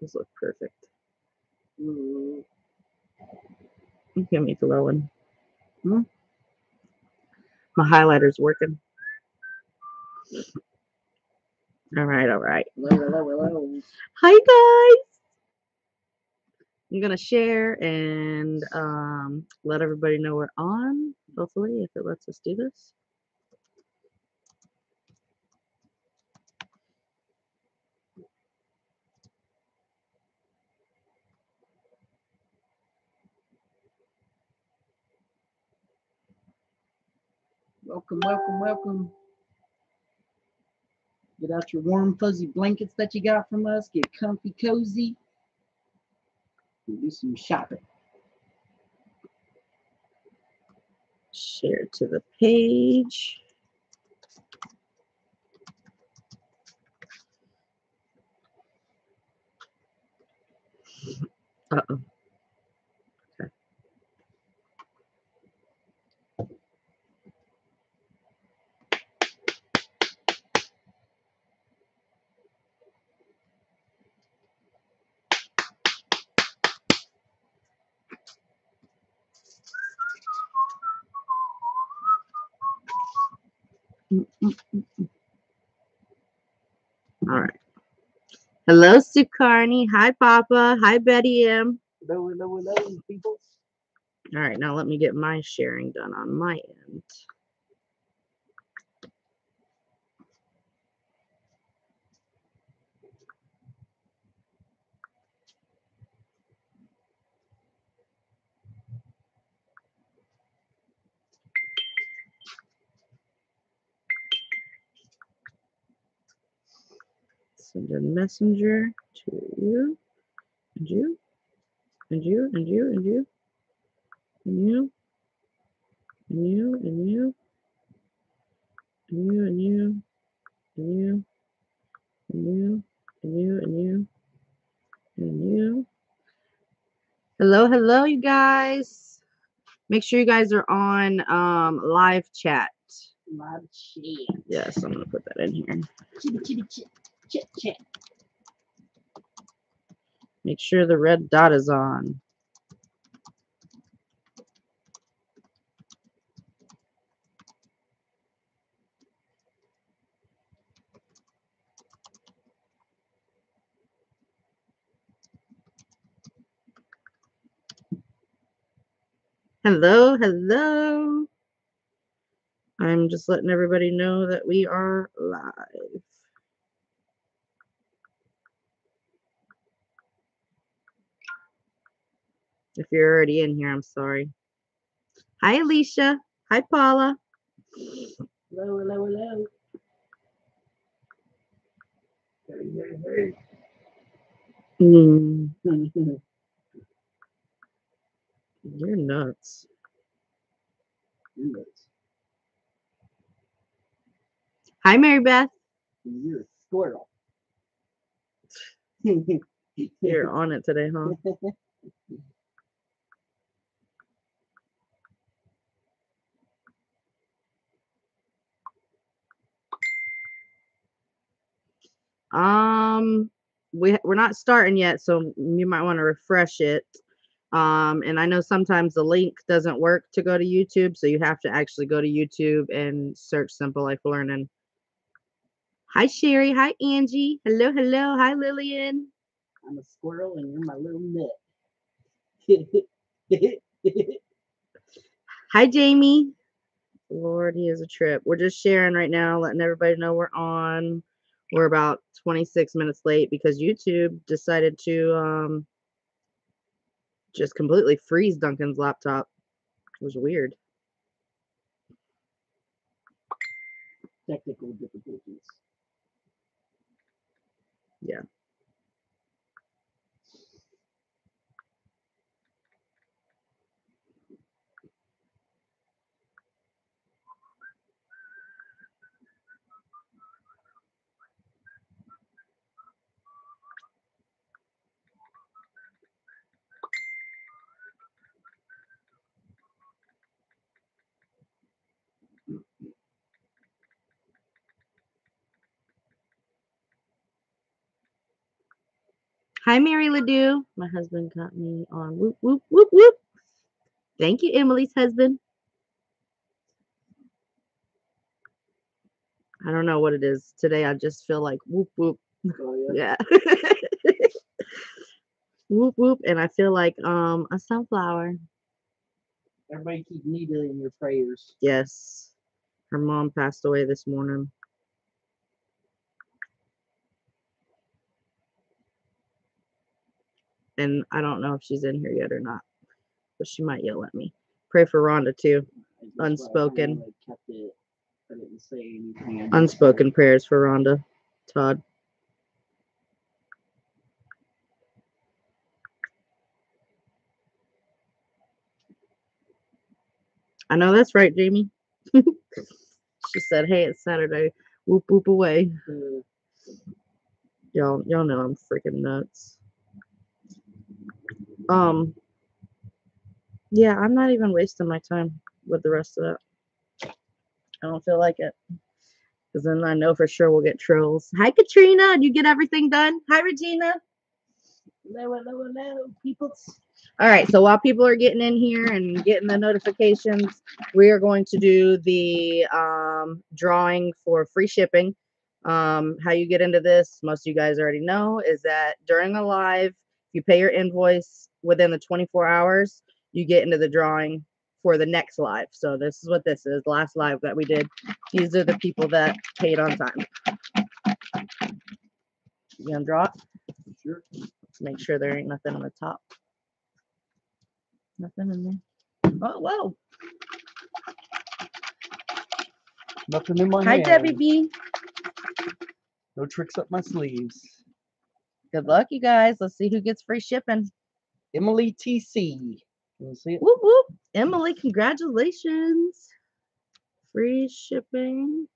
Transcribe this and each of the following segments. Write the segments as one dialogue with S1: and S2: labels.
S1: Those look perfect.
S2: Mm,
S1: Give me glowing. Hmm? My highlighter's working. All right, all right.
S2: Hello, hello, hello.
S1: Hi guys. I'm gonna share and um, let everybody know we're on. Hopefully, if it lets us do this.
S2: Welcome, welcome, welcome. Get out your warm, fuzzy blankets that you got from us. Get comfy, cozy. Do some shopping.
S1: Share to the page. Uh All right. Hello, Sue Carney. Hi, Papa. Hi, Betty M.
S2: Hello, hello, hello, people.
S1: All right, now let me get my sharing done on my end. Send a messenger to you, and you, and you, and you, and you, and you, and you, and you, and you, and you, and you, and you, and you, and you, and you. Hello, hello, you guys. Make sure you guys are on um, live chat.
S2: Live chat.
S1: Yes, I'm gonna put that in here.
S2: Chitty, chitty, chit, chit, chat.
S1: Make sure the red dot is on. Hello, hello. I'm just letting everybody know that we are live. If you're already in here, I'm sorry. Hi, Alicia. Hi, Paula.
S2: Hello, hello, hello. Hey, hey,
S1: Mm,
S2: hey.
S1: you're nuts.
S2: You're nuts.
S1: Hi, Mary Beth.
S2: You're a squirrel.
S1: You're on it today, huh? Um, we we're not starting yet, so you might want to refresh it. Um, and I know sometimes the link doesn't work to go to YouTube, so you have to actually go to YouTube and search Simple Life Learning. Hi, Sherry. Hi, Angie. Hello, hello. Hi, Lillian.
S2: I'm a squirrel and you're my little nut.
S1: Hi, Jamie. Lord, he is a trip. We're just sharing right now, letting everybody know we're on. We're about 26 minutes late because YouTube decided to um, just completely freeze Duncan's laptop. It was weird.
S2: Technical difficulties.
S1: Yeah. Hi, Mary Ledoux. My husband got me on whoop, whoop, whoop, whoop. Thank you, Emily's husband. I don't know what it is. Today I just feel like whoop, whoop.
S2: Oh, yeah.
S1: Yeah. whoop, whoop. And I feel like um a sunflower.
S2: Everybody keep Nita in your prayers.
S1: Yes. Her mom passed away this morning. And I don't know if she's in here yet or not, but she might yell at me. Pray for Rhonda too.
S2: That's why I kinda,
S1: Unspoken.
S2: like, kept it. I didn't say anything. I just
S1: Unspoken prayers for Rhonda. Todd. I know that's right, Jamie. she said, "Hey, it's Saturday. Whoop whoop away." Y'all, y'all know I'm freaking nuts. Um. Yeah, I'm not even wasting my time with the rest of that. I don't feel like it. Because then I know for sure we'll get trolls. Hi, Katrina. Did you get everything done? Hi, Regina.
S2: Hello, hello, hello, people.
S1: All right, so while people are getting in here and getting the notifications, we are going to do the um, drawing for free shipping. Um, how you get into this, most of you guys already know, is that during a live, you pay your invoice within the 24 hours, you get into the drawing for the next live. So this is what this is, last live that we did. These are the people that paid on time. You gonna draw it?
S2: Sure.
S1: Make sure there ain't nothing on the top. Nothing in there. Oh, whoa.
S2: Nothing in my
S1: Hi,
S2: hand.
S1: Debbie B.
S2: No tricks up my sleeves.
S1: Good luck, you guys. Let's see who gets free shipping.
S2: Emily TC. You see it?
S1: Whoop, whoop. Emily, congratulations. Free shipping.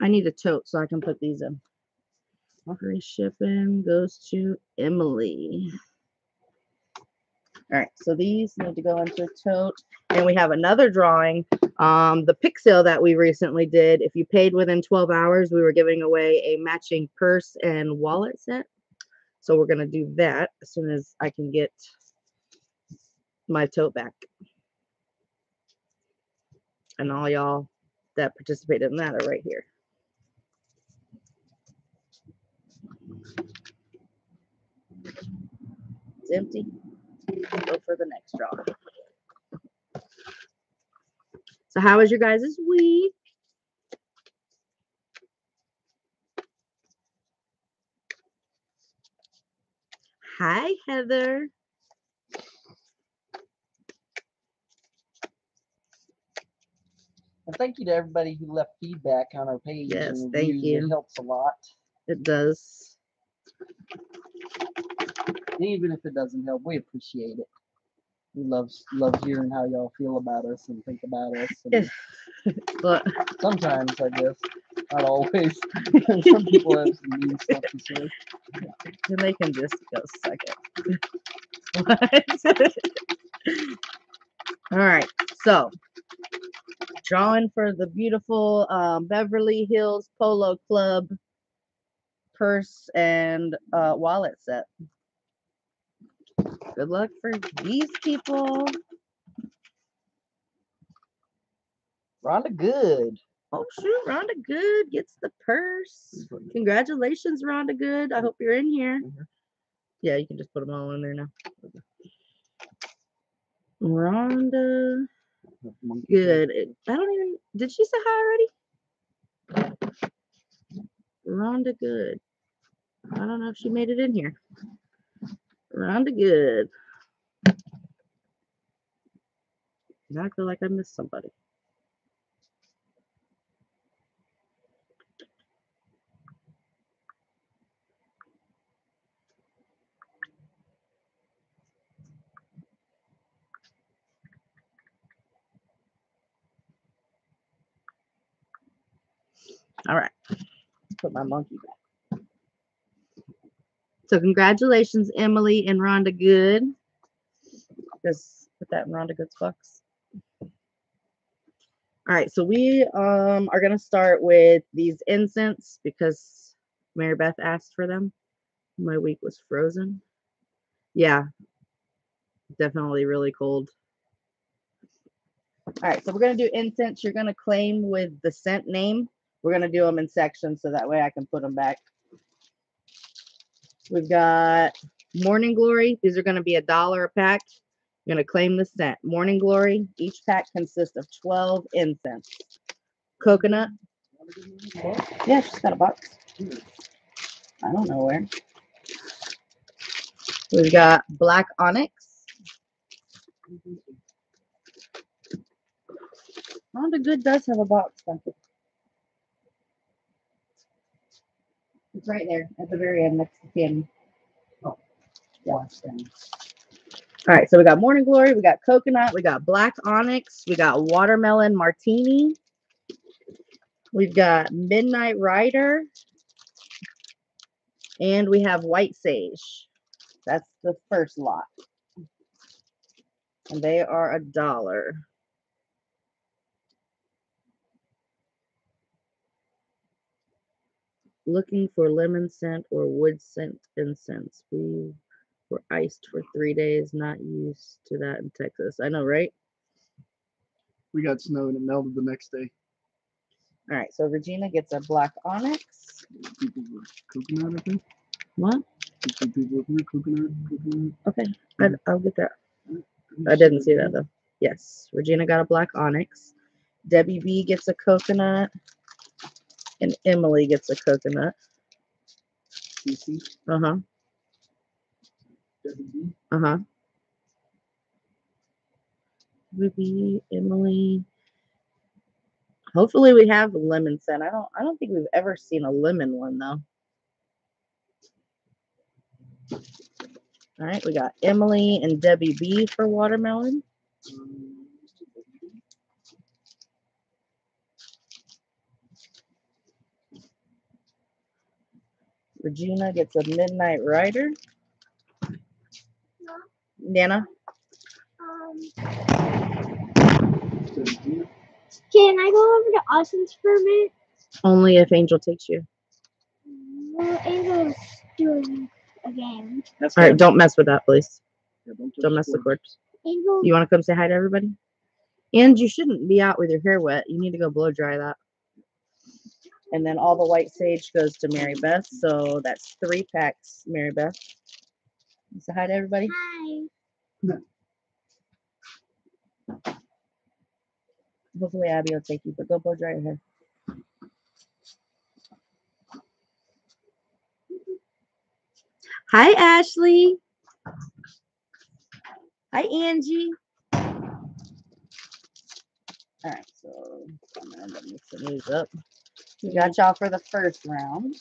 S1: I need a tote so I can put these in. Free shipping goes to Emily. All right, so these need to go into a tote. And we have another drawing. Um, the pick sale that we recently did, if you paid within 12 hours, we were giving away a matching purse and wallet set. So we're gonna do that as soon as I can get my tote back. And all y'all that participated in that are right here. It's empty. Go for the next draw. So how was your guys' week? Hi, Heather.
S2: And thank you to everybody who left feedback on our page.
S1: Yes, thank you.
S2: It helps a lot.
S1: It does.
S2: Even if it doesn't help, we appreciate it. We love love hearing how y'all feel about us and think about us. And
S1: But
S2: sometimes, I guess, not always. Some people have some mean stuff to say.
S1: then they can just go suck it. What? All right, so drawing for the beautiful um, Beverly Hills Polo Club purse and uh, wallet set. Good luck for these people.
S2: Rhonda Good.
S1: Oh shoot, Rhonda Good gets the purse. Congratulations, Rhonda Good. I hope you're in here.
S2: Mhm.
S1: Yeah, you can just put them all in there now. Rhonda Good. I don't even. Did she say hi already? Rhonda Good. I don't know if she made it in here. Rhonda Good. Now I feel like I missed somebody. All right. Put my monkey back. So congratulations, Emily and Rhonda Good. Just put that in Rhonda Good's box. All right, so we um are gonna start with these incense because Mary Beth asked for them. My week was frozen. Yeah, definitely really cold. All right, so we're gonna do incense. You're gonna claim with the scent name. We're gonna do them in sections so that way I can put them back. We've got Morning Glory. These are gonna be a dollar a pack. You're gonna claim the scent. Morning Glory. Each pack consists of 12 incense. Coconut. Yeah, she's got a box. I don't know where. We've got black onyx. Rhonda Good does have a box. Spencer. It's right there at the very end next to Tammy.
S3: Watch them.
S1: All right, so we got Morning Glory, we got coconut, we got black onyx, we got watermelon martini, we've got midnight rider, and we have white sage. That's the first lot. And they are a dollar. Looking for lemon scent or wood scent incense. We were iced for three days, not used to that in Texas. I know, right?
S2: We got snow and it melted the next day.
S1: All right, so Regina gets a black onyx.
S2: People were coconut, I think.
S1: What?
S2: People were coconut, coconut.
S1: Okay, I, mm. I'll get that. Mm, mm, I didn't see that though. Yes, Regina got a black onyx. Debbie B gets a coconut, and Emily gets a coconut. Uh huh.
S2: Debbie
S1: Uh huh. Ruby, Emily. Hopefully we have a lemon scent. I don't. I don't think we've ever seen a lemon one though. All right, we got Emily and Debbie B for watermelon.
S2: Um,
S1: Regina gets a midnight rider. Nana,
S4: Um, can I go over to Austin's for a minute?
S1: only if Angel takes you.
S4: Well, Angel's doing a game.
S2: That's
S1: All right, don't mess with that, please.
S2: Yeah, don't touch
S1: Don't mess the
S2: cord.
S1: cords.
S4: Angel,
S1: You want to come say hi to everybody? And you shouldn't be out with your hair wet. You need to go blow dry that. And then all the white sage goes to Mary Beth. So that's three packs, Mary Beth. Say hi to everybody.
S4: hi.
S1: Hopefully Abby will take you, but go blow dry your hair. Hi, Ashley. Hi, Angie. All right, so I'm gonna mix these up. We got y'all for the first round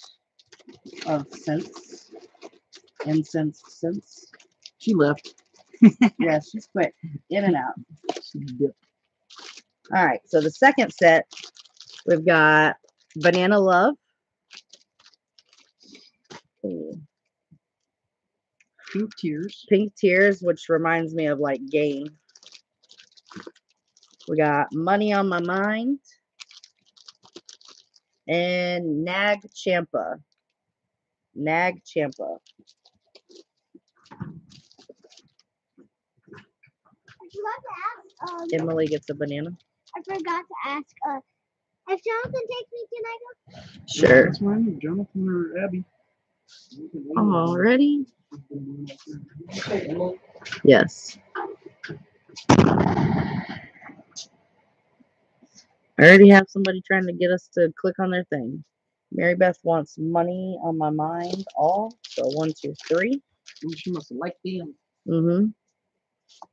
S1: of scents. Incense scents.
S2: She left.
S1: Yeah, she's quick. In and out.
S2: She dipped.
S1: All right, so the second set, we've got Banana Love. Ooh,
S2: Pink tears.
S1: Pink Tears, which reminds me of like game. We got Money on My Mind. And Nag Champa. Nag Champa.
S4: I forgot to ask. Um,
S1: Emily gets a banana.
S4: I forgot to ask. Uh, if Jonathan takes me, can I go?
S1: Sure.
S2: That's fine. Jonathan or Abby. You can wait.
S1: Already? Yes. I already have somebody trying to get us to click on their thing. Mary Beth wants money on my mind, all. So one, two, three.
S3: She must liked them.
S1: Mm-hmm.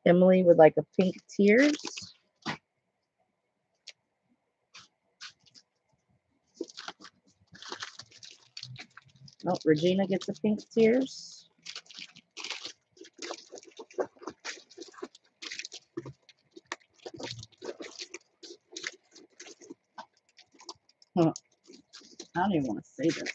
S1: Emily would like a pink tears. Oh, Regina gets a pink tears. I don't even want to say this.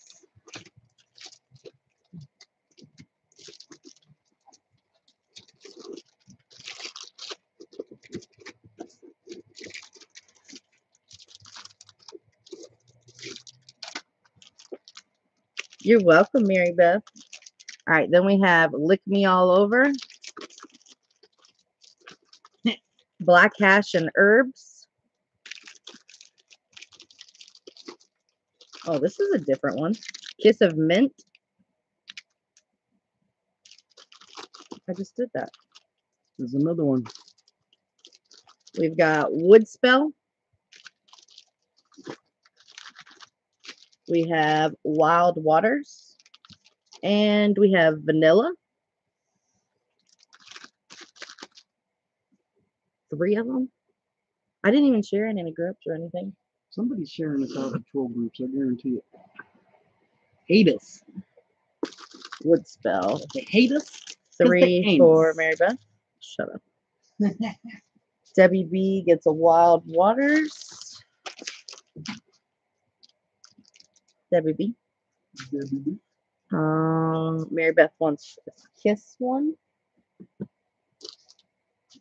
S1: You're welcome, Mary Beth. All right, then we have Lick Me All Over. Black Hash and Herbs. Oh, this is a different one. Kiss of Mint. I just did that.
S5: There's another one.
S1: We've got Wood Spell. We have Wild Waters. And we have Vanilla. Three of them. I didn't even share in any groups or anything.
S5: Somebody's sharing this out in troll groups. I guarantee it.
S2: Hate us.
S1: Wood Spell.
S2: They hate us.
S1: Three for. Mary Beth. Shut up. Debbie B gets a Wild Waters. Debbie B. Debbie B. Um, Mary Beth wants a kiss one.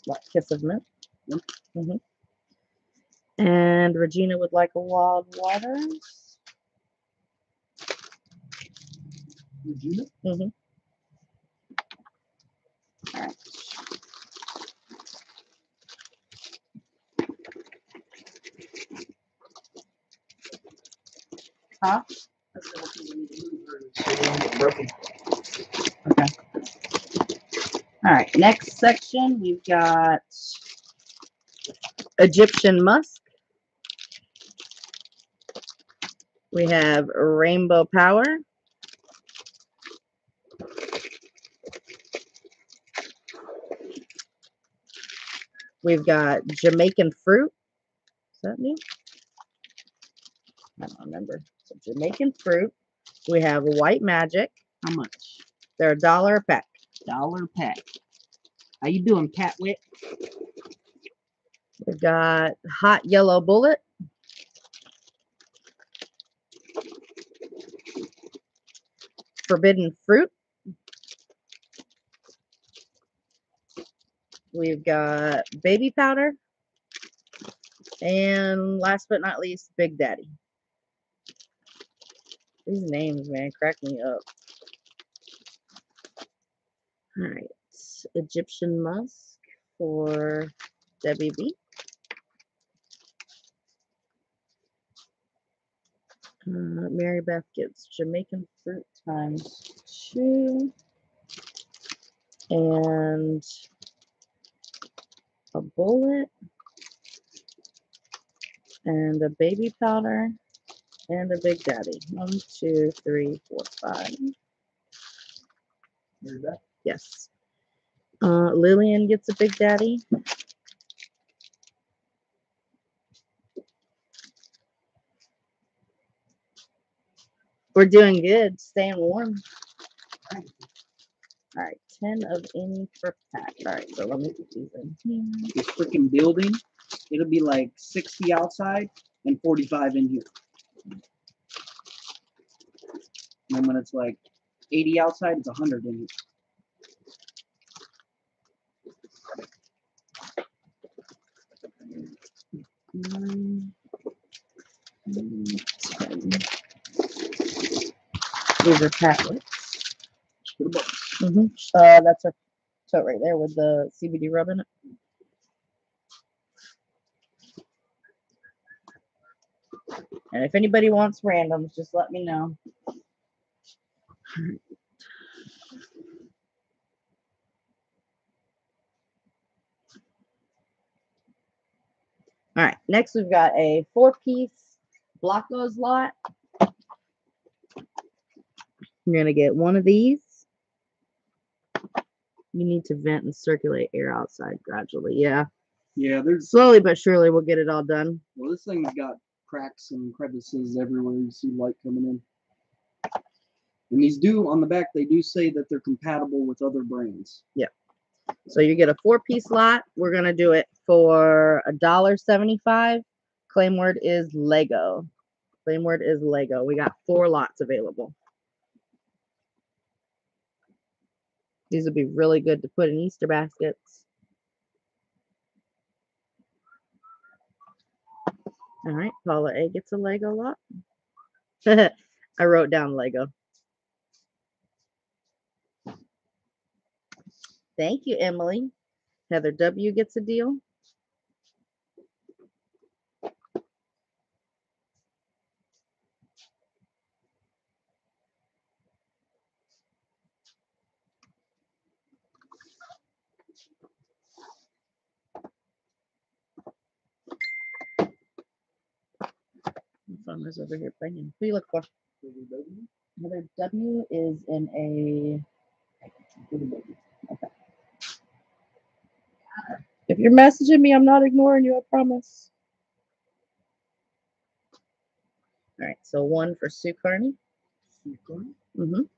S1: What kiss of mint?
S5: Yep.
S1: hmm And Regina would like a wild waters.
S5: Regina?
S1: Mm-hmm. All right. Huh? Okay. All right. Next section, we've got Egyptian musk. We have rainbow power. We've got Jamaican fruit. Is that new? I don't remember. So Jamaican fruit. We have white magic.
S2: How much?
S1: They're a dollar a pack.
S2: Dollar pack. How you doing, Catwit?
S1: We've got hot yellow bullet. Forbidden fruit. We've got baby powder. And last but not least, Big Daddy. These names, man, crack me up. All right. Egyptian musk for Debbie B. Uh, Mary Beth gets Jamaican fruit times two. And a bullet. And a baby powder. And a big daddy. One, two, three, four, five. Yes. Uh, Lillian gets a big daddy. We're doing good, staying warm. All right, 10 of any per pack. All right, so let me put these in here.
S2: This freaking building, it'll be like 60 outside and 45 in here. And then when it's like 80 outside, it's 100 in here.
S1: Nine, mm, 10. These are tablets. Mm-hmm. Uh, that's a tote right there with the CBD rub in it. And if anybody wants randoms, just let me know. All right, next we've got a four-piece Blockos lot. You're gonna get one of these. You need to vent and circulate air outside gradually. Yeah,
S2: Yeah, there's
S1: slowly but surely we'll get it all done.
S2: well, this thing's got cracks and crevices everywhere. You see light coming in. And these do on the back, they do say that they're compatible with other brands. Yeah.
S1: So you get a four-piece lot. We're gonna do it for a dollar seventy-five. Claim word is Lego. Claim word is Lego. We got four lots available. These would be really good to put in Easter baskets. All right, Paula A gets a Lego lot. I wrote down Lego. Thank you, Emily. Heather W gets a deal. My phone was over here banging. Who you look for? Heather W is in a. Okay. If you're messaging me, I'm not ignoring you. I promise. All right, so one for Sue Carney. Mm-hmm.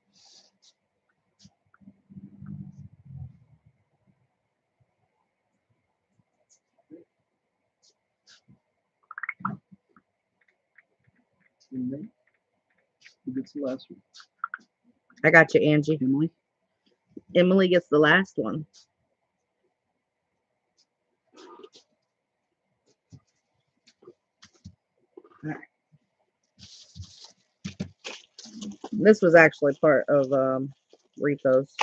S2: Who gets the last one?
S1: I got you, Angie.
S2: Emily?
S1: Emily gets the last one. Alright. This was actually part of um, Rico's.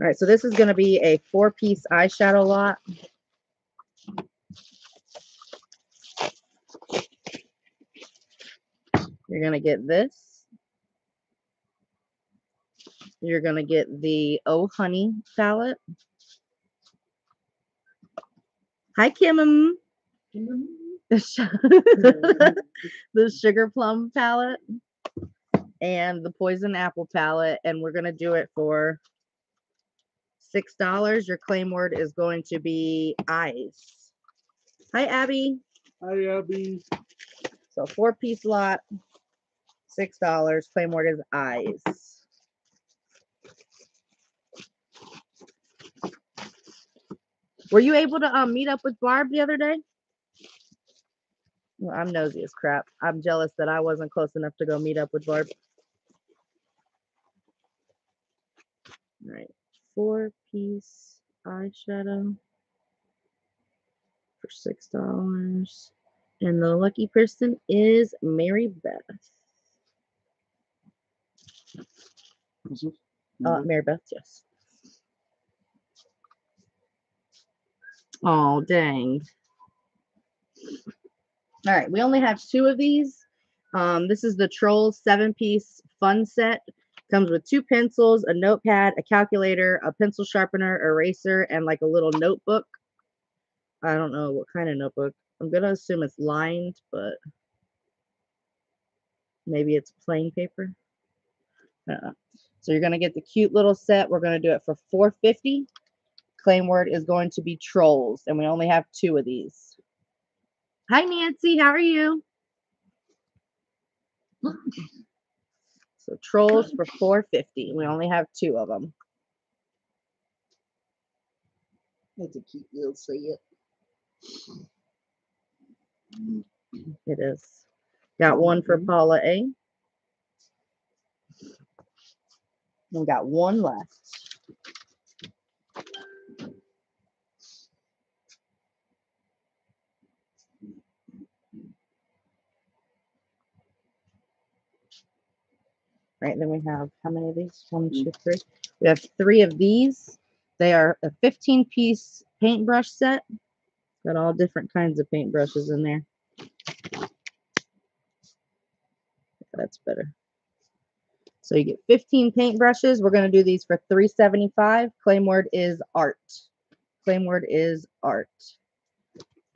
S1: All right, so this is going to be a four-piece eyeshadow lot. You're going to get this. You're going to get the Oh Honey palette. Hi, Kim. The, su- the Sugar Plum palette and the Poison Apple palette. And we're going to do it for $6. Your claim word is going to be eyes. Hi, Abby.
S6: Hi, Abby.
S1: So four piece lot, six dollars. Claim word is eyes. Were you able to um meet up with Barb the other day? Well, I'm nosy as crap. I'm jealous that I wasn't close enough to go meet up with Barb. All right, four piece eyeshadow for six dollars. And the lucky person is Mary Beth.
S2: What's this?
S1: Uh, Mary Beth, yes. Oh, dang. All right, we only have two of these. Um, this is the Trolls seven piece fun set. Comes with two pencils, a notepad, a calculator, a pencil sharpener, eraser, and like a little notebook. I don't know what kind of notebook. I'm gonna assume it's lined, but maybe it's plain paper. Uh, so you're gonna get the cute little set. We're gonna do it for 450. Claim word is going to be trolls, and we only have two of these. Hi Nancy, how are you? So trolls for 450. We only have two of them.
S2: That's a cute little say it.
S1: It is. Got one for
S2: Mhm.
S1: Paula A. We got one left. Right, then we have how many of these? One, two, mm. three. We have three of these. They are a 15 piece paintbrush set. Got all different kinds of paintbrushes in there. That's better. So you get 15 paintbrushes. We're going to do these for 375. Claim word is art. Claim word is art.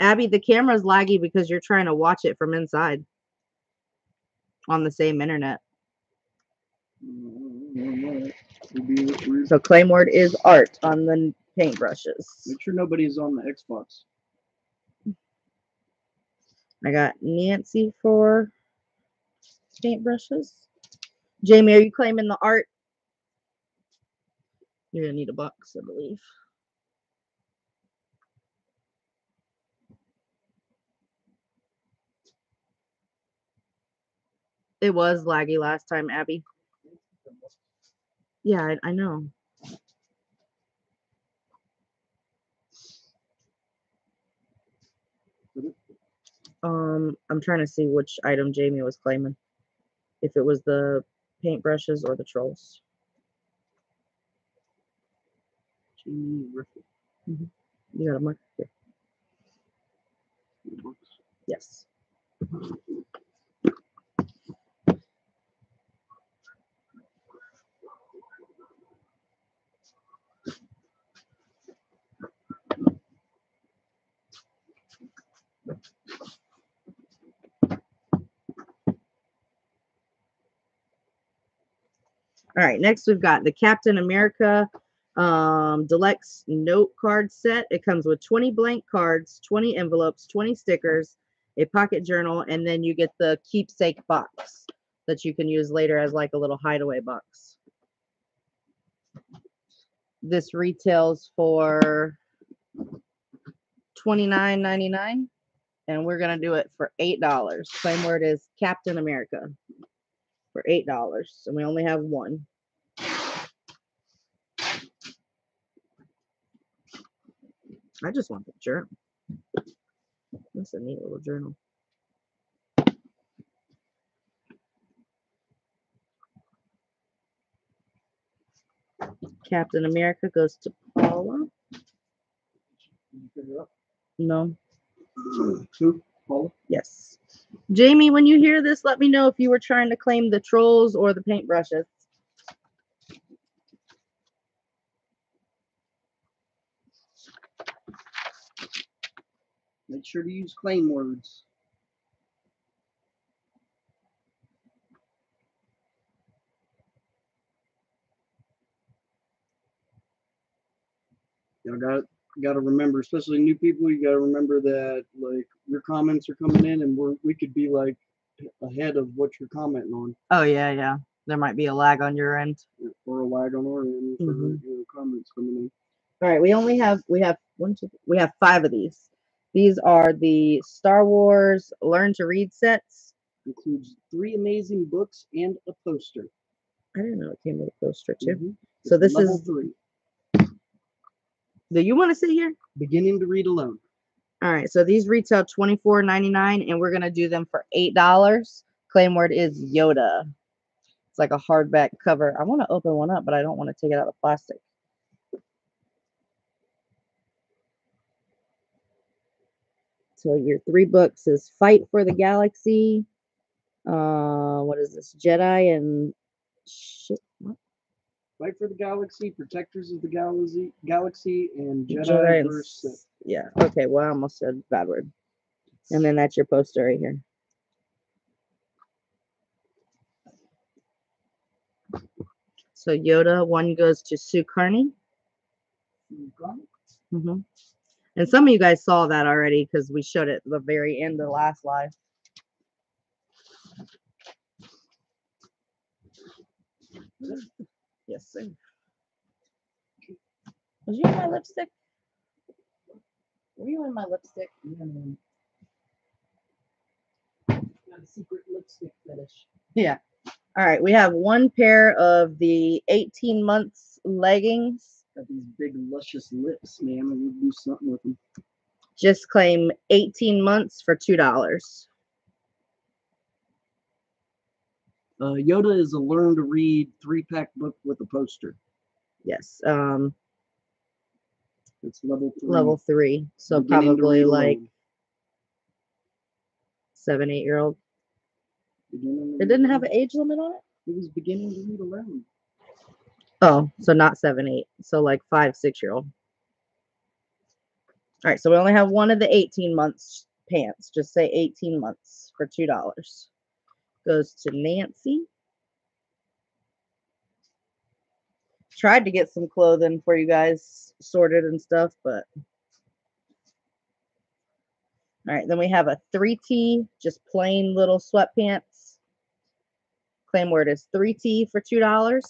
S1: Abby, the camera's laggy because you're trying to watch it from inside on the same internet. So claim word is art on the paintbrushes.
S2: Make sure nobody's on the Xbox.
S1: I got Nancy for paintbrushes. Jamie, are you claiming the art? You're gonna need a box, I believe. It was laggy last time, Abby. Yeah, I, I know. Um, I'm trying to see which item Jamie was claiming. If it was the paintbrushes or the trolls.
S2: Jamie Riffle. Mm-hmm.
S1: You got a mark here. Yes. All right, next we've got the Captain America um, Deluxe note card set. It comes with 20 blank cards, 20 envelopes, 20 stickers, a pocket journal, and then you get the keepsake box that you can use later as like a little hideaway box. This retails for $29.99 and we're gonna do it for eight dollars. Claim word is Captain America for eight dollars, and we only have one. I just want the journal. That's a neat little journal. Captain America goes to Paula.
S2: Did you figure out?
S1: No.
S2: Who? Paula?
S1: Yes. Jamie, when you hear this, let me know if you were trying to claim the trolls or the paintbrushes.
S2: Make sure to use claim words. Y'all got got to remember, especially new people. You got to remember that like your comments are coming in, and we're we could be like ahead of what you're commenting on,
S1: Oh yeah, yeah. There might be a lag on your end.
S2: or a lag on our end for
S1: Mhm.
S2: you know, comments coming in.
S1: All right, we only have we have one, two, we have five of these. These are the Star Wars Learn to Read sets.
S2: Includes three amazing books and a poster.
S1: I didn't know it came with a poster too.
S2: Mhm.
S1: So this
S2: Level
S1: is.
S2: three.
S1: Do you want to sit here?
S2: Beginning to read alone.
S1: All right, so these retail twenty four ninety nine, and we're gonna do them for eight dollars. Claim word is Yoda. It's like a hardback cover. I want to open one up, but I don't want to take it out of plastic. So your three books is Fight for the Galaxy. Uh, what is this? Jedi and?
S2: Fight for the Galaxy, Protectors of the Galaxy, Galaxy, and Jedi,
S1: Jedi
S2: Sith.
S1: Yeah. Okay. Well, I almost said bad word. And then that's your poster right here. So Yoda, one goes to Sue Carney. hmm And some of you guys saw that already because we showed it at the very end of the last live. Yes, sir. Was you in my lipstick? Were you in my lipstick?
S2: Got a secret lipstick fetish.
S1: Yeah. All right. We have one pair of the 18 months leggings.
S2: Got these big luscious lips, man. I would do something with them.
S1: Just claim 18 months for $2.
S2: Uh, Yoda is a learn to read three pack book with a poster.
S1: Yes. Um,
S2: It's level three.
S1: level three. So
S2: Beginning
S1: probably like
S2: alone.
S1: seven, eight year old.
S2: Beginning
S1: It didn't have an age limit on it?
S2: It was beginning to read alone.
S1: Oh, so not seven, eight. So like five, six year old. All right. So we only have one of the 18 months pants. Just say 18 months for $2. Goes to Nancy. Tried to get some clothing for you guys sorted and stuff, but. All right. Then we have a 3T, just plain little sweatpants. Claim word is 3T for $2.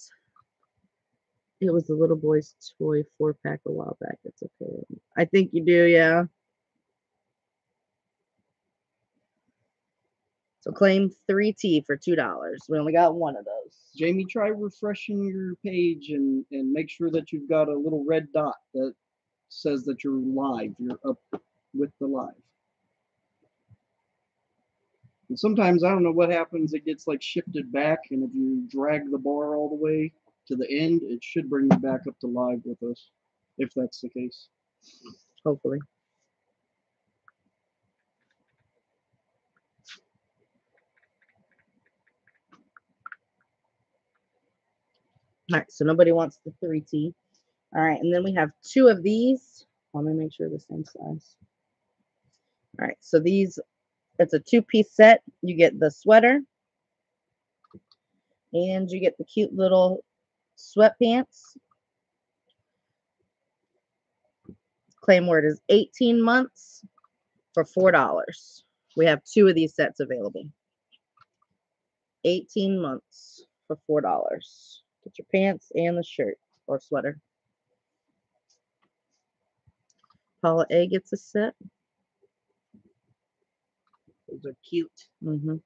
S1: It was the little boy's toy four pack a while back. It's okay. I think you do, yeah. So claim 3T for $2. We only got one of those.
S2: Jamie, try refreshing your page and, and make sure that you've got a little red dot that says that you're live. You're up with the live. And sometimes I don't know what happens. It gets like shifted back, and if you drag the bar all the way to the end, it should bring you back up to live with us.
S7: if that's the case.
S1: hopefully. All right, so nobody wants the 3T. All right, and then we have two of these. Let me make sure the same size. All right, so these, it's a two-piece set. You get the sweater, and you get the cute little sweatpants. Claim word is 18 months for $4. We have two of these sets available. 18 months for $4. Get your pants and the shirt or sweater. Paula A gets a set.
S2: Those are cute.
S1: Mm-hmm.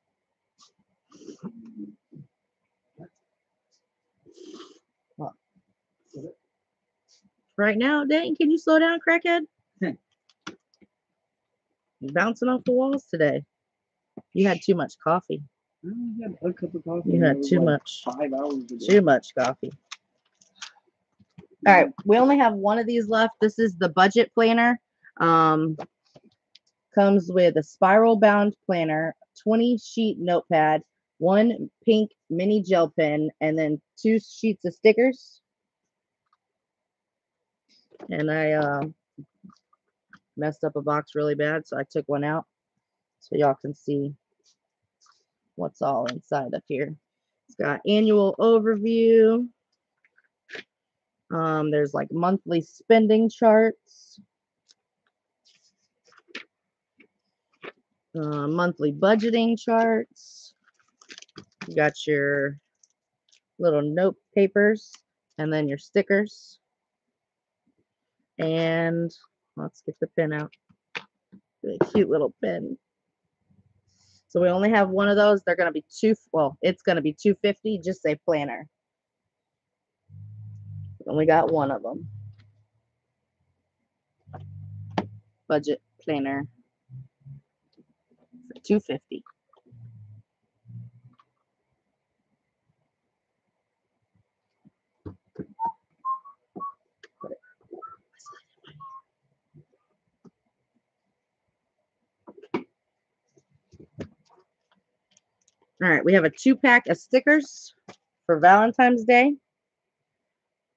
S1: Well, right now, dang, can you slow down, crackhead?
S2: Hmm.
S1: You're bouncing off the walls today. You had too much coffee.
S2: I only had a cup of coffee.
S1: You had too
S2: like
S1: much.
S2: Five hours ago.
S1: Too much coffee. All right, we only have one of these left. This is the budget planner. Um, comes with a spiral bound planner, 20 sheet notepad, one pink mini gel pen, and then two sheets of stickers. And I um messed up a box really bad, so I took one out so y'all can see what's all inside of here. It's got annual overview. Um, there's like monthly spending charts. Uh, monthly budgeting charts. You got your little note papers and then your stickers. And let's get the pen out. Really cute little pen. So we only have one of those. They're going to be two. Well, it's going to be 250. Just say planner. Only got one of them. Budget planner for 250. All right, we have a two pack of stickers for Valentine's Day.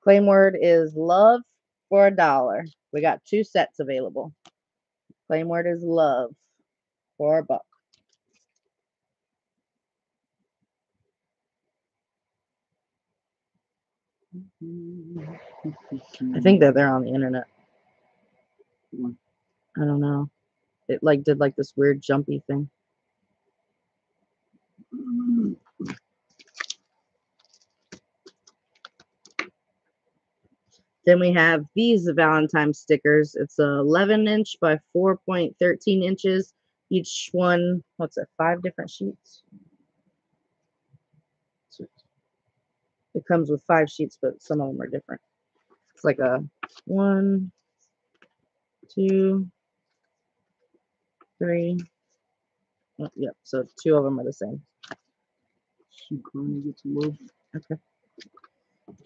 S1: Claim word is love for a dollar. We got two sets available. Claim word is love for a buck. I think that they're on the internet. I don't know. It like did like this weird jumpy thing. Then we have these Valentine stickers. It's a 11 inch by 4.13 inches. Each one, what's it, five different sheets? It comes with five sheets, but some of them are different. It's like a one, two, three. Oh, yep, so two of them are the same.
S2: Sue Carney gets love.
S1: Okay.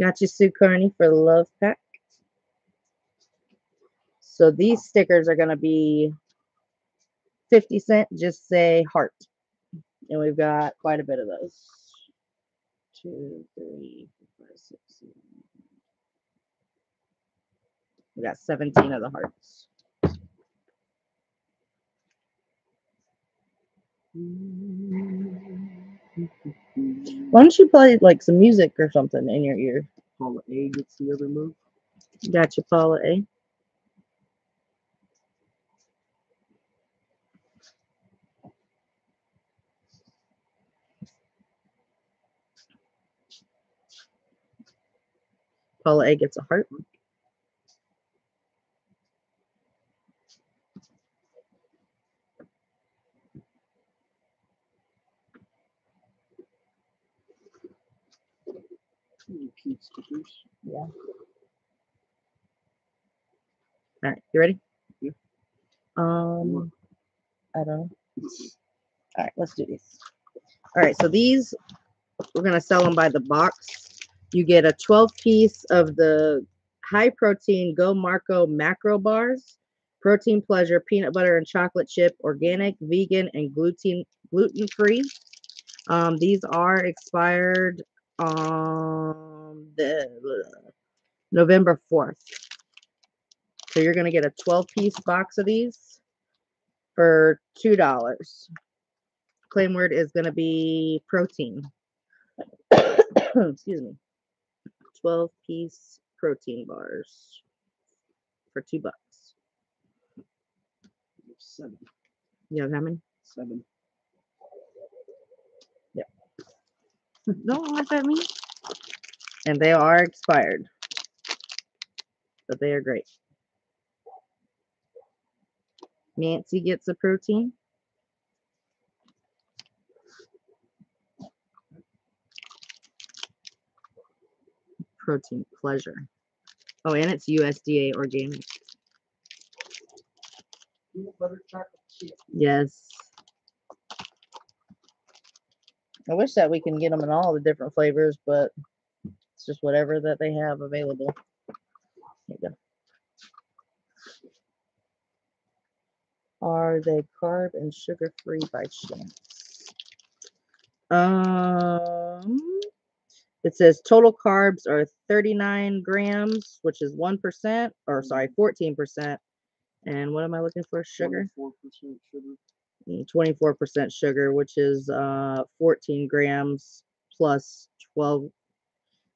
S1: Got you, Sue Carney, for the love pack. So these stickers are going to be 50 cent. Just say heart. And we've got quite a bit of those. Two, three, four, five, six, seven. We got 17 of the hearts. Why don't you play like some music or something in your ear?
S2: Paula A gets the other move.
S1: Gotcha, Paula A. Paula A gets a heart.
S2: Cute stickers.
S1: All right, you ready?
S2: Yeah.
S1: Um, I don't know. All right, let's do these. All right, so these we're gonna sell them by the box. You get a 12 piece of the high protein GoMacro macro bars, protein pleasure, peanut butter and chocolate chip, organic, vegan, and gluten gluten free. Um, these are expired on the November 4th. So you're going to get a 12 piece box of these for $2. Claim word is going to be protein. Excuse me. 12 piece protein bars for 2 bucks.
S2: Seven.
S1: You have how many?
S2: Seven.
S1: No, what that mean? And they are expired. But they are great. Nancy gets a protein. Protein pleasure. Oh, and it's USDA organic.
S2: Peanut butter chocolate chip.
S1: Yes. I wish that we can get them in all the different flavors, but it's just whatever that they have available. Are they carb and sugar free by chance? Um, it says total carbs are 39 grams, which is 1%, or sorry, 14%. And what am I looking for? Sugar?
S2: Four percent sugar.
S1: Mm, 24% sugar, which is uh 14 grams plus 12.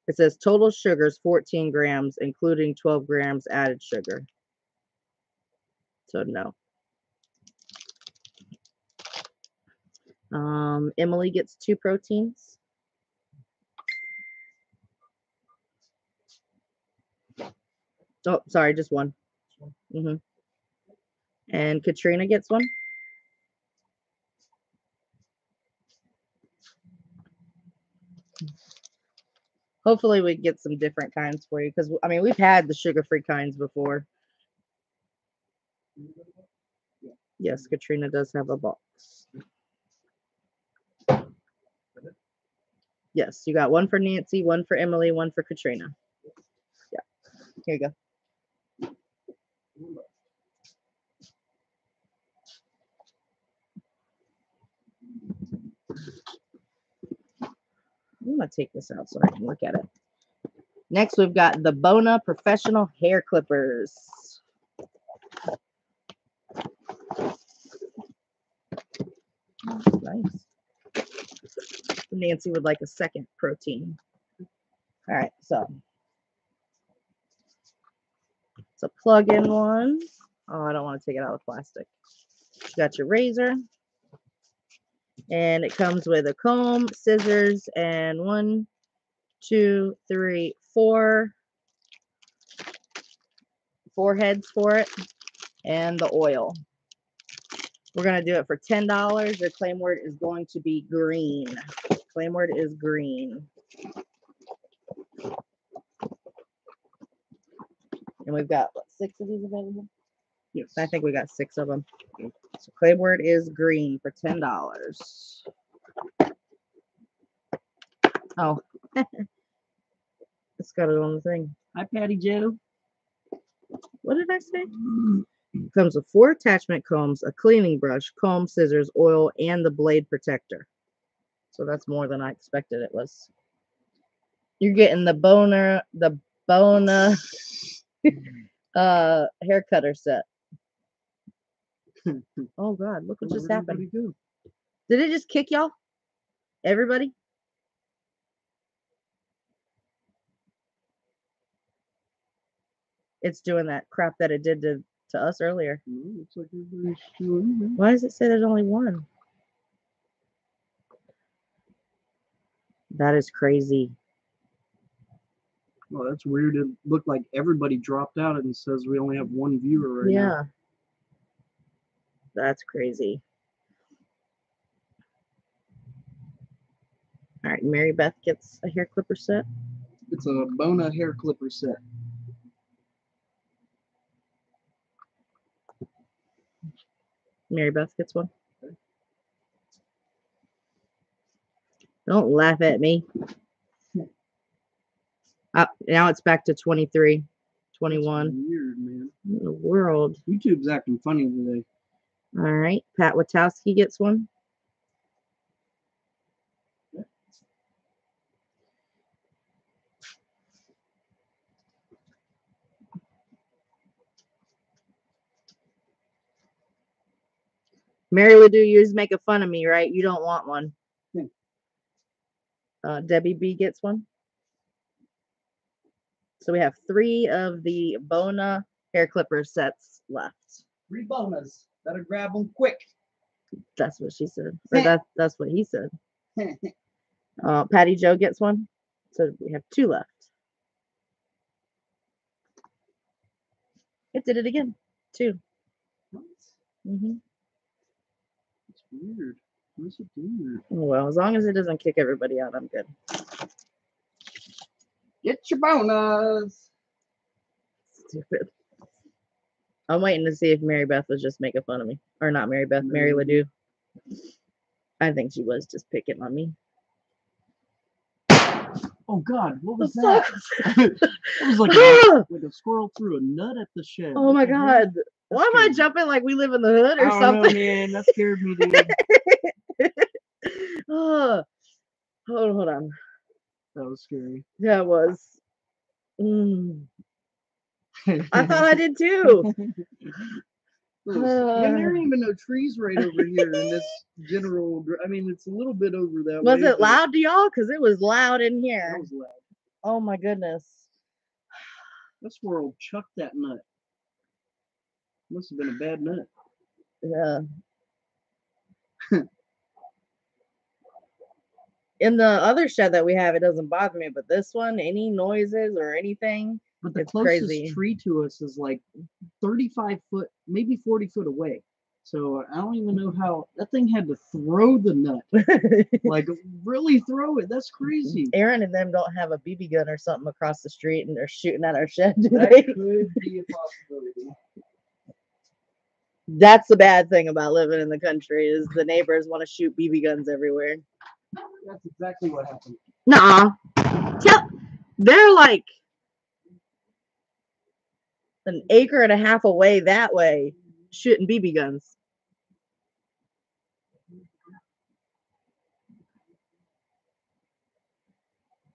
S1: It says total sugars 14 grams, including 12 grams added sugar. So no. Um, Emily gets two proteins. Oh, sorry, just one. hmm And Katrina gets one. Hopefully we get some different kinds for you because I mean we've had the sugar-free kinds before. Yes, Katrina does have a box. Yes, you got one for Nancy, one for Emily, one for Katrina. Yeah. Here you go. I'm gonna take this out so I can look at it. Next, we've got the Bona Professional Hair Clippers. Nice. Nancy would like a second protein. All right, so it's a plug-in one. Oh, I don't want to take it out of plastic. You got your razor. And it comes with a comb, scissors, and one, two, three, four, four heads for it, and the oil. We're gonna do it for ten dollars. Your claim word is going to be green. Claim word is green. And we've got what, six of these available?
S2: Yes.
S1: I think we got six of them. So claim word is green for ten dollars. Oh. it's got it on the thing.
S2: Hi, Patty Joe.
S1: What did I say? Comes with four attachment combs, a cleaning brush, comb, scissors, oil, and the blade protector. So that's more than I expected it was. You're getting the boner, the bona uh hair cutter set. Oh god, look what just
S2: Where'd
S1: happened.
S2: go?
S1: Did it just kick y'all? Everybody? It's doing that crap that it did to, to us earlier.
S2: No, like everybody's still in there.
S1: Why does it say there's only one? That is crazy.
S2: Well, that's weird. It looked like everybody dropped out and says we only have one viewer right now.
S1: yeah. That's crazy. All right, Mary Beth gets a hair clipper set.
S2: It's a Bona hair clipper set.
S1: Mary Beth gets one. Don't laugh at me. Uh, now it's back to 23. 21.
S2: Weird, man.
S1: What in the world?
S2: YouTube's acting funny today.
S1: All right. Pat Watowski gets one. Mary Ledoux, you're just making fun of me, right? You don't want one.
S2: Hmm.
S1: Uh, Debbie B gets one. So we have three of the Bona hair clipper sets left.
S2: Three bonus. Better grab them quick.
S1: That's what she said. Or that, that's what he said. Uh, Patty Joe gets one. So we have two left. It did it again. Two. hmm
S2: It's weird. What's it doing?
S1: Well, as long as it doesn't kick everybody out, I'm good.
S2: Get your bonus.
S1: Stupid. I'm waiting to see if Mary Beth was just making fun of me. Or not Mary Beth, Mary
S2: Mary
S1: Ledoux. I think she was just picking on me.
S2: Oh God, what
S1: The
S2: was that?
S1: fuck?
S2: it was like a, ah! like a squirrel threw a nut at the shed.
S1: oh my
S2: the
S1: god. Why am I jumping like we live in the hood or something?
S2: know, man. That scared me, dude.
S1: oh, hold, hold on.
S2: that was scary.
S1: Yeah, it was. Mm, I thought I did too.
S2: S- and there ain't even no trees right over here in this general. I mean, it's a little bit over that
S1: Was
S2: way.
S1: it loud to y'all? Because it was loud in
S2: That
S1: here.
S2: was loud.
S1: Oh my goodness.
S2: That squirrel chucked that nut. Must have been a bad nut.
S1: Yeah. In the other shed that we have, it doesn't bother me, but this one, any noises or anything,
S2: But the
S1: It's
S2: closest
S1: crazy.
S2: tree to us is like 35 foot, maybe 40 foot away. So I don't even know how that thing had to throw the nut. like really throw it. That's mm-hmm. crazy.
S1: Aaron and them don't have a BB gun or something across the street and they're shooting at our shed, do
S2: That
S1: they?
S2: could be a possibility.
S1: That's the bad thing about living in the country is the neighbors want to shoot BB guns everywhere.
S2: That's exactly what happened.
S1: Nah. Tell, they're like an acre and a half away that way shooting BB guns.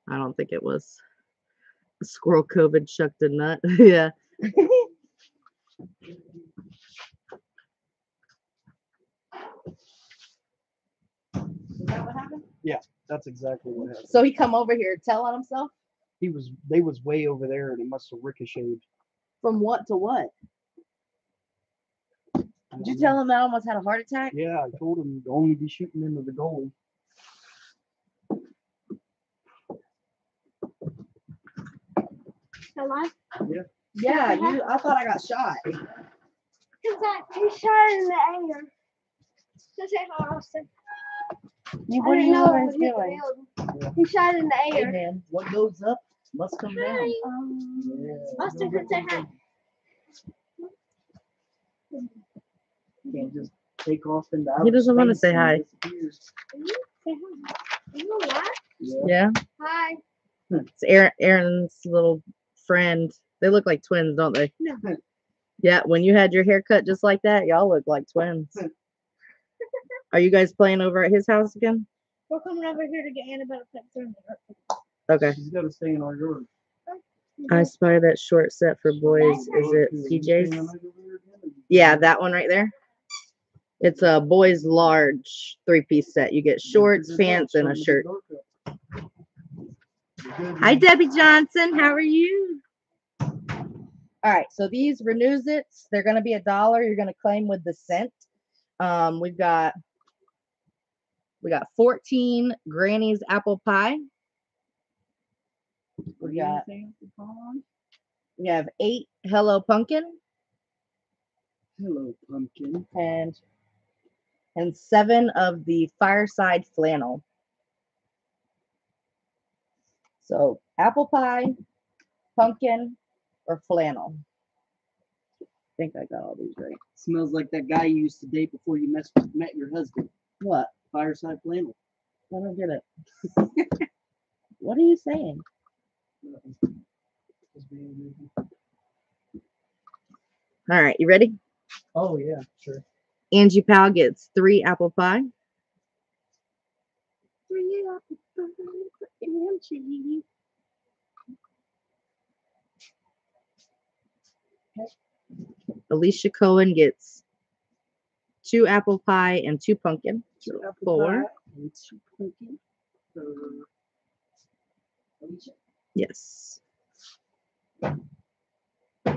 S1: I don't think it was a squirrel COVID chucked a nut. yeah. Is that what happened?
S2: Yeah, That's exactly what happened.
S1: So he come over here tell on himself?
S2: He was they was way over there and it must have ricocheted.
S1: From what to what? Did you
S2: know.
S1: tell him I almost had a heart attack?
S2: Yeah, I told him to only be shooting into the goalie.
S4: Hello?
S1: Yeah, Yeah, you. I thought I got shot.
S4: Because I he shot in the air. Just say hi, Austin.
S1: You,
S4: I
S1: what are
S4: didn't
S1: you
S4: know it
S1: guys
S4: would
S1: doing?
S4: He shot in the
S1: Hey
S4: air.
S1: man,
S2: What goes up must come down.
S4: Hi.
S2: Yeah.
S4: Austin, come say hi.
S2: Can't just take off into
S1: He doesn't wanna say hi.
S2: disappears.
S4: Say hi. You know what?
S2: Yeah.
S1: Yeah,
S4: Hi. Hmm.
S1: it's Aaron, Aaron's little friend. They look like twins, don't they?
S4: No.
S1: Yeah, when you had your haircut just like that, y'all look like twins. Hmm. Are you guys playing over at his house again?
S4: We're coming over here to get Annabelle a picture.
S1: Okay.
S2: She's got to stay in our yard.
S1: I spy that short set for boys. Is it
S2: Okay, you staying
S1: PJ's?
S2: on that over there again, or you
S1: Yeah, that one right there. It's a boys large three piece set. You get shorts, pants, and a
S2: to
S1: shirt.
S2: dark up. You're good,
S1: Hi. Debbie Johnson. How are you? All right, so these renews it. They're gonna be a dollar. You're gonna claim with the cent. Um, we've got we got 14 Granny's apple pie. We got
S2: anything else to call on?
S1: we have eight Hello Pumpkin
S2: Hello, pumpkin.
S1: and and seven of the Fireside flannel. So apple pie, pumpkin, or flannel. I think I got all these right.
S2: Smells like that guy you used to date before you mess, met your husband.
S1: What?
S2: Fireside flannel.
S1: I don't get it. what are you saying?
S2: Just being goofy.
S1: All right, you ready?
S2: Oh yeah, sure.
S1: Angie Powell gets three apple pie.
S8: Three apple pie for Angie.
S1: Alicia Cohen gets two apple pie and two pumpkin.
S8: Two apple
S1: Four.
S8: pie and two pumpkin for Alicia.
S1: Yes.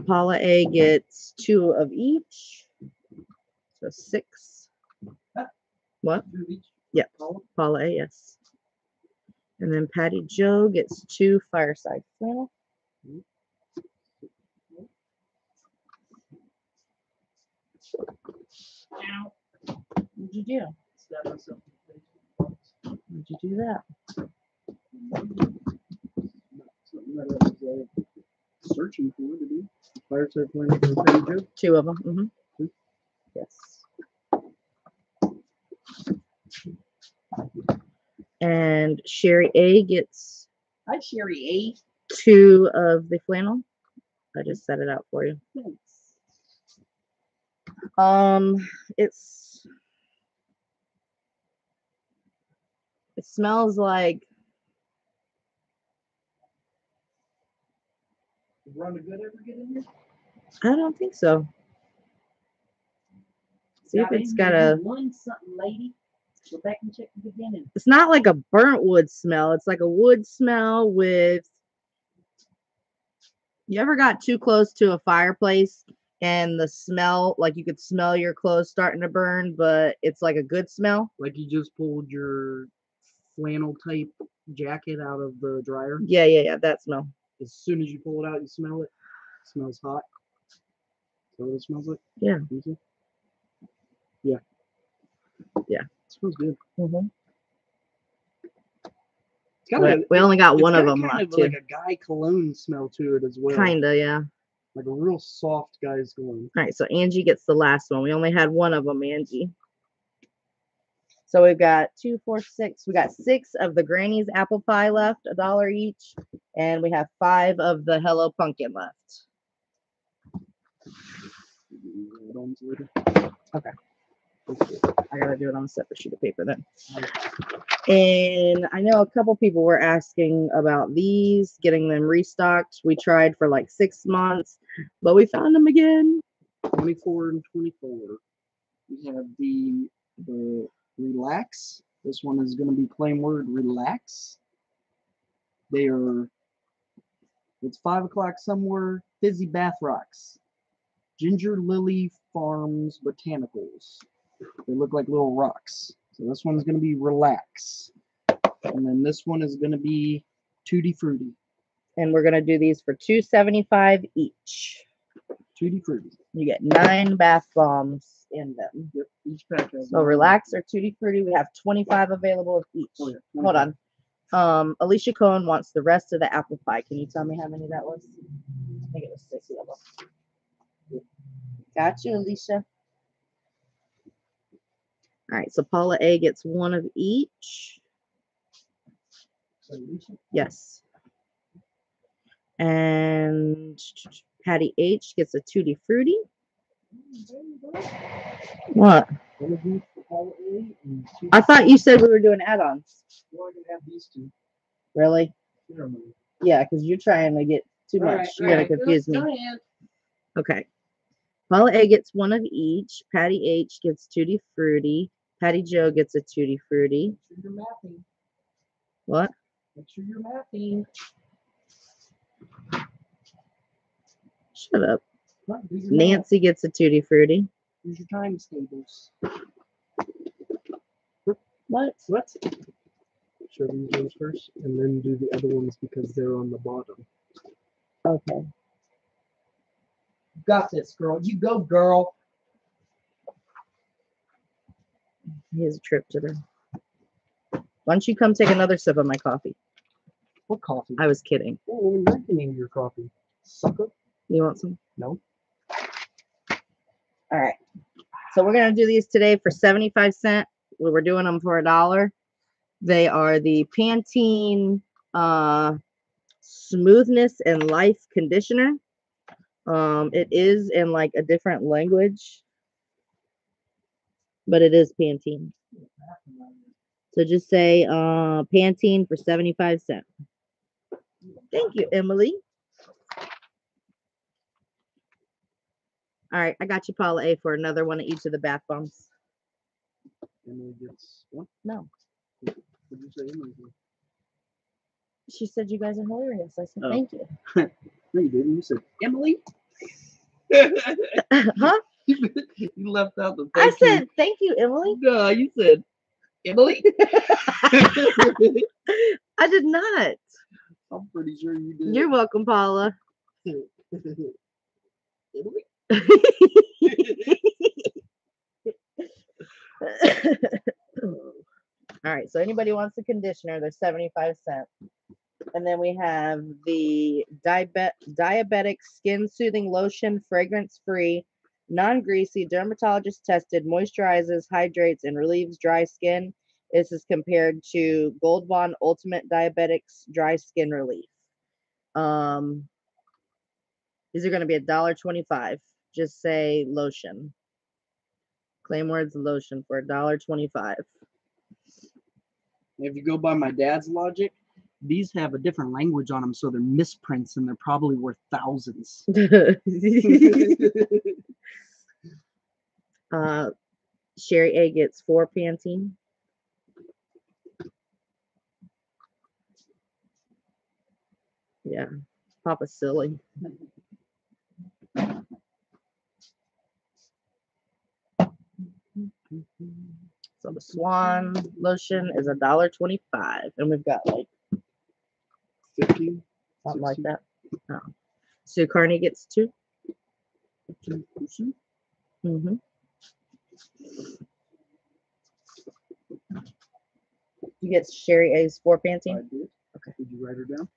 S1: Paula A gets two of each. So six. What? Yep.
S8: Paula.
S1: A, yes. And then Patty Joe gets two fireside flannel. What'd you do? Why'd you do that?
S8: Something that I was uh, searching for to do. Fireside flannel for Patty Joe.
S1: Two of them. hmm
S8: Two?
S1: Yes. And Sherry A gets
S8: Hi, Sherry
S1: two of the flannel. I just set it out for you.
S8: A. Thanks.
S1: Um, it's it smells like
S8: Rhonda Good ever get in here?
S1: I don't think so. See if it's got a.
S8: Won something, lady. Go back and check the beginning.
S1: It's not like a burnt wood smell. It's like a wood smell with. You ever got too close to a fireplace and the smell, like you could smell your clothes starting to burn, but it's like a good smell?
S2: Like you just pulled your flannel type jacket out of the dryer.
S1: Yeah, yeah, yeah. That smell.
S2: As soon as you pull it out, you smell it. smells hot. Is that what it smells like?
S1: Yeah.
S2: Yeah.
S1: Yeah.
S2: smells good.
S1: Mm-hmm.
S2: It's got a,
S1: we only got one of
S2: got
S1: them
S2: kind
S1: left,
S2: of
S1: too.
S2: like a guy cologne smell to it as well.
S1: Kinda, yeah.
S2: Like a real soft guy's cologne.
S1: All right, so Angie gets the last one. We only had one of them, Angie. So we've got two, four, six. We got six of the Granny's apple pie left, a dollar each, and we have five of the Hello Pumpkin left.
S2: Later.
S1: I gotta do it on a separate sheet of paper then. And I know a couple people were asking about these, getting them restocked. We tried for like six months, but we found them again.
S2: 24 and 24. We have the the relax. This one is going to be plain word relax. They are. It's five o'clock somewhere. Fizzy Bath Rocks. Ginger Lily Farms Botanicals. They look like little rocks. So this one's going to be relax. And then this one is going to be Tutti Frutti.
S1: And we're gonna do these for two seventy-five each.
S2: Tutti Frutti.
S1: You get nine bath bombs in them.
S2: Yep. Each pack has.
S1: So relax or tutti frutti. We have 25 available of each.
S2: Oh, yeah,
S1: Hold on. Um, Alicia Cohen wants the rest of the apple pie. Can you tell me how many that was? I think it was six of them. Got you, Alicia. All right, so Paula A gets one of each. Yes. And Patty H gets a tutti frutti. What?
S2: one of these for Paula A and two
S1: I thought you said we were doing add-ons.
S2: Well, I can have these two.
S1: Really? Yeah, because you're trying to get too much. You're gonna confuse me. Okay. Paula A gets one of each. Patty H gets tutti frutti. Patty Joe gets a tutti frutti.
S2: Sure.
S1: What?
S2: Make sure you're mapping.
S1: Shut up.
S2: Not do your.
S1: Nancy gets a tutti frutti.
S2: Use your times tables.
S1: What?
S2: What? Show these ones first, and then do the other ones because they're on the bottom.
S1: Okay.
S8: Got this, girl. You go, girl.
S1: He has a trip today. Why don't you come take another sip of my coffee?
S2: What coffee?
S1: I was kidding.
S2: Oh, I'm drinking your coffee. Sucker.
S1: You want some?
S2: No.
S1: All right. So we're gonna do these today for 75 cent. We were doing them for a dollar. They are the Pantene uh, Smoothness and Life Conditioner. Um, it is in like a different language, but it is Pantene. So just say uh Pantene for 75 cents. Thank you, Emily. All right, I got you, Paula A, for another one of each of the bath bombs.
S2: Emily gets one.
S1: No,
S2: What did you say, Emily?
S1: she said you guys are hilarious. I said
S2: Oh.
S1: thank you.
S2: No, you didn't. You said Emily.
S1: huh?
S2: you left out the.
S1: I
S2: thank you.
S1: said thank you, Emily.
S2: No, you said Emily.
S1: I did not.
S2: I'm pretty sure you did.
S1: You're welcome, Paula.
S2: Emily.
S1: All right, so anybody wants the conditioner, they're 75 cents. And then we have the diabe- diabetic skin soothing lotion, fragrance free, non greasy, dermatologist tested, moisturizes, hydrates, and relieves dry skin. This is compared to Gold Bond Ultimate Diabetics Dry Skin Relief. Um, these are going to be a dollar twenty-five. Just say lotion. Claim words lotion for a dollar twenty-five.
S2: If you go by my dad's logic, these have a different language on them, so they're misprints and they're probably worth thousands.
S1: uh, Sherry A gets four Pantene. Yeah, Papa silly. So the Swan lotion is a dollar twenty-five, and we've got like
S2: 50,
S1: something like that. Oh. Sue Carney gets 2 Mm-hmm. You get Sherry A's four
S2: I did.
S1: Okay.
S2: Did you write her down?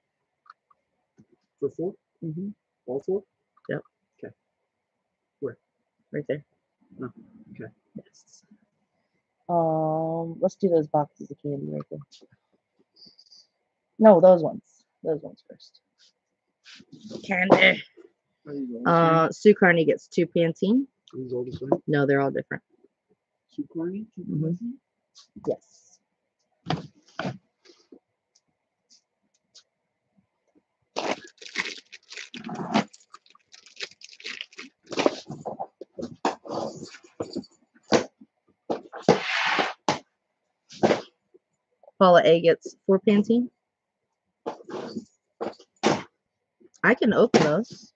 S2: For four?
S1: Mm-hmm.
S2: All four? Yep. Okay. Where?
S1: Right there.
S2: Oh, okay.
S1: Yes. Um, let's do those boxes of candy right there. No, those ones. Those ones first. Candy.
S2: Are these all the same?
S1: Uh, Sue Carney gets two Pantene.
S2: These all the same?
S1: No, they're all different.
S2: Sue Carney? two
S1: Mhm.
S2: Pantene?
S1: Yes. Paula A gets four Pantene. I can open those.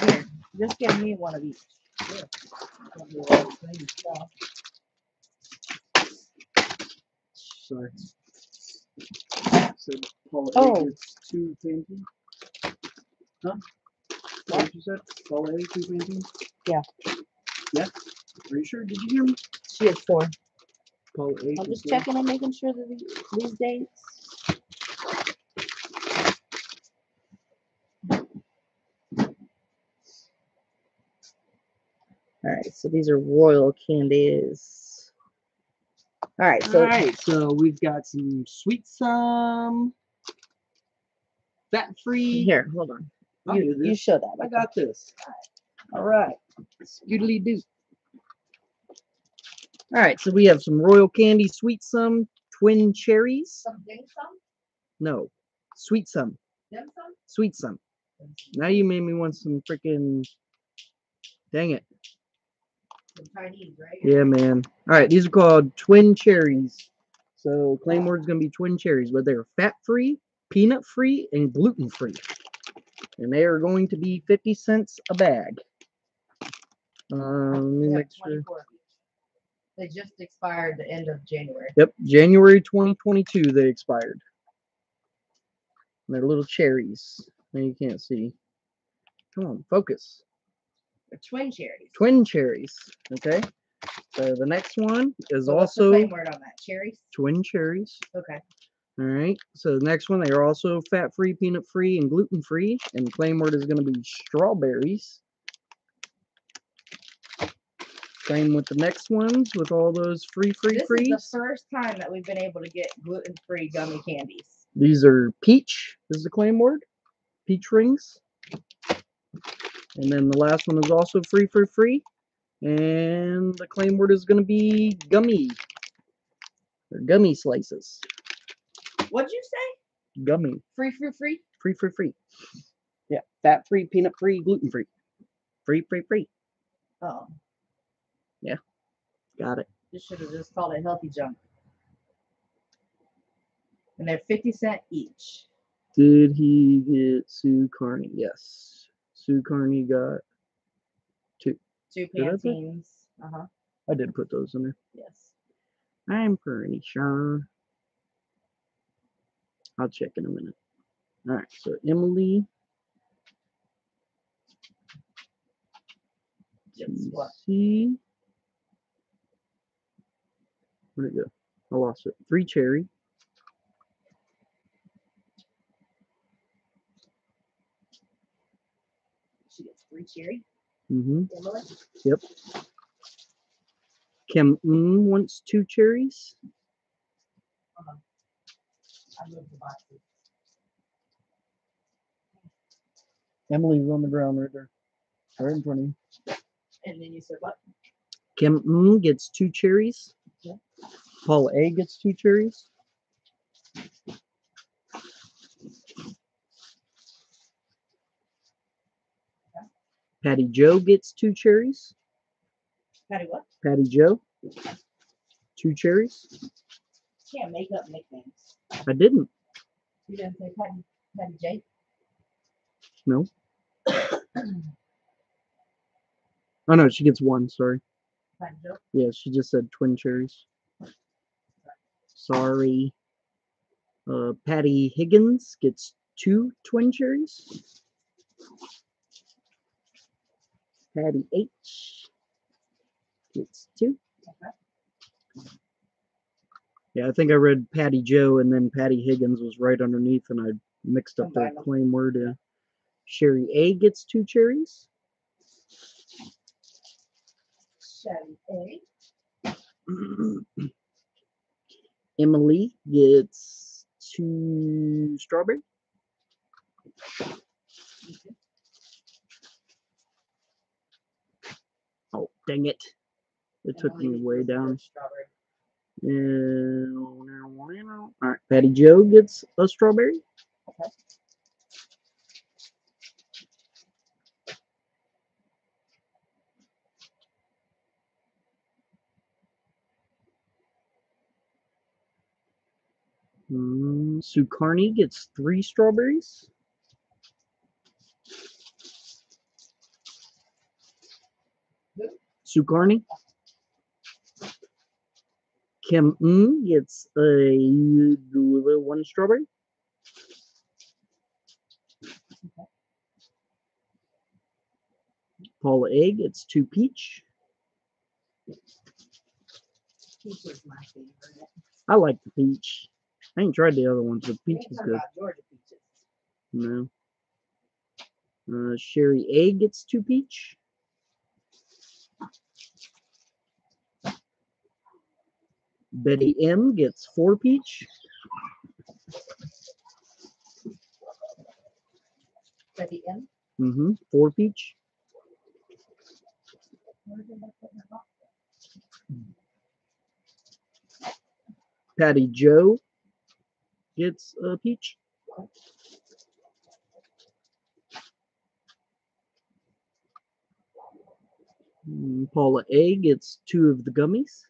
S1: Here, just give me one of each.
S2: Sorry. Said Paula
S1: Oh.
S2: A gets two Pantene? Huh? What did you said? Paula A, two Pantene?
S1: Yeah.
S2: Yeah? Are you sure? Did you hear me?
S1: She has four.
S2: Paula A.
S1: I'm just
S2: four?
S1: checking and making sure that these, these dates. All right, so these are royal candies. All right, so
S2: All right, so we've got some sweet some, fat free.
S1: here, hold on. You, you show that.
S2: I got this. All right, scoodly doo. All right, so we have some royal candy sweet some twin cherries.
S1: Some dim sum?
S2: No, sweet some,
S1: Dim sum?
S2: sweet some. Now you made me want some freaking. Dang it.
S1: Some Chinese, right?
S2: Yeah, man. All right, these are called twin cherries. So claim word's gonna be twin cherries, but they're fat free, peanut free, and gluten free. And they are going to be 50 cents a bag. Um, let me make sure.
S1: 24 of each. They just expired the end of January.
S2: Yep, January 2022 they expired. And they're little cherries. Now you can't see. Come on, focus.
S1: They're twin cherries.
S2: Twin cherries. Okay. So the next one is
S1: So
S2: also
S1: claim word on that? Cherries?
S2: twin cherries.
S1: Okay.
S2: All right. So the next one, they are also fat free, peanut free, and gluten free. And the claim word is going to be strawberries. Same with the next ones with all those free, free, free.
S1: This is the first time that we've been able to get gluten-free gummy candies.
S2: These are peach, is the claim word. peach rings. And then the last one is also free for free. And the claim word is going to be gummy. Or gummy slices.
S1: What'd you say?
S2: Gummy.
S1: Free, free, free.
S2: Free for free. Yeah. Fat free, peanut free, gluten free. Free, free, free.
S1: Oh,
S2: Got it.
S1: you should have just called it healthy junk. And they're fifty cent each.
S2: Did he get Sue Carney? Yes. Sue Carney got.
S1: Two
S2: Two
S1: Pantenes. Uh huh.
S2: I did put those in there.
S1: Yes.
S2: I'm pretty sure. I'll check in a minute. All right, so Emily.
S1: Yes. What?
S2: TC. Where'd it go? I lost it. Three cherry.
S1: She gets three cherry.
S2: Mm-hmm.
S1: Emily.
S2: Kim mm wants two cherries.
S1: I moved the boxes.
S2: Emily's on the ground right there. Right in front of you.
S1: And then you said what?
S2: Kim mm gets two cherries. Paul A gets two cherries. Patty Joe gets two cherries.
S1: Patty what?
S2: Patty Joe, two cherries.
S1: Can't make up nicknames.
S2: I didn't.
S1: You didn't say Patty Patty J.
S2: No. Oh no, she gets one. Sorry. Yeah, she just said twin cherries. Sorry. Uh, Patty Higgins gets two twin cherries. Patty H gets two. Yeah, I think I read Patty Joe and then Patty Higgins was right underneath, and I mixed up the claim word. Uh, Sherry A gets two cherries.
S1: Patty A.
S2: Emily gets two strawberry. Oh, dang it. It took me way down.
S1: Strawberry.
S2: All right, Patty Joe gets a strawberry.
S1: Okay.
S2: Mm, Sue Carney gets three strawberries. Carney. Kim mm gets a one strawberry. Paula A gets two peach.
S1: Peach is my favorite.
S2: I like the peach. I ain't tried the other ones, but peach is good.
S1: about Georgia peaches.
S2: No. Uh, Sherry A gets two peach. Betty M gets four peach.
S1: Betty M.
S2: Mm-hmm. Four peach.
S1: Where did I put her box?
S2: Patty Joe gets a peach. Mm, Paula A gets two of the gummies.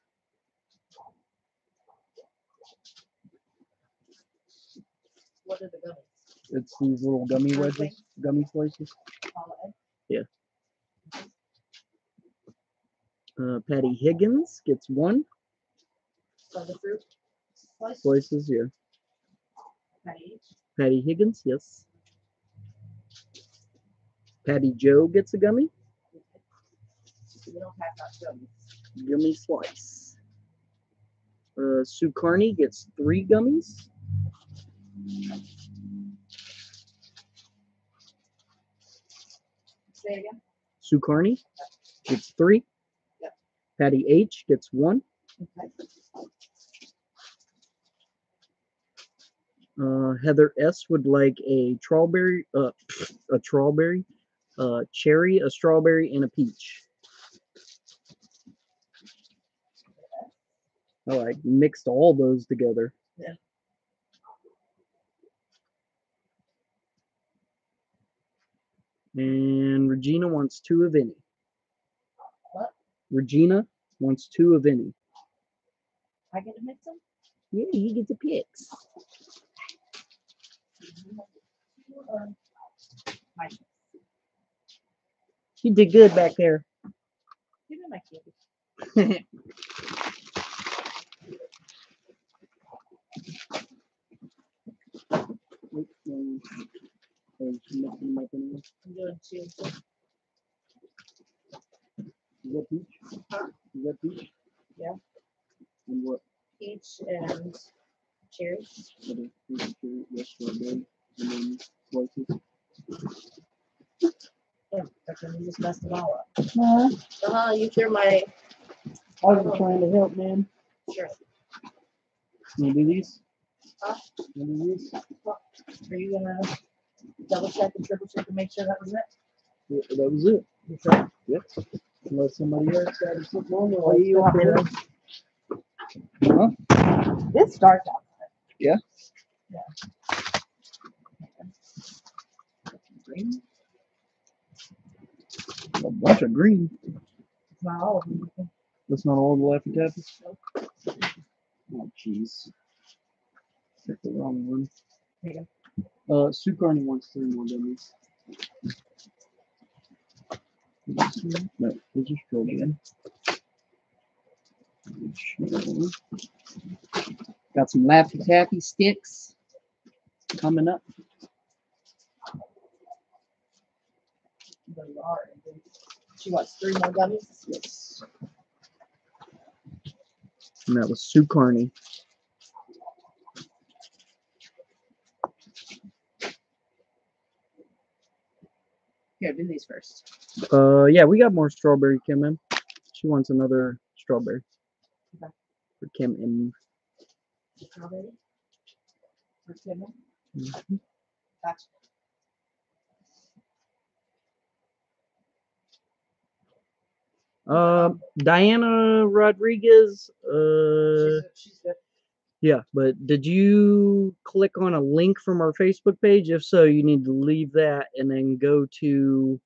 S1: What are the gummies?
S2: It's these little gummy wedges, gummy slices.
S1: Paula A.
S2: Uh, Patty Higgins gets one
S1: From the fruit slice.
S2: slices. Yeah.
S1: Patty
S2: Patty Higgins, yes. Patty Joe gets a gummy.
S1: We don't have that gummies.
S2: Gummy slice. Uh, Sue Carney gets three gummies.
S1: Say again.
S2: Sue Carney gets three.
S1: Yep.
S2: Patty H gets one.
S1: Okay.
S2: Uh, Heather S would like a strawberry, uh, a strawberry, uh, cherry, a strawberry, and a peach. I like mixed all those together.
S1: Yeah.
S2: And Regina wants two of any.
S1: What?
S2: Regina wants two of any.
S1: I get to mix them?
S2: Yeah, you get the picks.
S1: Or
S2: You did good back there.
S1: give me my candy.
S2: I was mixing them up anyway.
S1: I'm doing two.
S2: Is that peach? Is that peach?
S1: Yeah.
S2: And what?
S1: Peach and cherry.
S2: What is what is your yes, strawberry? And then slices.
S1: Yeah, that's when you just messed them all up.
S2: No,
S1: Uh-huh, you hear my,
S2: I was trying to help, man.
S1: sure.
S2: Wanna do these?
S1: Huh?
S2: Wanna do these?
S1: Are you gonna double check and triple check and make sure that was it?
S2: Yeah, that was it.
S1: You sure?
S2: Yep. Unless somebody else added something on there.
S1: What do you want me to?
S2: Huh?
S1: It's dark out.
S2: Yeah?
S1: Yeah. Green,
S2: A bunch of green.
S1: it's not all of them.
S2: That's not all the Laffy Taffy? Oh, jeez. Picked the wrong one.
S1: Here
S2: Uh, Sue Carney wants three more dummies. No, those are strawberry. Got some Laffy Taffy sticks coming up.
S1: There you are. and then She wants three more gummies.
S2: Yes. And that was Sue Carney.
S1: Here, do these first.
S2: Uh, yeah, we got more strawberry Kim in. She wants another strawberry.
S1: Okay.
S2: For Kim M.
S1: Strawberry. Kim.
S2: Mhm.
S1: Gotcha.
S2: Uh, Diana Rodriguez. Uh,
S1: She's, she's good.
S2: yeah, but did you click on a link from our Facebook page? If so, you need to leave that and then go to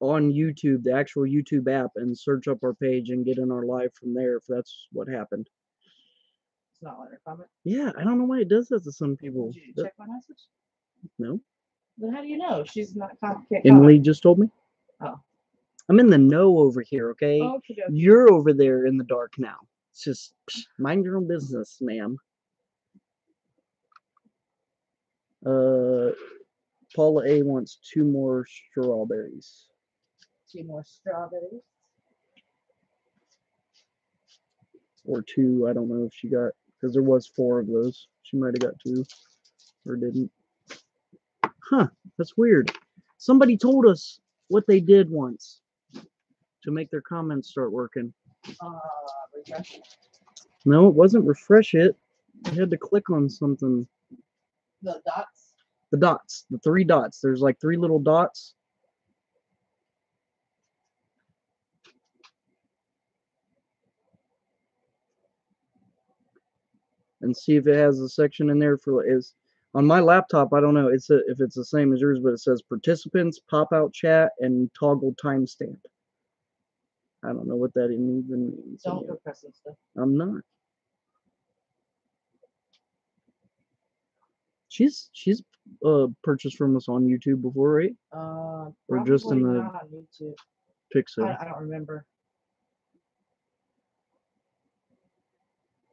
S2: on YouTube, the actual YouTube app, and search up our page and get in our live from there. If that's what happened.
S1: It's not letting her comment.
S2: Yeah, I don't know why it does that to some people.
S1: Did you
S2: That-
S1: check my message?
S2: no,
S1: Then how do you know? She's not com- can't comment.
S2: Emily just told me.
S1: Oh.
S2: I'm in the know over here, okay?
S1: Okay.
S2: You're over there in the dark now. It's just psh, mind your own business, ma'am. Uh, Paula A wants two more strawberries.
S1: Two more strawberries.
S2: Or two. I don't know if she got, because there was four of those. She might have got two or didn't. Huh, that's weird. Somebody told us what they did once to make their comments start working.
S1: Uh, refresh.
S2: No, it wasn't refresh it. I had to click on something.
S1: The dots.
S2: The dots, the three dots. There's like three little dots. And see if it has a section in there for is on my laptop. I don't know. It's a, if it's the same as yours, but it says participants, pop out chat, and toggle timestamp. I don't know what that even means.
S1: Don't
S2: yet.
S1: go pressing stuff.
S2: I'm not. She's she's uh purchased from us on YouTube before, right?
S1: Uh,
S2: Or just in the-
S1: not on YouTube.
S2: Pixel.
S1: I, I don't remember.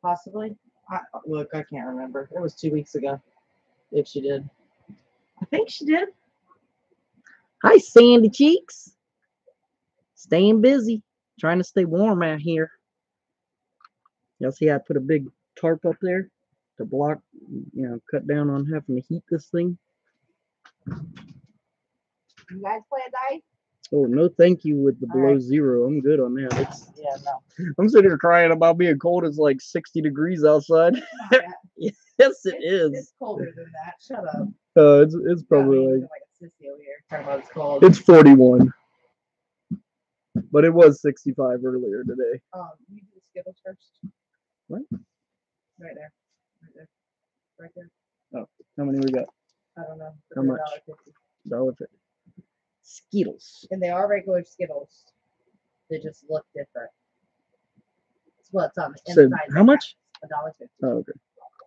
S1: Possibly. I look. I can't remember. It was two weeks ago. If she did, I think she did.
S2: Hi, Sandy Cheeks. Staying busy, trying to stay warm out here. Y'all see, I put a big tarp up there to block, you know, cut down on having to heat this thing.
S1: You guys play a dice?
S2: Oh no, thank you with the below
S1: right.
S2: zero. I'm good on that. It's,
S1: Yeah, no.
S2: I'm sitting here crying about being cold. It's like 60 degrees outside.
S1: Not yet.
S2: yes, it
S1: It's,
S2: is.
S1: it's colder than that. Shut up.
S2: Uh, it's it's probably
S1: me
S2: like
S1: like a over here. It's cold.
S2: it's 41. But it was 65 earlier today.
S1: Um, you do the Skittles first.
S2: What?
S1: Right there. Right there. Right there.
S2: Oh, how many we got?
S1: I don't know.
S2: How much? Dollar fifty. Skittles.
S1: And they are regular Skittles. They just look different. It's what's on the
S2: So
S1: inside.
S2: how much?
S1: A dollar fifty.
S2: Oh, okay.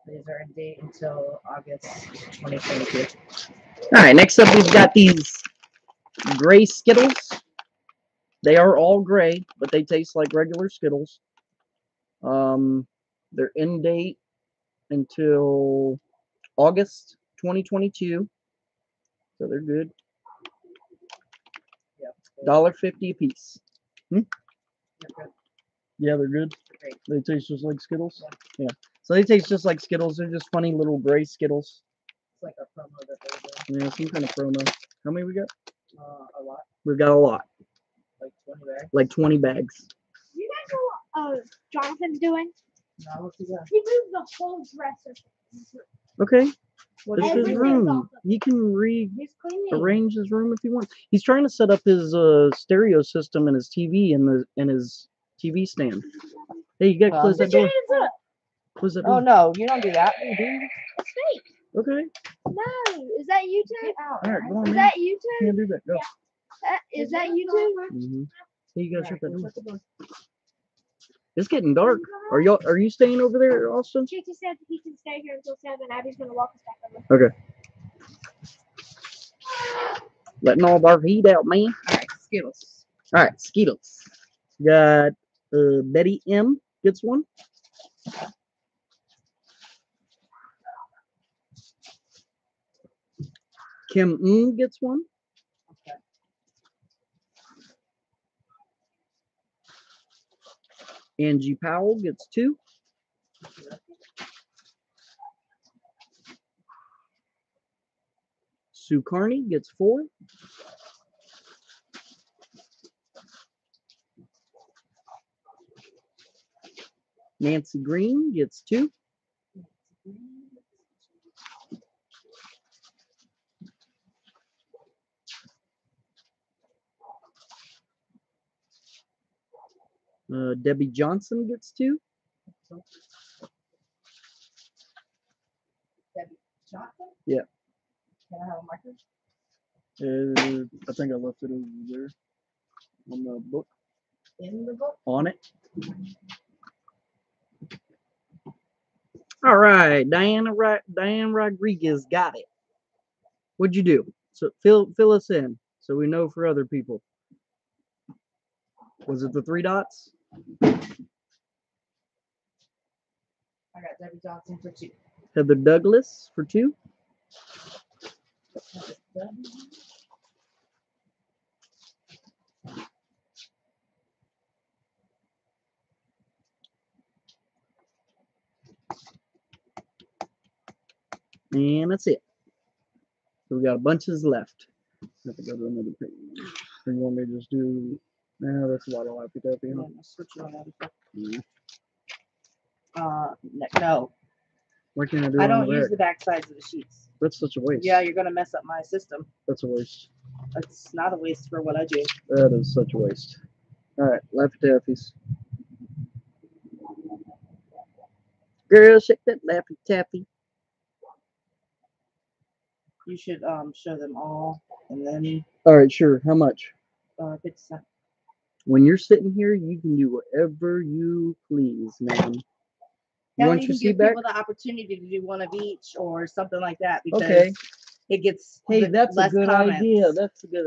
S1: These are in date until August 2022.
S2: All right. Next up, we've got these gray Skittles. They are all gray, but they taste like regular Skittles. Um, they're in date until August 2022, so they're good.
S1: Yep.
S2: Dollar fifty a piece.
S1: They're.
S2: Yeah, they're good. They taste just like Skittles. Yeah. So they taste just like Skittles. They're just funny little gray Skittles.
S1: It's like a promo that they're doing.
S2: Yeah, some kind of promo. How many we got?
S1: Uh, a lot,
S2: We've got a lot,
S1: like 20 bags.
S2: like twenty bags.
S4: You guys know what uh, Jonathan's doing?
S1: Now, what's he got?
S4: He moved the whole dresser.
S2: Okay,
S1: What
S2: this
S1: is
S2: is room. He can re
S4: He's cleaning.
S2: arrange his room if he wants. He's trying to set up his uh stereo system and his TV and the and his TV stand. Hey, you gotta
S1: Well,
S2: close that door. Close that door.
S1: Oh no, you don't do that.
S4: It's fake.
S2: Okay.
S4: No. Is that YouTube?
S1: Get out.
S2: All right, go on,
S4: Is
S2: man.
S4: that YouTube?
S2: Can't do that. Go.
S4: That, is that YouTube?
S2: Mm-hmm. Hey, you gotta shut that door.
S1: Shut the door.
S2: It's getting dark. Are y'all? Are you staying over there, Austin?
S4: Chicky said he can stay here until seven. Abby's gonna walk us back over.
S2: Letting all of our heat out, man.
S1: All right, Skittles.
S2: All right, Skittles. Got uh, Betty M gets one. Kim M gets one. Angie Powell gets two. Sue Carney gets four. Nancy Green gets two. Uh, Debbie Johnson gets two.
S1: Johnson?
S2: Yeah.
S1: Can I have a marker?
S2: Uh, I think I left it over there on the book
S1: In the book?
S2: on it. All right, Diana Diane Rodriguez got it. What'd you do? So fill fill us in so we know for other people. Was it the three dots?
S1: I got Debbie Johnson for two.
S2: Heather Douglas for two. And that's it. So we got a bunches left. Have to go to another page. Or you want me to just do? No, that's a lot of lappy tappy.
S1: Yeah,
S2: huh?
S1: I'll switch it.
S2: Yeah.
S1: Uh, n- no,
S2: Why can't I do it
S1: I
S2: on
S1: don't
S2: the
S1: use
S2: back?
S1: the back sides of the sheets.
S2: That's such a waste.
S1: Yeah, you're gonna mess up my system.
S2: That's a waste.
S1: It's not a waste for what I do.
S2: That is such a waste. All right, Laffy Taffies. Girl, shake that lappy Taffy.
S1: You should um show them all and then
S2: All right, sure. How much?
S1: uh fifty cent.
S2: When you're sitting here, you can do whatever you please, man. You want
S1: you
S2: your
S1: can
S2: seat
S1: give
S2: back?
S1: people the opportunity to do one of each or something like that because
S2: Okay.
S1: it gets
S2: Hey, that's a good
S1: comments.
S2: idea. That's a good.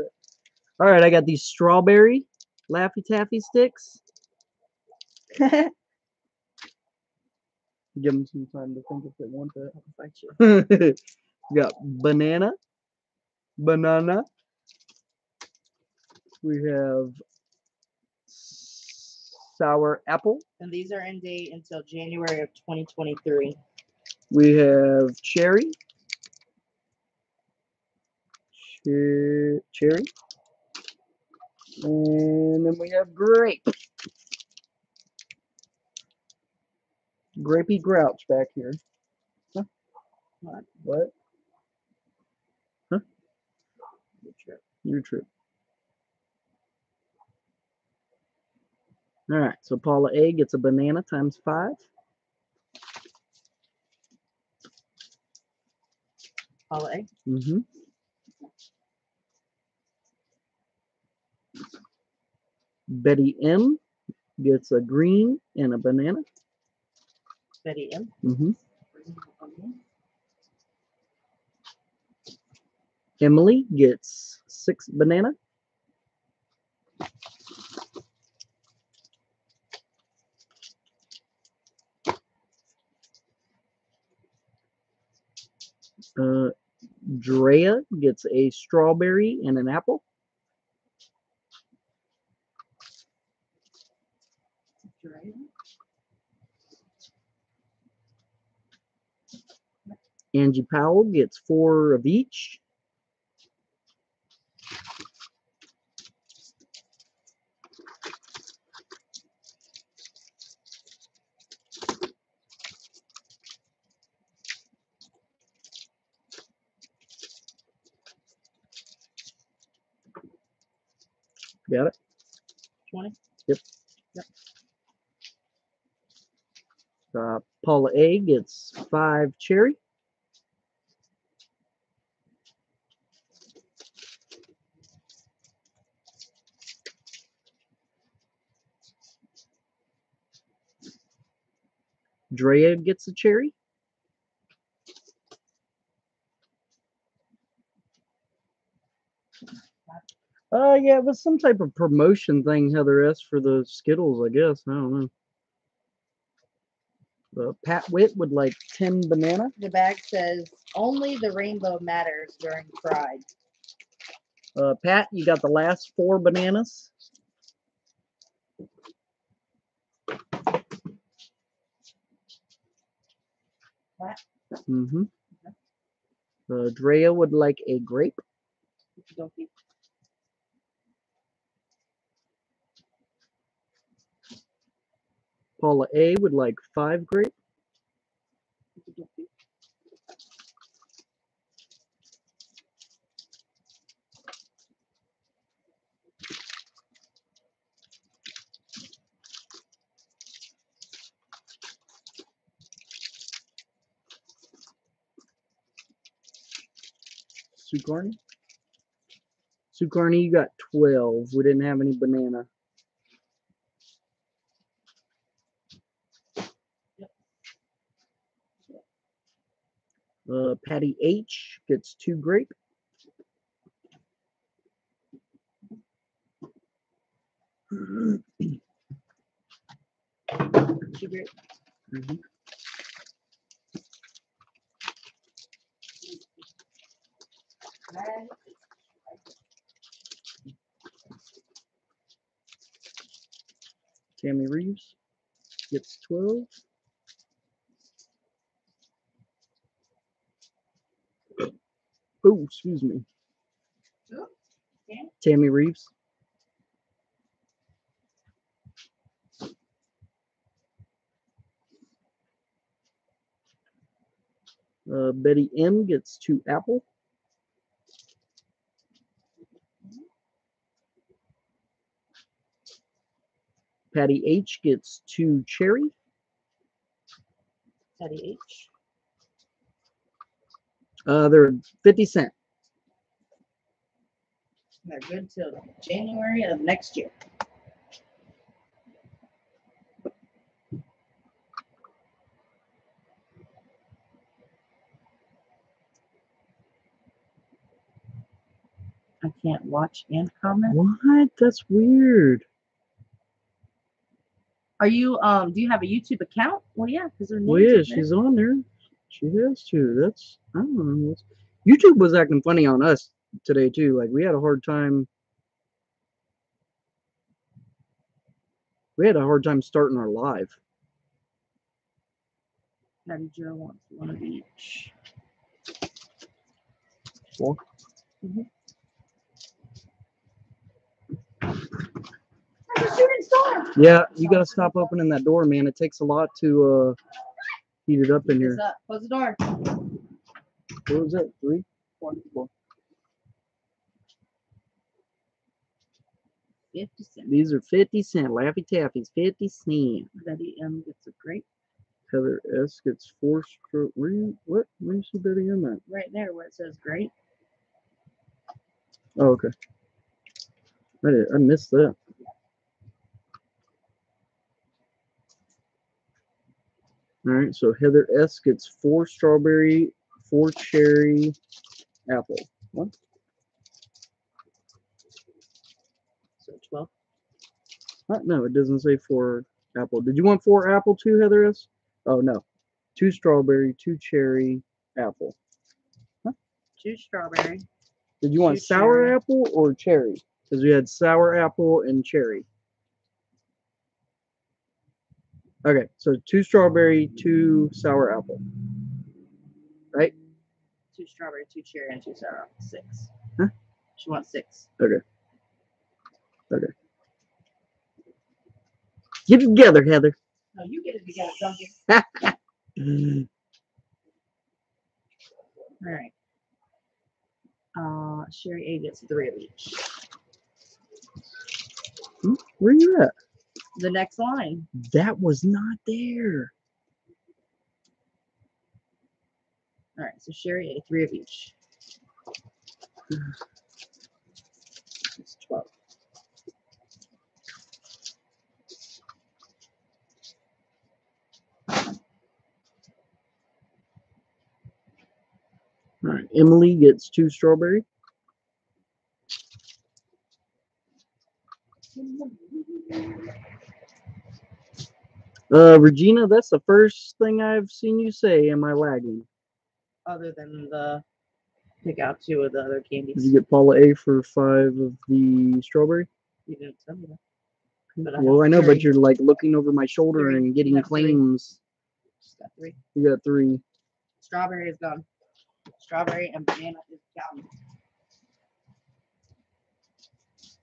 S2: All right, I got these strawberry Laffy Taffy sticks. Give them some time to think if they want that.
S1: Fight you.
S2: we got banana, banana. We have sour apple.
S1: And these are in date until January of 2023.
S2: We have cherry. Che- cherry. And then we have grape. Grapey grouch back here. Huh? What? Huh? Your trip. All right, so Paula A gets a banana times five.
S1: Paula A.
S2: Mm-hmm. Betty M gets a green and a banana.
S1: Betty M.
S2: Mm-hmm. Emily gets six banana. Uh, Drea gets a strawberry and an apple. Angie Powell gets four of each. Got it?
S1: 20. Yep.
S2: Uh, Paula A gets five cherry. Drea gets a cherry. Uh, yeah, it was some type of promotion thing Heather S for the Skittles, I guess. I don't know. Uh, Pat Witt would like 10 banana.
S9: The bag says only the rainbow matters during Pride.
S2: Uh, Pat, you got the last four bananas.
S9: Pat?
S2: Mm-hmm. Uh, Drea would like a grape.
S1: Okey-dokey.
S2: Paula A would like five grape. Sue Carney. Sue Carney, you got 12. We didn't have any banana. Uh, Patty H gets two grape.
S1: Two grape.
S2: Mhm. Tammy Reeves gets 12. Oh, excuse me.
S9: Tammy?
S2: Tammy Reeves. Uh, Betty M gets two apple. Patty H gets two cherry.
S1: Patty H.
S2: Uh, they're 50 cent.
S9: They're good till January of next year.
S1: I can't watch and comment.
S2: What? That's weird.
S1: Are you um? Do you have a YouTube account? Well, yeah, because her
S2: Well, yeah, she's on there. She has to. That's I don't know. YouTube was acting funny on us today too. Like we had a hard time. We had a hard time starting our live.
S1: Patty Joe wants one of each.
S2: Well,
S4: There's a shooting star.
S2: yeah, you gotta stop opening that door, man. It takes a lot to uh heat it up in here.
S9: up. Close the door.
S2: What was that? Three? Four.
S1: Fifty cent.
S2: These are 50 cent. Laffy Taffy's 50 cent.
S1: Betty M gets a grape
S2: Heather S gets four stroke. Where you, what? Where you see Betty M at?
S1: right there where it says grape.
S2: Oh, okay. I did. I missed that. All right, so Heather S gets four strawberry, four cherry, apple. What?
S1: So twelve.
S2: What? No, it doesn't say four apple. Did you want four apple too, Heather S? Oh no, two strawberry, two cherry, apple. Huh?
S1: Two strawberry.
S2: Did you want sour
S1: cherry.
S2: apple or cherry? Because we had sour apple and cherry. Okay, so two strawberry, two sour apple. Right?
S1: Two strawberry, two cherry, and two sour. apple. Six.
S2: Huh?
S1: She wants six. Okay. Okay.
S2: Get it together, Heather.
S1: No, you get it together, Duncan. All right. Uh, Sherry A gets three of each.
S2: Where you at?
S1: The next line.
S2: That was not there.
S1: All right, so Sherry A, three of each. It's twelve.
S2: All right, Emily gets two strawberry. Uh, Regina, that's the first thing I've seen you say. Am I lagging?
S1: Other than the pick out two of the other candies.
S2: Did you get Paula A for five of the strawberry?
S1: You didn't tell me that. But I
S2: well, I know,
S1: three.
S2: but you're like looking over my shoulder
S1: Three.
S2: and getting claims.
S1: Got three.
S2: You got three.
S1: Strawberry is gone. Strawberry and banana is gone.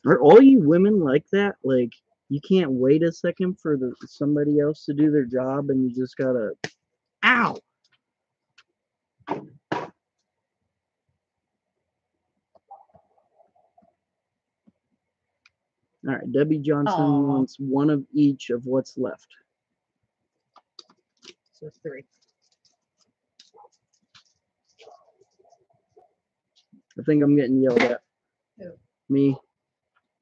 S2: Are all you women like that? Like you can't wait a second for the somebody else to do their job, and you just gotta. Ow! All right, Debbie Johnson
S1: Aw.
S2: wants one of each of what's left.
S1: So three.
S2: I think I'm getting yelled at.
S1: Who?
S2: Me.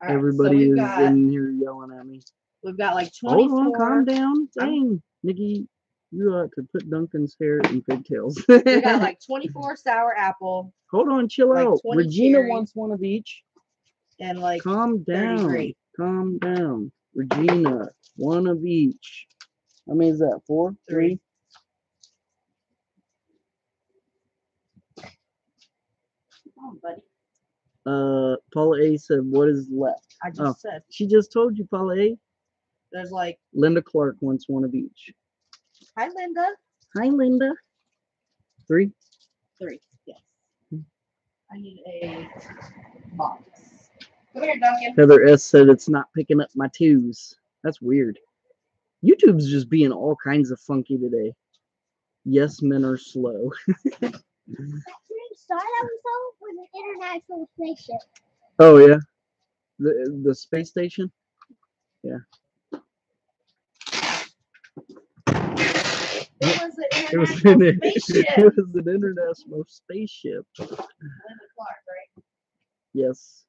S1: All right,
S2: Everybody
S1: we've
S2: is
S1: got,
S2: in here yelling at me.
S1: We've got like 24.
S2: Hold
S1: 24.
S2: on, calm down. Dang, Nikki, you ought to put Duncan's hair in pigtails.
S1: We got like 24 sour apple
S2: Hold on, chill
S1: like
S2: out. Regina
S1: cherry.
S2: wants one of each.
S1: and like
S2: Calm down.
S1: grape.
S2: Calm down. Regina, one of each. How many is that? Four?
S1: Three. Come on, buddy.
S2: Uh, Paula A said, "What is left?"
S1: I just
S2: Oh.
S1: said
S2: She just told you, Paula A.
S1: there's like
S2: Linda Clark wants one of each.
S1: hi Linda.
S2: Hi, Linda. Three.
S1: Three. Yes. I need a box. Come here, Duncan.
S2: Heather S said it's not picking up my twos. That's weird. YouTube's just being all kinds of funky today. Yes, men are slow.
S4: Start episode with an international spaceship.
S2: Oh yeah, the the space station. Yeah.
S1: It was an
S2: It was
S1: international
S2: an,
S1: spaceship.
S2: it was an international spaceship.
S1: Linda Clark, right?
S2: Yes,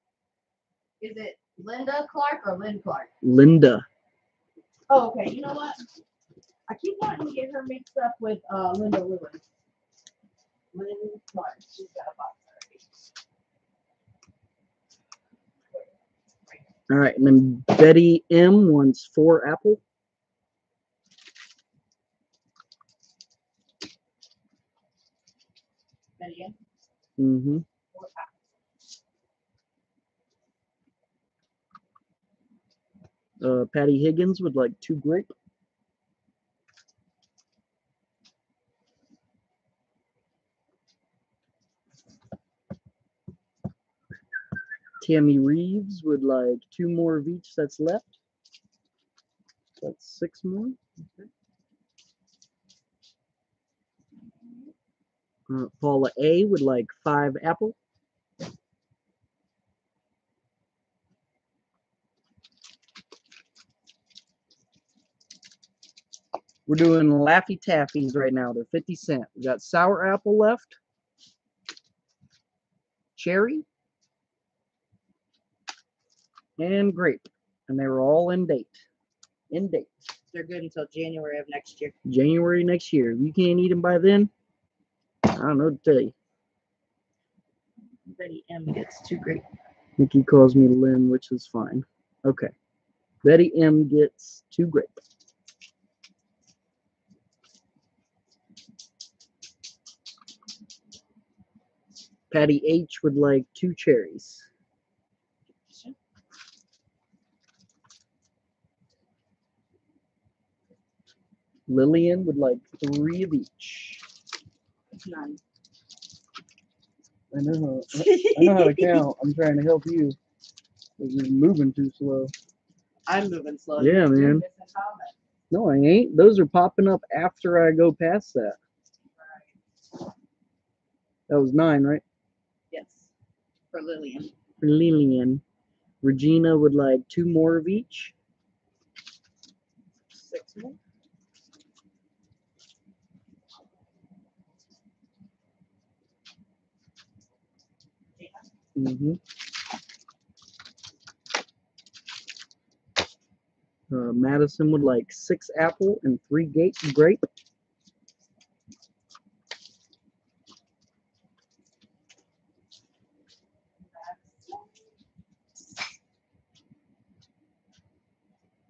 S1: Is it Linda Clark or Lynn Clark?
S2: Linda.
S1: Oh, okay. You know what? I keep wanting to get her mixed up with uh, Linda Lewis. Lynn. She's got a box already.
S2: All right, and then Betty M wants four apple.
S1: Betty Ann,
S2: Mm-hmm.
S1: four apples.
S2: Uh, Patty Higgins would like two grape. Tammy Reeves would like two more of each that's left. That's six more. Okay. Uh, Paula A would like five apple. We're doing Laffy Taffies right now. They're 50 cent. We got sour apple left. Cherry. And grape. And they were all in date. In date.
S1: They're good until January of next year.
S2: January next year. If you can't eat them by then, I don't know what to tell you.
S1: Betty M gets two great.
S2: Nikki calls me Lynn, which is fine. Okay. Betty M gets two grape. Patty H would like two cherries. Lillian would like three of each.
S1: None.
S2: I know how, I know how to count. I'm trying to help you. You're moving too slow.
S1: I'm moving slow.
S2: Yeah, man. No, I ain't. Those are popping up after I go past that. That was nine, right?
S1: Yes. For Lillian.
S2: For Lillian. Regina would like two more of each.
S1: Six more.
S2: Mm-hmm. Uh, Madison would like six apple and three gate grape.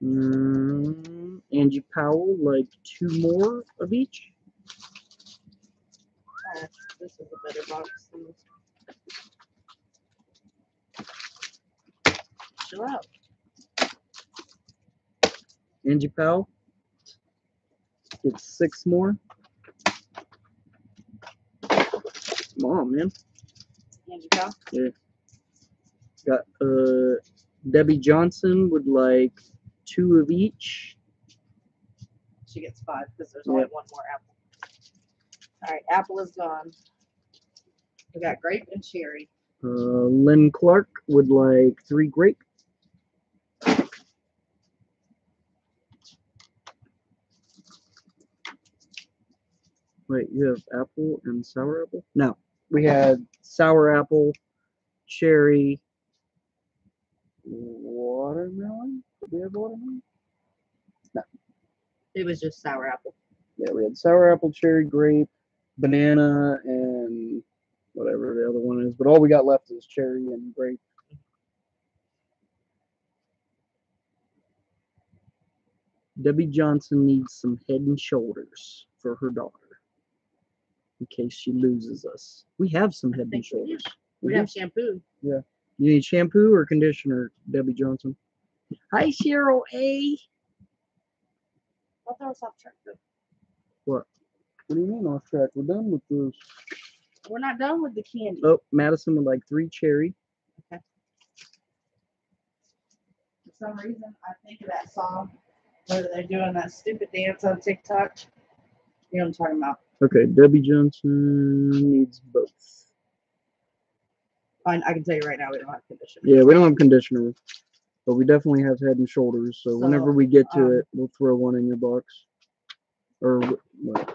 S2: Mm, Angie Powell like two more of each.
S1: Uh, this is a better box. than this. Chill out.
S2: Angie Powell gets six more. Come on, man.
S1: Angie Powell.
S2: Got uh Debbie Johnson would like two of each.
S1: She gets five because there's only one more apple. All right, apple is gone. We got grape and cherry.
S2: Uh, Lynn Clark would like three grape. Wait, you have apple and sour apple? No, we uh-huh. had sour apple, cherry, watermelon. Did we have watermelon? No.
S1: It was just sour apple.
S2: Yeah, we had sour apple, cherry, grape, banana, and whatever the other one is. But all we got left is cherry and grape. Debbie Johnson needs some head and shoulders for her daughter in case she loses us. We have some head and
S1: think we do.
S2: shoulders.
S1: We
S2: do?
S1: have shampoo. Yeah.
S2: You need shampoo or conditioner, Debbie Johnson? Hi, Cheryl A.
S1: I'll throw us off track. though.
S2: What do you mean off track? We're done with this.
S1: We're not done with the candy.
S2: Oh, Madison would like three cherry.
S1: For some reason, I think of that song where they're doing that stupid dance on TikTok. You know what I'm talking about?
S2: Okay, Debbie Johnson needs both.
S1: Fine, I can tell you right now, we don't have conditioner.
S2: Yeah, we don't have conditioner, but we definitely have head and shoulders. So, whenever we get to
S1: um,
S2: it, we'll throw one in your box. Or wh- what?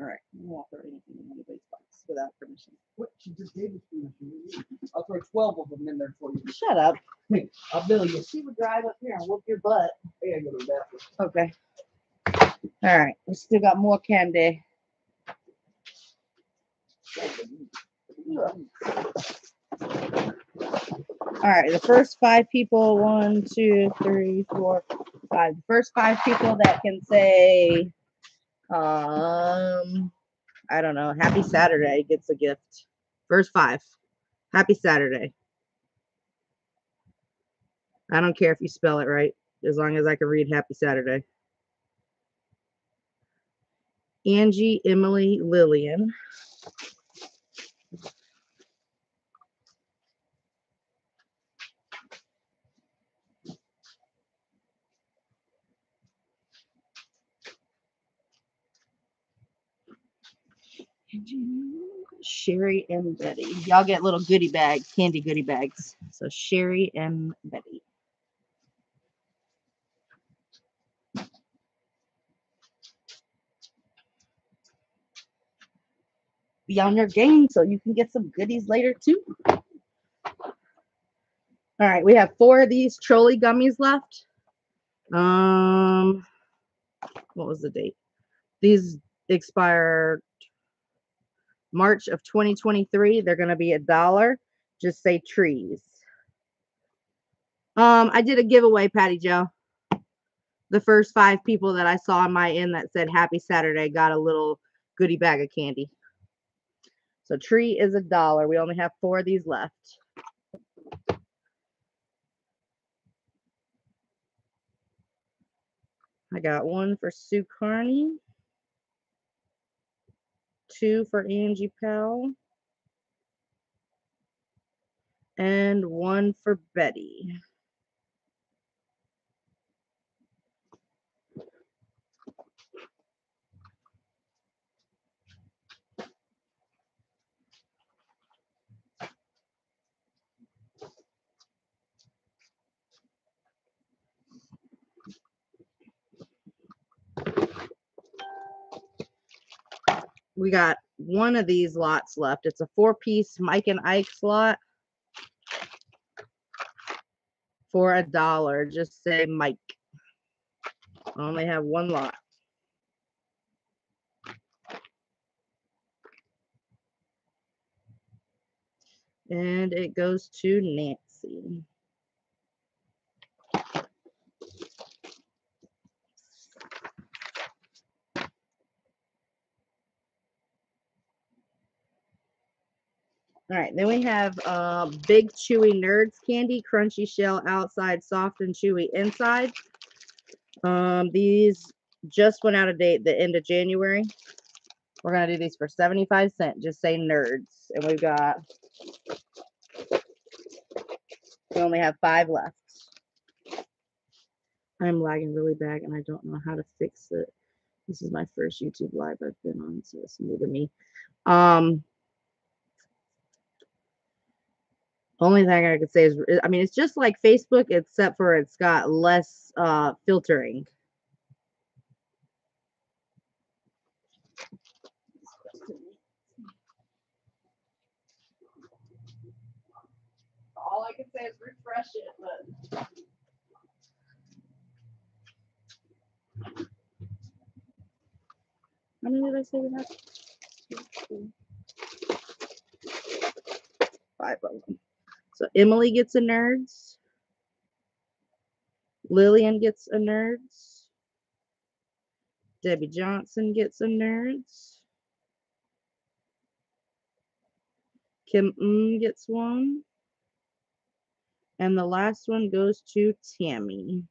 S1: All right, we won't throw anything in anybody's box without permission.
S2: What she just gave us I'll throw twelve of them in there for you.
S1: Shut up.
S2: I'll bill you.
S1: She would drive up here and whoop your butt.
S2: I go to the bathroom.
S1: Okay. All right, we still got more candy. All right, the first five people, one, two, three, four, five. The first five people that can say, um, I don't know, happy Saturday gets a gift. First five. Happy Saturday. I don't care if you spell it right, as long as I can read happy Saturday. Angie, Emily, Lillian. Sherry and Betty. Y'all get little goodie bags, candy goodie bags. So Sherry and Betty. Be on your game so you can get some goodies later too. All right, we have four of these Trolli gummies left. Um, what was the date? These expire March of 2023. They're going to be a dollar. Just say trees. Um, I did a giveaway, Patty Joe. The first five people that I saw on my end that said happy Saturday got a little goodie bag of candy. So tree is a dollar. We only have four of these left. I got one for Sue Carney, two for Angie Powell, and one for Betty. We got one of these lots left. It's a four piece Mike and Ike slot for a dollar. Just say Mike. I only have one lot. And it goes to Nancy. All right, then we have uh, Big Chewy Nerds candy, crunchy shell outside, soft and chewy inside. Um, these just went out of date the end of January. We're gonna do these for 75 cents. Just say nerds. And we've got we only have five left. I'm lagging really bad and I don't know how to fix it. This is my first YouTube live I've been on, so it's new to me. Um only thing I could say is, I mean, it's just like Facebook, except for it's got less uh, filtering. All I can say is refresh it, but. How many did I say we have? Two, three, Five of them. So Emily gets a nerds. Lillian gets a nerds. Debbie Johnson gets a nerds. Kim gets one. And the last one goes to Tammy.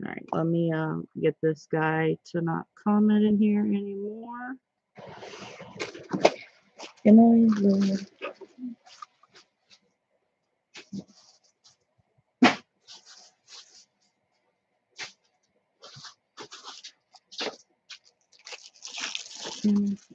S1: All right, let me uh, get this guy to not comment in here anymore. Emily, Lillian. Mm.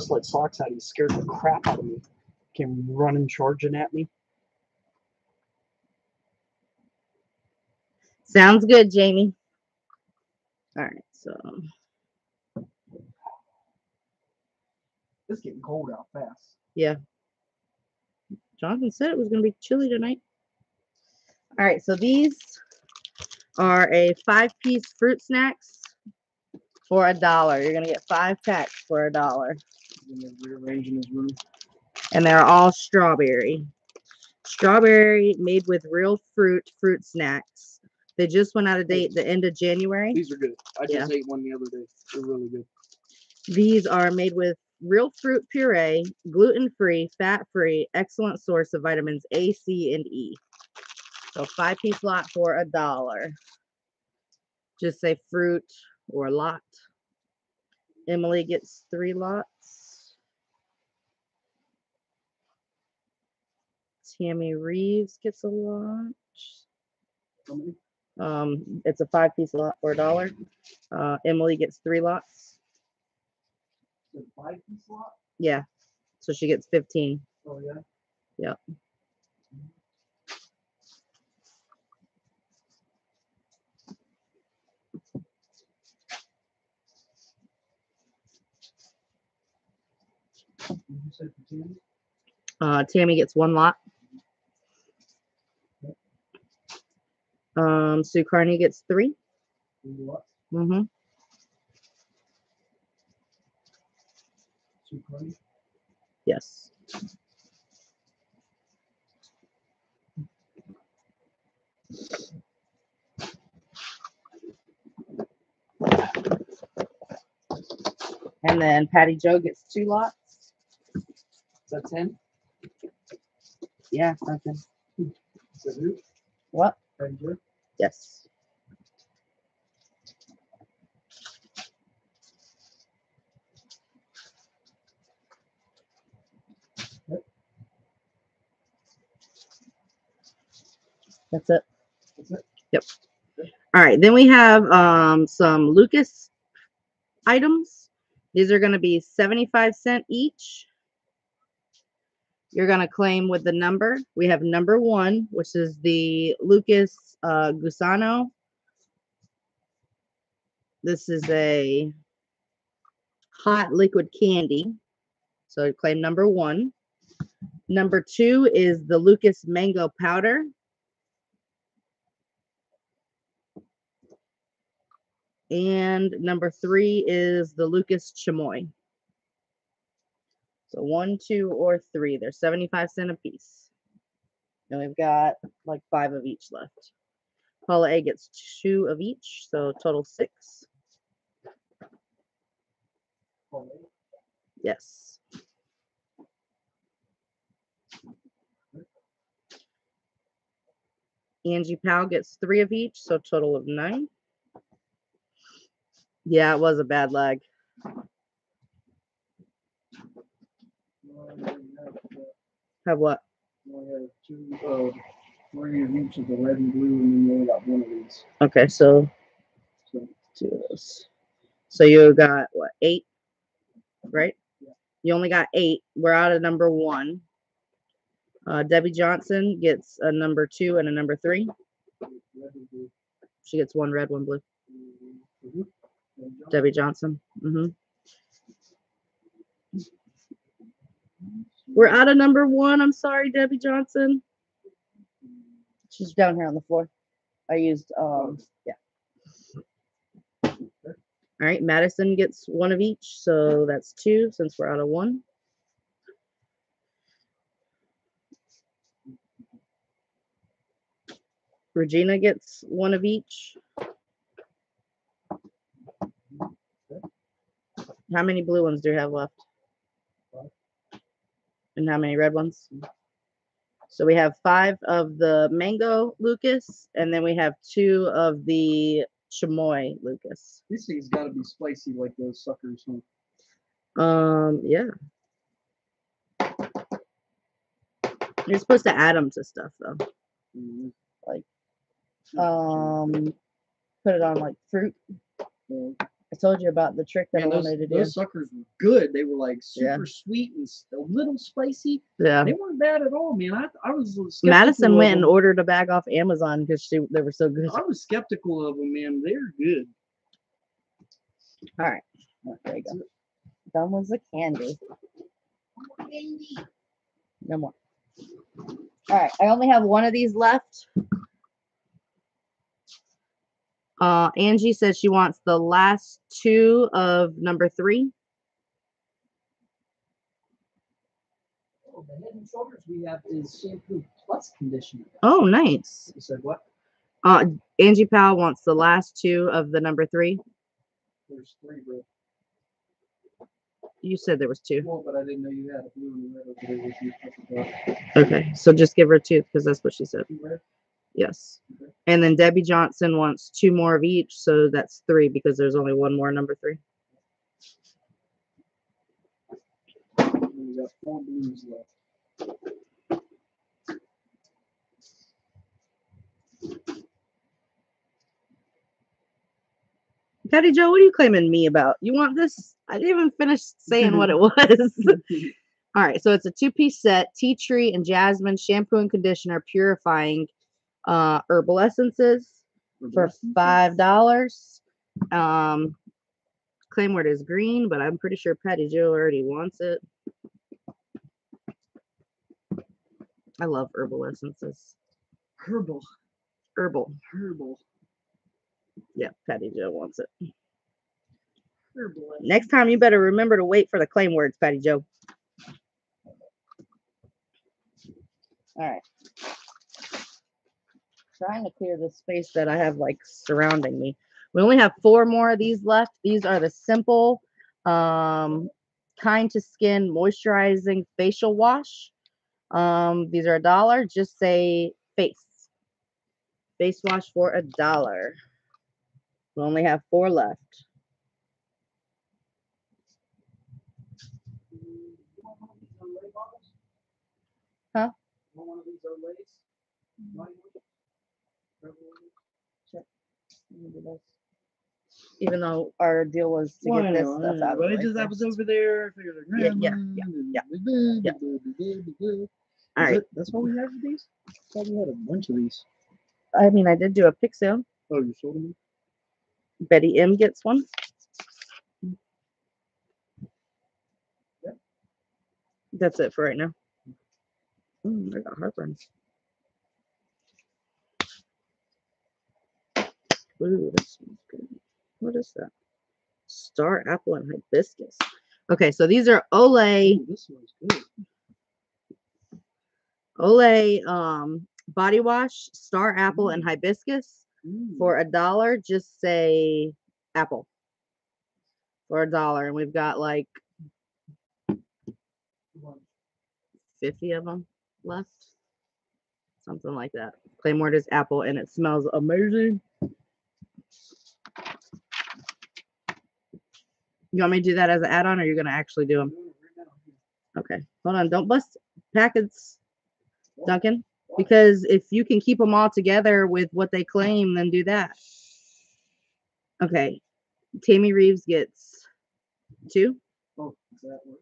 S2: Just like Socks had, he scared the crap out of me. Came running, charging at me.
S1: Sounds good, Jamie. All right, so
S2: It's getting cold out fast. Yeah.
S1: Jonathan said it was going to be chilly tonight. All right, so these are a five piece fruit snacks for a dollar. You're going to get five packs for a dollar.
S2: Then they're rearranging his room.
S1: And they're all strawberry. Strawberry made with real fruit, fruit snacks. They just went out of date the end of January.
S2: These are good. I
S1: Yeah.
S2: just ate one the other day. They're really good.
S1: These are made with real fruit puree, gluten free, fat free, excellent source of vitamins A, C, and E. So five piece lot for a dollar. Just say fruit or lot. Emily gets three lots. Tammy Reeves gets a lot. Um, it's a five piece lot for a dollar. Uh, Emily gets three lots.
S2: The five piece lot?
S1: Yeah. So she gets 15.
S2: Oh, yeah.
S1: Yep. Uh, Tammy gets one lot. Um, Sue Carney gets three.
S2: Lots,
S1: Mm-hmm.
S2: two twenty.
S1: Yes. And then Patty Joe gets two lots.
S2: Is that ten?
S1: Yeah, something.
S2: Is that who?
S1: What? Yes. That's it.
S2: That's it?
S1: Yep. All right. Then we have um, some Lucas items. These are going to be 75 cent each. You're going to claim with the number. We have number one, which is the Lucas uh, Gusano. This is a hot liquid candy. So claim number one. Number two is the Lucas Mango Powder. And number three is the Lucas Chamoy. So one, two, or three. They're 75 cent a piece. And we've got like five of each left. Paula A gets two of each, so total six. Yes. Angie Powell gets three of each, so total of nine. Yeah, it was a bad lag.
S2: you only have,
S1: what?
S2: only have two, uh, three of each of the red and blue, and then you only got one of these.
S1: Okay, so
S2: So.
S1: So you got what, eight? Right?
S2: Yeah.
S1: You only got eight. We're out of number one. Uh, Debbie Johnson gets a number two and a number three. She gets one red, one blue.
S2: Mhm.
S1: Debbie Johnson. hmm We're out of number one. I'm sorry, Debbie Johnson. She's down here on the floor. I used, um, yeah. All right, Madison gets one of each, so that's two since we're out of one. Regina gets one of each. How many blue ones do you have left? And how many red ones? So we have five of the mango Lucas, and then we have two of the chamoy Lucas.
S2: This thing's gotta be spicy like those suckers, huh?
S1: Um, yeah. You're supposed to add them to stuff though.
S2: Mhm.
S1: Um, put it on like fruit.
S2: Yeah.
S1: I told you about the trick that
S2: Man,
S1: I
S2: those,
S1: wanted to do.
S2: those suckers were good. They were like
S1: Yeah.
S2: super sweet and a little spicy.
S1: Yeah.
S2: They weren't bad at all, man. I, I was a
S1: Madison went and ordered a bag off Amazon because she they were so good.
S2: I was skeptical of them, man. They're good.
S1: All right, there you go. Done was the candy. No more. All right, I only have one of these left. Uh, Angie says she wants the last two of number three.
S2: Oh, the head and shoulders we have is shampoo plus conditioner.
S1: Oh, nice.
S2: You said what?
S1: Uh, Angie Powell wants the last two of the number three.
S2: There's three, bro.
S1: You said there was two.
S2: Well, but I didn't know you had a blue and red over there with you. I forgot.
S1: Okay, so just give her two because that's what she said.
S2: Two red?
S1: Yes. And then Debbie Johnson wants two more of each, so that's three because there's only one more number three.
S2: We got four blues left.
S1: Patty Joe, what are you claiming me about? You want this? I didn't even finish saying what it was. All right, so it's a two-piece set: tea tree and jasmine shampoo and conditioner, purifying uh herbal essences for five dollars. Um, claim word is green, but I'm pretty sure Patty Joe already wants it. I love herbal essences.
S2: Herbal.
S1: Herbal.
S2: Herbal.
S1: Yeah, Patty Joe wants it.
S2: Herbal.
S1: Next time, you better remember to wait for the claim words, Patty Joe. All right. Trying to clear the space that I have like surrounding me. We only have four more of these left. These are the simple, um, kind to skin moisturizing facial wash. Um, these are a dollar. Just say face. Face wash for a dollar. We only have four left. Huh?
S2: One of these Olays? Mine would. Herbal Olay?
S1: Even though our deal was to
S2: Well,
S1: get this
S2: know, I
S1: stuff
S2: know,
S1: out of
S2: but
S1: the way
S2: just I was
S1: first.
S2: over there. I figured like,
S1: Yeah, yeah, yeah, yeah,
S2: yeah.
S1: All right.
S2: That's what we have for these? I thought we had a bunch of these.
S1: I mean, I did do a pick sale.
S2: Oh, you sold them?
S1: Betty M gets one.
S2: Yep.
S1: That's it for right now. Mm, I got heartburn. Ooh, that smells good. What is that? Star apple and hibiscus. Okay, so these are Olay
S2: Ooh, this one's good.
S1: Olay um body wash, star apple and hibiscus
S2: Mm.
S1: for a dollar. Just say apple for a dollar, and we've got like fifty of them left, something like that. Claymore is apple, and it smells amazing. You want me to do that as an add-on, or you're gonna actually do them? Okay, hold on. Don't bust packets, Duncan. Because if you can keep them all together with what they claim, then do that. Okay. Tammy Reeves gets two.
S2: Oh, does that work?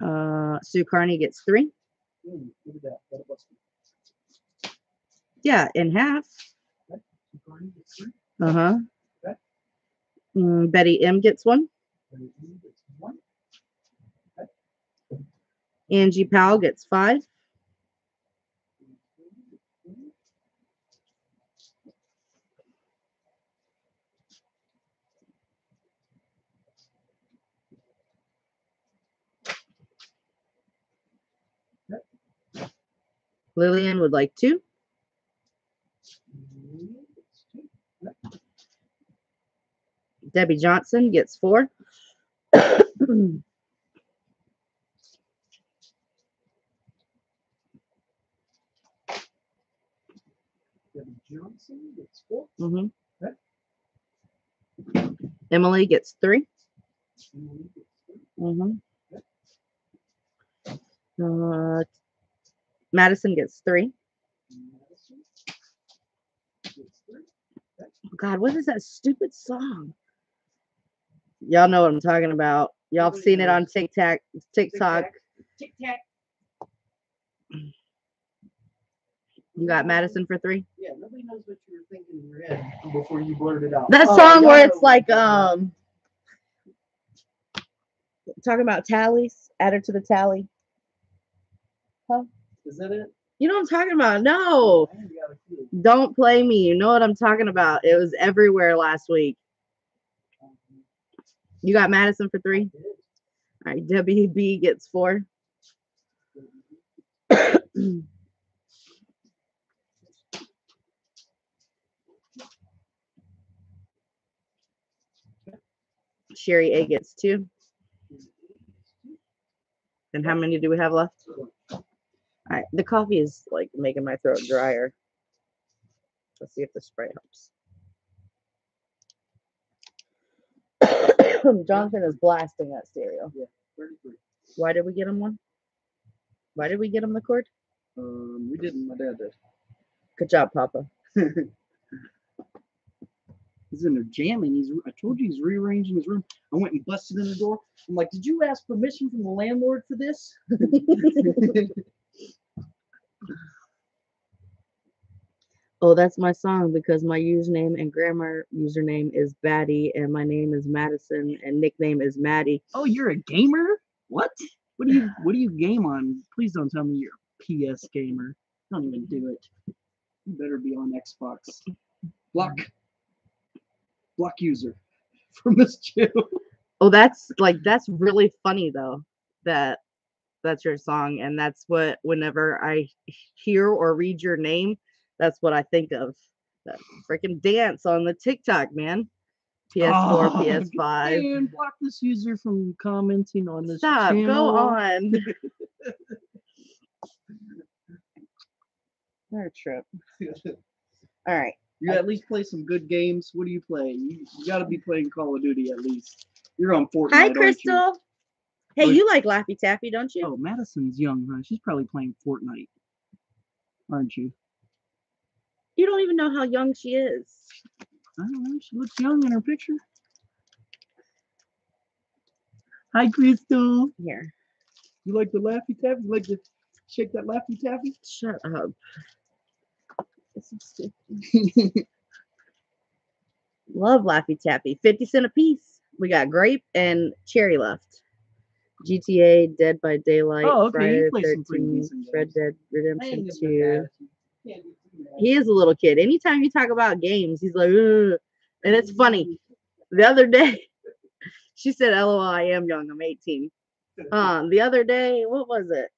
S1: Uh, Sue Carney gets three.
S2: Mm, look at that. That was
S1: Yeah, in half.
S2: Barney gets three,
S1: Uh huh. Mm, Betty M gets one.
S2: Gets one.
S1: Angie Powell gets five. Lillian would like two.
S2: Lee gets two.
S1: Debbie Johnson gets four.
S2: Debbie Johnson gets four.
S1: Mhm.
S2: Okay.
S1: Emily gets three.
S2: Emily gets three.
S1: Mhm. Uh, Madison gets three.
S2: Madison gets three.
S1: Oh God, what is that stupid song? Y'all know what I'm talking about. Y'all have seen it on
S2: knows.
S1: TikTok. TikTok. You got Madison for three.
S2: Yeah, nobody knows what you were thinking in your head before you blurted out.
S1: That
S2: "Oh,
S1: song where it's like um talking about tallies, add her to the tally.
S2: about." Is that it?
S1: You know what I'm talking about? No.
S2: I ain't got a clue.
S1: Don't play me. You know what I'm talking about. It was everywhere last week. You got Madison for three. All right, WB gets four. Sherry A gets two. And how many do we have left? All right, the coffee is like making my throat drier. Let's see if the spray helps. Jonathan is blasting that stereo.
S2: 33.
S1: Why did we get him one? Why did we get him the cord?
S2: Um, we didn't. My dad did.
S1: Good job, Papa.
S2: He's in there jamming. He's. I told you he's rearranging his room. I went and busted in the door. I'm like, did you ask permission from the landlord for this?
S1: Oh, that's my song because my username and grammar username is Batty and my name is Madison and nickname is Maddie.
S2: oh, you're a gamer? What? What do you What do you game on? Please don't tell me you're a PS gamer. Don't even do it. You better be on Xbox. Block. Block user from this channel.
S1: Oh, that's like that's really funny though. That that's your song and that's what whenever I hear or read your name, that's what I think of. That freaking dance on the TikTok, man. PS4,
S2: Oh,
S1: PS5.
S2: Man, block this user from commenting on this
S1: Stop,
S2: channel.
S1: go on. A trip. All right.
S2: You at least play some good games. What do you play? You, you got to be playing Call of Duty at least. You're on Fortnite.
S1: Hi,
S2: aren't you?
S1: Crystal. Hey, you like Laffy Taffy, don't you?
S2: Oh, Madison's young, huh? She's probably playing Fortnite, aren't you?
S1: You don't even know how young she is.
S2: I don't know. She looks young in her picture. Hi, Crystal.
S1: Here,
S2: You like the Laffy Taffy? You like to shake that Laffy Taffy?
S1: shut up. This is. Love Laffy Taffy. 50 cent a piece. We got grape and cherry left. GTA, Dead by Daylight,
S2: Oh, okay,
S1: Friday
S2: play
S1: the 13th, Red. Dead Redemption 2.
S2: Can't do too bad.
S1: He is a little kid. Anytime you talk about games, he's like, Ugh. and it's funny. The other day, she said, LOL, I am young. I'm 18. Um, the other day, what was it?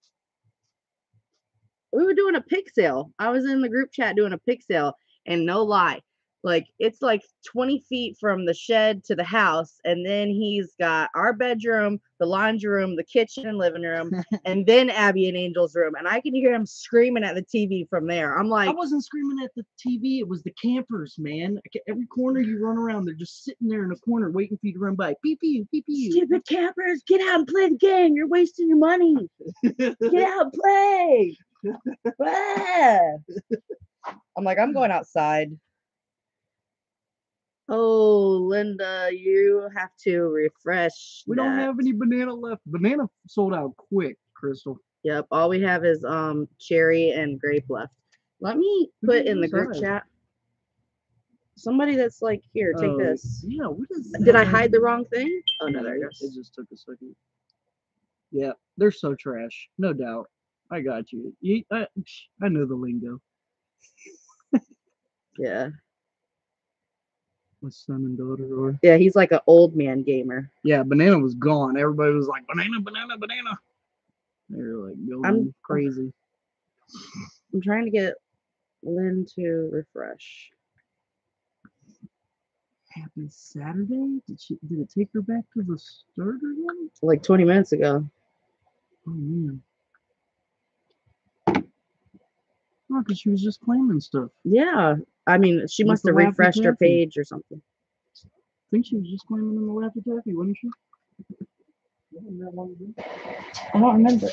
S1: We were doing a pick sale. I was in the group chat doing a pick sale, and no lie, like it's like 20 feet from the shed to the house, and then he's got our bedroom, the laundry room, the kitchen and living room, and then Abby and Angel's room, and I can hear him screaming at the TV from there. I'm like I
S2: wasn't screaming at the TV. It was the campers, man. Every corner you run around, they're just sitting there in a corner waiting for you to run by. Beep beep beep beep.
S1: stupid campers, get out and play the game. You're wasting your money. Get out and play. Ah. I'm like, I'm going outside. Oh, Linda, you have to refresh.
S2: We don't
S1: that.
S2: have any banana left. Banana sold out quick, Crystal.
S1: Yep, all we have is um cherry and grape left. Let me
S2: Who
S1: put in the group chat. Somebody that's like, here, take
S2: Oh,
S1: this.
S2: Yeah, what is
S1: Did I hide the wrong thing? Oh no, there it
S2: it
S1: goes.
S2: It just took a second. Yeah, they're so trash, no doubt. I got you. you I, I know the lingo.
S1: Yeah.
S2: My son and daughter are.
S1: Yeah, he's like an old man gamer.
S2: Yeah, banana was gone. Everybody was like, banana, banana, banana. They were like going crazy.
S1: I'm trying to get Lynn to refresh.
S2: Happy Saturday? Did she? Did it take her back to the start again?
S1: Like 20 minutes ago.
S2: Oh man. Oh, because she was just claiming stuff.
S1: Yeah. I mean, she must have refreshed her page or something.
S2: I think she was just claiming in the Laffy Taffy, wasn't she?
S1: I don't remember.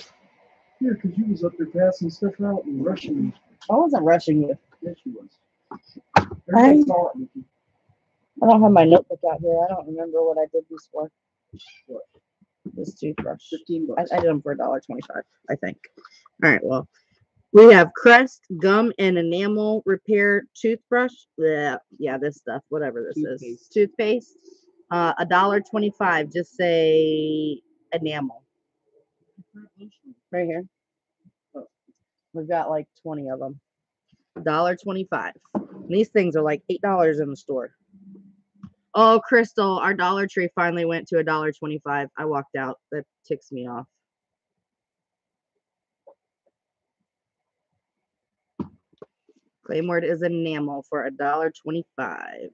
S2: Yeah, because you was up there passing stuff out and rushing me.
S1: I wasn't rushing you.
S2: Yes, she was.
S1: I-
S2: saw it, Nikki.
S1: I don't have my notebook out here. I don't remember what I did these for.
S2: What?
S1: This toothbrush.
S2: Fifteen
S1: I,
S2: bucks.
S1: I did them for a dollar twenty-five, I think. All right, well, we have Crest gum and enamel repair toothbrush. Yeah, yeah, this stuff, whatever this is,
S2: Toothpaste.
S1: toothpaste. Uh, a dollar twenty-five. Just say enamel right here. We've got like twenty of them. Dollar twenty-five. These things are like eight dollars in the store. Oh, Crystal, our Dollar Tree finally went to a dollar twenty-five. I walked out. That ticks me off. Claymore is enamel for a dollar twenty-five.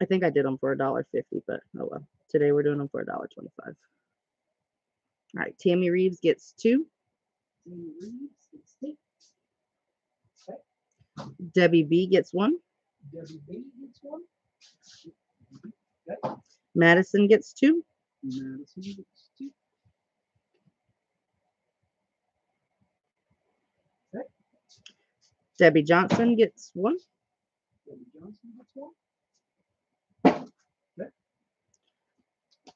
S1: I think I did them for a dollar fifty, but oh well. Today we're doing them for a dollar twenty-five. All right, Tammy Reeves gets two.
S2: Tammy Reeves gets two.
S1: Debbie B gets one.
S2: Debbie B gets one.
S1: Madison gets two.
S2: Madison gets two.
S1: Debbie Johnson gets one.
S2: Debbie Johnson gets one.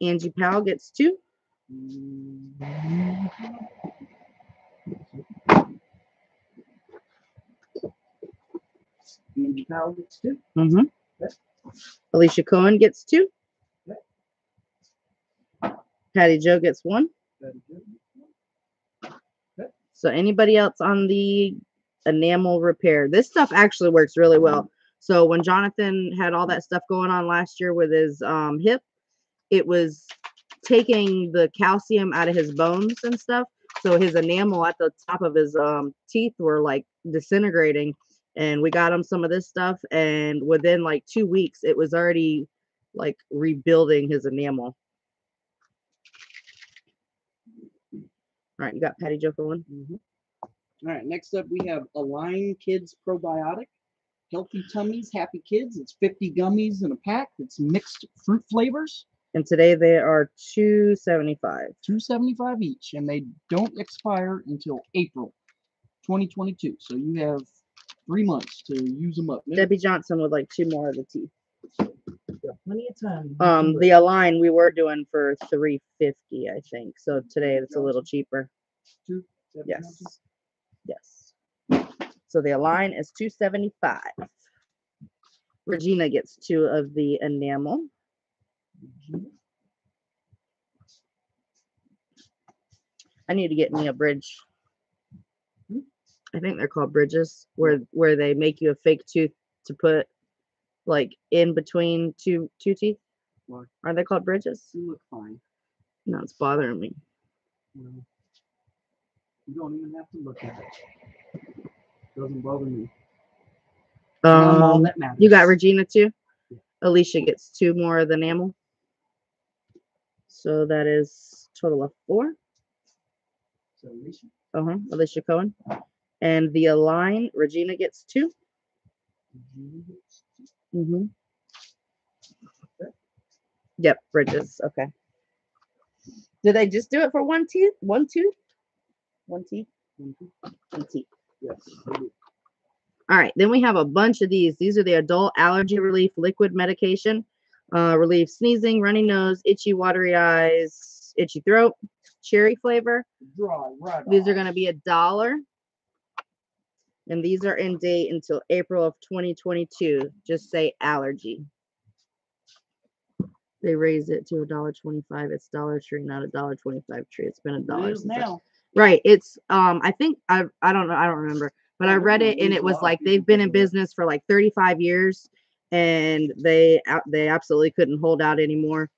S1: Angie Powell gets two.
S2: Mm, Angie Powell gets two.
S1: Mm-hmm.
S2: Okay.
S1: Alicia Cohen gets two.
S2: Okay.
S1: Patty Joe gets one.
S2: Debbie Jo gets one.
S1: So anybody else on the enamel repair? This stuff actually works really well. So when Jonathan had all that stuff going on last year with his um, hip, it was taking the calcium out of his bones and stuff. So his enamel at the top of his um, teeth were like disintegrating. And we got him some of this stuff, and within like two weeks, it was already like rebuilding his enamel. All right, you got Patty Joe for one.
S2: Mhm. All right, next up we have Align Kids Probiotic. Healthy tummies, happy kids. It's 50 gummies in a pack. It's mixed fruit flavors,
S1: And today they are 275.
S2: 275 each, and they don't expire until April 2022. So you have three months to use them up.
S1: Debbie Johnson would like two more of the teeth.
S2: got plenty of time. to use
S1: Um,
S2: 'em up.
S1: the Align we were doing for 350, I think. So today it's a little cheaper.
S2: Two, Debbie
S1: Yes.
S2: Johnson.
S1: Yes. So the Align is 275. Regina gets two of the enamel. I need to get me a bridge. I think they're called bridges, where where they make you a fake tooth to put like in between two two teeth.
S2: Why?
S1: Are they called bridges?
S2: You look fine.
S1: No, it's bothering me.
S2: Well, you don't even have to look at it. Doesn't bother me. I'm all
S1: Um,
S2: that matters.
S1: you got Regina too. Alicia gets two more of the enamel. So that is total of four.
S2: So Alicia,
S1: Uh huh. Alicia Cohen. And the Align, Regina gets two.
S2: Regina gets two.
S1: Mm-hmm. Yep, bridges. Okay. Did they just do it for one teeth? One tooth? One teeth?
S2: One, two.
S1: One teeth.
S2: Yes.
S1: All right. Then we have a bunch of these. These are the adult allergy relief liquid medication. Uh, relief sneezing, runny nose, itchy, watery eyes, itchy throat, cherry flavor.
S2: Dry, right.
S1: These are going to be a dollar. And these are in date until April of 2022. Just say allergy. They raised it to a dollar twenty-five. It's Dollar Tree, not a dollar twenty-five tree. It's been a dollar
S2: It is
S1: since I-
S2: now.
S1: Right. It's um. I think I I don't know. I don't remember, but I read it and it was like they've been in
S2: talking about it.
S1: business for like thirty-five years, and they they absolutely couldn't hold out anymore.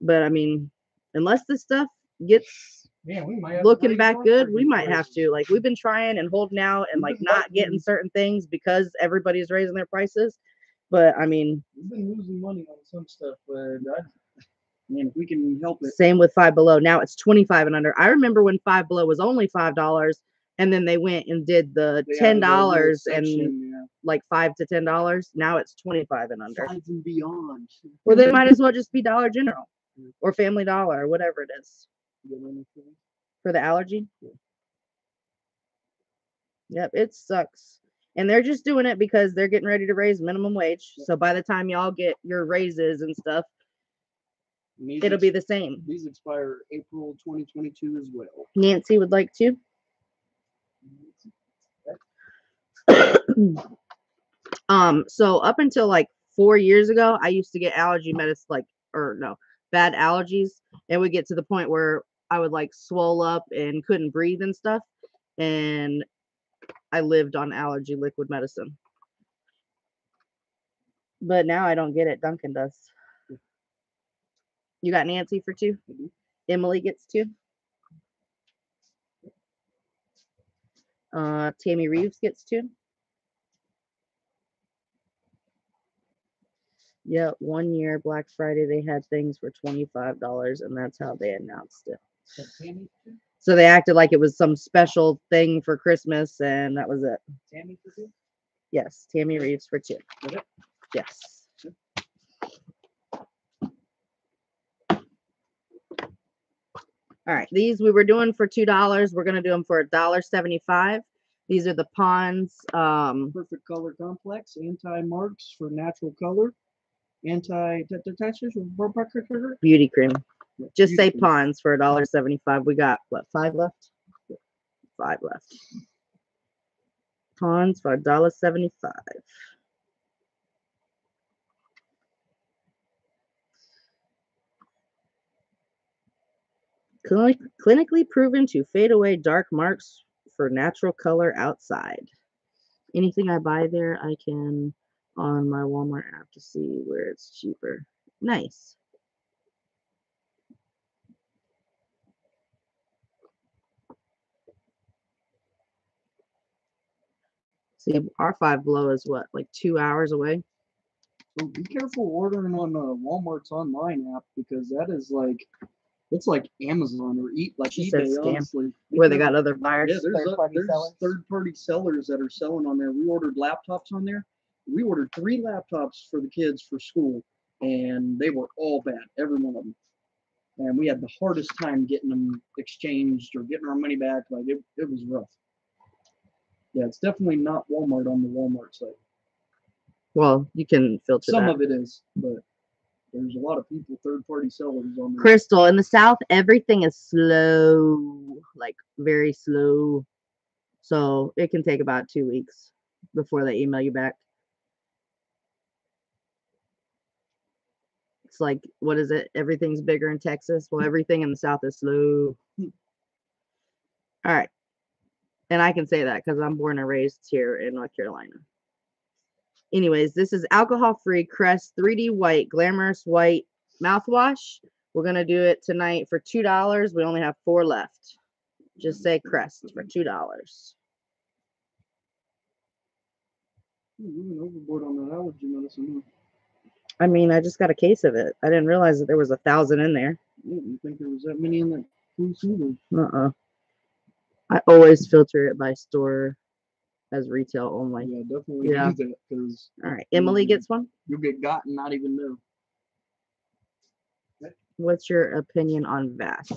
S1: But I mean, unless this stuff gets
S2: Yeah, we might
S1: looking back good, we might have to. Like we've been trying and holding out and like not getting certain things because everybody's raising their prices. But I mean,
S2: We've been losing money on some stuff, but I, man, if we can help it,
S1: same with Five Below. Now it's twenty-five and under. I remember when Five Below was only five dollars, and then they went and did the
S2: they
S1: ten
S2: added a little
S1: dollars and
S2: section, yeah.
S1: like five to ten dollars. Now it's twenty-five and under.
S2: Five and beyond.
S1: Well, they might as well just be Dollar General or Family Dollar or whatever it is
S2: You got anything?
S1: for the allergy. Yep, it sucks. And they're just doing it because they're getting ready to raise minimum wage. So by the time y'all get your raises and stuff,
S2: And these
S1: it'll
S2: ex-
S1: be the same.
S2: These expire April 2022 as well.
S1: Nancy would like to. um, so up until like four years ago, I used to get allergy medicine, like, or no, bad allergies. It would get to the point where I would like swell up and couldn't breathe and stuff. And I lived on allergy liquid medicine. But now I don't get it. Duncan does. You got Nancy for two? Emily gets two. Uh, Tammy Reeves gets two. Yeah, one year Black Friday they had things for twenty five dollars, and that's how they announced it. So they acted like it was some special thing for Christmas, and that was it.
S2: Tammy for two?
S1: Yes, Tammy Reeves for two. Yes. All right, these we were doing for two dollars. We're gonna do them for a dollar seventy-five. These are the Pond's um,
S2: Perfect color complex, anti marks for natural color, anti detachers
S1: beauty cream. Just say
S2: beautiful.
S1: Pond's for a dollar seventy-five. We got what five left? Five left. Pond's for a dollar seventy-five. Clinic- clinically proven to fade away dark marks for natural color outside. Anything I buy there, I can on my Walmart app to see where it's cheaper. Nice. See, our five below is what, like two hours away?
S2: So be careful ordering on uh, Walmart's online app because that is like, it's like Amazon or eat like
S1: She
S2: eBay. Honestly,
S1: Where they got other buyers,
S2: Yeah, there's,
S1: third
S2: a-
S1: party
S2: there's
S1: sellers.
S2: third-party sellers that are selling on there. We ordered laptops on there. We ordered three laptops for the kids for school, and they were all bad, every one of them. And we had the hardest time getting them exchanged or getting our money back. Like it, it was rough. Yeah, it's definitely not Walmart on the Walmart site.
S1: Well, you can filter
S2: Some
S1: that.
S2: of it is, but there's a lot of people, third-party sellers on there.
S1: Crystal, in the South, everything is slow, like very slow. So it can take about two weeks before they email you back. It's like, what is it? Everything's bigger in Texas. Well, everything in the South is slow. All right. And I can say that because I'm born and raised here in North Carolina. Anyways, this is alcohol free Crest 3D White, Glamorous White mouthwash. We're going to do it tonight for $2. We only have four left. Just say Crest for $2.
S2: Ooh, we went overboard on that allergy medicine.
S1: I mean, I just got a case of it. I didn't realize that there was a thousand in there.
S2: I didn't think there was that many in that flu season.
S1: Uh-uh. I always filter it by store as retail only.
S2: Yeah, definitely
S1: Yeah.
S2: do that because
S1: All right. Emily gets one.
S2: you'll get got and not even know.
S1: What's your opinion on Vass?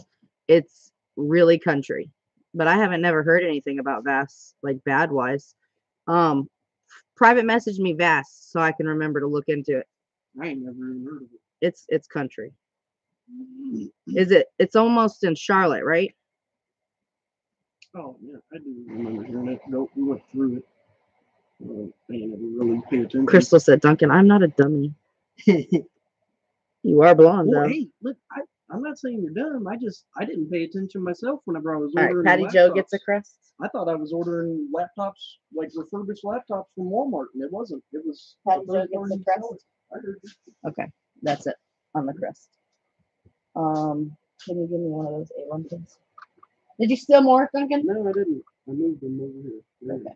S1: It's really country, but I haven't never heard anything about Vass like bad wise. Um, private message me Vass so I can remember to look into it.
S2: I ain't never even heard of it.
S1: It's it's country. Is it? It's almost in Charlotte, right?
S2: Oh yeah, I do remember hearing it. Nope, we went through it. Uh, I ain't never really pay attention.
S1: Crystal said, "Duncan, I'm not a dummy. You are blonde
S2: well,
S1: though."
S2: hey, look, I, I'm not saying you're dumb. I just I didn't pay attention myself whenever I was ordering.
S1: All right,
S2: ordering.
S1: Patty Joe gets a
S2: laptops.
S1: crest.
S2: I thought I was ordering laptops like refurbished laptops from Walmart, and it wasn't. It was a
S1: Patty Joe gets a
S2: third-party
S1: crest?
S2: I heard you.
S1: Okay, that's it on the crest. Um, can you give me one of those A1 please? Did you steal more, Duncan?
S2: No, I didn't. I moved them over here. There
S1: Okay.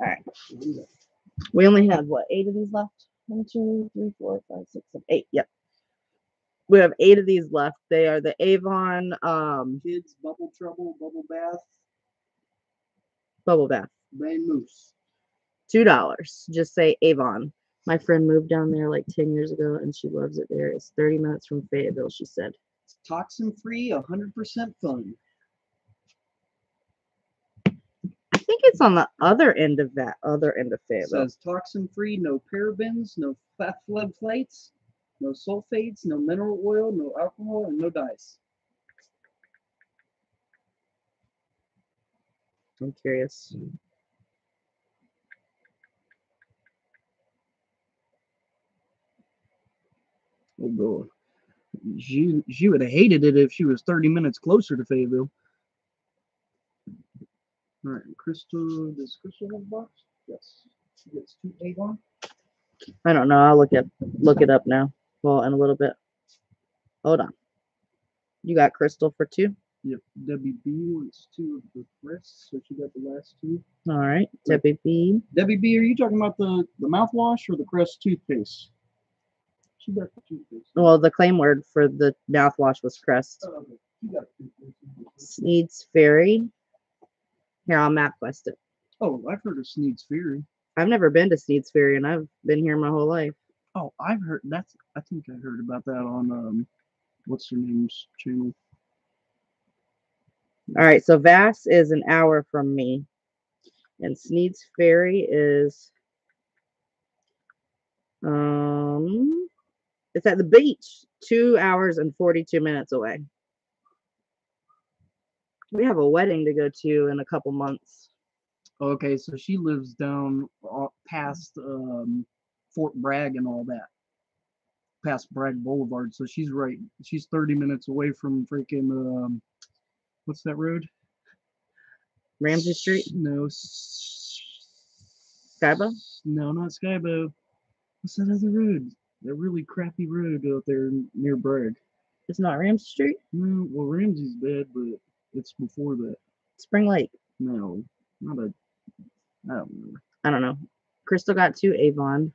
S1: Alright. We only have what eight of these left? One, two, three, four, five, six, seven, eight. Yep. We have eight of these left. They are the Avon um
S2: Kids, bubble trouble, bubble bath,
S1: bubble bath.
S2: Bay Moose.
S1: Two dollars. Just say Avon. My friend moved down there like 10 years ago and she loves it there. It's 30 minutes from Fayetteville, she said.
S2: It's toxin free, 100% fun.
S1: I think it's on the other end of that other end of
S2: It says toxin free, no parabens, no flavonoids, no sulfates, no mineral oil, no alcohol, and no dyes.
S1: I'm curious.
S2: Oh, boy. She, she would have hated it if she was 30 minutes closer to Fayetteville. All right, Crystal, does Crystal have a box? Yes. She gets two.
S1: I don't know. I'll look it look it up now. Well, in a little bit. Hold on. You got Crystal for two.
S2: Yep. Debbie B wants two of the crests, so she got the last two.
S1: All right. Debbie B.
S2: Debbie B, are you talking about the, the mouthwash or the Crest toothpaste? She got the toothpaste.
S1: Well, the claim word for the mouthwash was crest.
S2: Oh, okay. She got the toothpaste.
S1: Sneads Ferry. Here, I'll map quest it.
S2: Oh, I've heard of Sneads Ferry.
S1: I've never been to Sneads Ferry and I've been here my whole life.
S2: Oh, I've heard that's. I think I heard about that on um, what's her name's channel.
S1: All right, so Vass is an hour from me, and Sneads Ferry is um, it's at the beach, two hours and forty-two minutes away. We have a wedding to go to in a couple months.
S2: Okay, so she lives down past um, Fort Bragg and all that, past Bragg Boulevard. So she's right. She's thirty minutes away from freaking um, what's that road?
S1: Ramsey Street,
S2: No.
S1: Skibo?
S2: No, not Skibo. What's that other road? That really crappy road out there near Bragg.
S1: It's not Ramsey Street,
S2: No, well Ramsey's bad, but it's before that.
S1: Spring Lake.
S2: No, not a. I don't remember.
S1: I don't know. Crystal got two Avon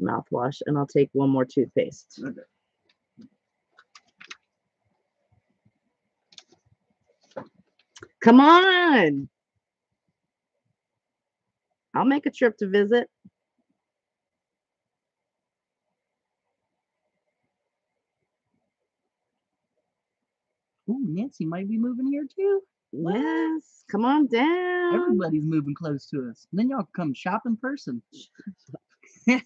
S1: mouthwash, and I'll take one more toothpaste.
S2: Okay.
S1: Come on. I'll make a trip to visit.
S2: Ooh, Nancy might be moving here too.
S1: Yes. Come on down.
S2: Everybody's moving close to us. And then y'all come shop in person.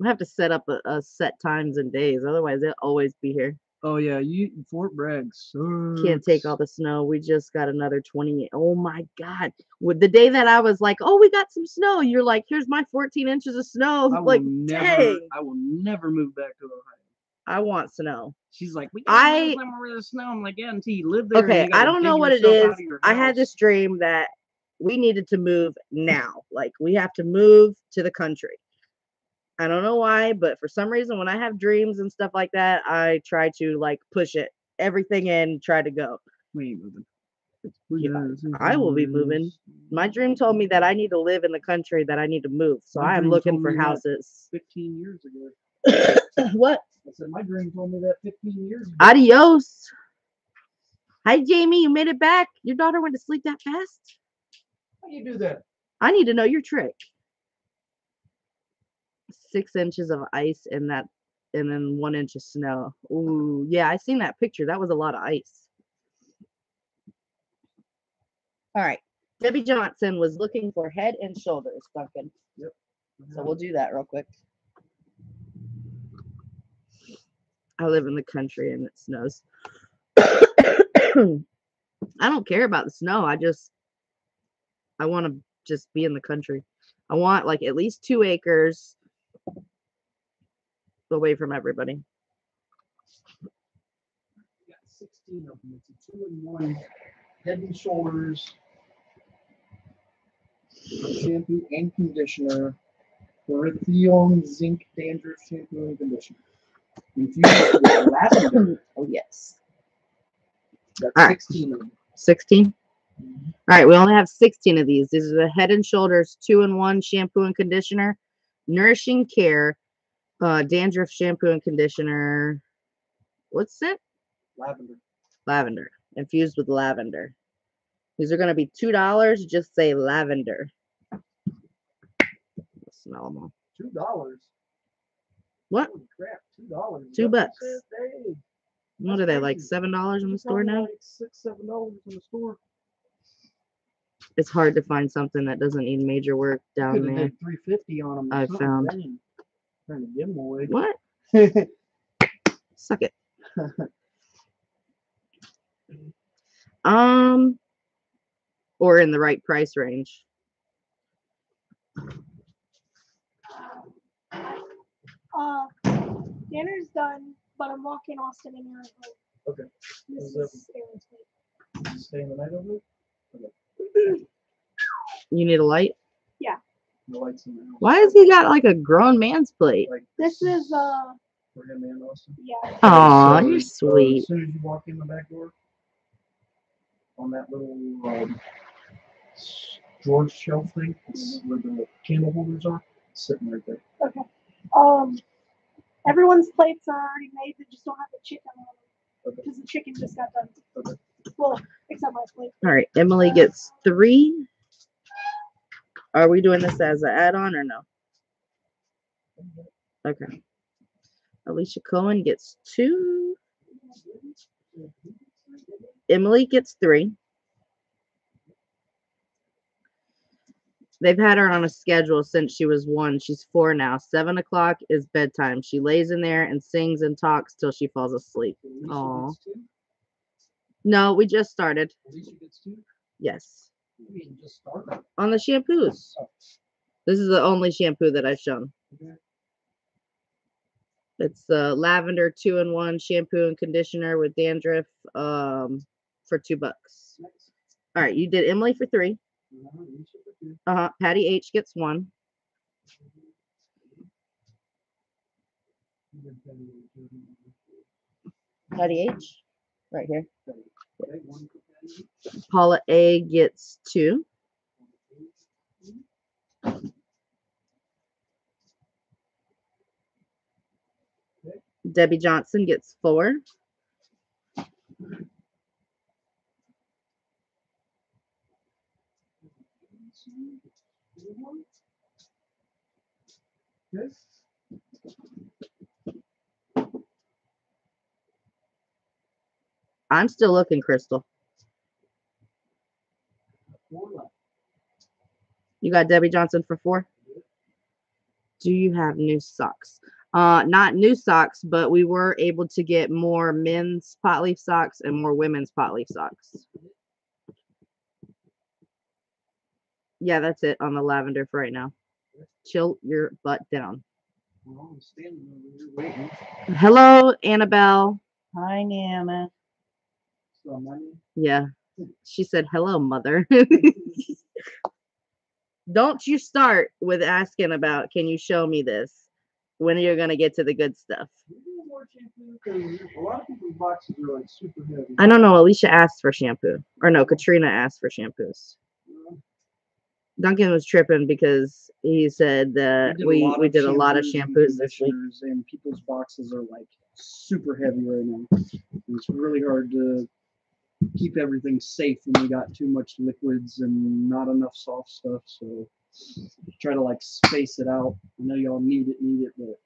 S1: We have to set up a, a set times and days. Otherwise, they'll always be here.
S2: oh yeah, you Fort Bragg sucks.
S1: Can't take all the snow. We just got another 20. Oh my God. With the day that I was like, oh, we got some snow, you're like, here's my 14 inches of snow.
S2: I
S1: like,
S2: never.
S1: dang.
S2: I will never move back to Ohio.
S1: I want snow.
S2: She's like, we
S1: I-
S2: somewhere where there's snow. I'm like, yeah, until you live there.
S1: Okay, I don't know what it is. I had this dream that we needed to move now. Like we have to move to the country. I don't know why, but for some reason when I have dreams and stuff like that, I try to like push it everything in, try to go.
S2: We ain't moving.
S1: Yeah, I will be moving. My dream told me that I need to live in the country, that I need to move. So I am looking for houses.
S2: 15 years ago.
S1: what?
S2: I said my dream told me that 15 years ago.
S1: Adios. Hi Jamie, you made it back. Your daughter went to sleep that fast?
S2: How do you do that?
S1: I need to know your trick. Six inches of ice and that, and then one inch of snow. Ooh, yeah, I seen that picture. That was a lot of ice. All right. Debbie Johnson was looking for head and shoulders, Duncan. Yep. So we'll do that real quick. I live in the country and it snows. I don't care about the snow. I just I want to just be in the country. I want like at least 2 acres away from everybody.
S2: We got 16 of them. It's a two in one head and shoulders shampoo and conditioner. Pyrithione zinc dandruff shampoo and conditioner. Infused with lavender.
S1: Oh yes.
S2: Got
S1: All right.
S2: 16 of them.
S1: 16. All right, we only have 16 of these. These are the Head and Shoulders 2 in 1 shampoo and conditioner, Nourishing Care, uh dandruff shampoo and conditioner. What's it?
S2: Lavender.
S1: lavender infused with lavender these are going to be two dollars just say lavender smell them all
S2: Two dollars.
S1: What
S2: Holy crap, two dollars.
S1: Two bucks. what are they like seven dollars in the store now
S2: Like six, seven dollars in the store.
S1: it's hard to find something that doesn't need major work down
S2: Could
S1: there
S2: three fifty on them.
S1: I found-
S2: Trying to give them away.
S1: what suck it um or in the right price range
S4: Uh, dinner's done, but I'm walking Austin and Aaron home.
S2: Okay.
S4: This
S2: Is
S4: Aaron's place.
S2: Staying the night over.
S1: you need a light Yeah.
S2: The lights in the house.
S1: why has he got like a grown man's plate
S2: Like
S4: This is uh,
S2: for him and Austin.
S4: yeah.
S1: Aw,
S2: So,
S1: you're
S2: uh,
S1: sweet
S2: As soon as you walk in the back door, on that little um, s- drawer shelf thing, it's where the candle holders are, sitting right there.
S4: Okay. Um, everyone's plates are already made. They just don't have the chicken on them because the chicken just got done.
S2: Okay.
S4: Well, except my plate.
S1: All right, Emily gets three. Are we doing this as an add-on or no? Okay. Alicia Cohen gets two. Emily gets three. They've had her on a schedule since she was one. She's four now. Seven o'clock is bedtime. She lays in there and sings and talks till she falls asleep.
S2: Alicia
S1: Aw.
S2: gets two.
S1: No, we just started.
S2: Alicia gets two.
S1: Yes.
S2: Just.
S1: On the shampoos. This is the only shampoo that I've shown.
S2: Okay.
S1: It's the lavender two in one shampoo and conditioner with dandruff um for two bucks. All right, you did Emily for three.
S2: Alicia for two.
S1: Uh. Patty H gets one. Patty H, right here. Paula A gets two. Debbie Johnson gets four.
S2: Okay.
S1: I'm still looking, Crystal. You got Debbie Johnson for four? Do you have new socks? Uh, not new socks, but we were able to get more men's pot leaf socks and more women's pot leaf socks. Yeah, that's it on the lavender for right now. Chill your butt down.
S2: Well, I'm standing over here.
S1: Hello, Annabelle.
S10: Hi, Nana.
S2: So my name.
S1: Yeah. She said, hello, mother. Don't you start with asking about, can you show me this when are you're going to get to the good stuff?
S2: We do more shampoo because a lot of people's boxes are like super heavy.
S1: I don't know. Alicia asked for shampoo. Or no, Katrina asked for shampoos. Duncan was tripping because he said that we,
S2: lot
S1: we did a lot of shampoos this week.
S2: And people's boxes are like super heavy right now. And it's really hard to keep everything safe when we got too much liquids and not enough soft stuff. So try to like space it out. I know y'all need it, need it, but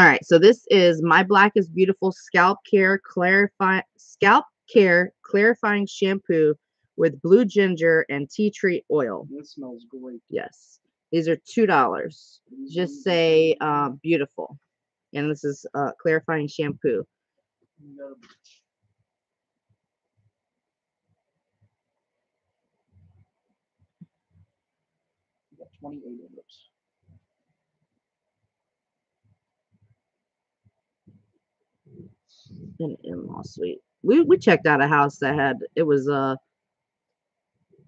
S1: All right. So this is My Black is Beautiful Scalp Care Clarify Scalp Care Clarifying Shampoo with blue ginger and tea tree oil.
S2: it smells great.
S1: Yes. These are two dollars. Just say uh, beautiful. And this is uh, clarifying shampoo.
S2: You got 28 of those.
S1: an in-law suite. We we checked out a house that had it was a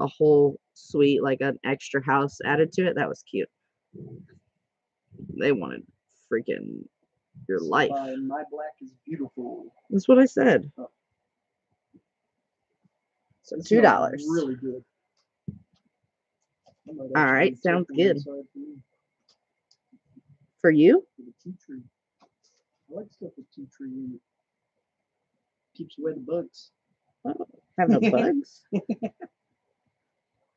S1: a whole suite, like an extra house added to it. That was cute. They wanted freaking your life.
S2: My Black is Beautiful.
S1: That's what I said.
S2: Oh.
S1: So two dollars.
S2: Really good. Oh Might
S1: All right, sounds good.
S2: for
S1: For you?
S2: for the tea tree. I like stuff with tea tree in it. Keeps away the bugs.
S1: Oh, have no bugs.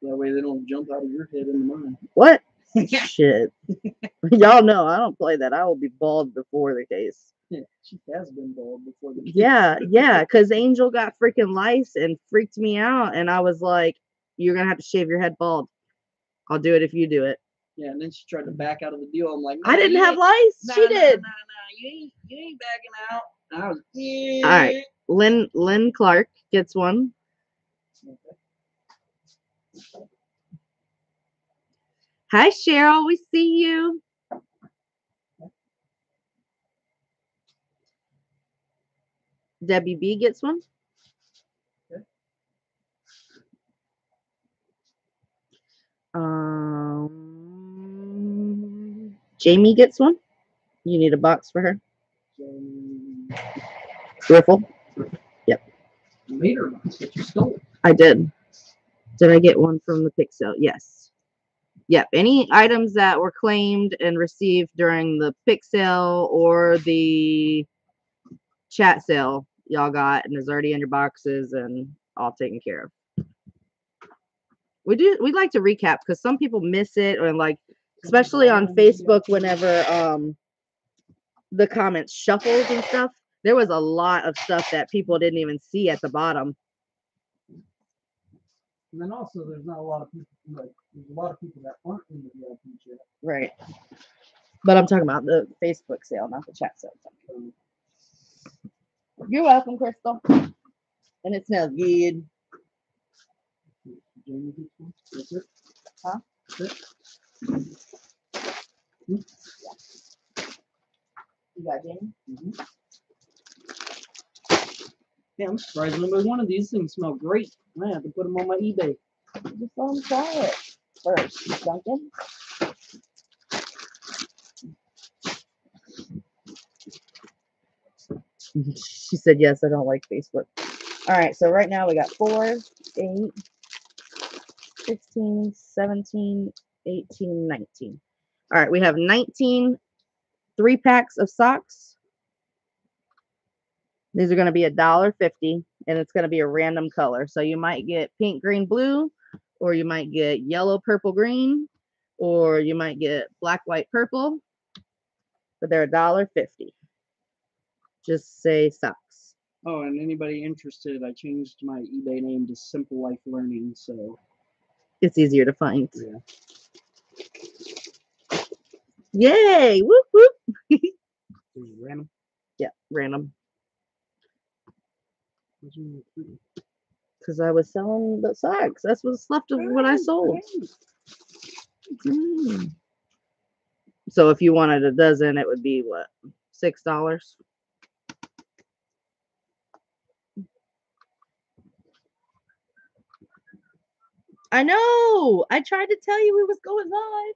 S2: That way they don't jump out of your head into mine.
S1: What? Shit. Y'all know I don't play that. I will be bald before the case.
S2: she has been bald before the case.
S1: Yeah, yeah, because Angel got freaking lice and freaked me out, and I was like, "You're gonna have to shave your head bald. I'll do it if you do it."
S2: Yeah, and then she tried to back out of the deal. I'm like,
S1: I didn't have lice.
S2: nah,
S1: she
S2: nah,
S1: did.
S2: Nah, nah, you ain't, you ain't backing out. I was,
S1: All right. Lynn Lynn Clark gets one. Hi Cheryl, we see you. Debbie B gets one. Um, Jamie gets one. You need a box for her. Riffle.
S2: later, but you stole it.
S1: I did. Did I get one from the Pixel? Yes. Yep, any items that were claimed and received during the sale or the chat sale, y'all got and is already in your boxes and all taken care of. We do we like to recap because some people miss it or like especially on Facebook whenever um the comments shuffles and stuff. There was a lot of stuff that people didn't even see at the bottom.
S2: And then also, there's not a lot of people. Like, there's a lot of people that aren't in the VIP chat.
S1: Right. But I'm talking about the Facebook sale, not the chat sale.
S2: Um,
S1: You're welcome, Crystal. And it smells good.
S2: Jamie gets one. That's it.
S1: Huh?
S2: That's it.
S1: You got Jamie?
S2: Mhm. Yeah, I'm surprised nobody wanted these things. Smell great. I have to put them on my eBay.
S1: Just let him try it first, Duncan. she said, Yes, I don't like Facebook. All right, so right now we got 4, 8, 16, 17, 18, 19. All right, we have 19 three packs of socks. These are going to be a dollar fifty, and it's going to be a random color. So you might get pink, green, blue, or you might get yellow, purple, green, or you might get black, white, purple. But they're a dollar fifty. Just say socks.
S2: Oh, and anybody interested, I changed my eBay name to Simple Life Learning. So
S1: It's easier to find.
S2: yeah.
S1: Yay! Whoop whoop.
S2: Random.
S1: Yeah, random.
S2: What's in the fruit?
S1: Because I was selling the socks. That's what's left of what I sold. Mm. So if you wanted a dozen, it would be what? Six dollars. I know. I tried to tell you we was going live.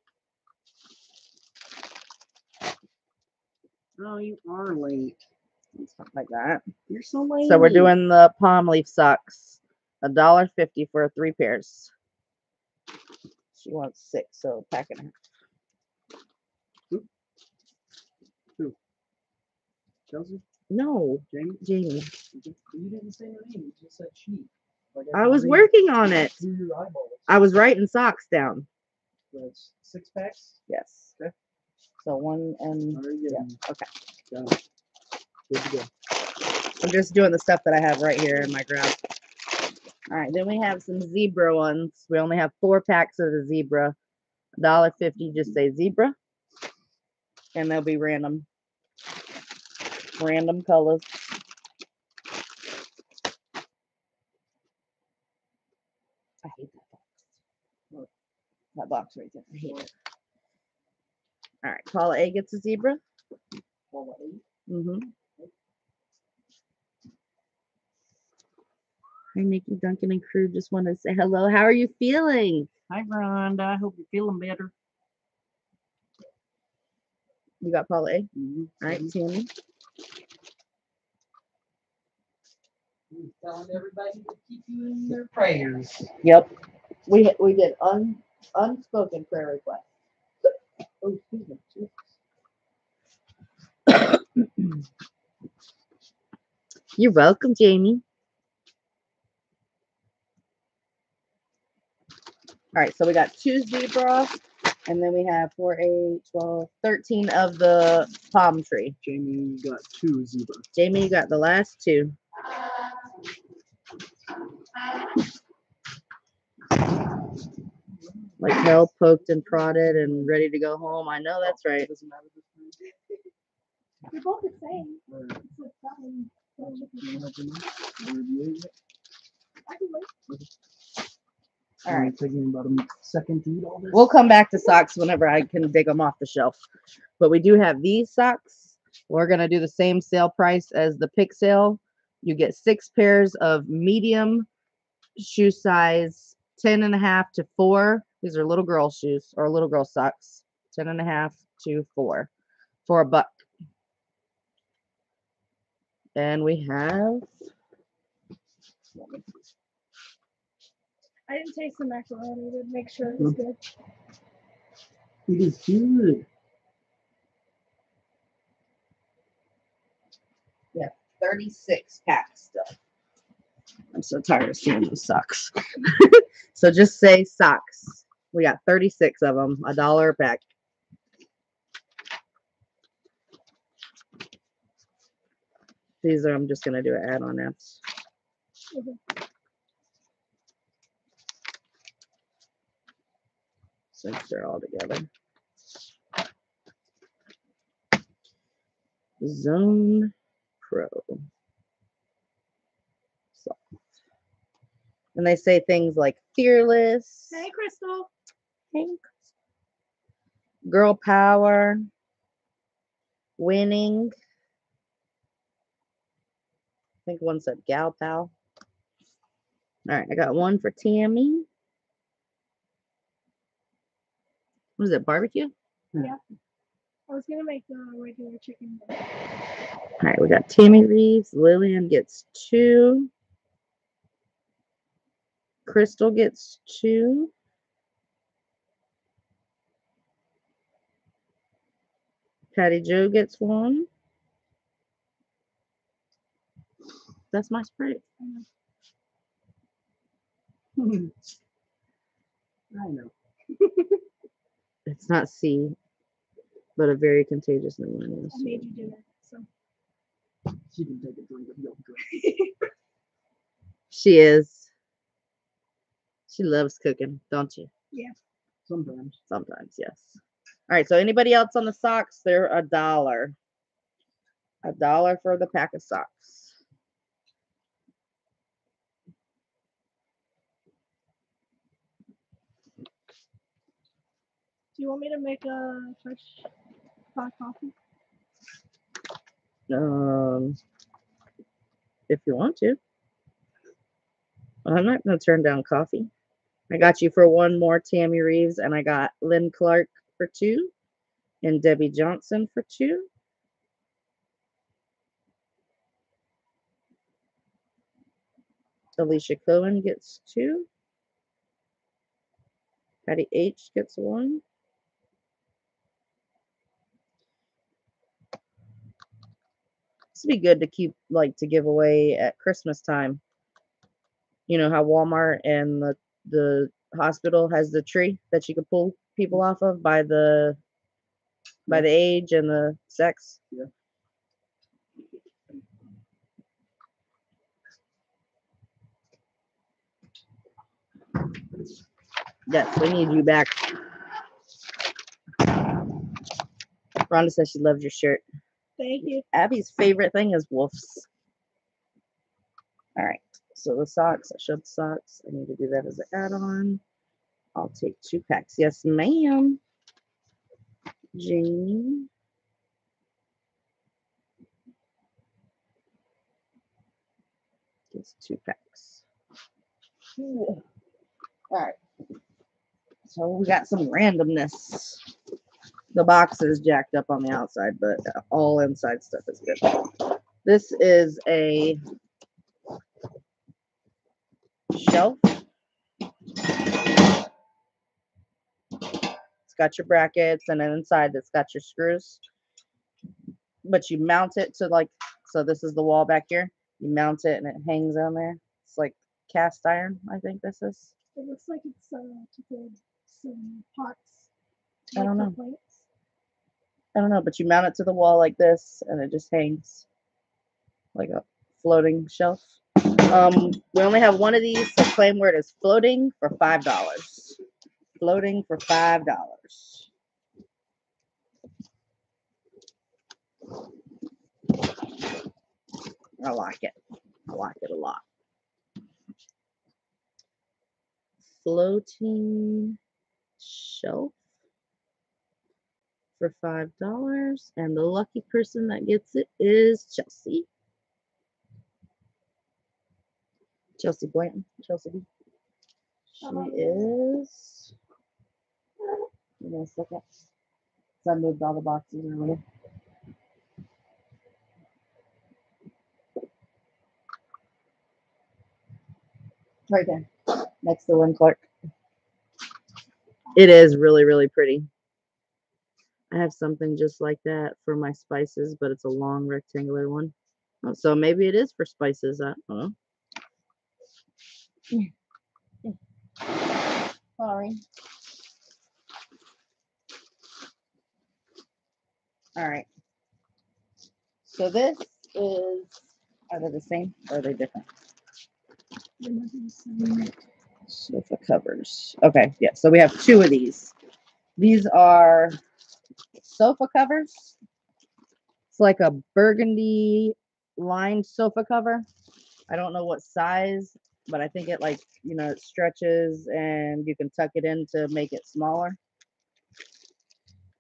S2: Oh, you are late.
S1: Something like that.
S2: You're so late.
S1: So we're doing the palm leaf socks. A dollar fifty for three pairs. She wants six, so pack it. in half.
S2: Chelsea,
S1: No,
S2: Jamie.
S1: Jamie.
S2: You didn't say your name. You just said she. Like
S1: I was working on it.
S2: Through your eyeballs.
S1: I was writing socks down.
S2: That's six packs.
S1: Yes.
S2: Okay.
S1: So one and yeah, okay.
S2: Got it. Good to go.
S1: I'm just doing the stuff that I have right here in my grab. All right, then we have some zebra ones. We only have four packs of the zebra. Dollar fifty, just say zebra. And they'll be random. Random colors. I hate that box. That box right there. I hate it. All right, Paula A gets a zebra. Mm-hmm. Hi, Nikki, Duncan, and crew. Just want to say hello. How are you feeling?
S2: Hi, Rhonda. I hope you're feeling better.
S1: You got Paula A.
S2: Mm-hmm.
S1: All right, Tammy.
S2: Telling everybody to keep you in their prayers.
S1: Yep. We we did un, unspoken prayer request. Oh, excuse me. You're welcome, Jamie. All right, so we got two zebra, and then we have 4, 8, 12, 13 of the palm tree.
S2: Jamie got two zebra.
S1: Jamie, you got the last two. Like hell poked and prodded and ready to go home. I know that's right.
S2: Doesn't matter this time.
S4: They're both the same.
S2: Or-
S1: All
S2: Only. Taking about a second to eat all this.
S1: We'll come back to socks whenever I can dig them off the shelf. But we do have these socks. We're going to do the same sale price as the pick sale. You get six pairs of medium shoe size, 10 and a half to four. These are little girl shoes or little girl socks, 10 and a half to four for a buck. And we have,
S4: I didn't taste the macaroni to make sure it was mm-hmm. good.
S11: It is good.
S1: Yeah, 36 packs still. I'm so tired of seeing those socks. so just say socks. We got 36 of them, a dollar a pack. These are, I'm just going to do an add on apps. Since they're all together. Zone Pro. So, and they say things like fearless,
S4: Hey, Crystal.
S1: Hank, girl power, winning. I think one said gal pal. All right, I got one for Tammy. What is it, barbecue? Yeah.
S4: I was gonna make uh, the regular chicken.
S1: All right, we got Tammy Reeves. Lillian gets two. Crystal gets two. Patty Joe gets one. That's my spread.
S11: I know.
S1: It's not C, but a very contagious pneumonia.
S4: I made you do it. So
S11: She can take a drink of yogurt.
S1: She is. She loves cooking, don't you? Yeah.
S11: Sometimes.
S1: Sometimes, yes. All right. So anybody else on the socks? They're a dollar. A dollar for the pack of socks.
S4: Do you want me to make a fresh hot coffee?
S1: Um, if you want to. I'm not going to turn down coffee. I got you for one more Tammy Reeves, and I got Lynn Clark for two, and Debbie Johnson for two. Alicia Cohen gets two. Patty H gets one. This would be good to keep like to give away at Christmas time. You know how Walmart and the the hospital has the tree that you can pull people off of by the by the age and the sex.
S11: Yeah.
S1: Yes, we need you back. Rhonda says she loves your shirt.
S4: Thank you.
S1: Abby's favorite thing is wolves. All right, so the socks, I the socks. I need to do that as an add-on. I'll take two packs. Yes, ma'am. Jamie. Gets two packs. All right. So we got some randomness. The box is jacked up on the outside, but all inside stuff is good. This is a shelf. It's got your brackets and then inside it's got your screws. But you mount it to like, so this is the wall back here. You mount it and it hangs on there. It's like cast iron, I think this is.
S4: It looks like it's uh, to hold some pots.
S1: I don't know. I don't know, but you mount it to the wall like this and it just hangs like a floating shelf. Um, we only have one of these, so claim word is floating for five dollars. Floating for five dollars. I like it. I like it a lot. Floating shelf for five dollars, and the lucky person that gets it is Chelsea. Chelsea Blanton. Chelsea. B. She is. Give me a second. So I moved all the boxes earlier. Right there, next to Lynn Clark. It is really, really pretty. I have something just like that for my spices, but it's a long rectangular one. Oh, so maybe it is for spices. I don't know. Sorry. All right. So this is, are they the same or are they different? Sofa covers. Okay, yeah, so we have two of these. These are sofa covers. It's like a burgundy lined sofa cover. I don't know what size, but I think it like, you know, it stretches and you can tuck it in to make it smaller.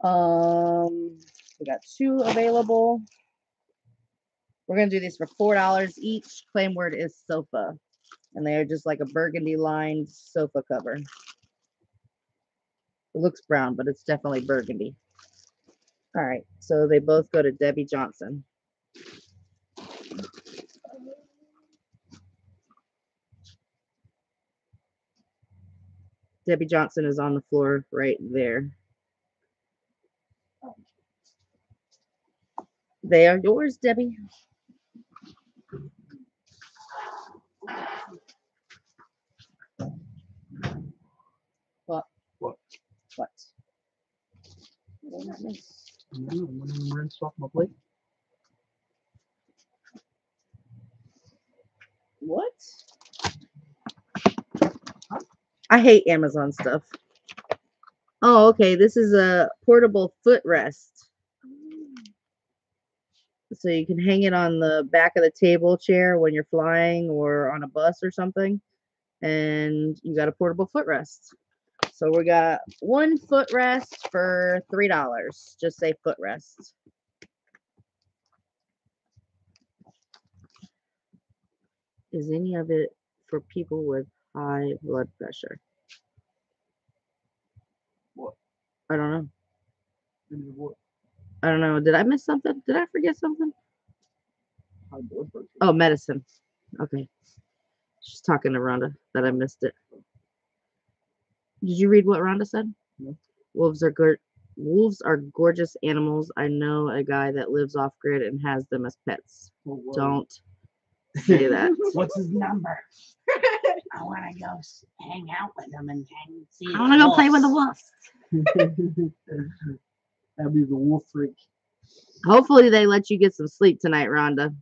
S1: Um, we got two available. We're gonna do these for four dollars each. Claim word is sofa, and they are just like a burgundy lined sofa cover. It looks brown, but it's definitely burgundy. All right, so they both go to Debbie Johnson. Debbie Johnson is on the floor right there. They are yours, Debbie. What?
S2: What?
S1: What? What did I miss?
S2: Mm, when I'm rinsed off my plate.
S1: What? I hate Amazon stuff. Oh, okay. This is a portable footrest. So you can hang it on the back of the table chair when you're flying or on a bus or something. And you got a portable footrest. So we got one footrest for three dollars. Just say footrest. Is any of it for people with high blood pressure?
S2: What?
S1: I don't know.
S2: What?
S1: I don't know. Did I miss something? Did I forget something?
S2: High blood pressure.
S1: Oh, medicine. Okay. She's talking to Rhonda that I missed it. Did you read what Rhonda said?
S2: No.
S1: Wolves are good. Wolves are gorgeous animals. I know a guy that lives off grid and has them as pets.
S2: Oh.
S1: Don't say that.
S2: What's his number? I want to go hang out with him and hang. See
S1: I want to go play with the wolf.
S2: That'd be the wolf freak.
S1: Hopefully they let you get some sleep tonight, Rhonda.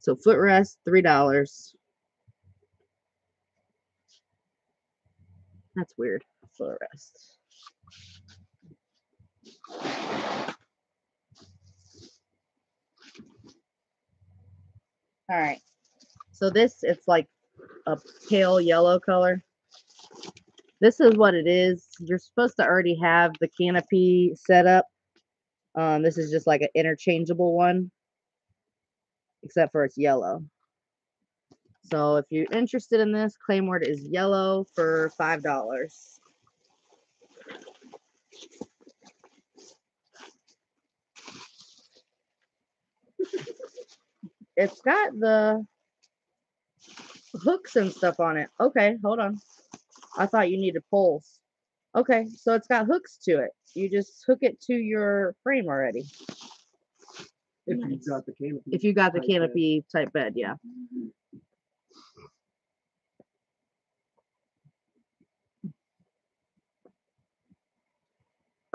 S1: So footrest, three dollars. That's weird. Footrest. All right. So this it's like a pale yellow color. This is what it is. You're supposed to already have the canopy set up. Um, this is just like an interchangeable one, except for it's yellow. So if you're interested in this, Claymore is yellow for five dollars. It's got the hooks and stuff on it. Okay, hold on. I thought you needed poles. Okay, so it's got hooks to it. You just hook it to your frame already.
S2: If
S1: Nice.
S2: you've got the canopy.
S1: If you got the
S2: type bed.
S1: canopy type bed, yeah.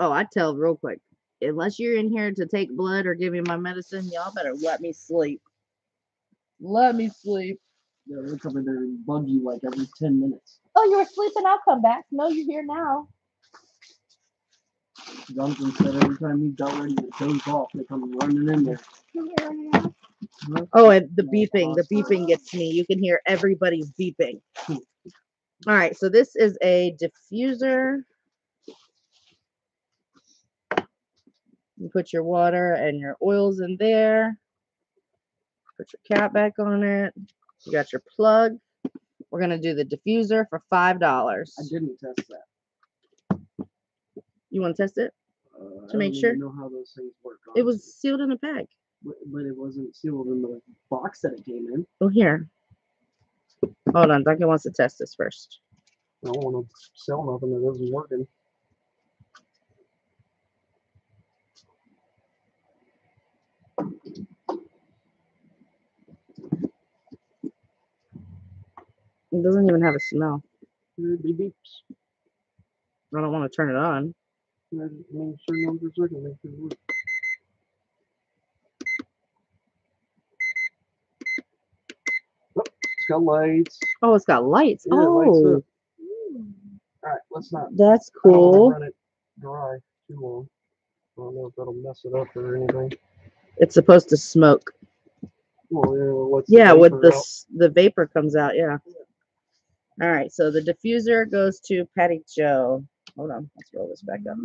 S1: Oh, I tell real quick. Unless you're in here to take blood or give me my medicine, y'all better let me sleep. Let me sleep.
S2: Yeah, they come in there and bug you like every 10 minutes.
S1: Oh, you were sleeping. I'll come back. No, you're here now.
S2: Jonathan said every time he got ready to doze off, they come running in there.
S1: Oh, and the beeping, the beeping gets me. You can hear everybody's beeping. Hmm. All right, so this is a diffuser. You put your water and your oils in there. Put your cap back on it. You got your plug. We're gonna do the diffuser for five dollars.
S2: I didn't test that.
S1: You want to test it?
S2: Uh,
S1: To make
S2: don't
S1: sure?
S2: even know how those things work.
S1: It was sealed in a bag.
S2: but, but it wasn't sealed in the box that it came in.
S1: Oh, here. Hold on, Duncan wants to test this first.
S2: I don't want to sell nothing that isn't working.
S1: It doesn't even have a smell.
S12: It beep beeps.
S1: I don't want to turn it on.
S12: Make sure numbers are gonna make it work. Oh, it's got lights.
S1: Oh, it's got lights.
S12: Yeah, it lights
S1: oh.
S12: All right, let's not.
S1: that's
S12: I don't wanna
S1: cool.
S12: Run it dry too long. I don't know if that'll mess it up or anything.
S1: It's supposed to smoke.
S12: Well, yeah, what's
S1: Yeah, with the
S12: out.
S1: the vapor comes out. Yeah. All right. So the diffuser goes to Patty Joe. Hold on. Let's roll this back up.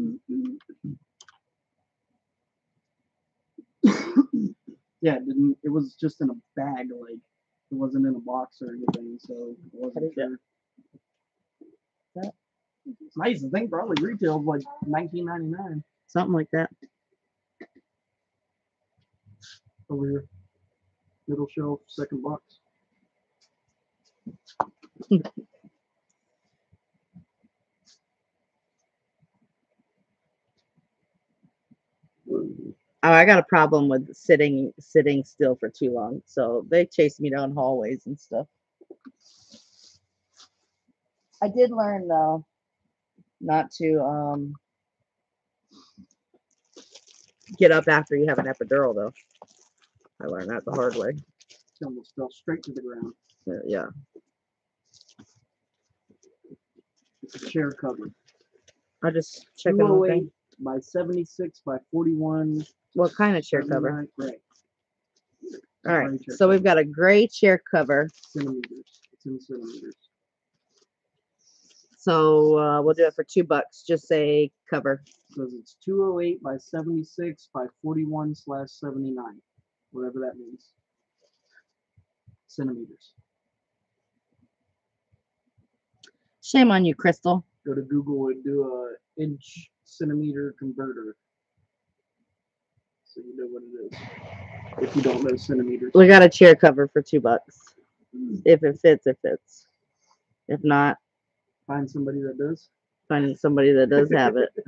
S2: Yeah, it didn't. It was just in a bag, like it wasn't in a box or anything, so I wasn't sure.
S1: that?
S2: It's nice. I think probably retailed like nineteen ninety nine.
S1: Something like that.
S12: over here. Middle shelf, second box.
S1: Oh, I got a problem with sitting sitting still for too long. So they chase me down hallways and stuff. I did learn though not to um get up after you have an epidural though. I learned that the hard way.
S2: It almost fell straight to the ground.
S1: Uh, Yeah.
S2: It's a chair cover.
S1: I just checking one
S2: 208 by seventy six by forty one.
S1: What kind of chair cover?
S2: Right.
S1: All right. So we've got a gray chair cover.
S2: centimeters. It's in centimeters.
S1: So uh, we'll do it for two bucks. Just say cover.
S2: Because it's two oh eight by seventy six by forty one slash seventy nine. Whatever that means. Centimeters.
S1: Shame on you, Crystal.
S2: Go to Google and do a inch centimeter converter. So you know what it is. If you don't know centimeters.
S1: We got a chair cover for two bucks. If it fits, it fits. If not,
S2: Find somebody that does.
S1: find somebody that does have it.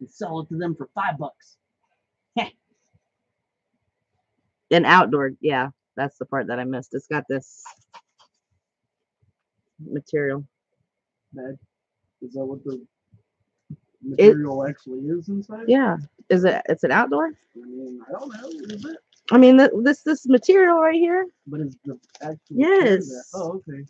S2: And sell it to them for five bucks.
S1: An outdoor, yeah, that's the part that I missed. It's got this material.
S2: Bad. Is that what the material actually is inside?
S1: Yeah, is it? It's an outdoor.
S2: I mean, I don't know. Is it?
S1: I mean, th- this this material right here.
S2: But it's the actual
S1: Yes.
S2: Oh, okay.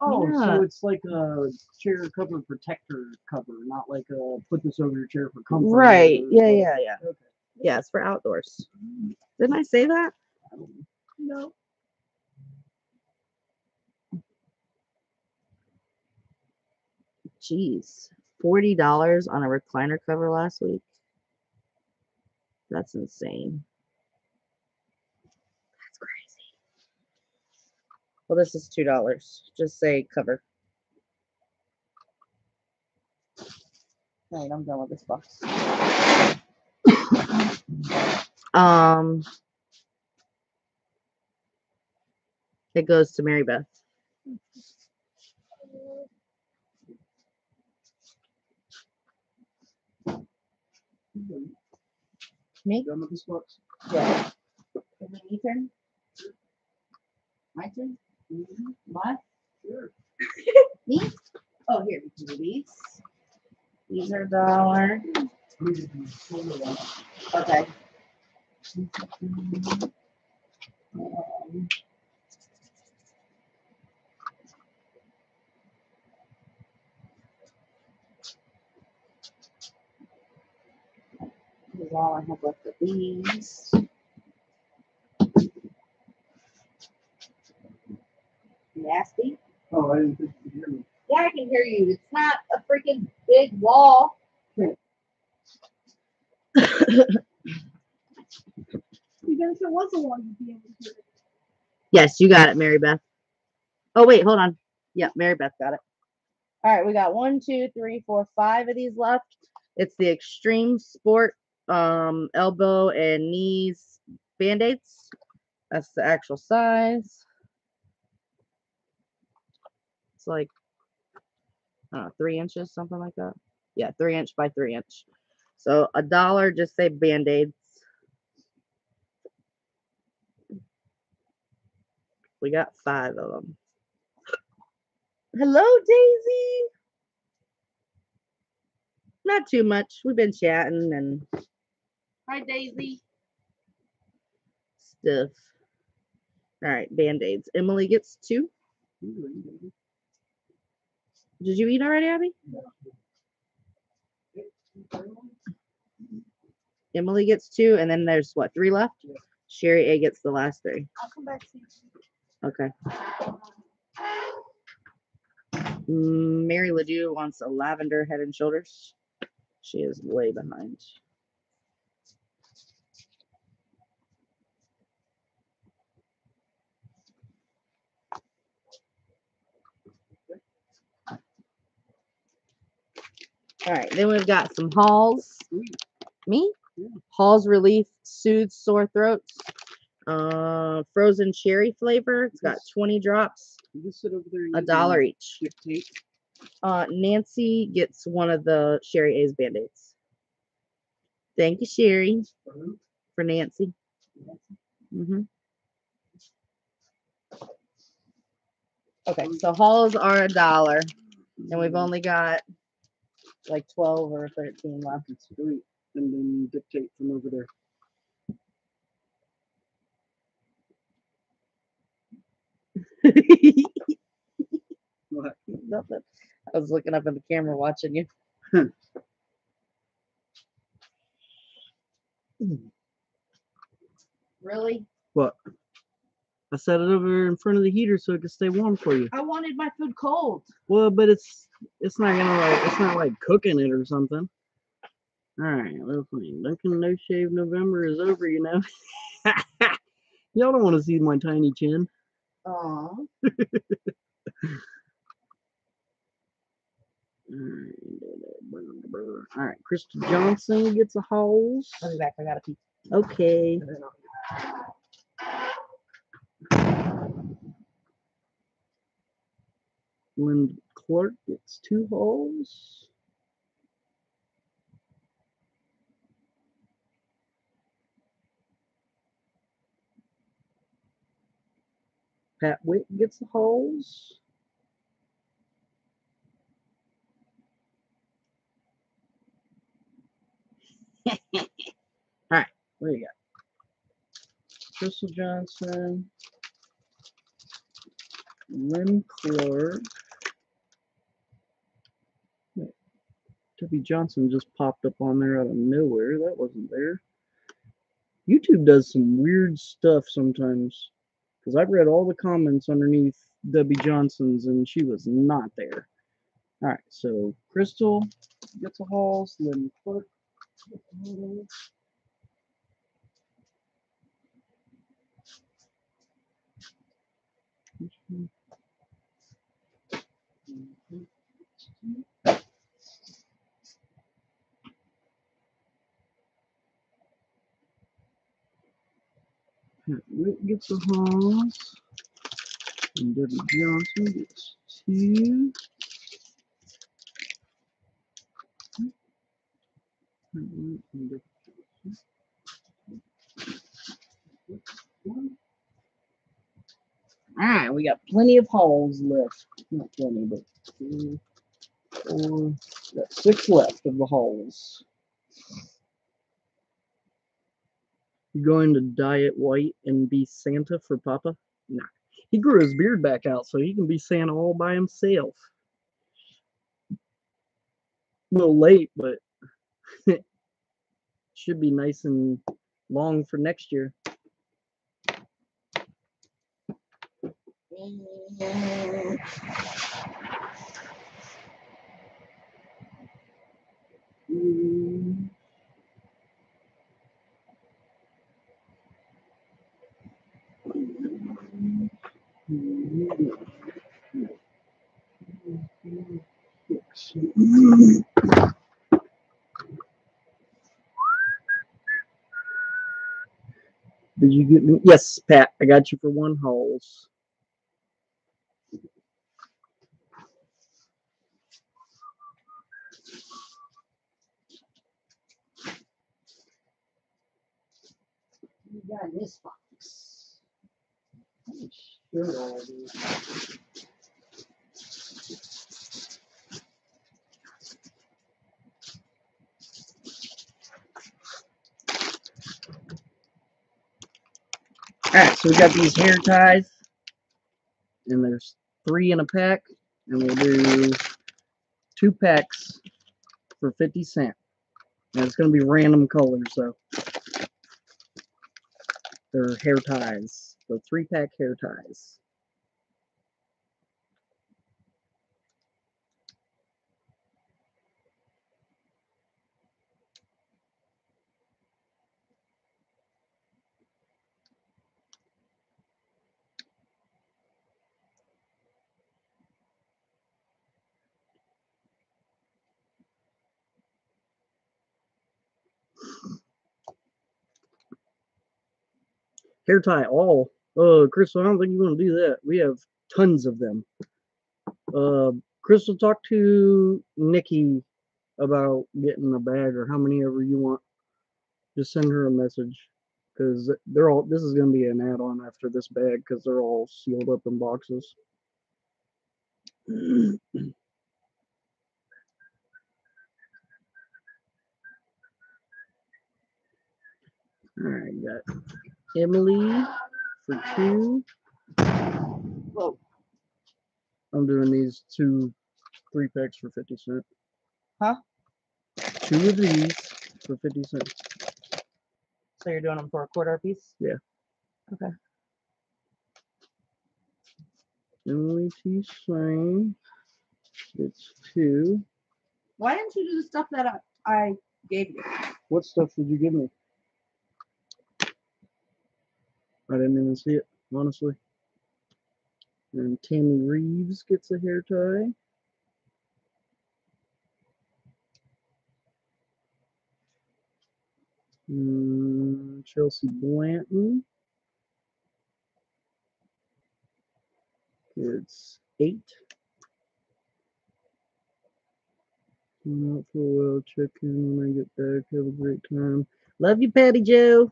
S2: Oh,
S1: Yeah.
S2: so it's like a chair cover protector cover, not like a put this over your chair for comfort.
S1: Right. Yeah, yeah, yeah.
S2: Okay.
S1: Yeah, it's for outdoors. Mm. Didn't I say that?
S2: I don't know. No.
S1: Jeez, forty dollars on a recliner cover last week. That's insane. That's crazy. Well, this is two dollars. Just say cover. Alright, I'm done with this box. um, it goes to Mary Beth. Me?
S2: Done with this box?
S1: Yeah. Is it me turn? My turn? My?
S2: Sure.
S1: Me? Oh, here, we can do these. These are dollar. Okay. Um, This is all I have left of these. Nasty.
S2: Oh, I didn't think you could hear me.
S1: Yeah, I can hear you. It's not a freaking big wall.
S4: Because if it was a wall, you'd be able to hear it.
S1: Yes, you got it, Mary Beth. Oh, wait, hold on. Yep, Mary Beth got it. All right, we got one, two, three, four, five of these left. It's the Extreme Sport um, elbow and knees band-aids. That's the actual size. It's like three inches, something like that. Yeah, three inch by three inch. So a dollar, just say band-aids. We got five of them. Hello, Daisy. Not too much. We've been chatting and
S10: Hi, Daisy.
S1: Stiff. All right, band aids. Emily gets two. Did you eat already, Abby? Emily gets two, and then there's what three left? Sherry A gets the last three.
S4: I'll come back to you.
S1: Okay. Mary Ledoux wants a lavender head and shoulders. She is way behind. All right, then we've got some Halls. Me? Halls Relief soothes sore throats. Uh, frozen cherry flavor. It's got 20 drops, a dollar each. Uh, Nancy gets one of the Sherry A's band aids. Thank you, Sherry, for Nancy. hmm Okay, so halls are a dollar, and we've only got like 12 or 13 left.
S2: That's great. And then dictate from over there. What?
S1: Nothing. I was looking up in the camera watching you. really?
S2: What? I set it over in front of the heater so it can stay warm for you.
S1: I wanted my food cold.
S2: Well, but it's it's not gonna like it's not like cooking it or something. All right, well. Duncan No Shave November is over, you know. Y'all don't want to see my tiny chin.
S1: Aw.
S2: All right, Crystal Johnson gets a hose.
S1: I'll be back. I got a pee.
S2: Okay. Lynn Clark gets two Halls. Pat Witt gets the Halls. All right, what do you got? Crystal Johnson, Lynn Clark. Debbie Johnson just popped up on there out of nowhere. That wasn't there. YouTube does some weird stuff sometimes. Because I've read all the comments underneath Debbie Johnson's and she was not there. All right, so Crystal gets a Halls, Lynn Clark Witt gets a Halls. And Debbie Johnson gets two. Johnson. Alright, we got plenty of Halls left. Not plenty, but two, four, got six left of the Halls. You going to dye it white and be Santa for Papa? Nah. He grew his beard back out so he can be Santa all by himself. A little late, but should be nice and long for next year. Mm. Did you get me? Yes, Pat, I got you for one Halls. You got this box. Alright, so we got these hair ties, and there's three in a pack, and we'll do two packs for 50 cent. And it's going to be random colors, so they're hair ties. So three pack hair ties. hair tie all. Uh, Crystal, I don't think you want to do that. We have tons of them. Uh, Crystal, talk to Nikki about getting a bag or how many ever you want. Just send her a message because they're all. This is going to be an add-on after this bag because they're all sealed up in boxes. All right, got Emily for two.
S10: Whoa.
S2: I'm doing these two three packs for 50 cent.
S10: Huh?
S2: Two of these for 50 cents.
S10: So you're doing them for a quarter piece?
S2: Emily T. Swain. It's two.
S10: Why didn't you do the stuff that I, I gave you?
S2: What stuff did you give me? I didn't even see it, honestly. And Tammy Reeves gets a hair tie. Mm, Chelsea Blanton. It's eight. Come out for a while, check in when I get back. Have a great time. Love you, Patty Joe.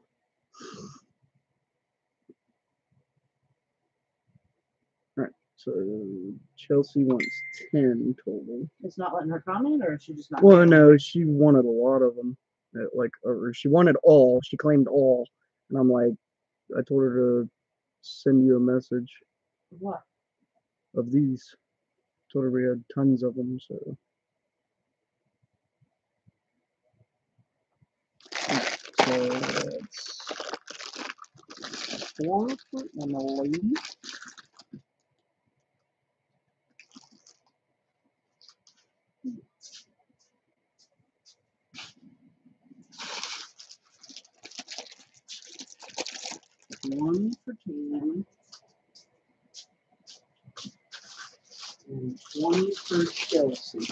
S2: Alright, so Chelsea wants 10 total.
S10: It's not letting her comment, or is she just not?
S2: Well, no, she wanted a lot of them. Uh, like, or she wanted all. She claimed all. And I'm like, I told her to send you a message
S10: What?
S2: of these. Told her we had tons of them, so. So that's four for Emily. One for Tammy. And twenty for Chelsea.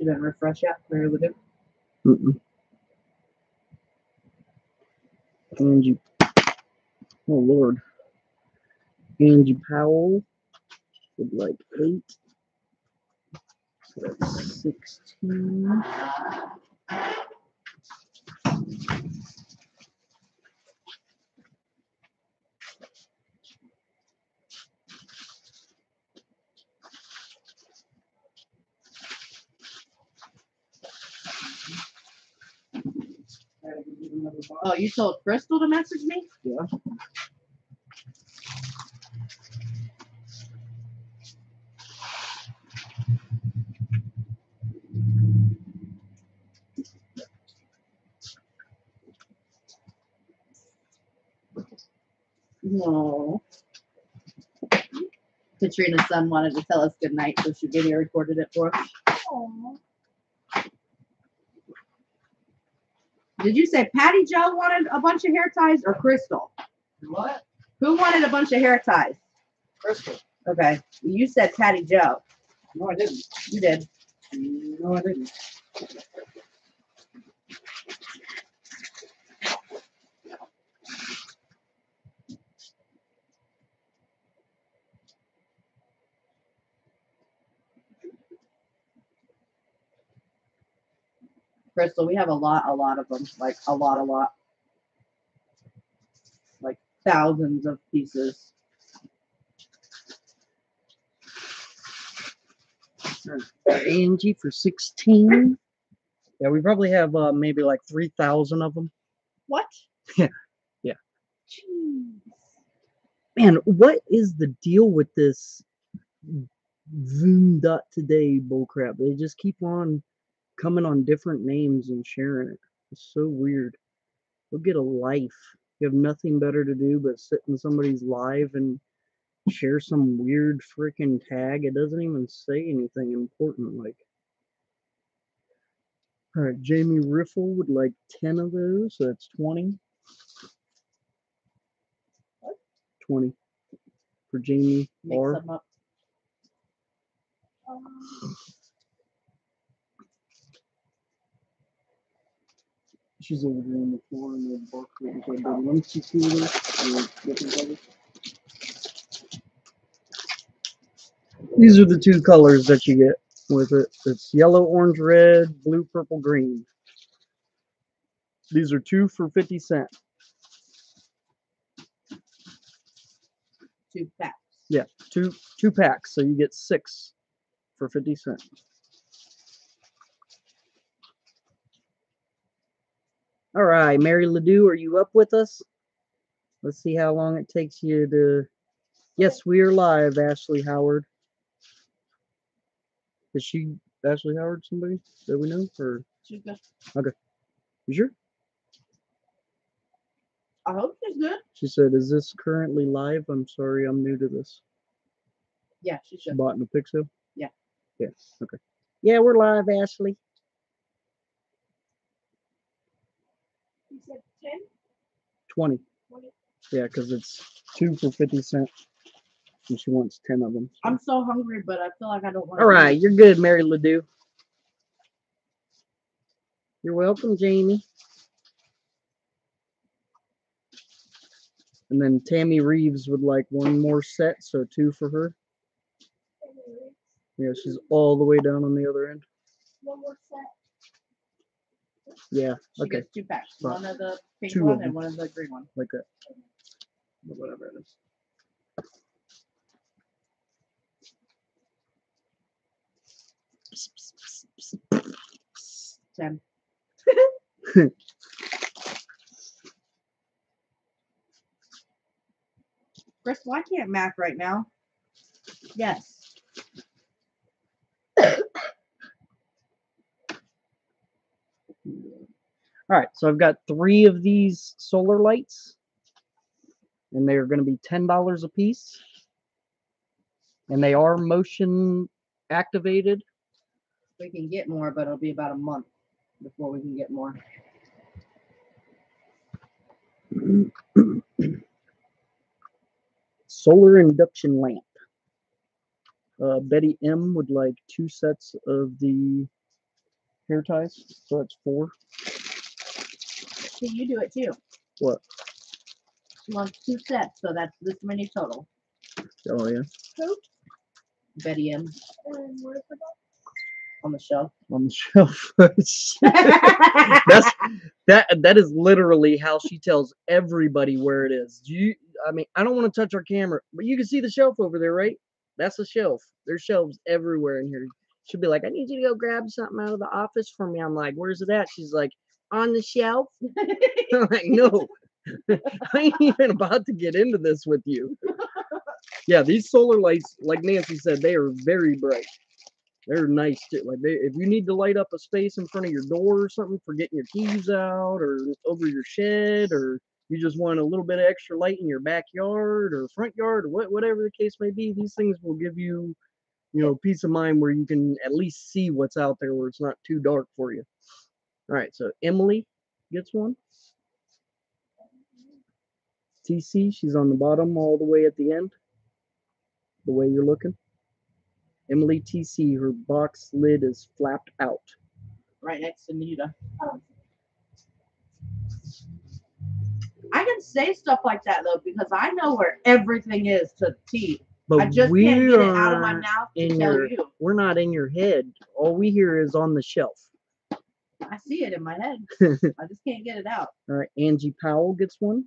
S10: She didn't refresh yet. Mary Lou did.
S2: Mm-mm. Angie. Oh Lord. Angie Powell would like eight. So that's sixteen.
S10: Oh, you told Crystal to message me?
S2: Yeah.
S1: No. Katrina's son wanted to tell us good night, so she video recorded it for us.
S4: Aww.
S1: Did you say Patty Joe wanted a bunch of hair ties or Crystal?
S2: What?
S1: Who wanted a bunch of hair ties?
S2: Crystal.
S1: Okay. You said Patty Joe.
S2: No, I didn't.
S1: You did.
S2: No, I didn't.
S1: Crystal, we have a lot, a lot of them. Like a lot, a lot. Like thousands of pieces.
S2: Angie for 16. Yeah, we probably have uh, maybe like 3,000 of them.
S1: What?
S2: Yeah, yeah.
S1: Jeez.
S2: Man, what is the deal with this Zoom dot today bullcrap? They just keep on coming on different names and sharing it. It's so weird. Go get a life. You have nothing better to do but sit in somebody's live and share some weird freaking tag. It doesn't even say anything important. Like, all right, Jamie Riffle would like 10 of those. So that's 20. 20 for Jamie
S1: Mix
S2: R.
S1: them up.
S4: Um,
S2: She's over there on the floor in the bark that was like, let me see two of those. the different colors. These are the two colors that you get with it. It's yellow, orange, red, blue, purple, green. These are two for 50 cent.
S1: Two packs.
S2: Yeah, two two packs, so you get six for 50 cent. All right, Mary Ledoux, are you up with us? Let's see how long it takes you to. Yes, we are live, Ashley Howard. Is she Ashley Howard somebody that we know? Or
S1: She's good. Okay.
S2: you sure?
S1: I hope she's good.
S2: She said, Is this currently live? I'm sorry, I'm new to this.
S1: Yeah,
S2: She
S1: good.
S2: bought in a pixel?
S1: Yeah.
S2: Yeah, okay. Yeah, we're live, Ashley.
S4: you said 10?
S2: 20.
S4: 20?
S2: Yeah, because it's two for 50 cent. And she wants 10 of them.
S1: I'm so hungry, but I feel like I don't want
S2: All right, you're good, Mary Ledoux. You're welcome, Jamie. And then Tammy Reeves would like one more set, so two for her. Yeah, she's all the way down on the other end.
S4: One more set.
S2: Yeah,
S1: She
S2: okay,
S1: gets two packs.
S2: Right.
S1: One of the pink
S2: Two of
S1: one
S2: them.
S1: and one of the green one.
S2: like that. Or Whatever it is.
S1: Ten. Crystal, I can't Mac right now. Yes.
S2: All right, so I've got three of these solar lights, and they're going to be ten dollars a piece, and they are motion activated.
S1: We can get more, but it'll be about a month before we can get more.
S2: Solar induction lamp. Uh, Betty M would like two sets of the hair ties, so that's four.
S1: Can you do it too?
S2: What?
S1: She wants two sets, so that's this many total.
S2: Oh yeah,
S4: Who?
S1: Betty M
S4: And what is it?
S1: on the shelf.
S2: on the shelf. That's that. That is literally how she tells everybody where it is. Do you? I mean, I don't want to touch our camera, but you can see the shelf over there, right? That's a shelf. There's shelves everywhere in here. She'll be like, "I need you to go grab something out of the office for me." I'm like, "Where's it at?" She's like, "On the shelf." I'm like, "No, I ain't even about to get into this with you." Yeah, these solar lights, like Nancy said, they are very bright. They're nice too. Like they, if you need to light up a space in front of your door or something for getting your keys out or over your shed or you just want a little bit of extra light in your backyard or front yard or what, whatever the case may be, these things will give you, you know, peace of mind where you can at least see what's out there where it's not too dark for you. All right, so Emily gets one. TC, she's on the bottom all the way at the end. The way you're looking. Emily TC, her box lid is flapped out.
S1: Right next to Nita.
S4: Oh,
S1: I can say stuff like that though because I know where everything is to T.
S2: But
S1: I just
S2: we
S1: can't get it out of my
S2: are
S1: mouth to
S2: in
S1: tell
S2: your-
S1: you.
S2: we're not in your head. All we hear is on the shelf.
S1: I see it in my head. I just can't get it out.
S2: All right, Angie Powell gets one.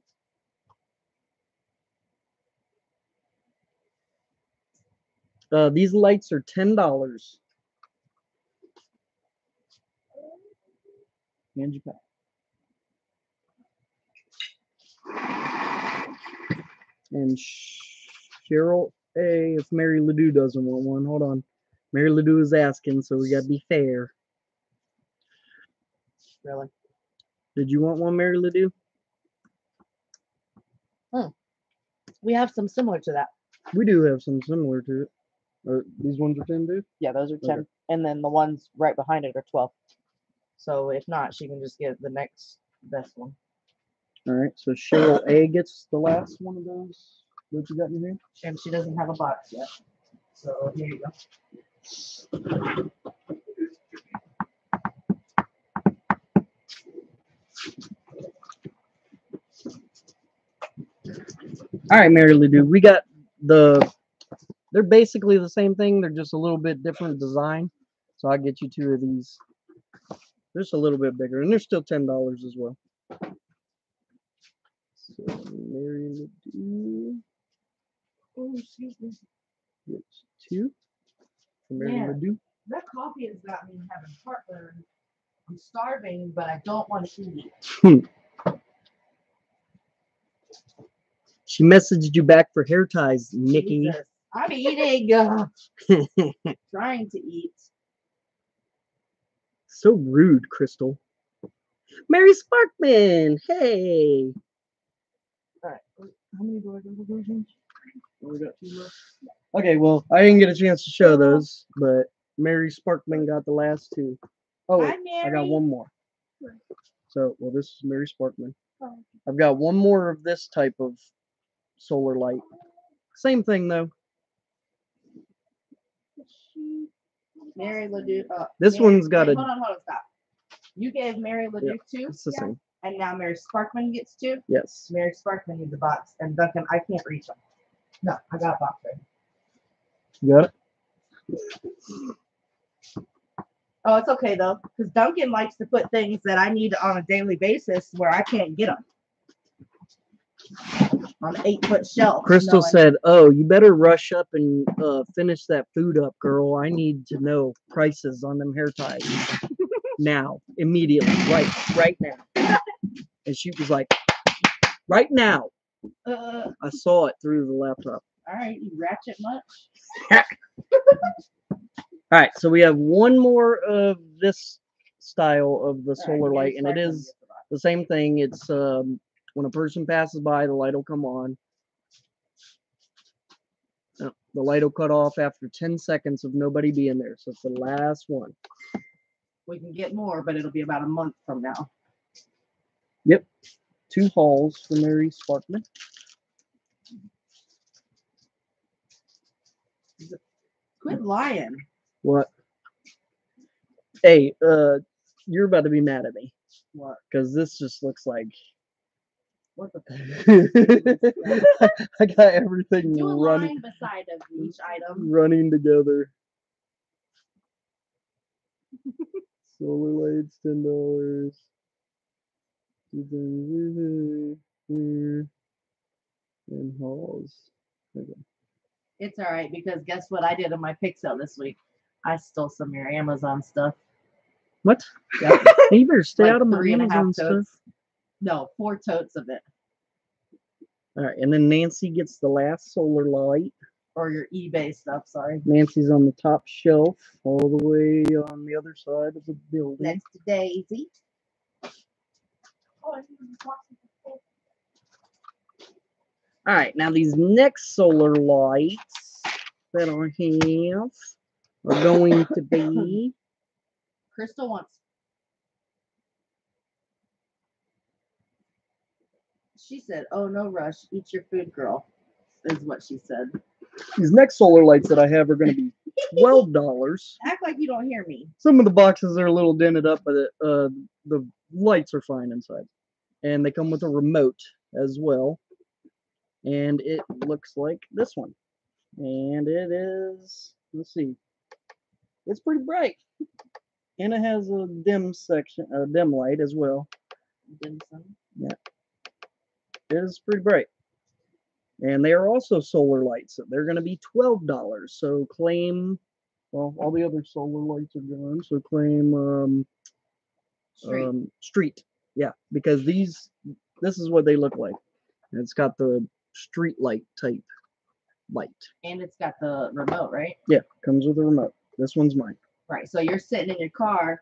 S2: Uh, these lights are ten dollars. Angie Powell. And Cheryl A. If Mary Ledoux doesn't want one, hold on. Mary Ledoux is asking, so we gotta be fair.
S1: Really.
S2: Did you want one, Mary Ledoux? Hmm.
S1: We have some similar to that.
S2: We do have some similar to it. Uh, these ones are ten too.
S1: Yeah, those are
S2: Okay.
S1: 10. And then the ones right behind it are 12. So if not, she can just get the next best one.
S2: All right, so Cheryl A gets the last one of those. What you got in here?
S1: And she doesn't have a box yet. So here you go.
S2: All right, Mary Ledoux, we got the. They're basically the same thing. They're just a little bit different design. So I'll get you two of these. They're Just a little bit bigger, and they're still ten dollars as well. So Mary Ledoux
S1: Oh, excuse me.
S2: gets two. For Mary
S1: Man.
S2: Ledoux.
S1: That coffee has got me having heartburn. I'm starving, but I don't want to eat.
S2: She messaged you back for hair ties, Nikki.
S1: Jesus. I'm eating. uh, trying to eat.
S2: So rude, Crystal. Mary Sparkman, hey.
S1: Alright.
S2: How many do I got of those ones? Oh, we got two left. Okay, well, I didn't get a chance to show those, but Mary Sparkman got the last two. Oh, wait, I got one more. So, well, this is Mary Sparkman.
S4: Oh.
S2: I've got one more of this type of solar light. Same thing though.
S1: Mary Ledoux. Uh,
S2: This
S1: Mary-
S2: one's got
S1: wait,
S2: a-
S1: Hold on, hold on, stop. You gave Mary Ledoux two,
S2: It's the same.
S1: and now Mary Sparkman gets two.
S2: Yes.
S1: Mary Sparkman needs a box, and Duncan, I can't reach them. No, I got a box right.
S2: You got it?
S1: Oh, it's okay though, because Duncan likes to put things that I need on a daily basis where I can't get them. On an eight foot shelf.
S2: Crystal
S1: knowing-
S2: said, "Oh, you better rush up and uh, finish that food up, girl. I need to know prices on them hair ties now, immediately, right, right now." And she was like, "Right now."
S1: Uh,
S2: I saw it through the laptop.
S1: all right, you ratchet much?
S2: All right, so we have one more of this style of the solar
S1: Mary
S2: light, and it is
S1: Sparkman
S2: is
S1: gets a box.
S2: the same thing. It's um, when a person passes by, the light will come on. The light will cut off after 10 seconds of nobody being there. So it's the last one.
S1: We can get more, but it'll be about a month from now.
S2: Two halls for Mary Sparkman.
S1: Quit lying.
S2: What? Hey, uh, you're about to be mad at me
S1: What?
S2: because this just looks like
S1: What the?
S2: I got everything
S1: Do
S2: running
S1: beside of each item.
S2: running together. Solar lights, ten dollars. And halls. Okay.
S1: It's all right because guess what I did in my sale this week? I stole some of your Amazon stuff.
S2: What?
S1: Yep.
S2: You better stay
S1: like
S2: out of my
S1: three and a half
S2: Amazon stuff.
S1: No, four totes of it.
S2: All right, and then Nancy gets the last solar light.
S1: Or your eBay stuff, sorry.
S2: Nancy's on the top shelf, all the way on the other side of the building.
S1: Next to Daisy.
S4: Oh, I think the box is full.
S2: All right, now these next solar lights that I have are going to be
S1: Crystal wants. She said, "Oh no, rush. Eat your food, girl." Is what she said.
S2: these next solar lights that I have are going to be twelve dollars.
S1: Act like you don't hear me.
S2: Some of the boxes are a little dented up, but uh, the lights are fine inside, and they come with a remote as well. And it looks like this one, and it is. Let's see, it's pretty bright, and it has a dim section, a dim light as well.
S1: Dim sum.
S2: It is pretty bright. And they are also solar lights. So they're going to be twelve dollars. So claim, well, all the other solar lights are gone. So claim um,
S1: Street.
S2: um street. Yeah, because these, this is what they look like. And it's got the street light type light.
S1: and it's got the remote, right?
S2: Yeah, comes with a remote. This one's mine.
S1: Right. So you're sitting in your car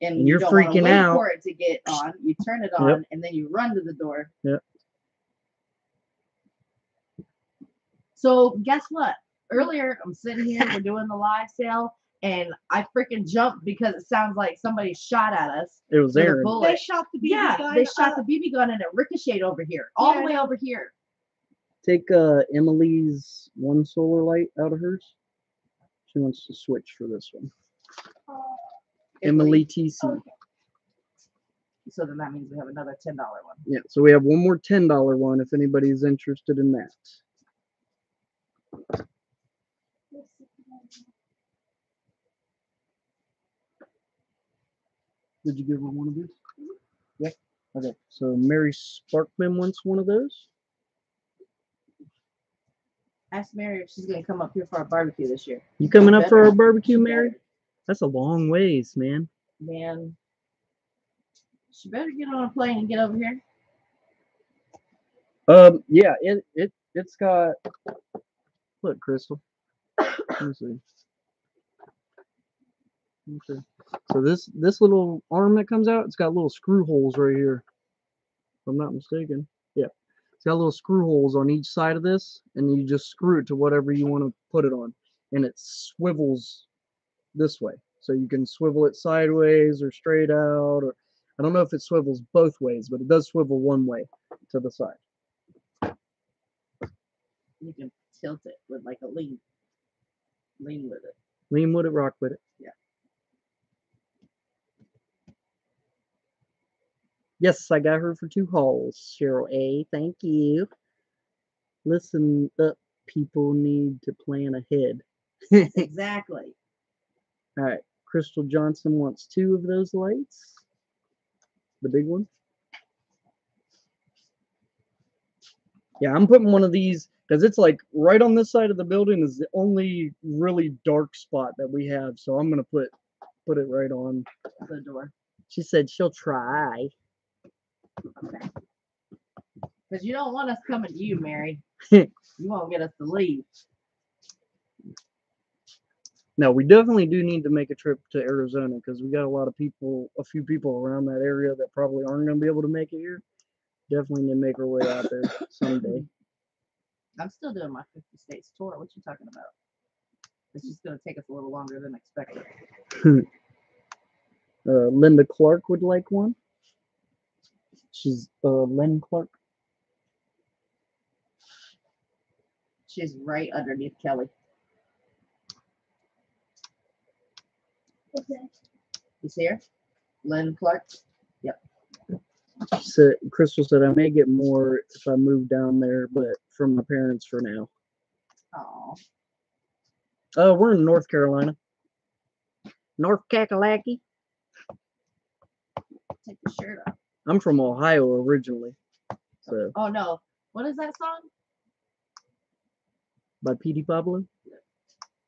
S1: and,
S2: And
S1: you
S2: you're freaking out.
S1: for it to get on. You turn it on and then you run to the door.
S2: Yep.
S1: So guess what? Earlier I'm sitting here, we're doing the live sale, and I freaking jumped because it sounds like somebody shot at us
S2: It was
S1: with a
S2: Aaron.
S1: bullet.
S4: They shot the BB
S1: yeah,
S4: gun.
S1: they shot
S4: up.
S1: the BB gun and it ricocheted over here, all
S4: Yeah,
S1: the way over here.
S2: Take uh Emily's one solar light out of hers. She wants to switch for this one.
S4: Uh,
S2: Emily TC.
S4: okay.
S1: So then that means we have another ten dollar one.
S2: Yeah, so we have one more ten dollar one if anybody's interested in that. Did you give her one of these? Yeah. Okay. So Mary Sparkman wants one of those.
S1: Ask Mary if she's gonna come up here for our barbecue this year.
S2: You coming up for our barbecue, Mary? That's a long ways, man.
S1: Man, she better get on a plane and get over here.
S2: Um, yeah, it it it's got. Look, Crystal. Let me see. Okay. So this this little arm that comes out, it's got little screw holes right here. If I'm not mistaken. Yeah. It's got little screw holes on each side of this, and you just screw it to whatever you want to put it on. And it swivels this way. So you can swivel it sideways or straight out or I don't know if it swivels both ways, but it does swivel one way to the side.
S1: You can tilt it with like a lean. Lean with it.
S2: Lean with it, rock with it.
S1: Yeah.
S2: Yes, I got her for two hauls, Cheryl A. Thank you. Listen up, people need to plan ahead.
S1: exactly.
S2: All right, Crystal Johnson wants two of those lights. The big one. Yeah, I'm putting one of these because it's like right on this side of the building is the only really dark spot that we have. So I'm gonna put put it right on.
S1: The door.
S2: She said she'll try.
S1: Okay. Because you don't want us coming to you, Mary. you won't get us to leave.
S2: Now, we definitely do need to make a trip to Arizona because we got a lot of people, a few people around that area that probably aren't going to be able to make it here. Definitely need to make our way out there someday.
S1: I'm still doing my 50 states tour. What you talking about? It's just gonna take us a little longer than expected.
S2: Uh, Linda Clark would like one. She's uh, Len Clark.
S1: She's right underneath Kelly.
S4: Okay.
S1: You see her? Lynn Clark.
S2: Yep. said, Crystal said I may get more if I move down there, but from my parents for now.
S1: Oh,
S2: Uh, we're in North Carolina. North Kakalaki.
S1: take the shirt off.
S2: I'm from Ohio originally. So
S1: Oh no. What is that song?
S2: by Petey Pablo.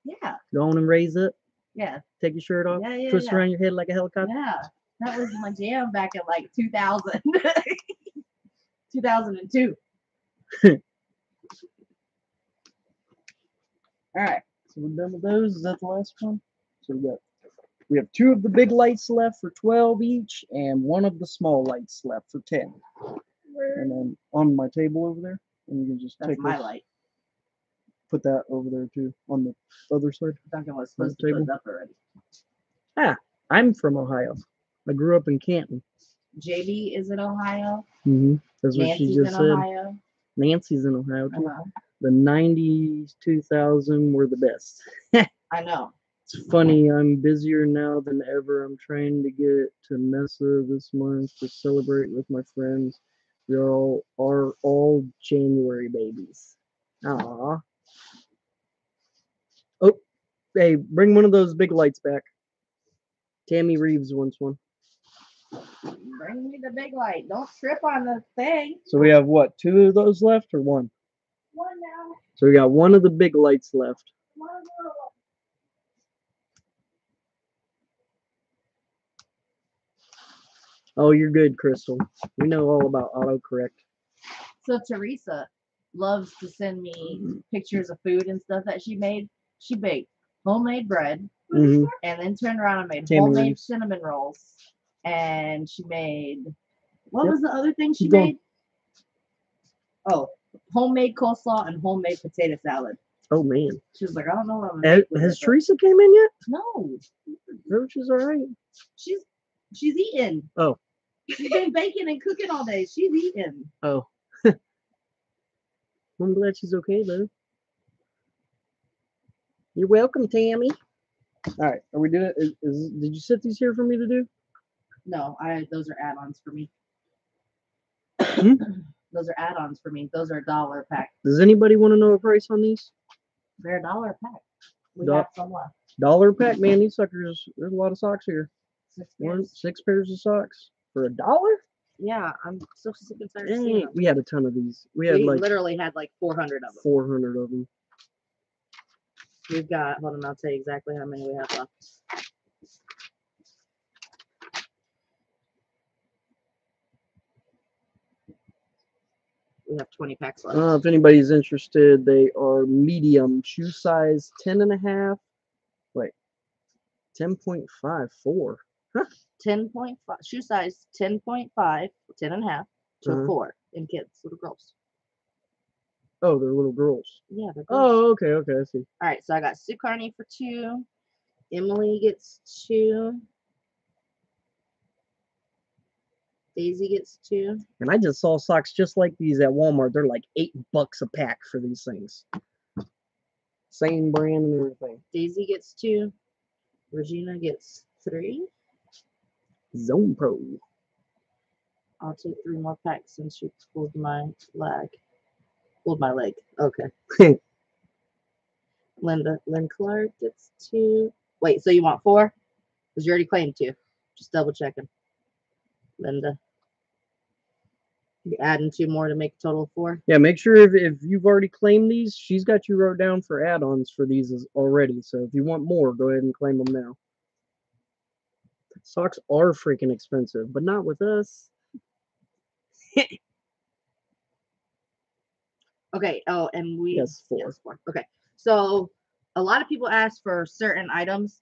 S1: Yeah.
S2: Go on and raise up.
S1: Yeah.
S2: Take your shirt off.
S1: Yeah, yeah,
S2: twist
S1: yeah.
S2: around your head like a helicopter.
S1: Yeah. That was my jam back in like 2000. 2002.
S2: All right, so we're done with those. Is that the last one? So we got we have two of the big lights left for twelve each, and one of the small lights left for ten. And then on my table over there, and you can just
S1: That's
S2: take
S1: my
S2: this-
S1: light.
S2: put that over there too on the other side.
S1: Duncan was supposed to put
S2: table.
S1: it up already.
S2: I'm from Ohio. I grew up in Canton.
S1: JB is in Ohio.
S2: Mm-hmm. That's what
S1: Nancy's
S2: she
S1: in
S2: just said.
S1: Ohio.
S2: Nancy's in Ohio too.
S1: Uh-huh.
S2: The 90s, 2000 were the best.
S1: I know.
S2: It's funny, I'm busier now than ever. I'm trying to get to Mesa this month to celebrate with my friends. We are all are all January babies. Aw. Oh, hey, bring one of those big lights back. Tammy Reeves wants one.
S1: Bring me the big light. Don't trip on the thing.
S2: So we have what, two of those left or one?
S4: One now,
S2: So we got one of the big lights left.
S4: one little one.
S2: Oh, you're good, Crystal. We know all about autocorrect.
S1: So Teresa loves to send me pictures of food and stuff that she made. She baked homemade bread
S2: hmm
S1: and then turned around and made
S2: Tammy
S1: homemade
S2: Reeves.
S1: cinnamon rolls. And she made what
S2: Yep.
S1: was the other thing she made? Oh, homemade coleslaw and homemade potato salad.
S2: Oh man,
S1: She was like, I don't know what I'm gonna
S2: has, has Teresa came in yet?
S1: No,
S2: Roach is all right.
S1: she's she's eating.
S2: Oh.
S1: She's been baking and cooking all day. She's eating.
S2: Oh. I'm glad she's okay though. You're welcome, Tammy. All right, are we doing? Is, is did you set these here for me to do?
S1: No, I those are add-ons for me.
S2: Hmm?
S1: those are add-ons for me. Those are a dollar pack.
S2: Does anybody want to know a price on these?
S1: They're a dollar pack. We
S2: Do-
S1: have some left.
S2: Dollar pack, man. These suckers. There's a lot of socks here.
S1: Six
S2: One, six pairs of socks for a dollar.
S1: Yeah, I'm so sick and tired of seeing them.
S2: we had a ton of these. We had
S1: We
S2: like
S1: literally had like 400 of them.
S2: 400 of them.
S1: We've got. Hold on, I'll tell you exactly how many we have left. We have 20 packs left.
S2: Uh, if anybody's interested, they are medium, shoe size 10 and a half. Wait, 10.54.
S1: 10.5 shoe size 10.5 10 and a half to
S2: Uh-huh.
S1: 4 in kids little girls
S2: Oh, they're little girls.
S1: yeah they're girls.
S2: Oh, okay, okay, I see.
S1: all right so i got sue carney for two emily gets two daisy gets two
S2: And I just saw socks just like these at Walmart. They're like eight bucks a pack for these things. Same brand and everything.
S1: daisy gets two regina gets three
S2: Zone Pro.
S1: i'll take three more packs since she pulled my leg. Pulled my leg okay. Linda lynn clark gets two. Wait so you want four? Because you already claimed two. Just double checking. Linda. You adding two more to make a total of four?
S2: Yeah, make sure if, if you've already claimed these, she's got you wrote down for add-ons for these as- already. So if you want more, go ahead and claim them now. Socks are freaking expensive, but not with us.
S1: Okay. Oh, and we
S2: Yes, four.
S1: yes, four. Okay. So a lot of people ask for certain items.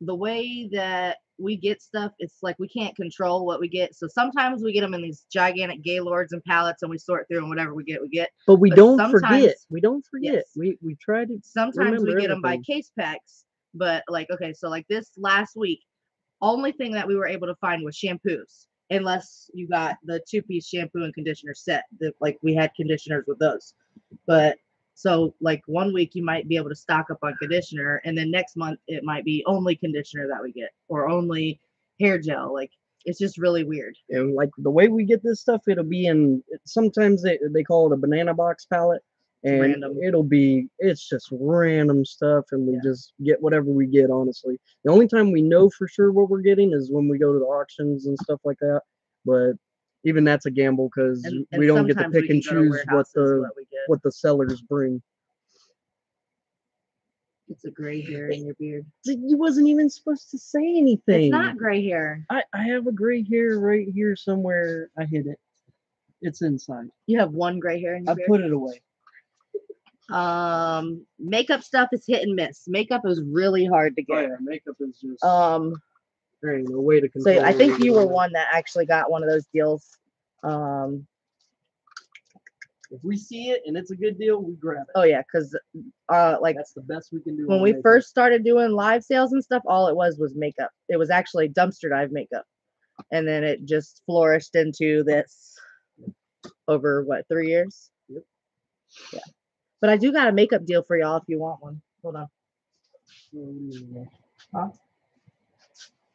S1: The way that we get stuff, it's like we can't control what we get. So sometimes we get them in these gigantic gaylords and pallets, and we sort through, and whatever we get, we get.
S2: But we
S1: But
S2: don't forget. We don't forget.
S1: Yes.
S2: We we try to
S1: Sometimes we get them by case packs, but like okay, so like this last week, only thing that we were able to find was shampoos. Unless you got the two-piece shampoo and conditioner set, that like we had conditioners with those. But so like one week you might be able to stock up on conditioner, and then next month it might be only conditioner that we get, or only hair gel. Like it's just really weird.
S2: and like the way we get this stuff, it'll be in sometimes they, they call it a banana box pallet. And
S1: Random.
S2: it'll be it's just random stuff and we
S1: Yeah.
S2: just get whatever we get, honestly. The only time we know for sure what we're getting is when we go to the auctions and stuff like that. But even that's a gamble because we don't get to pick and
S1: can go to
S2: choose what the
S1: what
S2: what the sellers bring.
S1: It's a gray hair in your beard.
S2: You wasn't even supposed to say anything.
S1: It's not gray hair.
S2: I, I have a gray hair right here somewhere. I hid it. It's inside.
S1: You have one gray hair in your
S2: I
S1: beard.
S2: put it away.
S1: Um, makeup stuff is hit and miss. Makeup is really hard to
S2: Oh
S1: get.
S2: yeah, makeup is just
S1: Um,
S2: there ain't no way to
S1: so. I think you were one that actually got one of those deals. Um,
S2: If we see it and it's a good deal, we grab it.
S1: Oh yeah, because uh, like
S2: That's the best we can do.
S1: when we
S2: makeup.
S1: first started doing live sales and stuff, all it was was makeup. It was actually dumpster dive makeup, and then it just flourished into this over what three years.
S2: Yep.
S1: Yeah, but I do got a makeup deal for y'all if you want one. Hold on. Huh?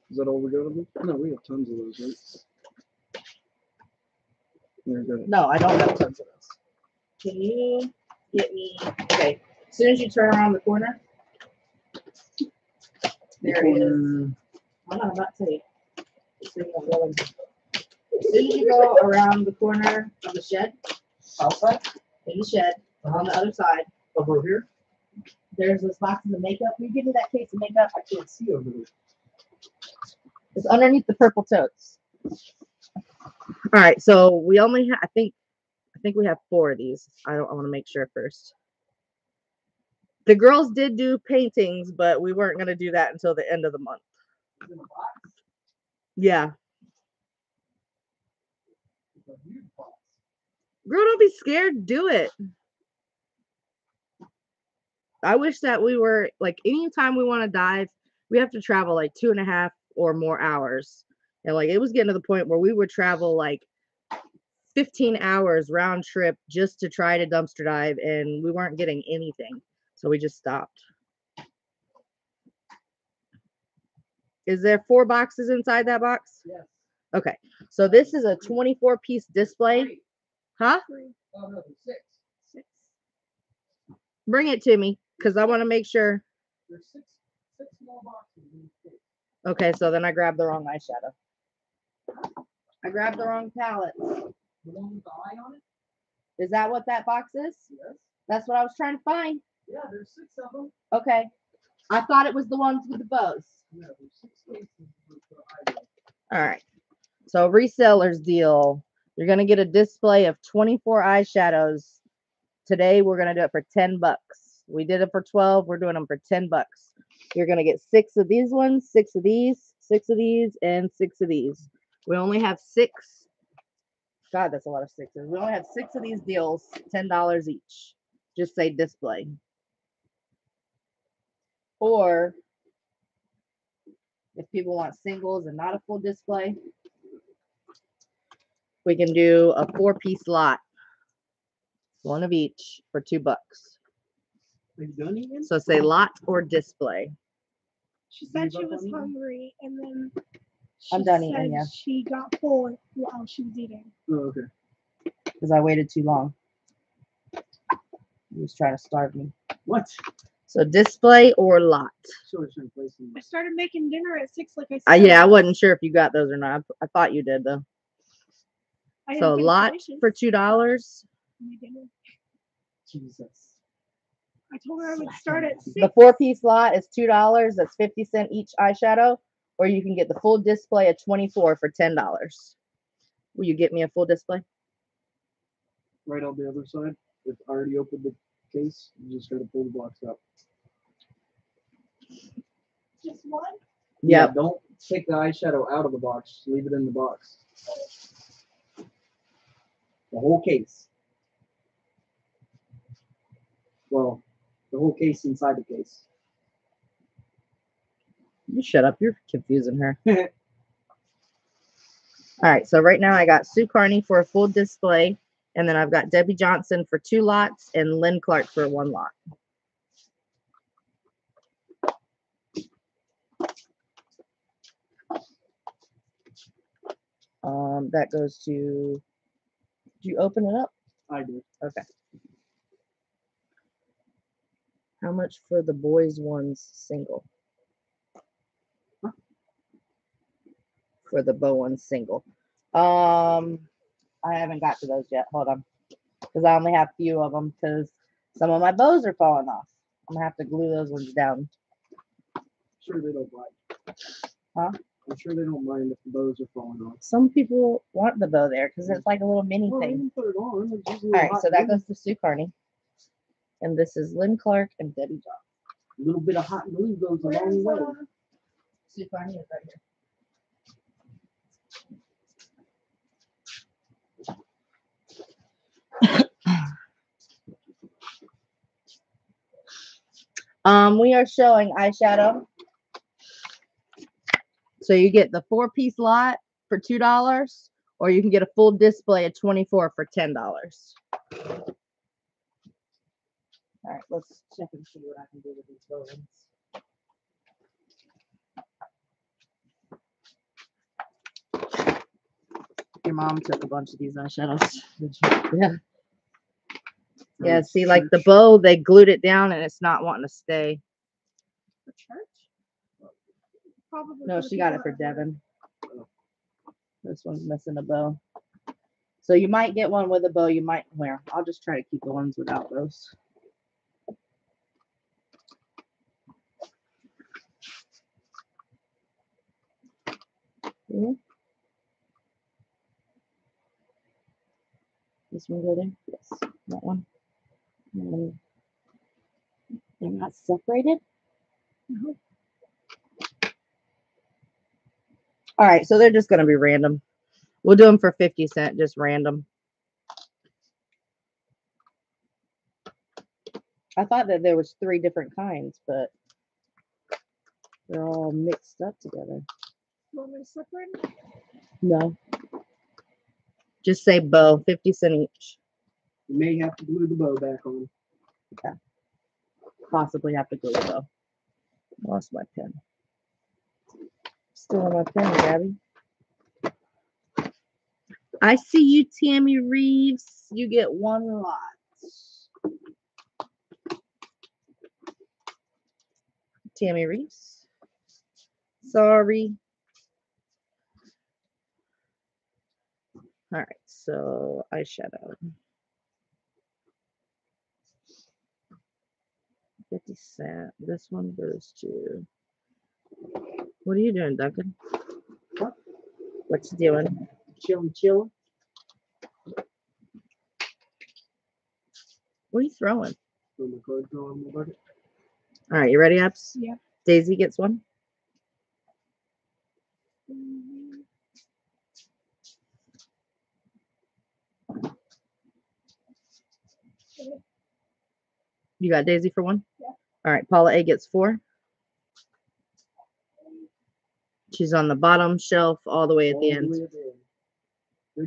S2: Is that all we got of them? No, we have tons of those, right? There you go.
S1: No, I don't have tons of those. Can you get me? Okay, as soon as you turn around the corner, there it is. I'm not about to tell you. Just so you don't go. As soon as you go around the corner of the shed,
S2: Outside?
S1: in the shed, on the other side,
S2: Over here?
S1: there's those boxes of makeup. Will you give me that case of makeup?
S2: I can't see over there.
S1: It's underneath the purple totes. All right, so we only have, I think, I think we have four of these. I don't, I want to make sure first. The girls did do paintings, but we weren't going to do that until the end of the month.
S2: In box.
S1: Yeah.
S2: It's a huge box.
S1: Girl, don't be scared. Do it. I wish that we were like anytime we want to dive, we have to travel like two and a half or more hours. And like it was getting to the point where we would travel like 15 hours round trip just to try to dumpster dive and we weren't getting anything. So we just stopped. Is there four boxes inside that box?
S2: Yes.
S1: Okay. So this is a 24 piece display.
S2: Three.
S1: Huh?
S2: Oh, no, there's six.
S1: Bring it to me because I want to make sure.
S2: There's six, six small boxes in this.
S1: Okay, so then I grabbed the wrong eyeshadow. I grabbed the wrong palette.
S2: The one with the eye on it?
S1: Is that what that box is?
S2: Yes.
S1: That's what I was trying to find.
S2: Yeah, there's six of them.
S1: Okay. I thought it was the ones with the bows.
S2: No, there's six cases with the eye on it.
S1: All right. So resellers deal. You're gonna get a display of 24 eyeshadows. Today we're gonna do it for 10 bucks. We did it for 12. We're doing them for 10 bucks. You're gonna get six of these ones, six of these, six of these, and six of these. We only have six. God, that's a lot of sixes. We only have six of these deals, ten dollars each. Just say display. Or if people want singles and not a full display, we can do a four-piece lot. One of each for two bucks.
S2: Are you done eating?
S1: So say lot or display.
S4: She said she was hungry and then
S1: I'm
S4: she
S1: done eating,
S4: said
S1: yeah.
S4: She got full while she was eating.
S2: Oh, okay.
S1: because I waited too long. He was trying to starve me.
S2: What?
S1: So display or lot.
S2: So it's in place in
S4: I started making dinner at six, like I said.
S1: Uh, yeah, I wasn't sure if you got those or not. I, I thought you did though.
S4: I
S1: So lot for two dollars.
S2: Jesus.
S4: I told her I would start at six.
S1: The four piece lot is two dollars. That's fifty cent each eyeshadow. Or you can get the full display at twenty four for ten dollars. Will you get me a full display?
S2: Right on the other side. If I already opened the case, you just gotta pull the box out.
S4: Just one.
S2: Yeah,
S1: Yep.
S2: don't take the eyeshadow out of the box. Leave it in the box. The whole case. Well, the whole case inside the case.
S1: You shut up. You're confusing her. All right. So right now I got Sue Carney for a full display, and then I've got Debbie Johnson for two lots and Lynn Clark for one lot. Um, that goes to. Did you open it up?
S2: I do.
S1: Okay. How much for the boys ones single? For the bow ones single. Um, I haven't got to those yet. Hold on, because I only have a few of them. Because some of my bows are falling off. I'm gonna have to glue those ones down.
S2: Sure they don't mind.
S1: Huh?
S2: I'm sure they don't mind if the bows are falling off.
S1: Some people want the bow there because it's like a little mini
S2: Well,
S1: thing.
S2: can put it on. It's just a little
S1: right, so that goes to Sue Carney, and this is Lynn Clark and Debbie John.
S2: A little bit of hot glue goes a long way.
S4: See
S1: if I need it right here. Um, we are showing eyeshadow. So you get the four piece lot for $2, or you can get a full display at 24 for $10. All right, let's check and see what I can do with these buildings. Your mom took a bunch of these eyeshadows. Yeah. Yeah, see, like the bow, they glued it down and it's not wanting to stay.
S4: For church? Probably.
S1: No, she got it for. Devin. This one's missing a bow. So you might get one with a bow. You might wear. I'll just try to keep the ones without those. Yeah. This one go there? Yes, that one. And then They're not separated? All right, so they're just gonna be random. We'll do them for 50 cent, just random. I thought that there was three different kinds, but they're all mixed up together.
S4: You Want me to separate?
S1: No. Just say bow, 50 cent each.
S2: You may have to glue the bow back on. Yeah.
S1: Possibly have to glue with bow. Lost my pen. Still on my pen, Gabby. I see you, Tammy Reeves. You get one lot. Tammy Reeves. Sorry. All right, so eyeshadow. 50 cent. This one goes to. What are you doing, Duncan?
S2: What?
S1: What you doing?
S2: Chilling, chilling.
S1: What are you throwing?
S2: Throw my card drawer my bucket.
S1: All right, you ready, Abs?
S4: Yeah.
S1: Daisy gets one.
S4: Mhm.
S1: You got Daisy for one?
S4: Yeah.
S1: All right, Paula A gets four. She's on the bottom shelf all the way at the
S2: All
S1: end.
S2: way the end.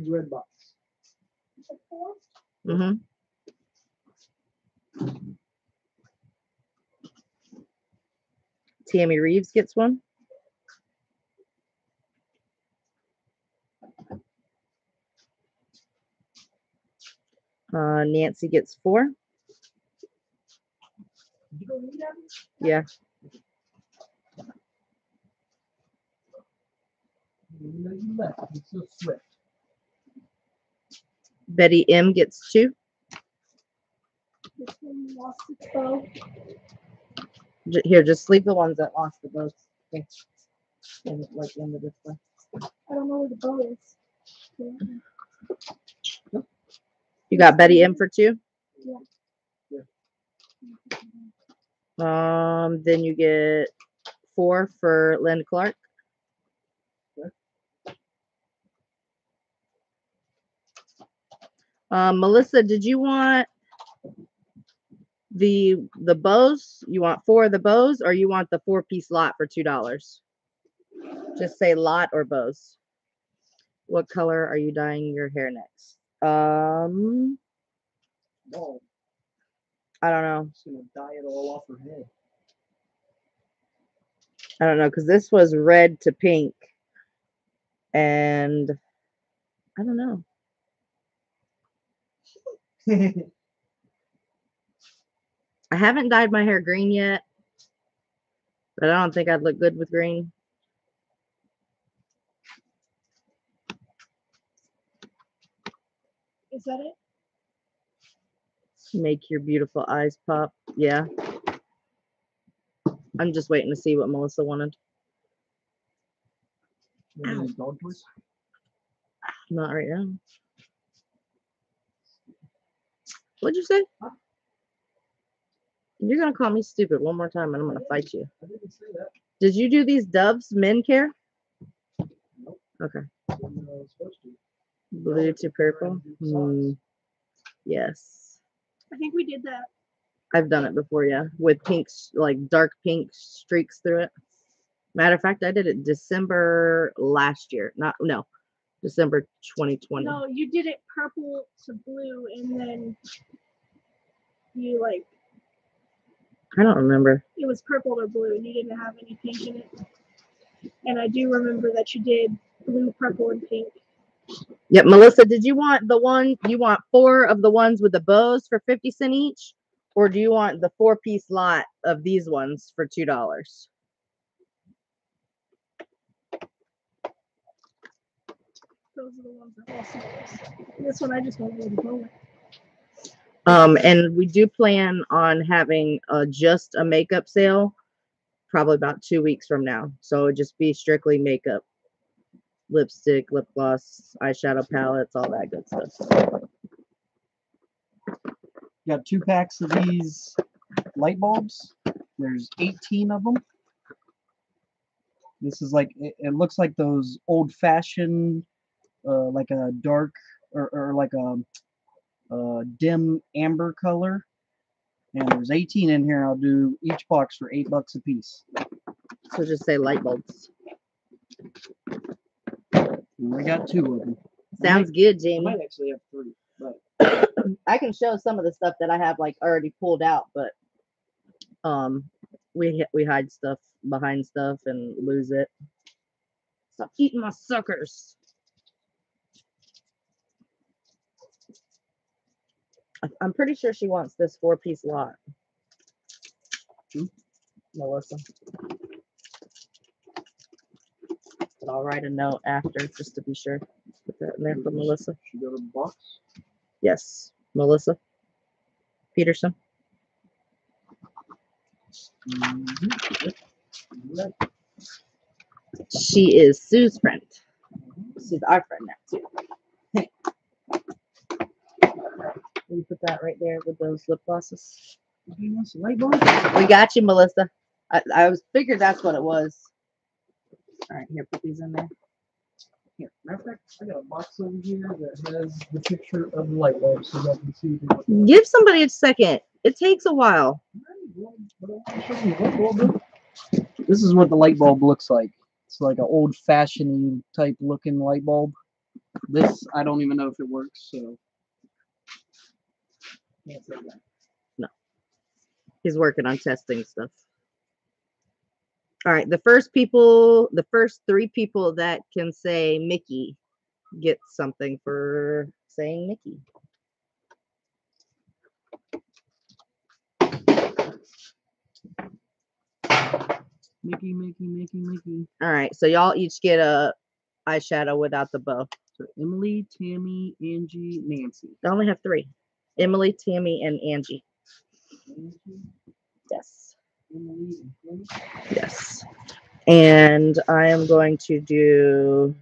S2: Big red box.
S1: Mm-hmm. Tammy Reeves gets one. Uh, Nancy gets four.
S2: Did you go read that?
S1: Yeah. Betty M gets two.
S4: This one
S1: Here, just leave the ones that lost the bows. Okay. Like in the display.
S4: I don't know where the bow is. Yeah.
S1: You got Betty M for two.
S4: Yeah.
S1: Um, then you get four for Linda Clark. Um, Melissa, did you want the the bows? You want four of the bows, or you want the four piece lot for two dollars? Just say lot or bows. What color are you dyeing your hair next? Um,
S2: Oh,
S1: I don't know.
S2: it's gonna dye it all off her head.
S1: I don't know because this was red to pink, and I don't know. I haven't dyed my hair green yet, but I don't think I'd look good with green.
S4: Is that it?
S1: Make your beautiful eyes pop. Yeah. I'm just waiting to see what Melissa wanted.
S2: One of these dog toys.
S1: Not right now. What'd you say? You're gonna call me stupid one more time, and I'm gonna fight you.
S2: I didn't say that.
S1: Did you do these doves men care? Okay.
S2: I didn't know I was supposed to.
S1: Blue to purple.
S2: do the socks.
S1: Hmm. Yes.
S4: I think we did that.
S1: I've done it before, yeah, with pinks, like dark pink streaks through it. Matter of fact, I did it December last year. Not no, December 2020.
S4: No, you did it purple to blue, and then you like
S1: I don't remember.
S4: it was purple to blue, and you didn't have any pink in it. And I do remember that you did blue, purple, and pink.
S1: Yep, Melissa, did you want the one you want four of the ones with the bows for 50 cent each? Or do you want the four piece lot of these ones for two dollars?
S4: Those are the ones that also This one I just want to go with.
S1: Um, and we do plan on having uh, just a makeup sale probably about two weeks from now. So just be strictly makeup, lipstick, lip gloss, eyeshadow palettes, all that good stuff.
S2: Got two packs of these light bulbs. There's 18 of them. This is like it, it looks like those old fashioned, uh, like a dark or, or like a, a dim amber color. And there's 18 in here. I'll do each box for eight bucks a piece.
S1: So just say light bulbs.
S2: And I got two of them.
S1: Sounds good,
S2: I
S1: Jamie.
S2: might actually have three, but
S1: I can show some of the stuff that I have like already pulled out, but um, we we hide stuff behind stuff and lose it. Stop eating my suckers. I- I'm pretty sure she wants this four piece lot.
S2: Hmm?
S1: Melissa. But I'll write a note after just to be sure. Put that in there for Melissa.
S2: she got a box.
S1: Yes, Melissa Peterson.
S2: Mhm. Yep.
S1: She is Sue's friend. She's our friend now too. You put that right there with those lip glosses?
S2: You want some light bulb?
S1: We got you, Melissa. I, I was figured that's what it was. All right, here, put these in there.
S2: Here, matter of fact, I got a box over here that has the picture of the light bulb so you can see
S1: Give somebody a second. It takes a while.
S2: This is what the light bulb looks like. It's like an old fashioned type looking light bulb. This I don't even know if it works, so can't say that.
S1: He's working on testing stuff. All right, the first people, the first three people that can say Mickey get something for saying Mickey.
S2: Mickey, Mickey, Mickey, Mickey.
S1: All right, so y'all each get a eyeshadow without the bow.
S2: So Emily, Tammy, Angie, Nancy.
S1: I only have three: Emily, Tammy, and Angie.
S2: Angie,
S1: Yes,
S2: Emily, and Tammy.
S1: Yes. And I am going to do.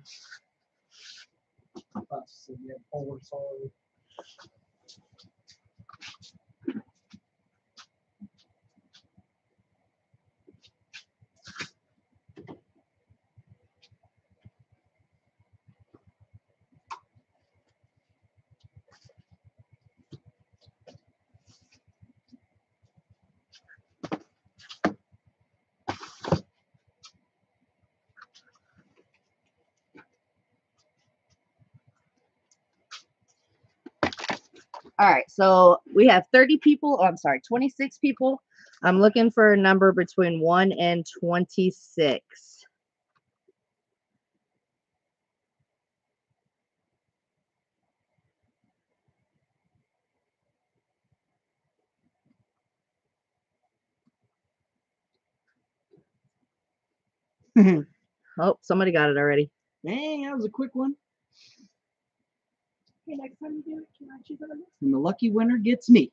S1: All right, so we have 30 people. Oh, I'm sorry, 26 people. I'm looking for a number between 1 and 26. Mm-hmm. Oh, somebody got it already.
S2: Dang, that was a quick one.
S4: Okay, next time you do it, can I choose another?
S2: And the lucky winner gets me.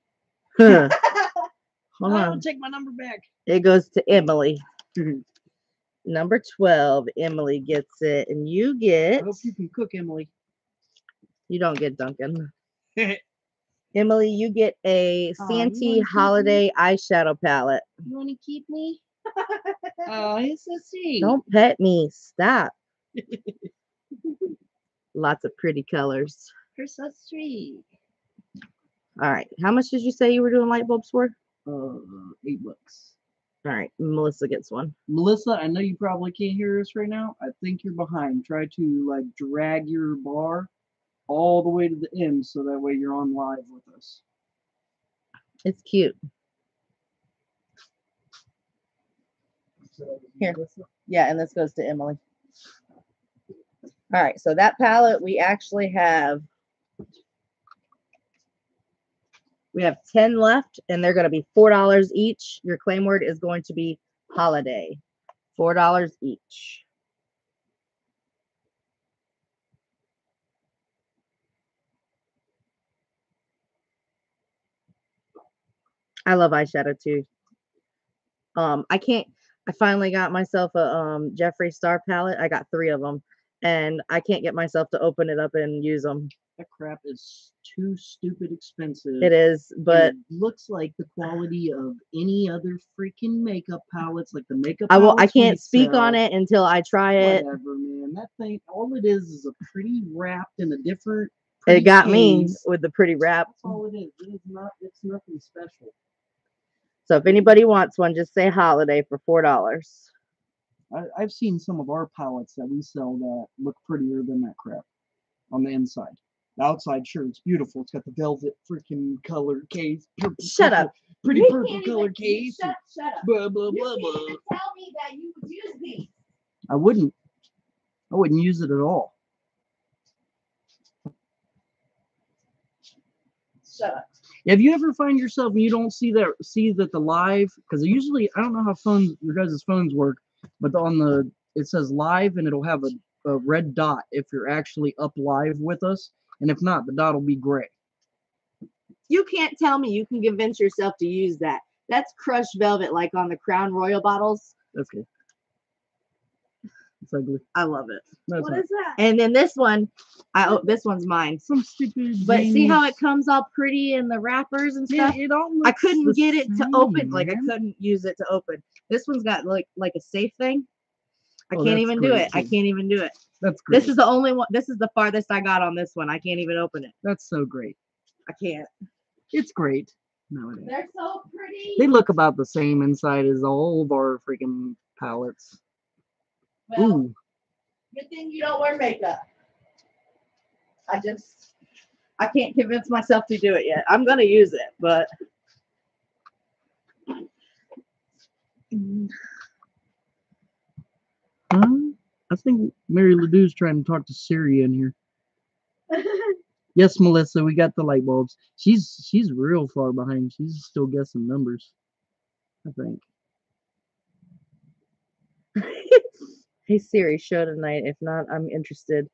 S1: Huh. Hold
S2: I'll
S1: on.
S2: take my number back.
S1: It goes to Emily.
S2: Mhm.
S1: Number 12, Emily gets it. And you
S2: I
S1: get,
S2: hope you can cook, Emily.
S1: you don't get Duncan. Emily, you get a
S2: Aw, you
S1: Santee
S2: wanna keep me?
S1: holiday eyeshadow palette.
S2: You want to keep me? oh, it's so sweet.
S1: Don't pet me. Stop. Lots of pretty colors.
S2: You're so.
S1: All right. How much did you say you were doing light bulbs for?
S2: Uh, eight bucks.
S1: All right, Melissa gets one.
S2: Melissa, I know you probably can't hear us right now. I think you're behind. Try to like drag your bar all the way to the end so that way you're on live with us.
S1: It's cute. Here. Yeah, and this goes to Emily. All right, so that palette we actually have we have 10 left and they're going to be $4 each. Your claim word is going to be holiday. $4 each. I love eyeshadow too. Um, I can't. I finally got myself a um Jeffree Star palette. I got three of them, and I can't get myself to open it up and use them.
S2: That crap is too stupid expensive.
S1: It is, but
S2: it looks like the quality of any other freaking makeup palettes, like the makeup.
S1: I will. I can't speak on it until I try it.
S2: Whatever, man. That thing, all it is is a pretty wrapped in a different.
S1: It got me with the pretty wrap.
S2: That's all it is. It is not. It's nothing special.
S1: So if anybody wants one, just say holiday for four dollars.
S2: I, I've seen some of our palettes that we sell that look prettier than that crap on the inside. The outside, sure, it's beautiful. It's got the velvet freaking color case. purple-
S1: Shut
S2: purple-
S1: up.
S2: Pretty
S1: You
S2: purple color case.
S1: Shut, shut up.
S2: Blah blah
S1: You
S2: blah blah.
S1: tell me that you would use these.
S2: I wouldn't. I wouldn't use it at all.
S1: Shut up.
S2: Have you ever find yourself and you don't see that see that the live because usually I don't know how phones your guys' phones work, but on the it says live and it'll have a, a red dot if you're actually up live with us, and if not, the dot will be gray.
S1: You can't tell me you can convince yourself to use that. That's crushed velvet, like on the Crown Royal bottles.
S2: Okay. It's ugly.
S1: I love it.
S2: No,
S10: What
S2: not.
S10: is that?
S1: And then this one, I oh, this one's mine.
S2: some stupid.
S1: But see how it comes all pretty in the wrappers and stuff.
S2: Yeah,
S1: stuff.
S2: it all
S1: I couldn't get it to open.
S2: same,
S1: Like I couldn't use it to open. This one's got like like a safe thing. I
S2: Oh,
S1: can't even do
S2: great,
S1: it. I can't even do it.
S2: That's great.
S1: This is the only one. This is the farthest I got on this one. I can't even open it.
S2: That's so great.
S1: I can't.
S2: It's great. No, it.
S1: They're so pretty.
S2: They look about the same inside as all of our freaking palettes.
S1: Well,
S2: Ooh,
S1: good thing you don't wear makeup. I just I can't convince myself to do it yet. I'm gonna use it, but
S2: huh? I think Mary Ledoux's trying to talk to Siri in here. Yes, Melissa, we got the light bulbs. She's she's real far behind. She's still guessing numbers. I think.
S1: hey Siri, show tonight. If not, I'm interested.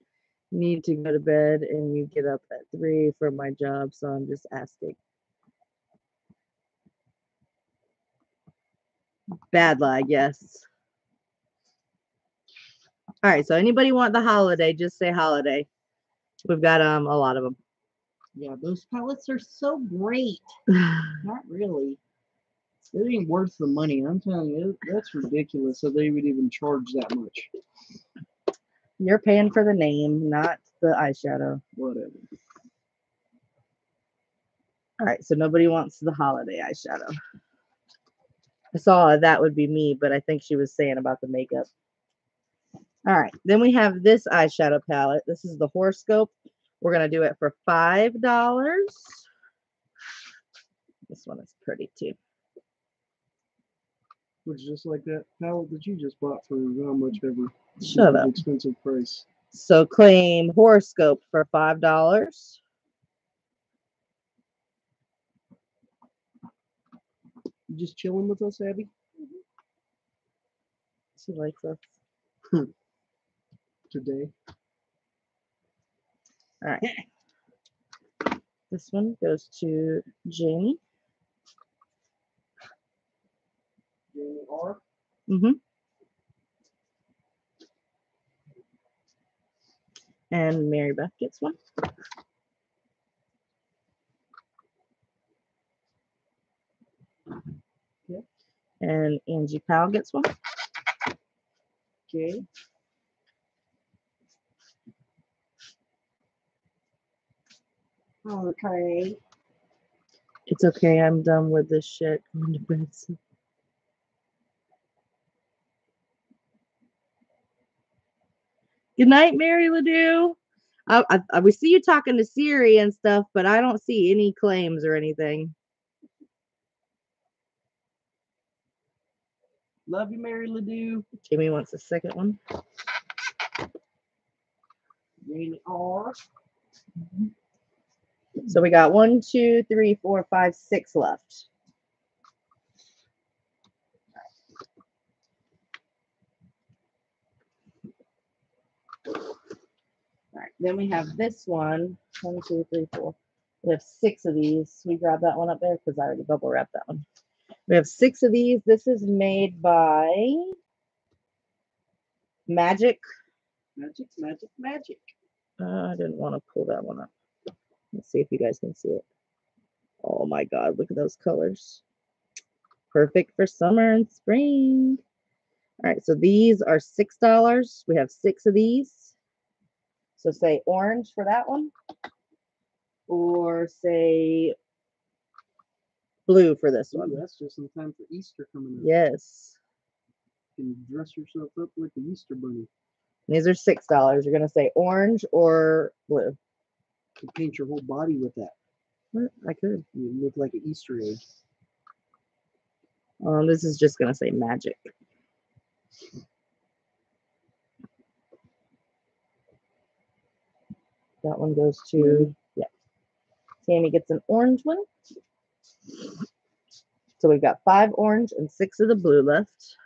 S1: Need to go to bed and you get up at three for my job, so I'm just asking. Bad lie, yes. All right, so anybody want the holiday? Just say holiday. We've got um a lot of them.
S2: Yeah, those palettes are so great. Not really. It ain't worth the money. I'm telling you, that's ridiculous. that they would even charge that much.
S1: You're paying for the name, not the eyeshadow.
S2: Whatever.
S1: All right, so nobody wants the holiday eyeshadow saw that would be me, but I think she was saying about the makeup. All right, then we have this eyeshadow palette. This is the Horoscope. We're going to do it for $5. This one is pretty too.
S2: Looks just like that palette that you just bought for how much ever.
S1: Shut up.
S2: Expensive price.
S1: So claim Horoscope for $5.
S2: You just chilling with us, Abby?
S1: She likes us.
S2: Today.
S1: All right. This one goes to Jamie.
S2: Jamie R.
S1: Mm-hmm. And Mary Beth gets one. And Angie Powell gets one.
S2: Okay.
S1: Okay. It's okay. I'm done with this shit. Going to bed. soon. Good night, Mary Ledoux. I, I, I, we see you talking to Siri and stuff, but I don't see any claims or anything.
S2: Love you, Mary Ledoux.
S1: Jimmy wants a second one.
S2: Jane R.
S1: So we got one, two, three, four, five, six left. All right, then we have this one. One, two, three, four. We have six of these. We grab that one up there because I already bubble wrapped that one. We have six of these. This is made by Magic.
S2: Magic, magic, magic.
S1: Uh, I didn't want to pull that one up. Let's see if you guys can see it. Oh my God, look at those colors. Perfect for summer and spring. All right, so these are $6. We have six of these. So say orange for that one. Or say blue for this
S2: Ooh,
S1: one.
S2: that's just in time for Easter coming up.
S1: Yes.
S2: You can dress yourself up like the Easter bunny.
S1: These are $6. You're going to say orange or blue.
S2: You paint your whole body with that.
S1: What? I could.
S2: You look like an Easter egg.
S1: Um, this is just going to say magic. That one goes to, yeah. Tammy gets an orange one. So we've got five orange and six of the blue left.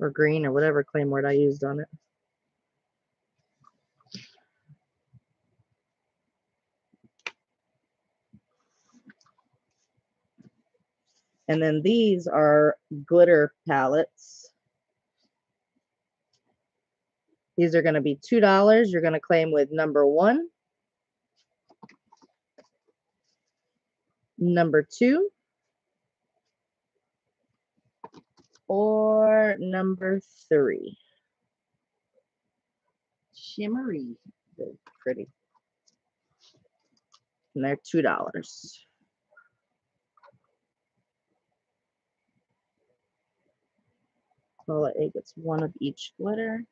S1: Or green or whatever claim word I used on it. And then these are glitter palettes. These are going to be $2. You're going to claim with number one, number two, or number three.
S2: Shimmery.
S1: They're pretty. And they're $2. Paula A gets one of each glitter.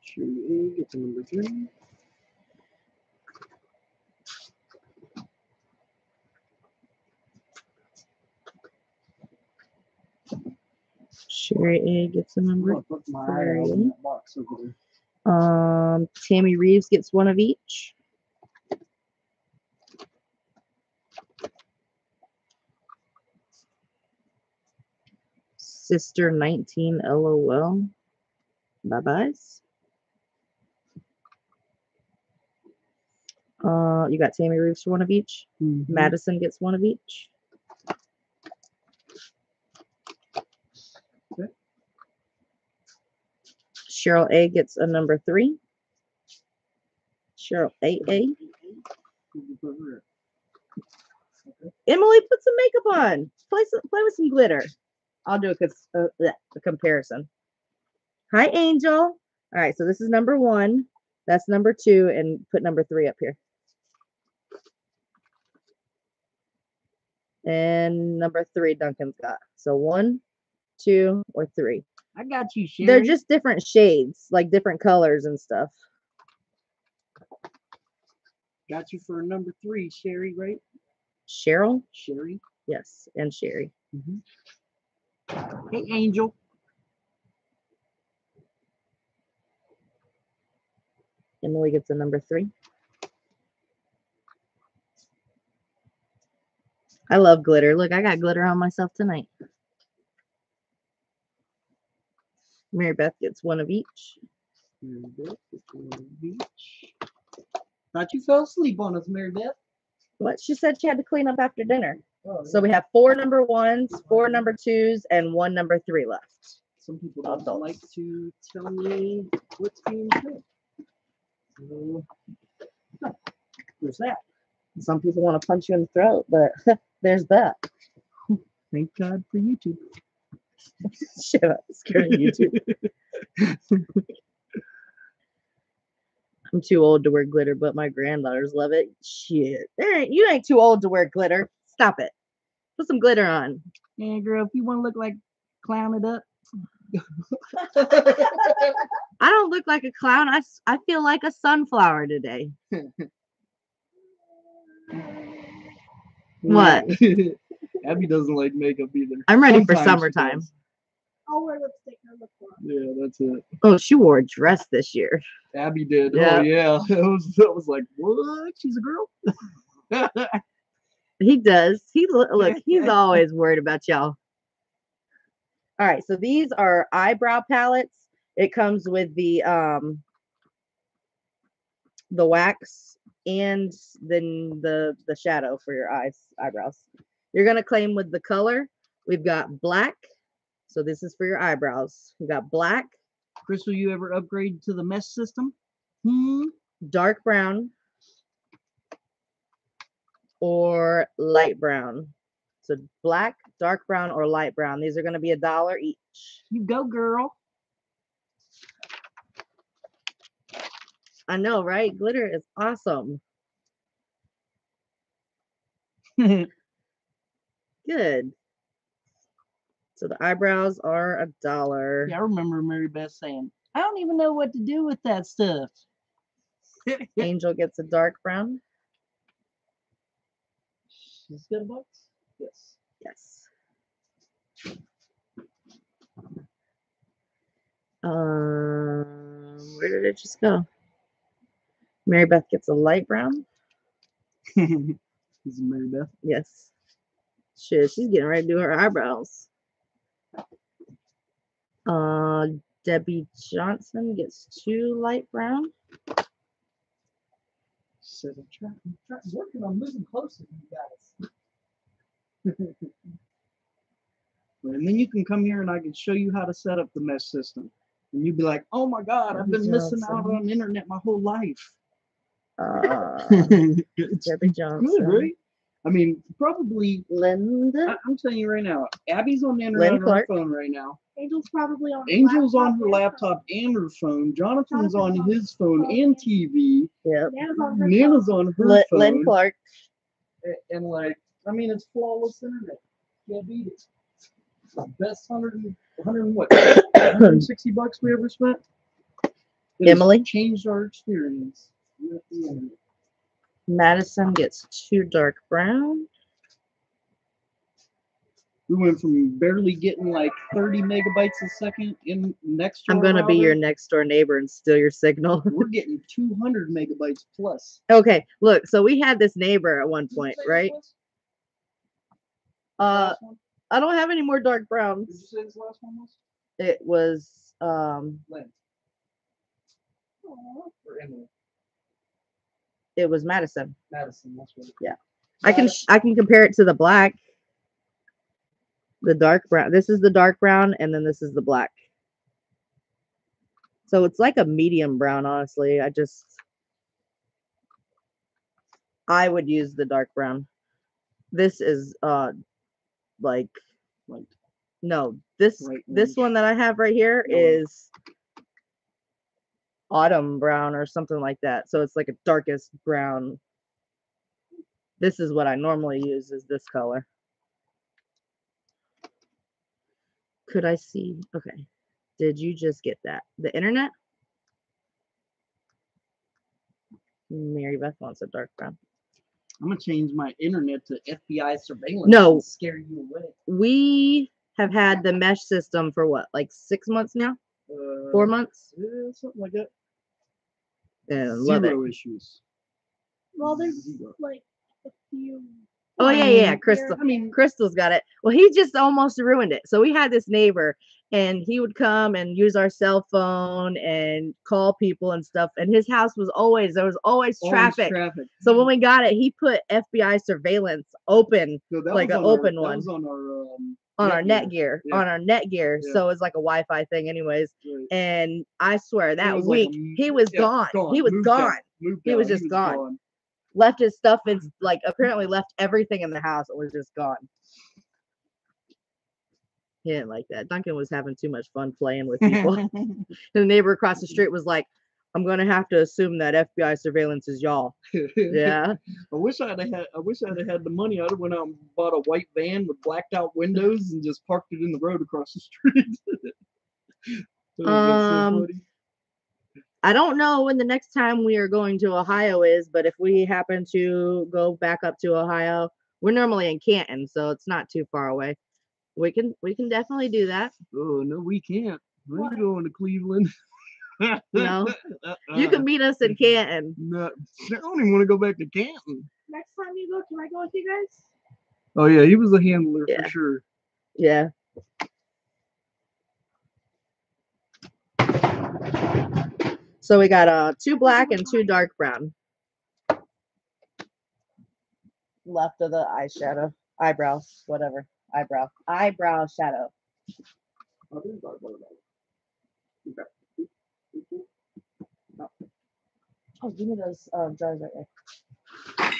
S2: Cherry A gets number three.
S1: Sherry A gets a number.
S2: gonna put my eye out in that box over there.
S1: Um, Tammy Reeves gets one of each. Sister 19 LOL. Bye byes. Uh, you got Tammy Reeves for one of each.
S2: Mhm.
S1: Madison gets one of each.
S2: Okay.
S1: Cheryl A gets a number three. Cheryl A A. Emily, put some makeup on. Play some, play with some glitter. I'll do a, uh, a comparison. Hi, Angel. All right, so this is number one. That's number two, and put number three up here. And number three, Duncan's got. So one, two, or three.
S2: I got you, Sherry.
S1: They're just different shades, like different colors and stuff.
S2: got you for number three, Sherry, right?
S1: Cheryl,
S2: Sherry.
S1: yes, and Sherry. Mm-hmm.
S2: Hey, Angel.
S1: Emily gets a number three. I love glitter. Look, I got glitter on myself tonight. Mary Beth gets one of each.
S2: Mary Beth, it's on the beach. Thought you fell asleep on us, Mary Beth.
S1: What? She said she had to clean up after dinner.
S2: Oh,
S1: So we have four number ones, four number twos, and one number three left.
S2: Some people don't like to tell me what's being said. So, huh, there's that.
S1: Some people want to punch you in the throat, but there's that.
S2: Thank God for YouTube.
S1: Shut up. Scared of YouTube. I'm too old to wear glitter, but my granddaughters love it. Shit. Ain't, you ain't too old to wear glitter. Stop it. Put some glitter on.
S11: Yeah, girl, if you want to look like clown it up.
S1: I don't look like a clown. I, I feel like a sunflower today. What?
S2: Abby doesn't like makeup either.
S1: I'm ready for
S2: Sometimes she
S1: summertime.
S2: does.
S4: I'll wear lipstick or lip gloss.
S2: Yeah, that's it.
S1: Oh, she wore a dress this year.
S2: Abby did.
S1: Yeah.
S2: Oh yeah. It was. I was like, what? She's a girl.
S1: He does. He look. He's always worried about y'all. All right. So these are eyebrow palettes. It comes with the um the wax and then the the shadow for your eyes eyebrows. You're gonna claim with the color. We've got black. So this is for your eyebrows. We got black,
S11: Crystal, you ever upgrade to the mesh system? Hmm.
S1: dark brown, or light brown. So black, dark brown, or light brown. These are going to be a dollar each.
S11: You go, girl.
S1: I know, right? Glitter is awesome. Good. So the eyebrows are a dollar.
S11: Yeah, I remember Mary Beth saying, I don't even know what to do with that stuff.
S1: Angel gets a dark brown.
S2: She's got a box. Yes.
S1: Yes. Um, where did it just go? Mary Beth gets a light brown.
S2: is Mary Beth.
S1: Yes. Shit, she's getting ready to do her eyebrows. Uh, Debbie Johnson gets two light brown.
S2: She says, I'm trying, I'm trying, working on moving closer to you guys. and then you can come here and I can show you how to set up the mesh system. And you'd be like, oh my God, I've been missing out on the internet my whole life.
S1: Uh, Debbie
S2: good,
S1: Johnson.
S2: right? I mean, probably,
S1: Linda.
S2: I, I'm telling you right now, Abby's on the internet
S1: Lynn
S2: on her
S1: Clark.
S2: phone right now.
S4: Angel's probably on. her
S2: Angel's on her
S4: and
S2: laptop and her phone. Jonathan's on his phone and TV.
S1: Yep.
S4: Nana's on her
S2: Nana's on her
S1: Lin,
S2: phone.
S1: Lynn Clark.
S2: A- and like I mean it's flawless internet. Can't beat it. Best hundred and hundred and what? 160 bucks we ever spent. It has
S1: Emily?
S2: changed our experience with the internet.
S1: Madison gets two dark brown.
S2: We went from barely getting like 30 megabytes a second in next.
S1: I'm gonna be your next door neighbor and steal your signal.
S2: We're getting 200 megabytes plus.
S1: okay, look. So we had this neighbor at one point, right? Uh, I don't have any more dark
S2: Did you
S1: browns.
S2: say this last one was?
S1: It was um,
S2: Lynn. Or Emily.
S1: It was Madison.
S2: Madison. That's what.
S1: Yeah. I can sh- I can compare it to the black. The dark brown. This is the dark brown, and then this is the black. So it's like a medium brown, honestly. I just I would use the dark brown. This is uh like
S2: Like
S1: no, this
S2: Right
S1: this one that I have right here is autumn brown or something like that. So it's like a darkest brown. This is what I normally use is this color. Could I see? Okay. Did you just get that? The internet? Mary Beth wants a dark brown.
S2: I'm gonna change my internet to FBI surveillance.
S1: No.
S2: scare you away.
S1: We have had the mesh system for what, like six months now?
S2: Uh,
S1: Four months?
S2: Yeah, something like that.
S1: And love it.
S2: Zero issues.
S4: Well, there's
S2: Zero.
S4: like a few.
S1: Oh yeah, yeah, yeah. Crystal.
S2: I mean,
S1: Crystal's got it. Well, he just almost ruined it. So we had this neighbor and he would come and use our cell phone and call people and stuff. And his house was always there was always
S2: always
S1: traffic.
S2: Traffic.
S1: So when we got it, he put FBI surveillance open
S2: No, that
S1: like an
S2: on our-
S1: open
S2: that
S1: one.
S2: was on our um,
S1: on our
S2: Netgear,
S1: Netgear,
S2: yeah.
S1: on our Netgear.
S2: Yeah.
S1: So it's like a Wi-Fi thing, anyways.
S2: right.
S1: And I swear that
S2: was like a
S1: week
S2: m-
S1: he was
S2: yeah,
S1: gone. He was
S2: moved
S1: gone.
S2: out, moved
S1: He was just gone. Left his stuff and mm. like apparently left everything in the house and was just gone. He didn't like that. Duncan was having too much fun playing with people. and the neighbor across the street was like, I'm gonna have to assume that FBI surveillance is y'all. Yeah.
S2: I wish I'd have had. I wish I'd have had the money. I'd have went out and bought a white van with blacked out windows and just parked it in the road across the street. So
S1: Um,
S2: funny.
S1: I don't know when the next time we are going to Ohio is, but if we happen to go back up to Ohio, we're normally in Canton, so it's not too far away. We can we can definitely do that.
S2: Oh no, we can't. We're
S4: What?
S2: going to Cleveland.
S1: No. You
S2: Uh-uh.
S1: can meet us in Canton.
S2: No, I don't even want to go back to Canton.
S4: Next time you go, can I go with you guys?
S2: Oh yeah, he was a handler
S1: Yeah.
S2: for sure.
S1: Yeah. So we got uh two black and two dark brown. Left of the eyeshadow, eyebrows, whatever, eyebrow, eyebrow shadow. Oh, give me those um, jars right there.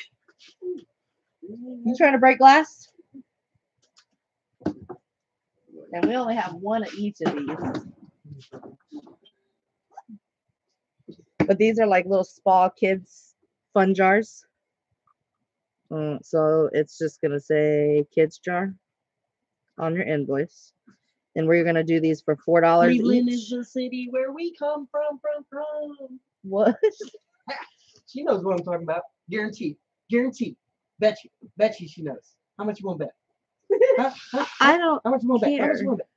S1: You trying to break glass? And we only have one of each of these. But these are like little spa kids fun jars. Uh, so it's just gonna say kids jar on your invoice. And we're gonna do these for four dollars
S2: Cleveland
S1: each.
S2: is the city where we come from, from, from.
S1: What?
S2: She knows what I'm talking about. Guaranteed. Guaranteed. Bet you. Bet you she knows. How much you want to bet? Huh? Huh?
S1: I don't
S2: How much you want to bet? How much you want to bet?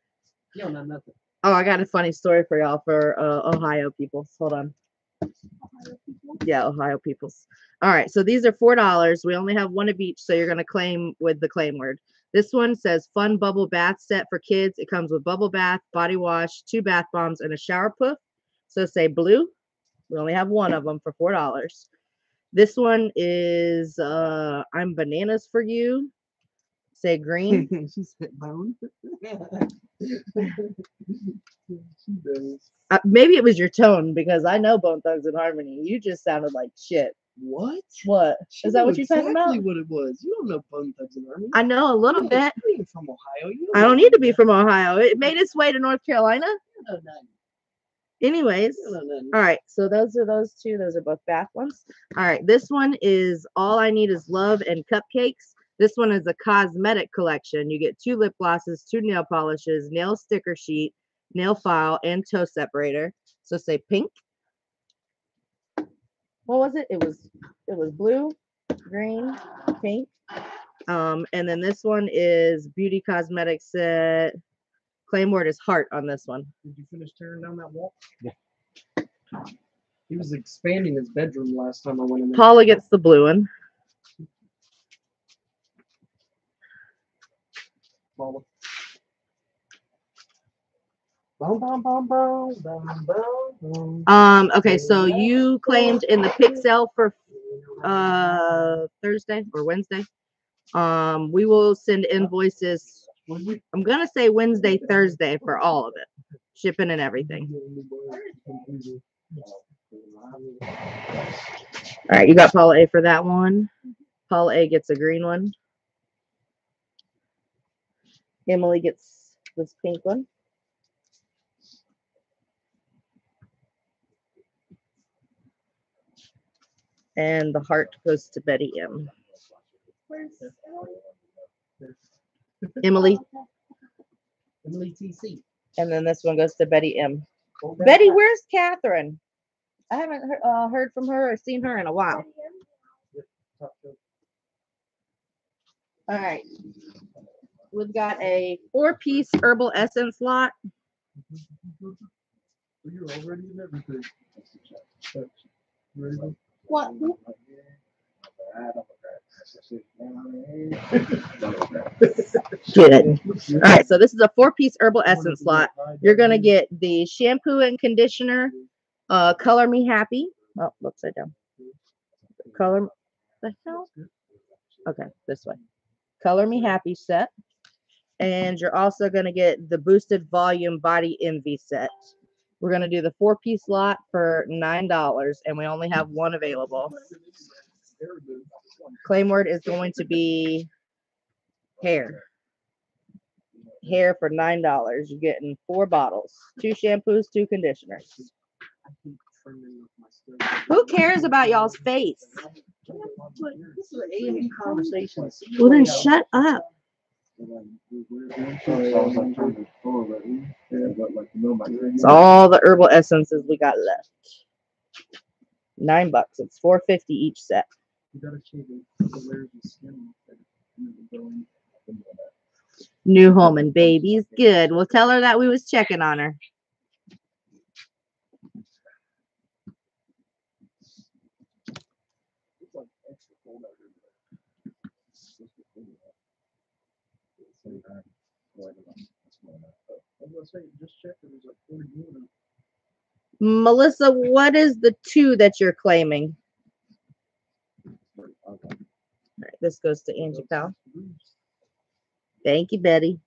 S2: You don't know nothing.
S1: Oh, I got a funny story for y'all for uh, Ohio people. Hold on. Yeah, Ohio peoples. All right, so these are four dollars. We only have one of each, so you're gonna claim with the claim word. This one says fun bubble bath set for kids. It comes with bubble bath, body wash, two bath bombs, and a shower puff. So say blue. We only have one of them for four dollars. This one is uh I'm bananas for you. Say green.
S2: she said bone.
S1: Uh, maybe it was your tone because I know Bone Thugs-n-Harmony. You just sounded like shit.
S2: What?
S1: What?
S2: She
S1: Is that what you're talking
S2: exactly
S1: about?
S2: what it was. You don't know Bone Thugs-n-Harmony.
S1: I know a little bit.
S2: From Ohio. You
S1: I don't need to be from Ohio. It made its way to North Carolina.
S2: that. You know nothing.
S1: Anyways.
S2: You know nothing.
S1: All right. So those are those two. Those are both bath ones. All right. This one is All I Need Is Love and Cupcakes. This one is a cosmetic collection. You get two lip glosses, two nail polishes, nail sticker sheet, nail file, and toe separator. So say pink. What was it? It was it was blue, green, pink. Um, and then this one is beauty cosmetics set. Claim word is heart on this one.
S2: Did you finish tearing down that wall? Yeah. He was expanding his bedroom last time I went in there.
S1: Paula gets the blue one.
S2: Paula.
S1: Um, okay, so you claimed in the Pixel for uh Thursday or Wednesday. Um, we will send invoices. I'm gonna say Wednesday, Thursday for all of it, shipping and everything. All right, you got Paula A for that one. Paula A gets a green one. Emily gets this pink one. And the heart goes to Betty M.
S4: Where's
S1: Emily,
S2: Emily Emily TC.
S1: and then this one goes to Betty M. Betty, where's Catherine? I haven't heard, uh, heard from her or seen her in a while. All right. We've got a four-piece herbal essence lot.
S2: You're already in everything.
S1: What? Get it. All right, so this is a four-piece herbal essence lot. You're gonna get the shampoo and conditioner, uh, Color Me Happy. Oh, upside down. Color the hell? Okay, this way. Color Me Happy set. And you're also gonna get the boosted volume body envy set. We're gonna do the four-piece lot for nine dollars, and we only have one available. Claim word is going to be hair. Hair for nine dollars. You're getting four bottles, two shampoos, two conditioners.
S2: trimming of my stuff.
S1: Who cares about y'all's face?
S11: This is an A&E conversations.
S1: Well, then shut up. It's all the herbal essences we got left. Nine bucks. It's four fifty each set.
S2: You gotta shave the the layers of skin and it will go in.
S1: New home and baby's good. We'll tell her that we was checking on her.
S2: It's like extra cold out here. I was gonna check, it was like forty units.
S1: Melissa, what is the two that you're claiming? All right, this goes to Angie Powell. Thank you, Betty.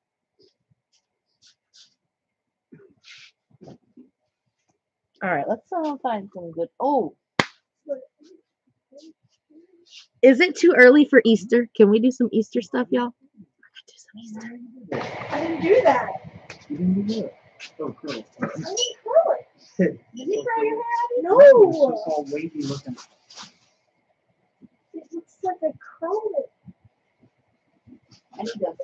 S1: All right, let's uh, find some good. Oh, is it too early for Easter? Can we do some Easter stuff, y'all? Do some Easter.
S4: I didn't do that.
S2: You didn't do that. Oh, cool.
S4: I didn't curl it. Did you curl your hair?
S2: It's just all wavy looking.
S4: It looks like I curled it.
S1: I need to-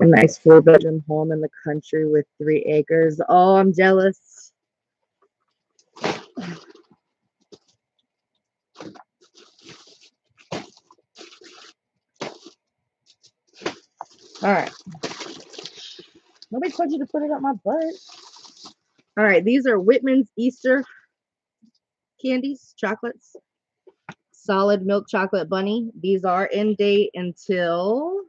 S1: A nice four bedroom home in the country with three acres. Oh, I'm jealous. All right. Nobody told you to put it up my butt. All right, these are Whitman's Easter candies, chocolates. Solid milk chocolate bunny. These are in date until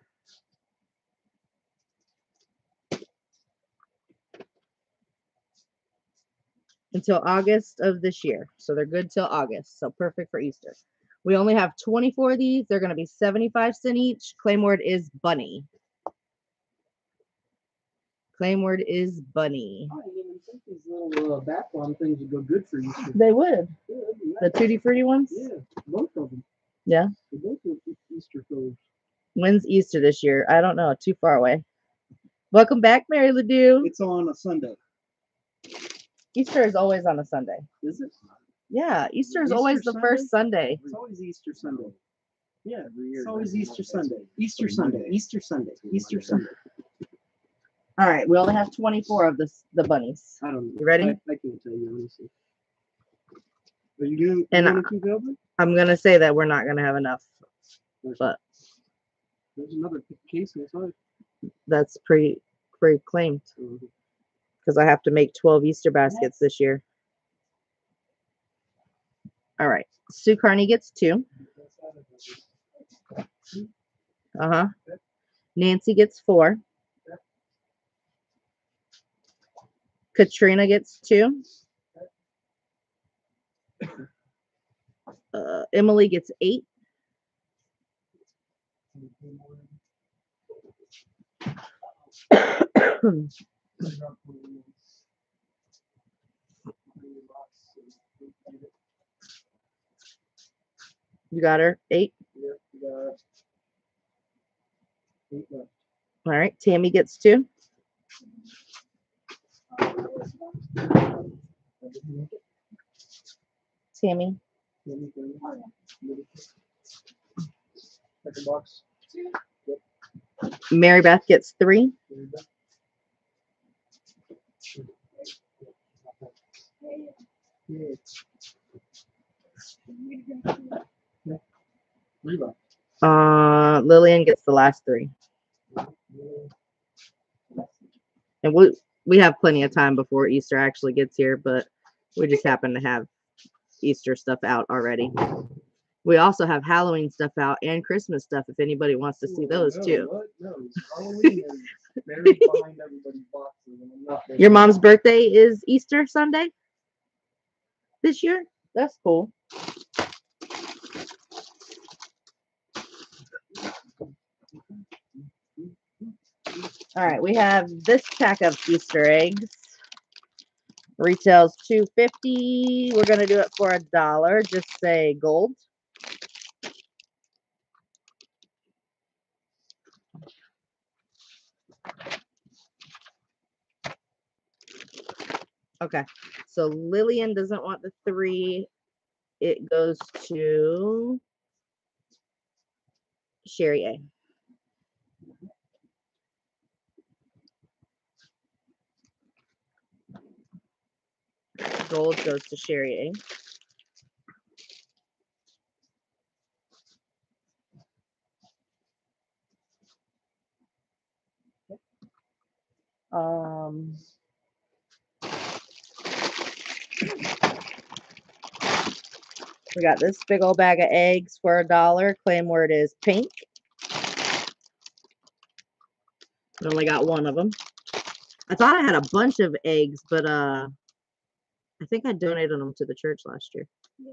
S1: until August of this year. So they're good till August. So perfect for Easter. We only have 24 of these. They're going to be 75 cent each. Claymore is bunny. Claim word is bunny.
S2: I didn't think these little uh, bath bomb things would go good for you.
S1: They would.
S2: Yeah, that'd
S1: The
S2: nice.
S1: tutti frutti ones?
S2: Yeah, both of them.
S1: Yeah.
S2: They both are Easter colors.
S1: When's Easter this year? I don't know. Too far away. Welcome back, Mary Ledoux.
S2: It's on a Sunday.
S1: Easter is always on a Sunday.
S2: Is it?
S1: Yeah, Easter is
S2: Easter
S1: always the first Sunday.
S2: It's always Easter Sunday. Yeah, it's always Easter Sunday. Easter Sunday. Easter Sunday. Easter Sunday.
S1: All right, we only have 24 of this the bunnies.
S2: I don't know.
S1: You ready?
S2: I, I can't tell you honestly. Are you doing?
S1: And
S2: you gonna keep going?
S1: I'm gonna say that we're not gonna have enough. But
S2: There's another case inside.
S1: that's pre pre claimed because I have to make 12 Easter baskets this year. All right, Sue Carney gets two. Uh huh. Nancy gets four. Katrina gets two. Uh, Emily gets eight. You got her eight.
S2: Got eight left.
S1: All right, Tammy gets two.
S2: Box.
S1: Mary Beth gets three. Uh, Lillian gets the last three, and we we have plenty of time before Easter actually gets here, but we just happen to have Easter stuff out already. We also have Halloween stuff out and Christmas stuff if anybody wants to see those
S2: No,
S1: too.
S2: No, Halloween is buried behind everybody's boxes, and I'm not there.
S1: Your mom's birthday is Easter Sunday this year. That's cool. All right, we have this pack of Easter eggs. Retails 250. We're going to do it for a dollar. Just say gold. Okay, so Lillian doesn't want the three. It goes to Sherry A. Gold goes to Sherry Um, we got this big old bag of eggs for a dollar. Claim word is pink. I only got one of them. I thought I had a bunch of eggs, but uh, I think I donated them to the church last year
S4: Yeah,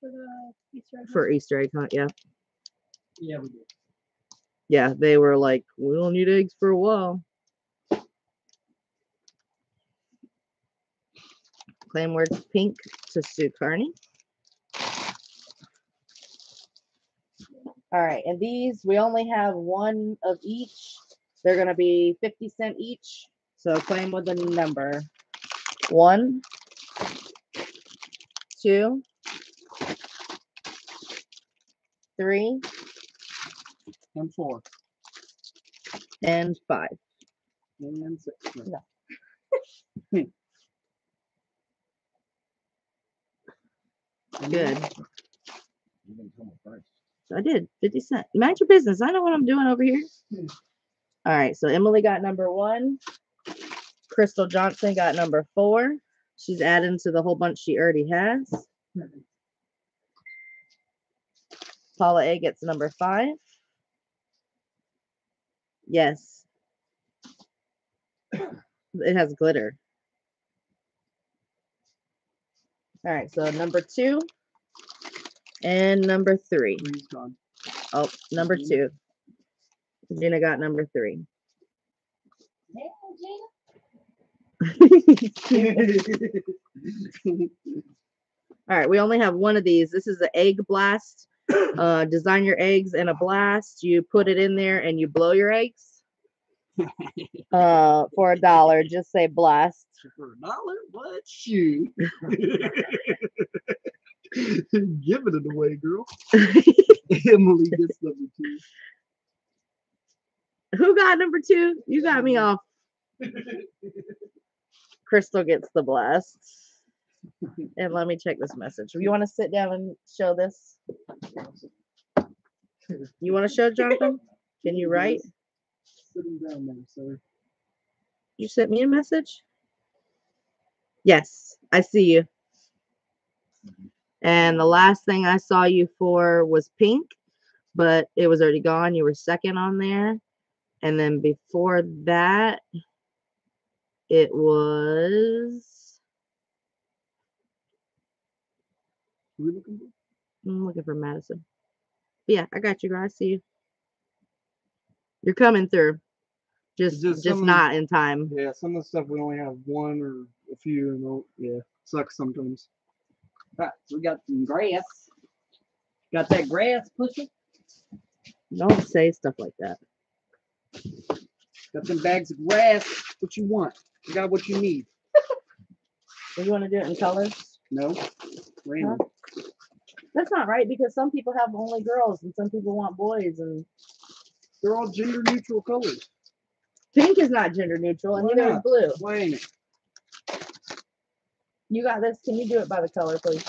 S4: for the Easter egg hunt.
S1: for Easter egg hunt. Yeah,
S2: Yeah, we did.
S1: yeah, they were like, we don't need eggs for a while. Claim word's pink to Sue Carney. All right, and these we only have one of each. They're gonna be 50 cent each. So claim with the number. One, two, three,
S2: And four.
S1: and five.
S2: And six.
S1: No. Hmm. Good.
S13: You didn't come with price.
S1: I did 50 cent. Mind your business. I know what I'm doing over here. Hmm. All right. So Emily got number one. Crystal Johnson got number four. She's adding to the whole bunch she already has. Paula A gets number five. Yes. It has glitter. All right. So number two and number three.
S2: Gone.
S1: Oh, number two. Gina got number three. All right, we only have one of these. This is the egg blast. Uh, design your eggs in a blast. You put it in there and you blow your eggs. Uh, for a dollar, just say blast.
S2: For a dollar? What? Shoot. Giving it away, girl. Emily gets number two.
S1: Who got number two? You got me off. Crystal gets the blast. And let me check this message. You want to sit down and show this? You want to show Jonathan? Can you write?
S2: Sitting down there, sir.
S1: You sent me a message? Yes, I see you. And the last thing I saw you for was pink, but it was already gone. You were second on there. And then before that, it was.
S2: Who we looking for?
S1: I'm looking for Madison. Yeah, I got you, girl. I see you. You're coming through. Just,
S2: just
S1: just,
S2: some of the-
S1: not in time.
S2: Yeah, some of the stuff we only have one or a few, and they'll- yeah, sucks sometimes. Right, so we got some grass. Got that grass pushing.
S1: Don't say stuff like that.
S2: Got some bags of grass. What you want? You got what you need.
S1: Do you want to do it in colors?
S2: No, random.
S1: That's not right because some people have only girls and some people want boys and
S2: They're all gender neutral colors.
S1: pink is not gender neutral and
S2: Why
S1: neither is blue.
S2: Why ain't it?
S1: You got this. Can you do it by the color, please?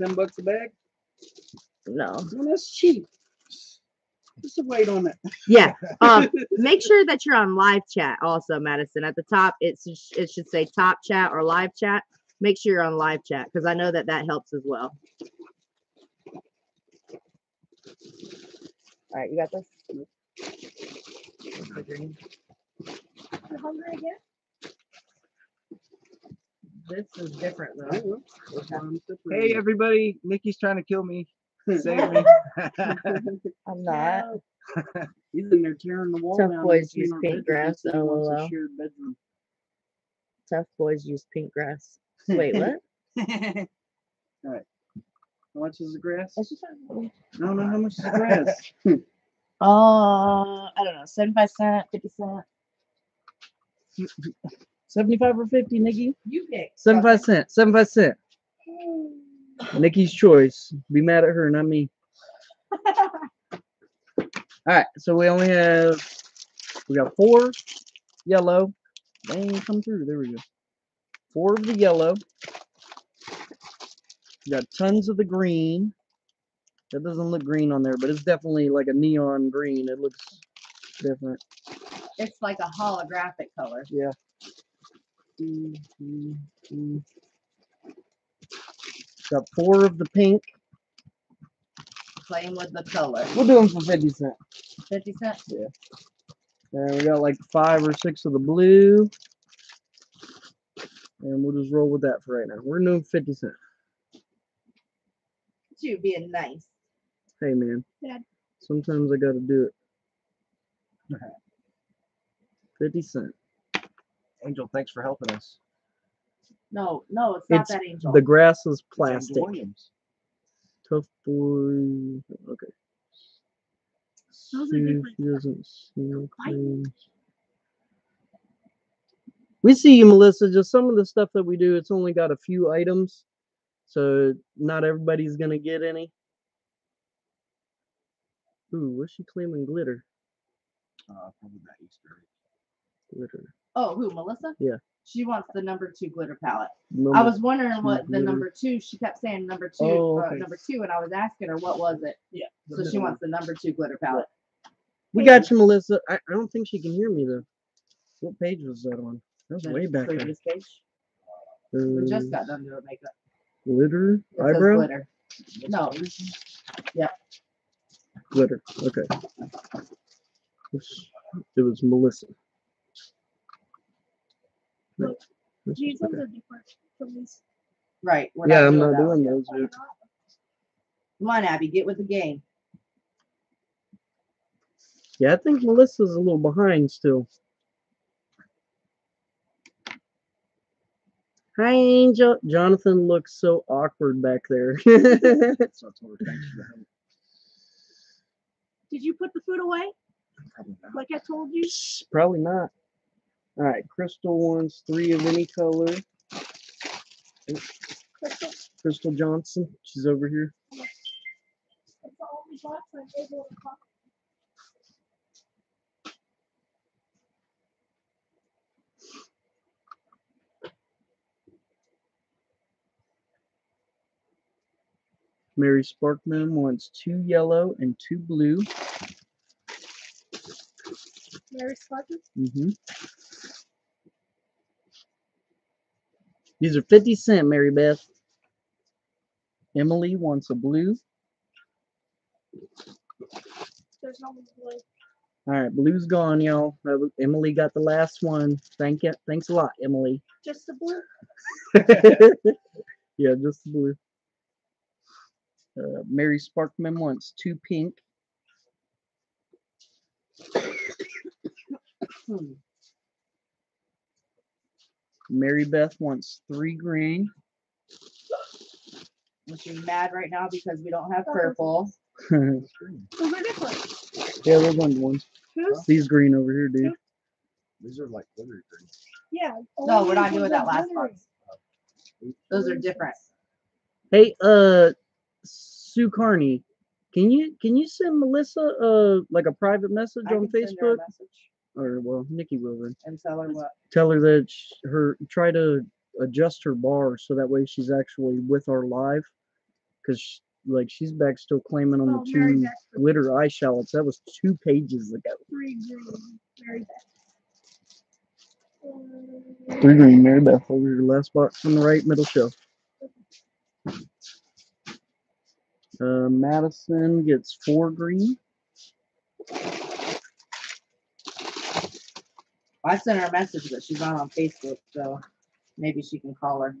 S2: Ten bucks a bag?
S1: No.
S2: Well, that's cheap. Just a wait on it.
S1: Yeah. Um, make sure that you're on live chat also, Madison. At the top, it's it should say top chat or live chat. Make sure you're on live chat because I know that that helps as well. All right, you got this.
S4: You're hungry again?
S1: This is different though.
S2: will. That's why I'm
S13: Hey everybody, Nikki's trying to kill me. Save me.
S1: I'm not.
S2: He's in there tearing the wall
S1: Tough
S2: down.
S1: boys use
S2: bedrooms.
S1: grass,
S2: He wants a
S1: LOL.
S2: Shared bedroom.
S1: Tough boys use pink grass. Wait, what?
S2: All right. How much is the grass?
S1: What's she talking
S2: I don't know how much is the grass.
S1: Uh, I don't know, 75 cent, 50 cent.
S2: 75 or 50, Nikki?
S1: You pick.
S2: 75 cent. 75 cent. Nikki's choice. Be mad at her, not me. All right, so we only have we got four yellow. They ain't come through. There we go. Four of the yellow. We got tons of the green. That doesn't look green on there, but it's definitely like a neon green. It looks different.
S1: It's like a holographic color.
S2: Yeah. Mm, mm, mm. Got four of the pink.
S1: Playing with the color.
S2: We'll do them for 50 cent.
S1: 50 cent. Yeah.
S2: And we got like five or six of the blue. And we'll just roll with that for right now. We're doing 50 cent.
S1: You being nice.
S2: Hey man.
S4: Dad.
S2: Sometimes I gotta do it. 50 cent.
S13: Angel, thanks for helping us.
S1: No, no, it's not
S2: It's
S1: that angel.
S2: The grass is plastic.
S13: Williams.
S2: Tough boy. Okay.
S4: Those
S2: See if
S4: different
S2: doesn't see no We see you, Melissa. Just some of the stuff that we do, it's only got a few items. So not everybody's gonna get any. Ooh, what's she claiming glitter?
S13: Uh, probably that Easter.
S2: Glitter.
S1: Oh, who? Melissa?
S2: Yeah.
S1: She wants the number two glitter palette. I was wondering what the
S2: glitter.
S1: number two. She kept saying number two,
S2: Oh,
S1: uh,
S2: okay.
S1: number two, and I was asking her what was it.
S14: Yeah.
S1: So she wants the number two glitter palette.
S2: we got you, Melissa. I, I don't think she can hear me though. What page was that on? That was way back there.
S1: Previous page. We just got done doing makeup.
S2: glitter.
S1: It says
S2: Eyebrow.
S1: glitter. No,
S2: Glitter. Okay. It was Melissa. Right. That's-
S4: These ones are different from these.
S1: right. We're
S2: Yeah, I'm not
S1: that one
S2: doing those. Yet.
S1: Come on, Abby, get with the game.
S2: Yeah, I think Melissa's a little behind still. Hi, Angel. Jonathan looks so awkward back there.
S13: So I told her thanks for the help.
S4: Did you put the food away
S13: Probably not.
S4: like I told you?
S2: Probably not. All right, Crystal wants three of any color.
S4: Crystal,
S2: Crystal Johnson, she's over here.
S4: That's the only box I'm able to.
S2: Mary Sparkman wants two yellow and two blue.
S4: Mary Sparkman.
S2: hmm These are 50 cent, Mary Beth. Emily wants a blue.
S4: There's no blue.
S2: All right, blue's gone, y'all. Emily got the last one. Thank you. Thanks a lot, Emily.
S4: Just the blue.
S2: yeah, just the blue. Uh, Mary Sparkman wants two pink. Mary Beth wants three green.
S1: Is she mad right now because we don't have
S4: Oh,
S1: purple?
S2: yeah,
S4: Those are different.
S2: those ones ones.
S4: Who's?
S2: These green over here, dude.
S13: These are like glittery green.
S4: Yeah.
S1: No, we're not doing that last
S4: glittery.
S1: box. Those are different.
S2: Hey, uh, Sue Carney, can you can you send Melissa uh like a private message
S1: I
S2: on
S1: can send her a
S2: Facebook
S1: message
S2: or well, Nikki will then.
S1: and tell her what.
S2: Tell her that sh- her try to adjust her bar so that way she's actually with our live, because like she's back still claiming on
S4: Oh,
S2: the
S4: Mary
S2: two glitter eye shallots. That was two pages ago.
S4: Three green. Mary Beth.
S2: Three green, Mary Beth over your last box on the right middle shelf. Uh, Madison gets four green.
S1: I sent her a message, but she's not on Facebook, so maybe she can call her.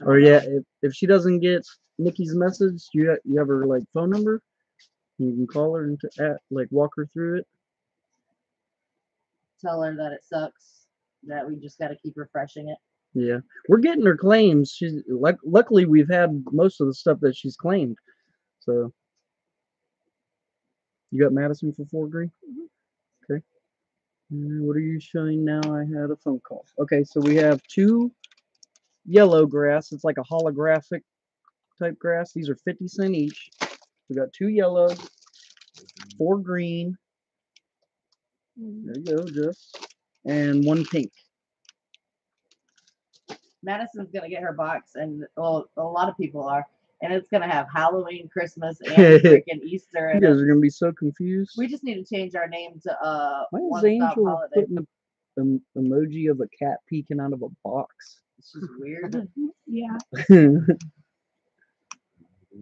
S2: Or yeah, if, if she doesn't get Nikki's message, you ha- you have her like phone number. You can call her and t- at, like walk her through it.
S1: Tell her that it sucks. That we just got to keep refreshing it.
S2: Yeah, we're getting her claims. She's like, luckily we've had most of the stuff that she's claimed. So you got Madison for four green. Mm-hmm. Mm, What are you showing now? I had a phone call. Okay, so we have two yellow grass. It's like a holographic type grass. These are 50 cent each. We got two yellow, four green. There you go, just and one pink.
S1: Madison's gonna get her box, and well, a lot of people are, and it's gonna have Halloween, Christmas, and freaking Easter.
S2: You guys are gonna be so confused.
S1: we just need to change our name to uh
S2: Why is Angel putting em- emoji of a cat peeking out of a box?
S1: It's just weird.
S4: Yeah.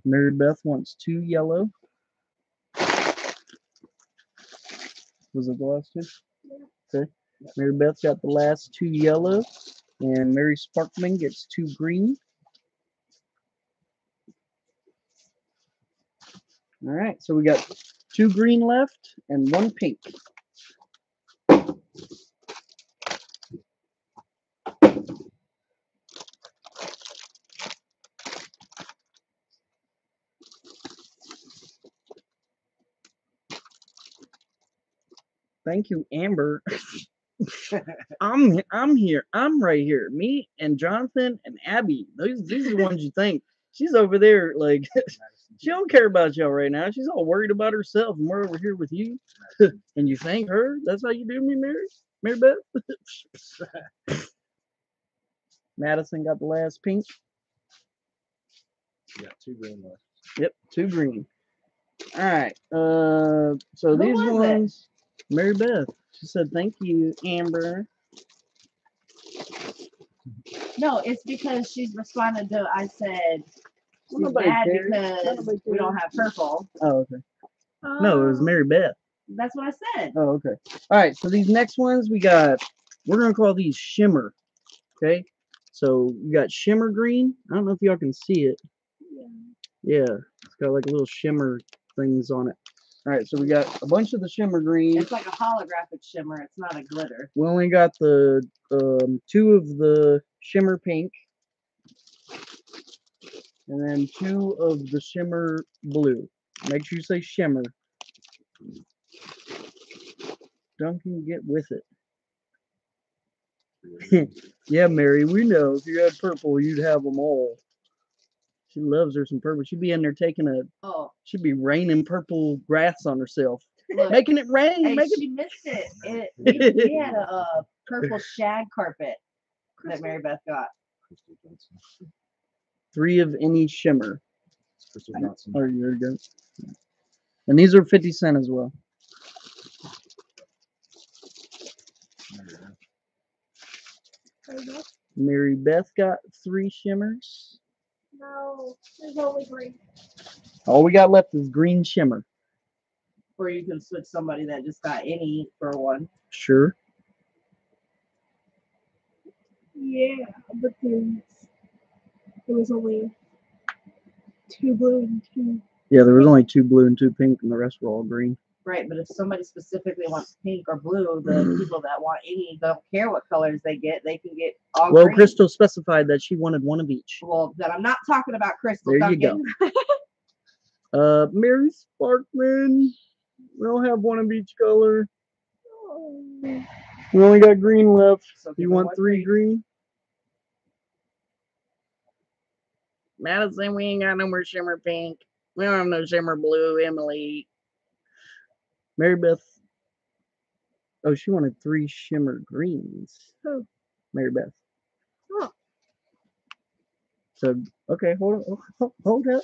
S2: Mary Beth wants two yellow. Was it the last two? Okay. Mary Beth got the last two yellow, and Mary Sparkman gets two green. All right, so we got two green left and one pink. Thank you, Amber. I'm I'm here. I'm right here. Me and Jonathan and Abby. Those these are the ones you think. She's over there like she don't care about y'all right now. She's all worried about herself, and we're over here with you. and you thank her. That's how you do me, Mary, Mary Beth. Madison got the last pink.
S13: You got two green left.
S2: Yep, two green. All right. Uh, so
S1: Who
S2: these
S1: was it?
S2: ones, Mary Beth. She said, "Thank you, Amber."
S1: No, it's because she's responded to. I said she's mad
S2: cares.
S1: because we don't have purple.
S2: Oh, okay. No, it was
S4: Um,
S2: Mary Beth.
S1: That's what I said.
S2: Oh, okay. All right. So these next ones we got, we're gonna call these shimmer. Okay. So you got shimmer green. I don't know if y'all can see it. Yeah. yeah, it's got like little shimmer things on it. All right. So we got a bunch of the shimmer green.
S1: It's like a holographic shimmer. It's not a glitter.
S2: We only got the um, two of the shimmer pink, and then two of the shimmer blue. Make sure you say shimmer. Duncan, get with it. Yeah, Mary, we know if you had purple, you'd have them all. She loves her some purple. She'd be in there taking a,
S1: Oh,
S2: she'd be raining purple grass on herself,
S1: look.
S2: making it rain.
S1: Hey,
S2: making
S1: she missed it. it we, we had a, uh purple shag carpet that Mary Beth got.
S13: Crystal Johnson.
S2: three of any shimmer.
S13: It's Crystal Johnson.
S2: Oh, you already got. And these are 50 cent as well.
S4: there you go.
S2: Mary Beth got three shimmers.
S4: No, there's only green.
S2: All we got left is green shimmer.
S1: Or you can switch somebody that just got any for one.
S2: Sure.
S4: Yeah, but there's there was only two blue and two.
S2: Yeah, there was only two blue and two pink, and the rest were all green.
S1: Right, but if somebody specifically wants pink or blue, the people that want any don't care what colors they get. They can get all
S2: Well,
S1: green.
S2: Crystal specified that she wanted one of each.
S1: Well, then I'm not talking about Crystal.
S2: There you
S1: Duncan.
S2: Uh, Mary Sparkman. We don't have one of each color.
S4: Oh,
S2: We only got green left.
S1: So
S2: You
S1: her
S2: want
S1: one
S2: three green? Madison, we ain't got no more shimmer pink. We don't have no shimmer blue, Emily. Mary Beth. Oh, she wanted three shimmer greens.
S4: Oh, Who?
S2: Mary Beth.
S4: Oh.
S2: So okay, hold on, hold, hold up.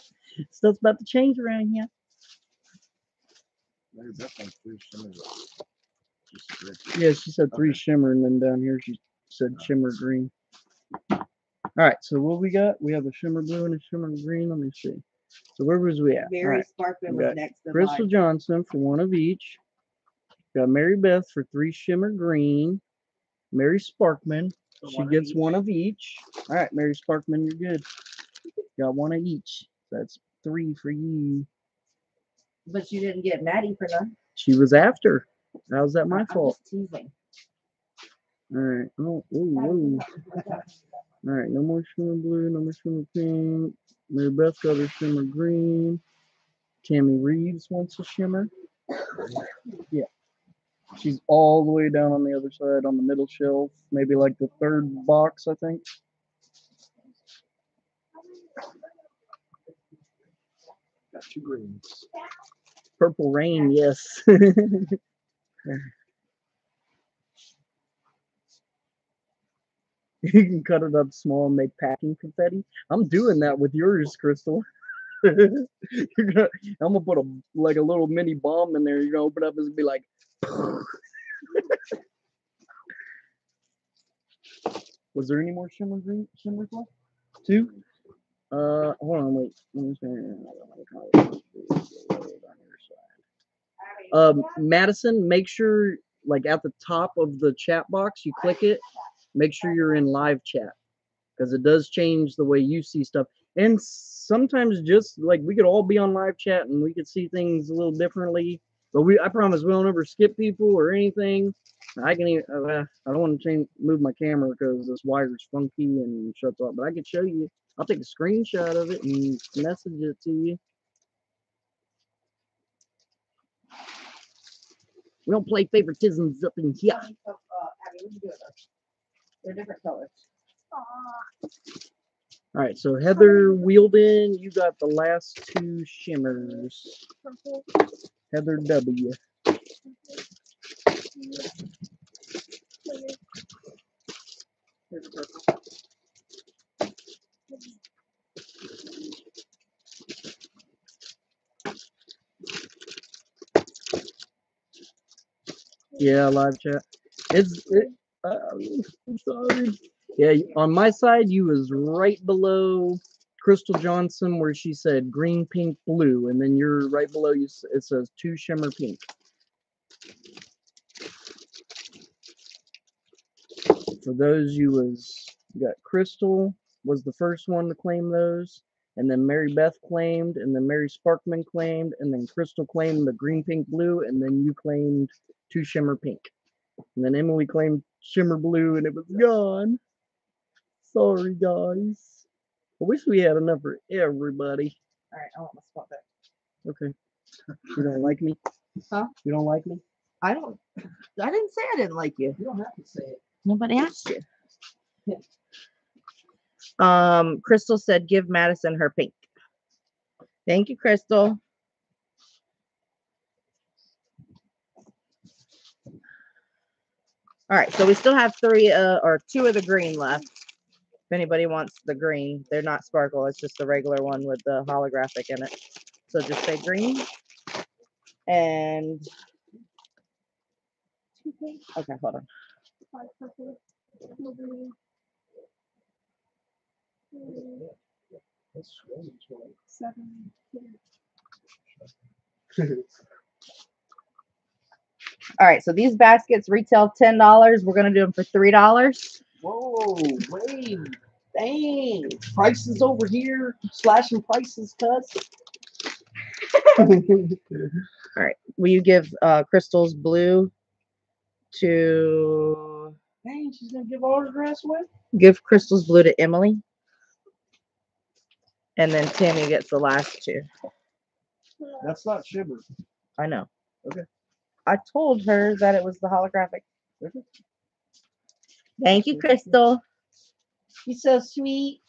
S2: Stuff's about to change around here.
S13: Mary Beth wants three shimmers. Just.
S2: Yeah, she said three
S13: Okay.
S2: shimmer, and then down here she said shimmer green. All right, so what we got? We have a shimmer blue and a shimmer green. Let me see. So where was we at? All
S1: Mary
S2: right,
S1: Sparkman was next in
S2: Crystal
S1: line.
S2: Johnson for one of each. Got Mary Beth for three shimmer green. Mary Sparkman,
S1: for
S2: she
S1: one
S2: gets
S1: each.
S2: one of each. All right, Mary Sparkman, you're good. Got one of each. That's three for you.
S1: But you didn't get Maddie for none.
S2: She was after. How's that my
S1: I'm
S2: fault?
S1: teasing.
S2: All right. Oh, whoa, whoa. All right, no more shimmer blue, no more shimmer pink. Mary Beth got her shimmer green. Tammy Reeves wants a shimmer. Yeah. She's all the way down on the other side on the middle shelf, maybe like the third box, I think.
S13: Got two greens.
S2: Purple Rain, yes. you can cut it up small and make packing confetti. I'm doing that with yours, Crystal. Gonna, I'm gonna put a like a little mini bomb in there. You're gonna open up and be like. Was there any more shimmer green shimmers left? Two. Uh, hold on, wait. Um, Madison, make sure like at the top of the chat box, you click it. Make sure you're in live chat because it does change the way you see stuff. And sometimes just like we could all be on live chat and we could see things a little differently. But we, I promise, we don't ever skip people or anything. I can even, uh, I don't want to change, move my camera because this wire's funky and shuts off. But I can show you. I'll take a screenshot of it and message it to you. We don't play favoritisms up in here.
S1: They're different colors.
S2: All right, so Heather Wielden, you got the last two shimmers.
S4: Purple.
S2: Heather W. Yeah, live chat. It's it, sorry. Yeah, on my side, you was right below Crystal Johnson where she said green, pink, blue, and then you're right below you. It says two shimmer pink. For those, you was you got Crystal was the first one to claim those, and then Mary Beth claimed, and then Mary Sparkman claimed, and then Crystal claimed the green, pink, blue, and then you claimed two shimmer pink. And then Emily claimed shimmer blue and it was gone. Sorry guys. I wish we had enough for everybody.
S1: All right, I want my spot back.
S2: Okay. You don't like me?
S1: Huh?
S2: You don't like me?
S1: I don't. I didn't say I didn't like you.
S13: You don't have to say it.
S1: Nobody asked you. Um, Crystal said, "Give Madison her pink." Thank you, Crystal. All right, so we still have three uh, or two of the green left. If anybody wants the green, they're not sparkle. It's just the regular one with the holographic in it. So just say green. And okay, hold on.
S4: Five purple. No green. Three,
S13: That's really cool.
S4: Seven. clear.
S1: All right, so these baskets retail ten dollars. We're gonna do them for three dollars.
S13: Whoa, wait, dang. Prices over here, slashing prices, cuz.
S1: All right, will you give uh Crystal's blue to
S13: Dang, she's gonna give all her dress away?
S1: give Crystal's blue to Emily? And then Tammy gets the last two.
S13: That's not shimmer.
S1: I know.
S13: Okay.
S1: I told her that it was the holographic. Thank you, Crystal.
S2: He's so sweet.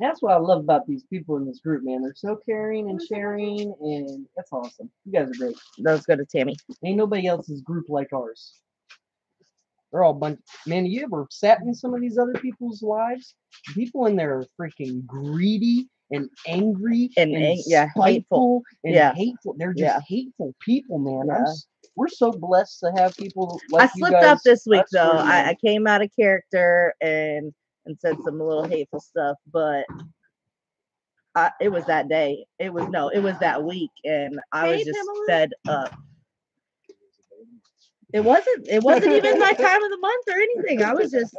S2: That's what I love about these people in this group, man. They're so caring and sharing, and that's awesome. You guys are great.
S1: Those go to Tammy.
S2: Ain't nobody else's group like ours. They're all bunch. Man, you ever sat in some of these other people's lives? People in there are freaking greedy and angry
S1: And ang- yeah, hateful.
S2: and
S1: Yeah.
S2: hateful. They're just
S1: Yeah.
S2: hateful people, man.
S1: Yeah.
S2: we're so blessed to have people like
S1: I slipped up this week
S2: swear
S1: though. I, I came out of character and and said some little hateful stuff, but I, it was that day. It was no, it was that week, and I was just
S4: Pamela.
S1: fed up. It wasn't. It wasn't even my time of the month or anything. I was just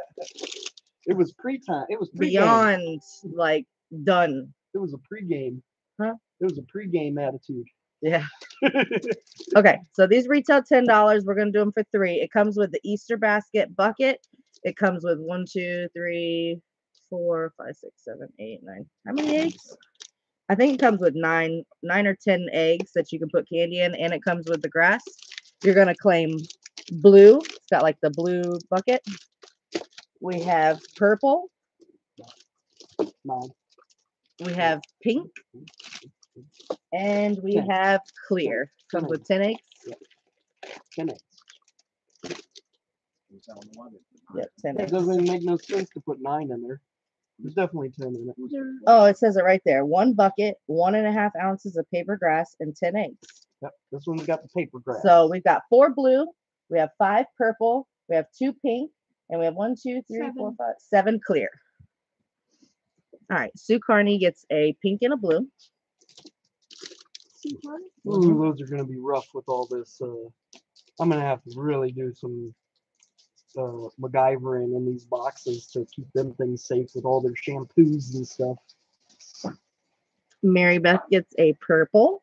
S13: It was pre-time. It was pre-game.
S1: beyond like done.
S13: It was a pre-game.
S1: Huh?
S13: It was a pre-game attitude.
S1: Yeah. Okay, so these retail ten dollars. We're gonna do them for three. It comes with the Easter basket bucket. It comes with one, two, three, four, five, six, seven, eight, nine. How many eggs? I think it comes with nine, nine or ten eggs that you can put candy in, and it comes with the grass. You're gonna claim blue. It's got like the blue bucket. We have purple.
S2: Mine.
S1: We have pink. And we
S2: Ten.
S1: have clear. Comes
S2: Ten
S1: with 10 eggs.
S2: Ten eggs.
S1: Yep, 10
S2: It
S1: eggs.
S2: doesn't make no sense to put nine in there. There's definitely ten in it.
S1: Oh, it says it right there. One bucket, one and a half ounces of paper grass, and 10 eggs.
S2: Yep. This one we got the paper grass.
S1: So we've got four blue, we have five purple, we have two pink, and we have one, two, three, four,
S4: Seven.
S1: five, seven clear. All right, Sue Carney gets a pink and a blue.
S2: Ooh, those are gonna be rough with all this. Uh, I'm gonna have to really do some uh, MacGyvering in these boxes to keep them things safe with all their shampoos and stuff.
S1: Mary Beth gets a purple.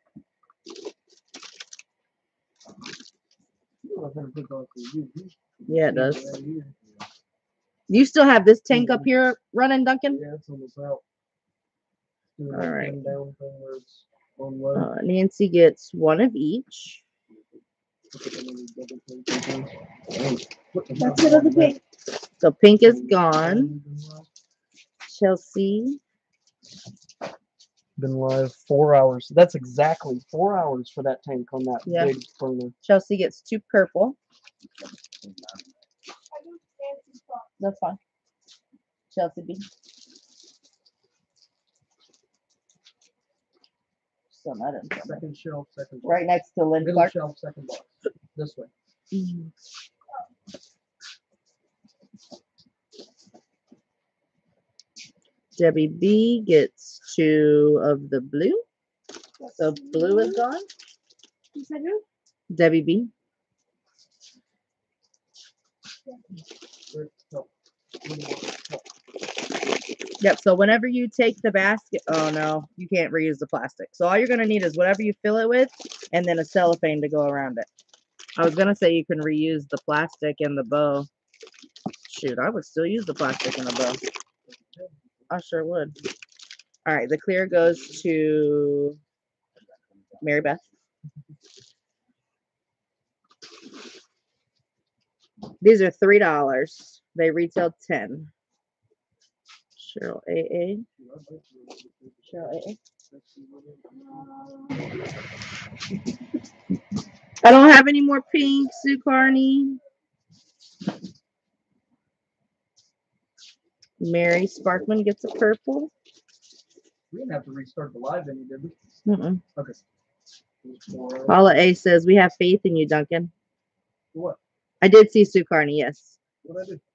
S1: Yeah, it does. You still have this tank up here running, Duncan?
S2: Yeah, it's almost out. Doing
S1: All
S2: that
S1: right.
S2: thing down thing where it's on.
S1: Uh, Nancy gets one of each.
S4: That's it of the pink.
S1: So pink is gone. Chelsea.
S2: Been live four hours. That's exactly four hours for that tank on that
S1: Yeah.
S2: big burner.
S1: Chelsea gets two purple. That's fine. Chelsea B. Some I didn't put.
S2: Second shelf, second. box.
S1: Right next to Lynn
S2: Middle
S1: Clark.
S2: shelf, second box. This way.
S1: Mhm. Debbie B gets two of the blue. So blue is gone.
S4: You said who?
S1: Debbie B. Yep. So whenever you take the basket, oh no, you can't reuse the plastic. So all you're gonna need is whatever you fill it with, and then a cellophane to go around it. I was gonna say you can reuse the plastic and the bow. Shoot, I would still use the plastic and the bow. I sure would. All right, the clear goes to Mary Beth. These are three dollars. They retail ten. Cheryl AA. Cheryl AA. I don't have any more pink, Sue Carney. Mary Sparkman gets a purple.
S2: We didn't have to restart the live any, did we?
S1: Mm-mm.
S2: Okay. For
S1: Paula A says we have faith in you, Duncan.
S2: what?
S1: I did see Sue Carney. Yes,
S2: What I did?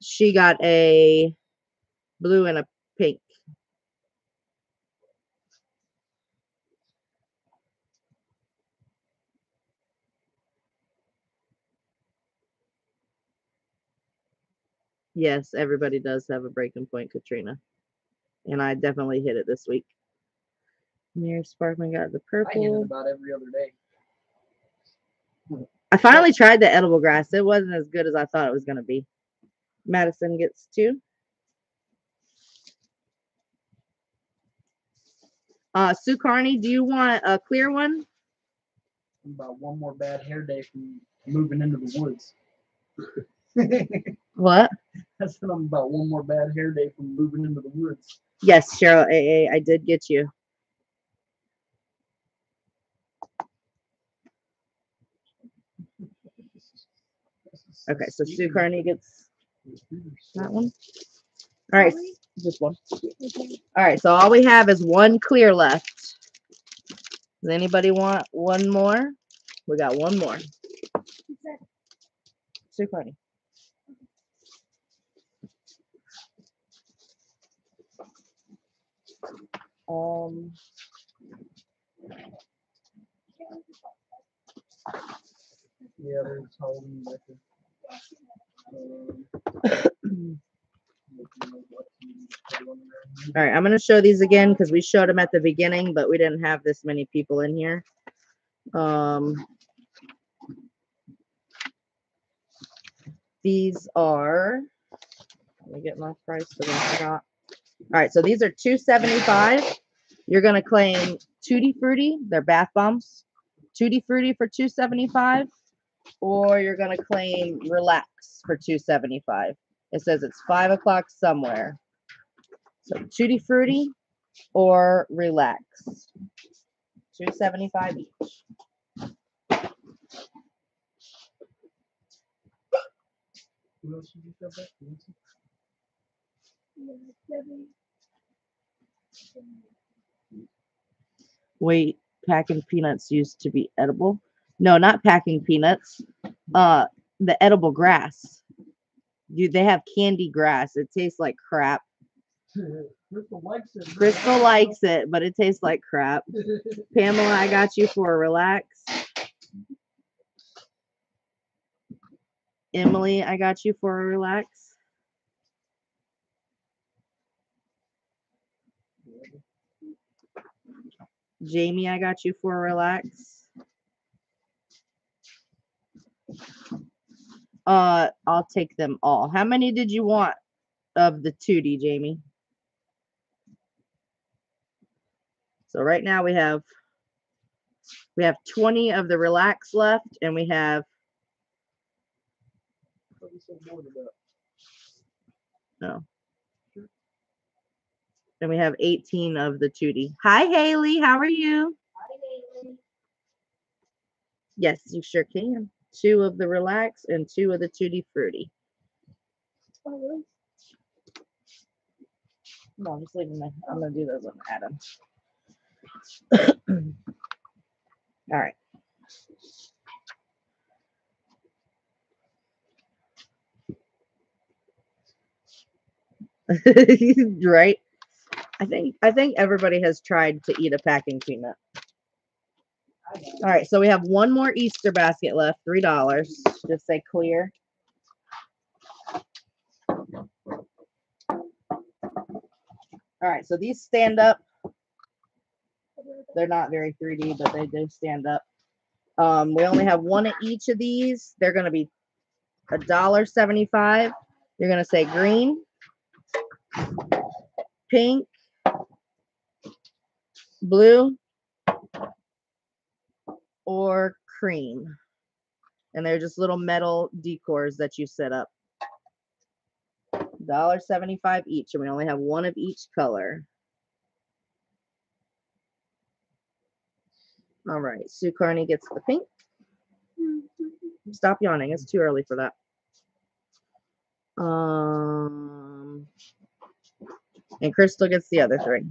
S1: She got a blue and a pink. Yes, everybody does have a breaking point, Katrina. And I definitely hit it this week. Mary Sparkman got the
S2: I hit it
S1: purple.
S2: about every other day.
S1: I finally tried the edible grass. It wasn't as good as I thought it was going to be. Madison gets two. Uh, Sue Carney, do you want a clear one?
S2: I'm about one more bad hair day from moving into the woods.
S1: What?
S2: I said I'm about one more bad hair day from moving into the woods.
S1: Yes, Cheryl AA, I did get you. Okay, so Sue Carney gets that one. All right, just one. All right, so all we have is one clear left. Does anybody want one more? We got one more. Sue Carney. Um,
S2: Yeah, there's Halloween
S1: all right, I'm gonna show these again because we showed them at the beginning, but we didn't have this many people in here. Um, these are. Let me get my price I forgot. All right, so these are two seventy five. You're gonna claim Tutti Frutti. They're bath bombs. Tutti Frutti for two seventy five. Or you're gonna claim relax for 275. It says it's five o'clock somewhere. So tutti frutti or relax. 275 each. Wait, packing peanuts used to be edible. No, not packing peanuts. Uh, the edible grass. Dude, they have candy grass. It tastes like crap.
S2: Crystal likes it.
S1: Crystal likes it, but it tastes like crap. Pamela, I got you for a relax. Emily, I got you for a relax. Jamie, I got you for a relax. Uh, I'll take them all. How many did you want of the 2D, Jamie? So right now we have we have 20 of the relax left and we have
S2: What was so bored about?
S1: no. And we have 18 of the 2D. Hi Haley, how are you? Yes, you sure can. Two of the relax and two of the 2D fruity. No, I'm just leaving them. I'm gonna do those on Adam. All right. right? I think I think everybody has tried to eat a packing peanut. All right, so we have one more Easter basket left, three dollars. Just say clear. All right, so these stand up. They're not very 3D, but they do stand up. Um, we only have one of each of these. They're gonna be a dollar seventy-five. You're gonna say green, pink, blue, or cream. And they're just little metal decors that you set up. Dollar seventy-five each, and we only have one of each color. All right, Sue Carney gets the pink. Stop yawning. It's too early for that. Um, and Crystal gets the other three.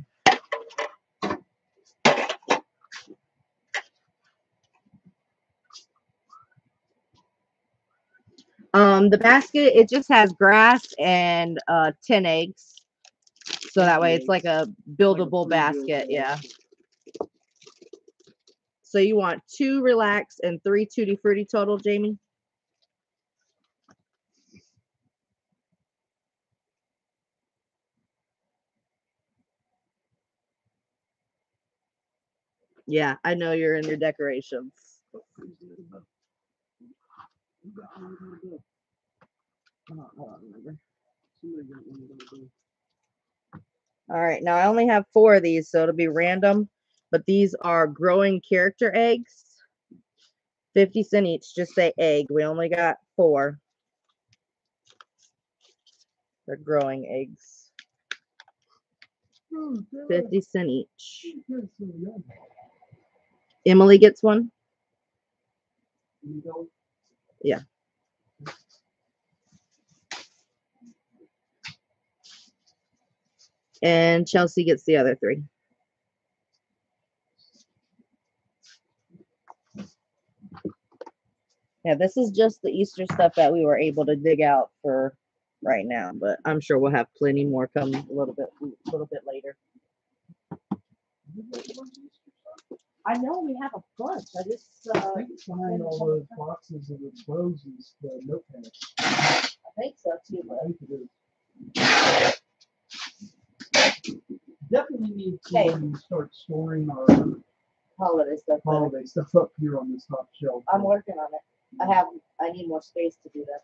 S1: Um, the basket it just has grass and uh ten eggs, so that way it's like a buildable basket. Yeah. So you want two relax and three tutti frutti total, Jamie? Yeah, I know you're in your decorations. I don't- I don't remember.
S2: Somebody got one.
S1: All right, now I only have four of these, so it'll be random, but these are growing character eggs. 50 cent each, just say egg. We only got four. They're growing eggs. 50 cent each. Emily gets one.
S2: Know,
S1: And Chelsea gets the other three. Yeah, this is just the Easter stuff that we were able to dig out for right now, but I'm sure we'll have plenty more come a little bit a little bit later. I know we have a bunch. I just
S2: I
S1: uh,
S2: think behind all those boxes of the clothes is the notepad.
S1: I think so too, but
S2: I think it is. Definitely need
S1: Okay.
S2: to start storing our
S1: holiday stuff. better.
S2: holiday stuff up here on this top shelf.
S1: I'm working on it. I have, I need more space to do that.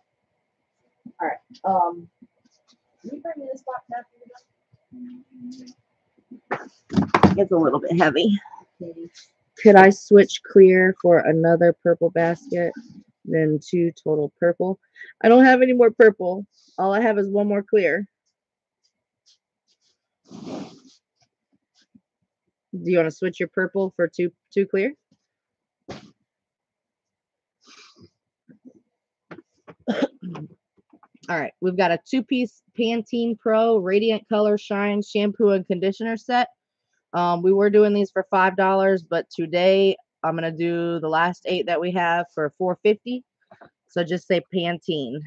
S1: All right, um. Can you bring me this box after It's a little bit heavy. Could I switch clear for another purple basket? Then two total purple. I don't have any more purple. All I have is one more clear. Do you want to switch your purple for two two clear? All right, we've got a two-piece Pantene Pro Radiant Color Shine shampoo and conditioner set. Um, we were doing these for five dollars, but today I'm gonna do the last eight that we have for four fifty. So just say Pantene.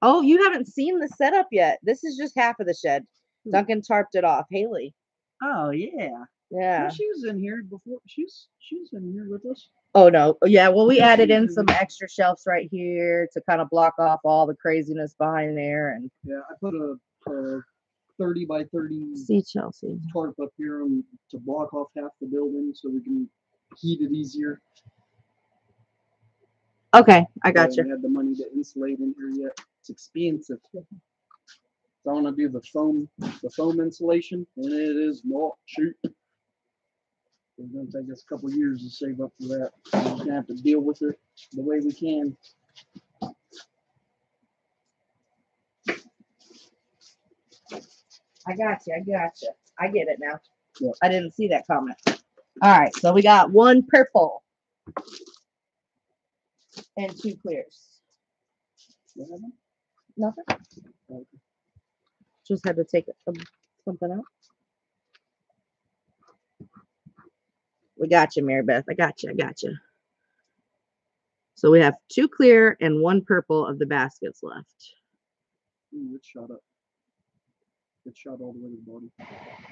S1: Oh, you haven't seen the setup yet. This is just half of the shed. Duncan tarped it off. Haley.
S2: Oh yeah.
S1: Yeah.
S2: Yeah, she was in here before. She's she was in here with us.
S1: Oh no. Yeah, well we added in some extra shelves right here to kind of block off all the craziness behind there and
S2: Yeah, I put a, a thirty by thirty
S1: see Chelsea.
S2: tarp up here to block off half the building so we can heat it easier.
S1: Okay, I got you.
S2: Had the money to insulate in here yet? It's expensive. So I want to do the foam, the foam insulation, and it is not cheap. It's gonna take us a couple years to save up for that. We're gonna have to deal with it the way we can.
S1: I got you. I got you. I get it now.
S2: Yeah.
S1: I didn't see that comment. All right, so we got one purple and two clears. Nothing. Just had to take um, something out. We got you, Mary Beth. I got you. I got you. So we have two clear and one purple of the baskets left.
S2: Ooh, it shot up. It shot all the way to the body.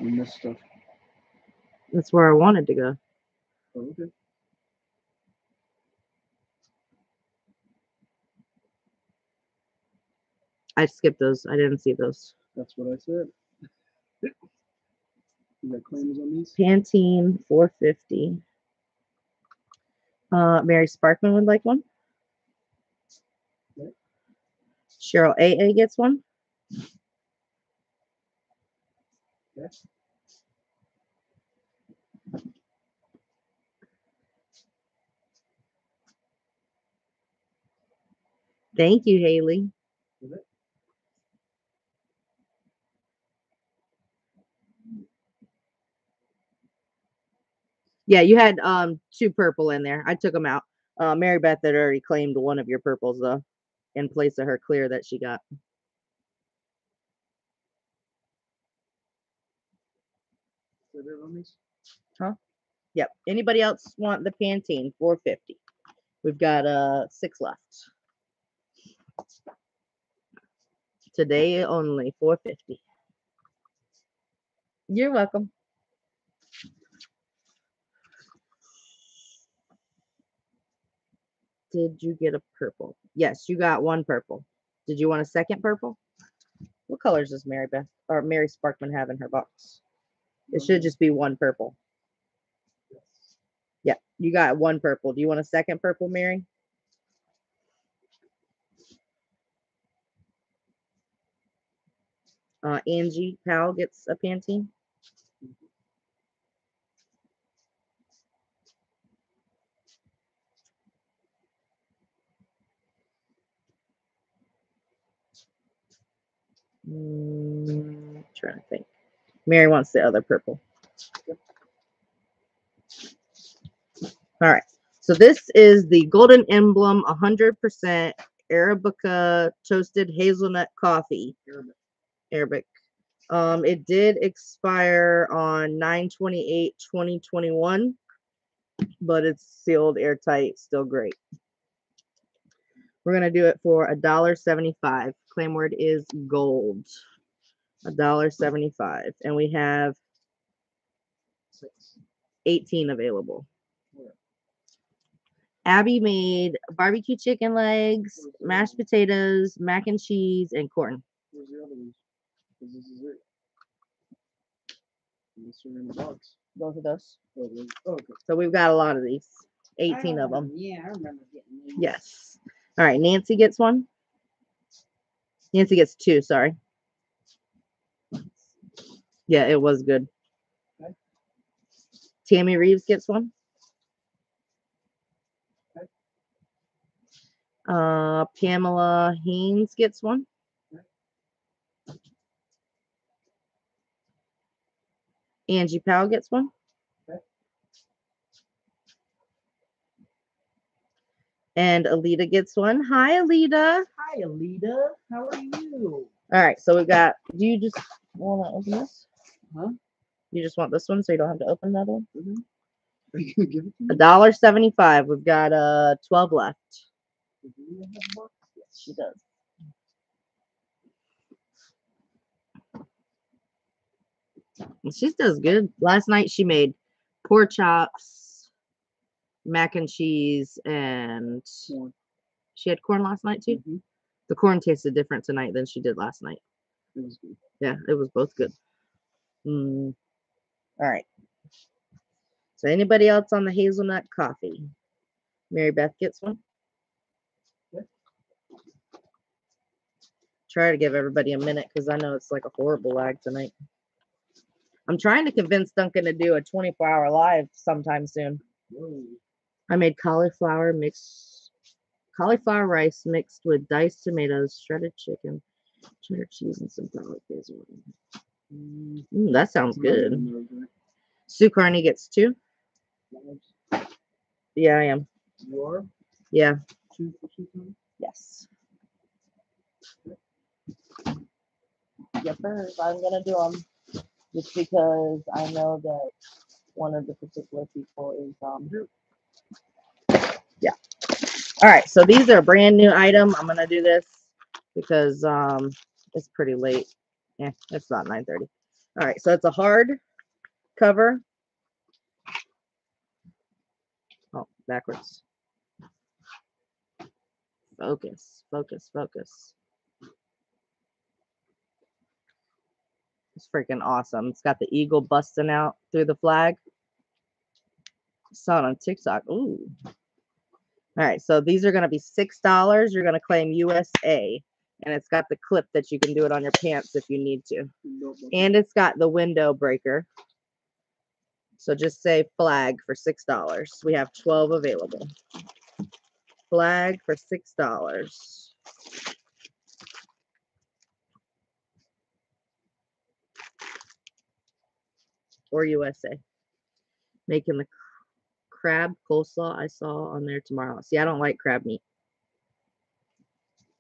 S2: And this stuff.
S1: That's where I wanted to go.
S2: Oh, okay.
S1: I skipped those. I didn't see those.
S2: That's what I said. You got claims on these?
S1: Pantene 450. Uh, Mary Sparkman would like one.
S2: Okay.
S1: Cheryl AA gets one.
S2: Okay.
S1: Thank you, Haley. Yeah, you had um two purple in there. I took them out. Uh, Mary Beth had already claimed one of your purples though, in place of her clear that she got.
S2: That on these?
S1: Yep. Anybody else want the Pantene 450? We've got uh six left. Today only 450. You're welcome. Did you get a purple? Yes, you got one purple. Did you want a second purple? What colors does Mary Beth or Mary Sparkman have in her box? It should just be one purple. Yeah, you got one purple. Do you want a second purple, Mary? Uh, Angie Powell gets a panty. Mm, trying to think. Mary wants the other purple. All right. So this is the Golden Emblem 100% Arabica toasted hazelnut coffee.
S2: Arabic.
S1: Arabic. Um, it did expire on 928 2021, but it's sealed airtight, still great. We're gonna do it for a dollar seventy-five. Claim word is gold. A dollar seventy-five, and we have
S2: Six.
S1: 18 available.
S2: Where?
S1: Abby made barbecue chicken legs,
S2: Where's the
S1: mashed
S2: other
S1: potatoes, mac and cheese, and corn.
S2: Where's the other ones? 'Cause this is it. Unless they're in the box.
S1: Both of those.
S2: Oh, those- oh, okay.
S1: So we've got a lot of these. 18 of them.
S11: Yeah, I remember getting these.
S1: Yes. All right. Nancy gets one. Nancy gets two. Sorry. Yeah, it was good.
S2: Okay.
S1: Tammy Reeves gets one. Uh, Pamela Haynes gets one. Angie Powell gets one. And Alita gets one. Hi, Alita.
S2: Hi, Alita. How are you?
S1: All right, so we got. Do you just want to open this?
S2: Huh?
S1: You just want this one, so you don't have to open another one.
S2: Are you gonna give it to
S1: A
S2: me?
S1: dollar seventy-five. We've got uh twelve left.
S2: Do you have a box?
S1: Yes, she does. She does good. Last night she made pork chops, mac and cheese, and
S2: Corn.
S1: she had corn last night too.
S2: Mhm.
S1: The corn tasted different tonight than she did last night.
S2: It was good.
S1: Yeah, it was both good. Mm. All right. So anybody else on the hazelnut coffee? Mary Beth gets one. Try to give everybody a minute because I know it's like a horrible lag tonight. I'm trying to convince Duncan to do a 24 hour live sometime soon.
S2: Whoa.
S1: I made cauliflower mixed cauliflower rice mixed with diced tomatoes, shredded chicken, cheddar cheese, and some garlic basil.
S2: Mm,
S1: that sounds good.
S2: even.
S1: Sue Carney gets two. Yeah, I am.
S2: You are
S1: Yeah.
S2: two for two times?
S1: Yes. Yep, I'm gonna do them just because I know that one of the particular people is um. Yeah. All right, so these are a brand new item. I'm gonna do this because um it's pretty late. Yeah, it's not 9:30. All right, so it's a hard cover. Oh, backwards. Focus, focus, focus. It's freaking awesome. It's got the eagle busting out through the flag. Saw it on TikTok. Ooh. All right, so these are going to be $6. You're going to claim USA. And it's got the clip that you can do it on your pants if you need to. And it's got the window breaker. So just say flag for $6. We have 12 available. Flag for $6. Or USA. Making the crab coleslaw I saw on there tomorrow. See, I don't like crab meat.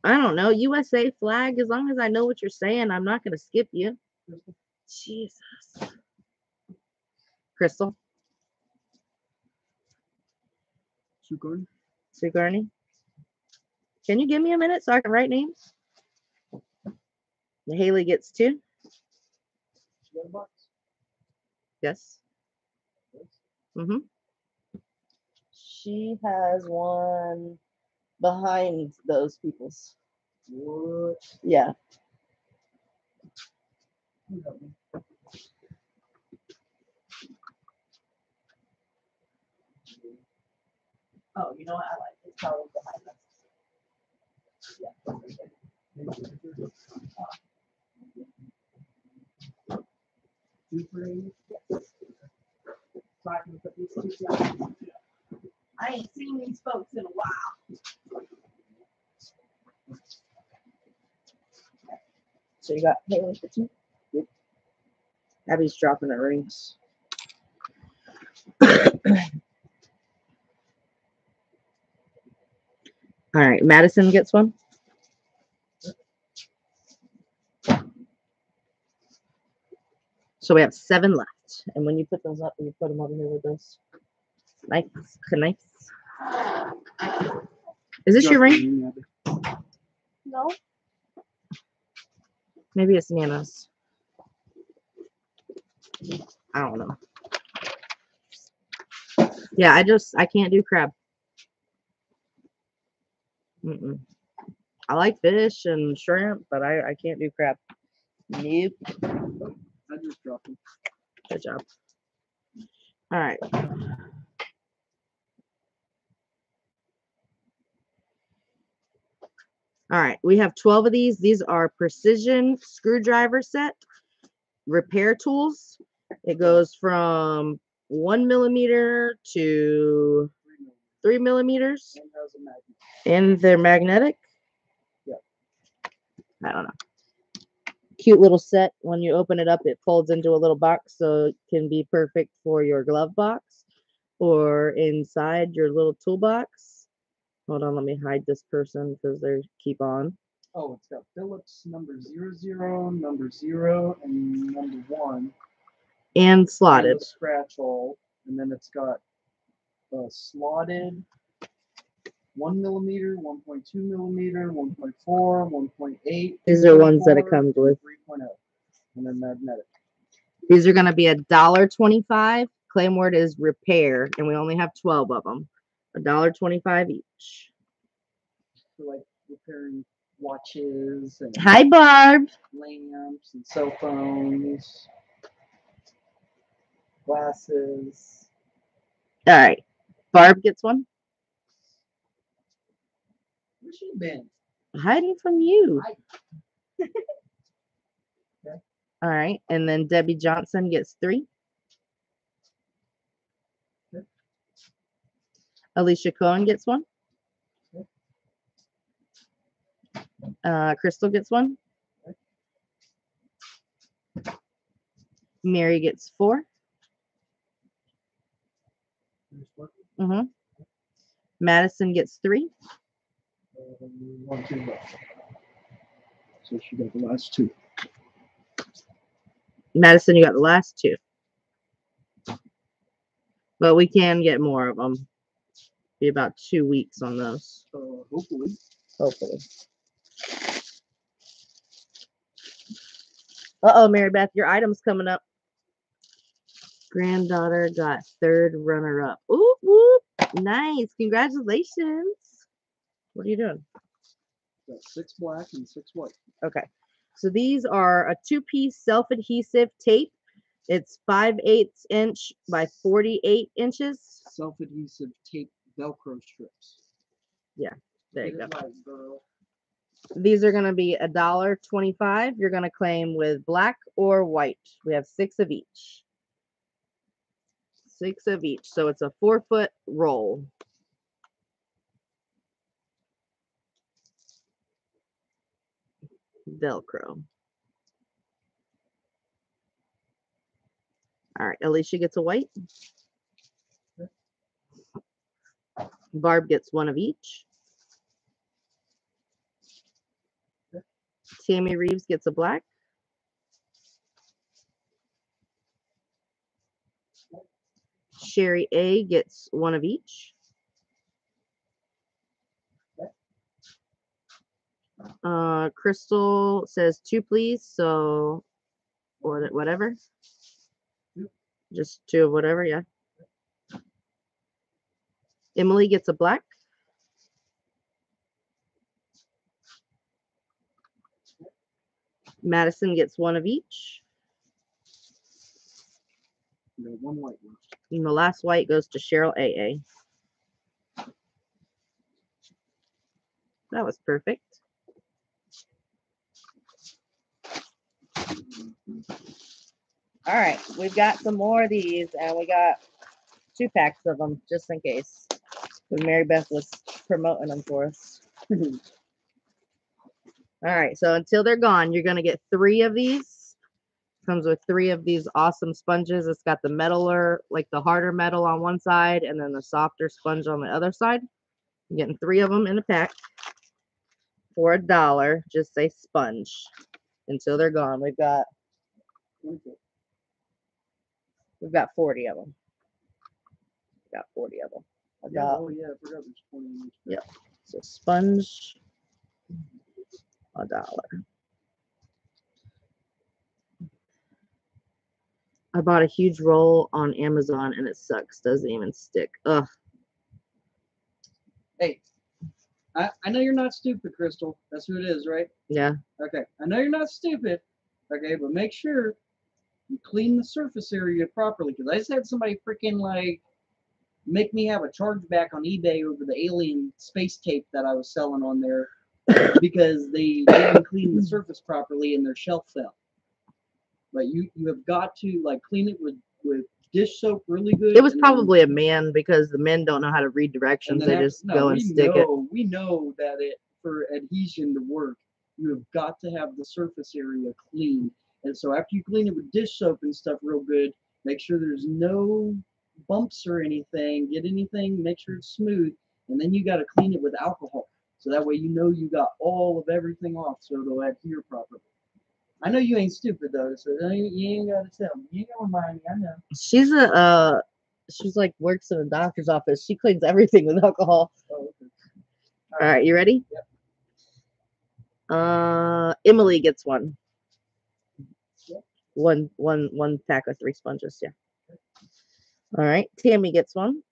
S1: I don't know. USA flag, as long as I know what you're saying, I'm not going to skip you. Jesus. Crystal,
S2: Sue Gordon?
S1: Sue Carney. Can you give me a minute so I can write names? Haley gets two.
S2: She got a box?
S1: Yes. Mm-hmm. She has one behind those people's.
S2: What?
S1: Yeah.
S2: Who helped me?
S1: Oh, you know what? I like this color behind us.
S2: Two for eight?
S1: So I can put these two down. I ain't seen these folks in a while. So you got Haley for two? Good. Abby's dropping the rings. All right, Madison gets one. So we have seven left. And when you put those up, you put them over here with us. Nice, nice. Is this your ring? No. Maybe it's Nana's. I don't know. Yeah, I just I can't do crab. Mm-mm. I like fish and shrimp, but I I can't do crab. Nope.
S2: I just dropped him.
S1: Good job. All right. All right, we have 12 of these. These are precision screwdriver set repair tools. It goes from one millimeter to three millimeters,
S2: And has a magnet.
S1: and they're magnetic.
S2: Yep.
S1: I don't know. Cute little set. When you open it up, it folds into a little box, so it can be perfect for your glove box or inside your little toolbox. Hold on, let me hide this person because they keep on.
S2: Oh, it's got Phillips number zero zero, number zero, and number one.
S1: And
S2: and
S1: slotted.
S2: a scratch hole, and then it's got a slotted one millimeter, one point two millimeter, one point four, one point eight.
S1: These are ones that it comes with.
S2: Three oh, and then magnetic.
S1: These are going to be a dollar twenty-five. Claim word is repair, and we only have twelve of them. A dollar twenty-five each.
S2: like repairing watches and
S1: Hi, Barb.
S2: lamps and cell phones, glasses.
S1: All right, Barb gets one.
S2: Where's she been?
S1: Hiding from you.
S2: Hi. Okay.
S1: All right, and then Debbie Johnson gets three. Alicia Cohen gets one. Uh, Crystal gets one. Mary gets four. Mm-hmm. Madison gets three.
S2: one, two left. So she got the last two.
S1: Madison, you got the last two. But we can get more of them. Be about two weeks on those,
S2: Uh, hopefully.
S1: hopefully. Uh oh, Mary Beth, your item's coming up. Granddaughter got third runner up. Ooh, whoop. Nice. Congratulations. What are you doing?
S2: Got six black and six white.
S1: Okay. So these are a two-piece self-adhesive tape. It's 5 eighths inch by 48 inches.
S2: Self-adhesive tape Velcro strips.
S1: Yeah, there
S2: Get
S1: you go.
S2: it right.
S1: These are going to be a dollar 25. You're going to claim with black or white. We have six of each. Six of each. So it's a four foot roll. Velcro. All right, Alicia gets a white. Barb gets one of each. Tammy Reeves gets a black. Sherry A gets one of each. Uh, Crystal says two, please. So, or whatever. Just two of whatever, yeah. Emily gets a black. Madison gets one of each.
S2: Got one white one.
S1: And the last white goes to Cheryl AA. That was perfect. All right, we've got some more of these, and we got two packs of them just in case. 'Cause Mary Beth was promoting them for us. All right, so until they're gone, you're gonna get three of these. Comes with three of these awesome sponges. It's got the metaler, like the harder metal on one side, and then the softer sponge on the other side. You're getting three of them in a pack for a dollar. Just say sponge until they're gone. We've got we've got 40 of them. We've got 40 of them.
S2: Yeah, oh yeah, I forgot there's 20 in each.
S1: so sponge a dollar. I bought a huge roll on Amazon and it sucks. Doesn't even stick. Ugh.
S2: Hey, I, I know you're not stupid, Crystal. That's who it is, right?
S1: Yeah.
S2: Okay. I know you're not stupid. Okay, but make sure you clean the surface area properly. Because I just had somebody freaking like make me have a chargeback on eBay over the alien space tape that I was selling on there because they didn't clean the surface properly and their shelf fell. But you you have got to like clean it with with dish soap really good.
S1: It was
S2: and then-
S1: probably a man because the men don't know how to read directions. They
S2: after-
S1: just
S2: no,
S1: go and stick it.
S2: We know that it for adhesion to work, you have got to have the surface area clean. And so after you clean it with dish soap and stuff real good, make sure there's no bumps or anything. Get anything, make sure it's smooth, and then you got to clean it with alcohol. So that way you know you got all of everything off, so it'll adhere properly. I know you ain't stupid though, so you ain't, gotta tell me. You ain't gotta remind me. I know.
S1: She's a uh, she's like works in a doctor's office. She cleans everything with alcohol.
S2: Oh, okay.
S1: All right, you ready?
S2: Yep.
S1: Uh, Emily gets one.
S2: Yep.
S1: One, one, one pack of three sponges. Yeah. All right, Tammy gets one.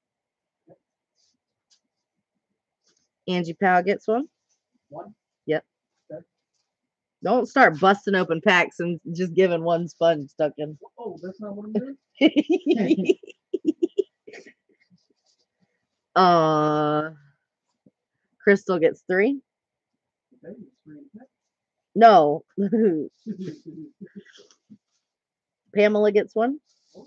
S1: Angie Powell gets one.
S2: One. Yep.
S1: Don't start busting open packs and just giving one sponge stuck in.
S2: Oh, that's not what I'm doing.
S1: uh, Crystal gets three.
S2: Okay, three
S1: No. Pamela gets one.
S2: Oh,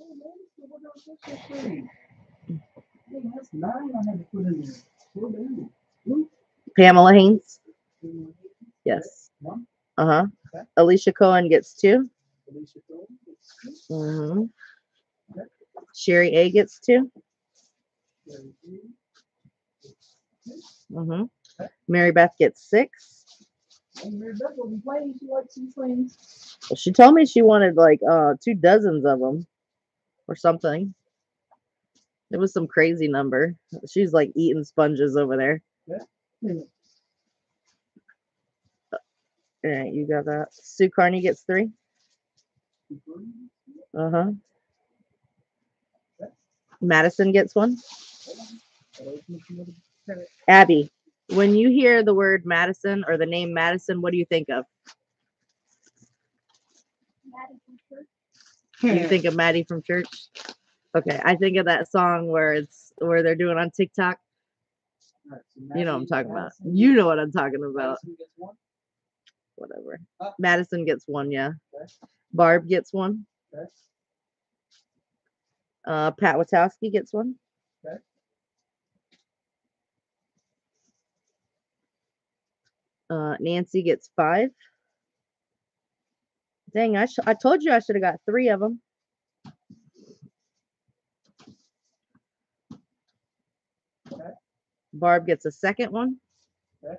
S1: Pamela Haynes. Yes. Uh huh.
S2: Okay.
S1: Alicia Cohen gets two.
S2: Alicia Cole, that's two.
S1: Mm-hmm.
S2: Okay.
S1: Sherry A gets two. Mm-hmm.
S2: Okay.
S1: Mary Beth gets six.
S2: Mary Beth will be playing. She likes these things.
S1: Well, she told me she wanted like uh two dozens of them or something. It was some crazy number. She's like eating sponges over there.
S2: Yeah.
S1: All right, you got that. Sue Carney gets three. Uh huh. Madison gets one. Abby, when you hear the word Madison or the name Madison, what do you think of?
S4: Madison Church.
S1: You think of Maddie from church? Okay, I think of that song where it's where they're doing on TikTok. You know what I'm talking about. You know what I'm talking about.
S2: Madison gets one.
S1: Whatever. Madison gets one, yeah. Barb gets one. Uh, Pat Wachowski gets one. Uh, Nancy gets five. Dang, I, I told you I should have got three of them.
S2: Okay.
S1: Barb gets a second one.
S2: Okay.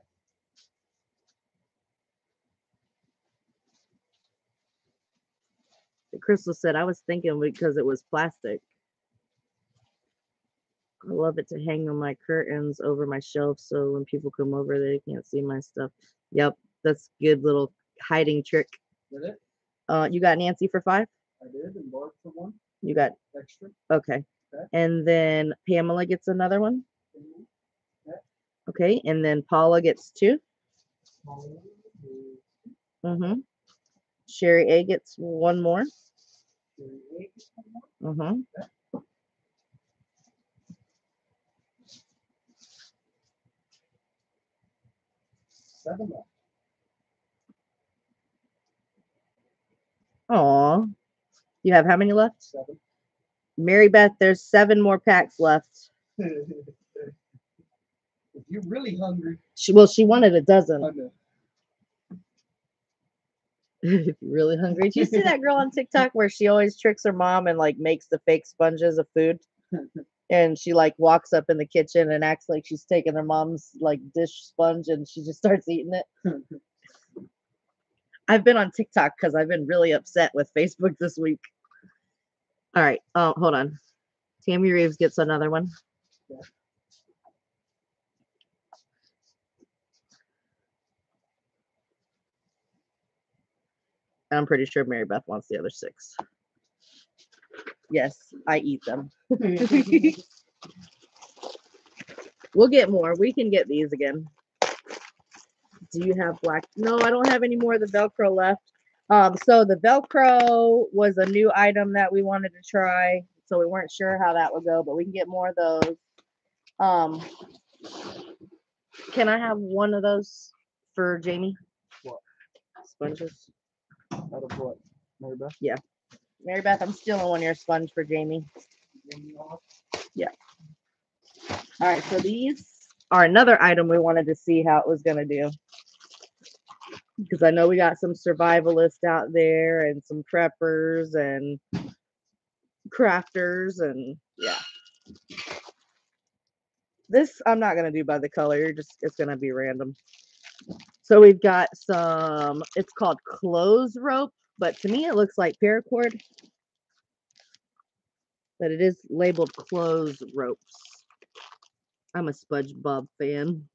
S1: Crystal said, I was thinking because it was plastic. I love it to hang on my curtains over my shelf so when people come over they can't see my stuff. Yep, that's good little hiding trick.
S2: Did it?
S1: Uh you got Nancy for five?
S2: I did. And Barb for one
S1: You got
S2: extra.
S1: okay.
S2: Okay.
S1: And then Pamela gets another one.
S2: Mhm.
S1: Okay, and then Paula gets two. Mm-hmm. Sherry A gets one more. Mm-hmm.
S2: Seven left.
S1: Aw. You have how many left?
S2: Seven.
S1: Mary Beth, there's seven more packs left.
S2: if you're really hungry,
S1: She well, she wanted a dozen. if you're really hungry. Do you see that girl on TikTok where she always tricks her mom and like makes the fake sponges of food? And she like walks up in the kitchen and acts like she's taking her mom's like dish sponge and she just starts eating it. I've been on TikTok because I've been really upset with Facebook this week. All right. Oh, hold on. Tammy Reeves gets another one.
S2: Yeah.
S1: I'm pretty sure Mary Beth wants the other six. Yes, I eat them. We'll get more. We can get these again. Do you have black? No, I don't have any more of the Velcro left. Um, so the Velcro was a new item that we wanted to try. So we weren't sure how that would go, but we can get more of those. Um, can I have one of those for Jamie?
S2: What?
S1: Sponges.
S2: Out of what? Mary Beth?
S1: Mary Beth, I'm stealing one of your sponge for Jamie. Yeah. All right, so these are another item we wanted to see how it was gonna do. Because I know we got some survivalists out there and some preppers and crafters and yeah. This I'm not gonna do by the color, you're just it's gonna be random. So we've got some, it's called clothes rope, but to me it looks like paracord. But it is labeled clothes ropes. I'm a SpongeBob fan.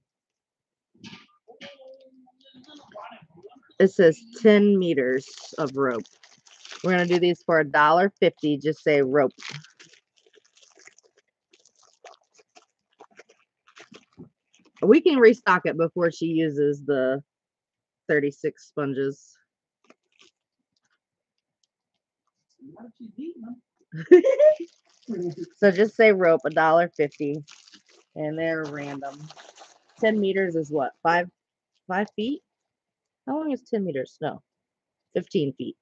S1: It says 10 meters of rope. We're gonna do these for a dollar fifty. Just say rope. We can restock it before she uses the 36 sponges. So just say rope, a dollar fifty, and they're random. Ten meters is what? Five, five feet? How long is ten meters? No, fifteen feet.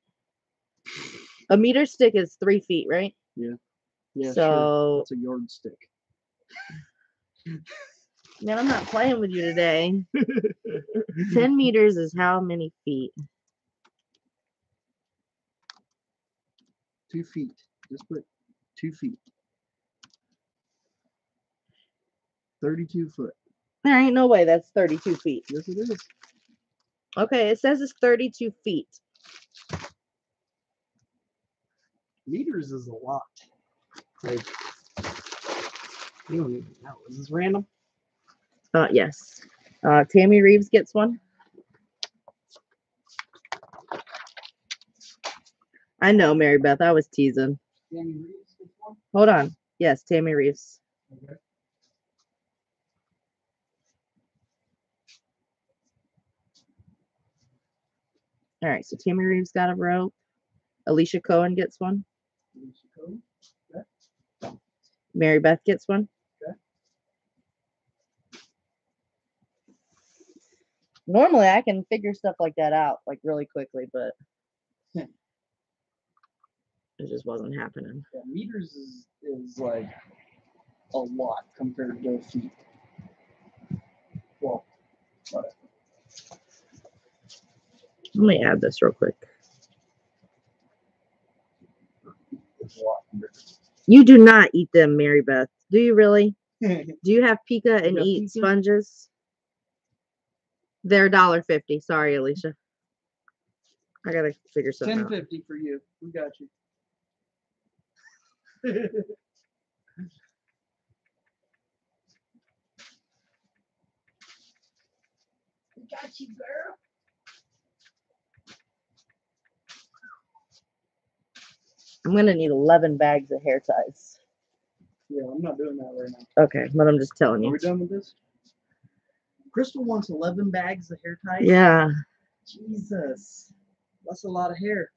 S1: A meter stick is three feet, right?
S2: Yeah, sure.
S1: so,
S2: It's a yardstick.
S1: man, I'm not playing with you today. Ten meters is how many feet?
S2: Two feet. Just put two feet. Thirty-two foot.
S1: There ain't no way that's thirty-two feet.
S2: Yes, it is.
S1: Okay, it says it's thirty-two feet.
S2: Meters is a lot. Like, you don't even know. Is this random?
S1: Uh, yes. Uh, Tammy Reeves gets one. I know, Mary Beth. I was teasing.
S2: Danny Reeves this one?
S1: Hold on. Yes, Tammy Reeves.
S2: Okay.
S1: All right, so Tammy Reeves got a rope. Alicia Cohen gets one.
S2: Alicia Cohen.
S1: Mary Beth gets one.
S2: Okay.
S1: Normally, I can figure stuff like that out like really quickly, but
S2: Hmm.
S1: it just wasn't happening.
S2: Yeah, meters is, is like a lot compared to feet. Well, whatever.
S1: Let me add this real quick.
S2: It's a lot compared
S1: You do not eat them, Mary Beth. Do you really? Do you have pica and
S2: got
S1: eat
S2: pica?
S1: sponges? They're a dollar fifty. Sorry, Alicia. I gotta figure something
S2: Ten
S1: out.
S2: fifty for you. We got you. We got you, girl.
S1: I'm gonna need eleven bags of hair ties.
S2: Yeah, I'm not doing that right now.
S1: Okay, but I'm just telling you.
S2: Are we done with this? Crystal wants eleven bags of hair ties.
S1: Yeah.
S2: Jesus, that's a lot of hair.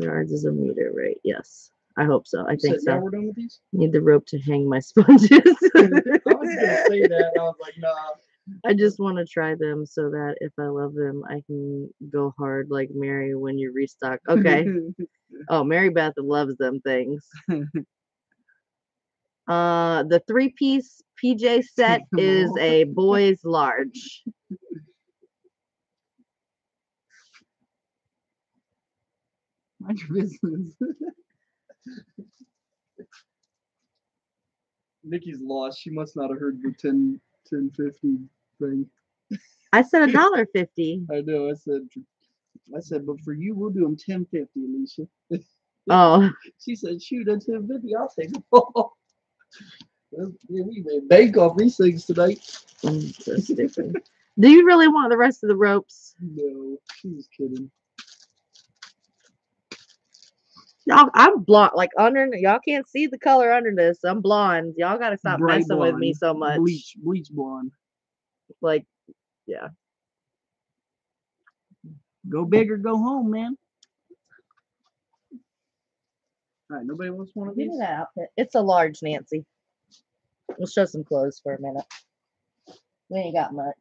S1: Yards is a meter, right? Yes. I hope so. I
S2: You
S1: think so.
S2: we're done with these.
S1: Need the rope to hang my sponges.
S2: I was gonna say that. and I was like, nah.
S1: I just want to try them so that if I love them, I can go hard like Mary when you restock. Okay. oh, Mary Beth loves them things. Uh, the three piece PJ set is a boys large.
S2: Mind your business. Nikki's lost. She must not have heard the 10, 1050 thing.
S1: I said a dollar fifty.
S2: I know. I said, I said, but for you, we'll do them 1050, Alicia.
S1: Oh,
S2: She said, shoot, at 1050, I'll take them all. Yeah, we made bank off these things tonight.
S1: Mm, so stupid. Do you really want the rest of the ropes?
S2: No, she's kidding.
S1: Y'all, I'm blonde. Like under, y'all can't see the color under this. I'm blonde. Y'all gotta stop
S2: Bright
S1: messing with me so much.
S2: Bleach, bleach blonde.
S1: Like, yeah.
S2: Go big or go home, man. All right, nobody wants one of
S1: Give
S2: these?
S1: me that outfit. It's a large, Nancy. We'll show some clothes for a minute. We ain't got much.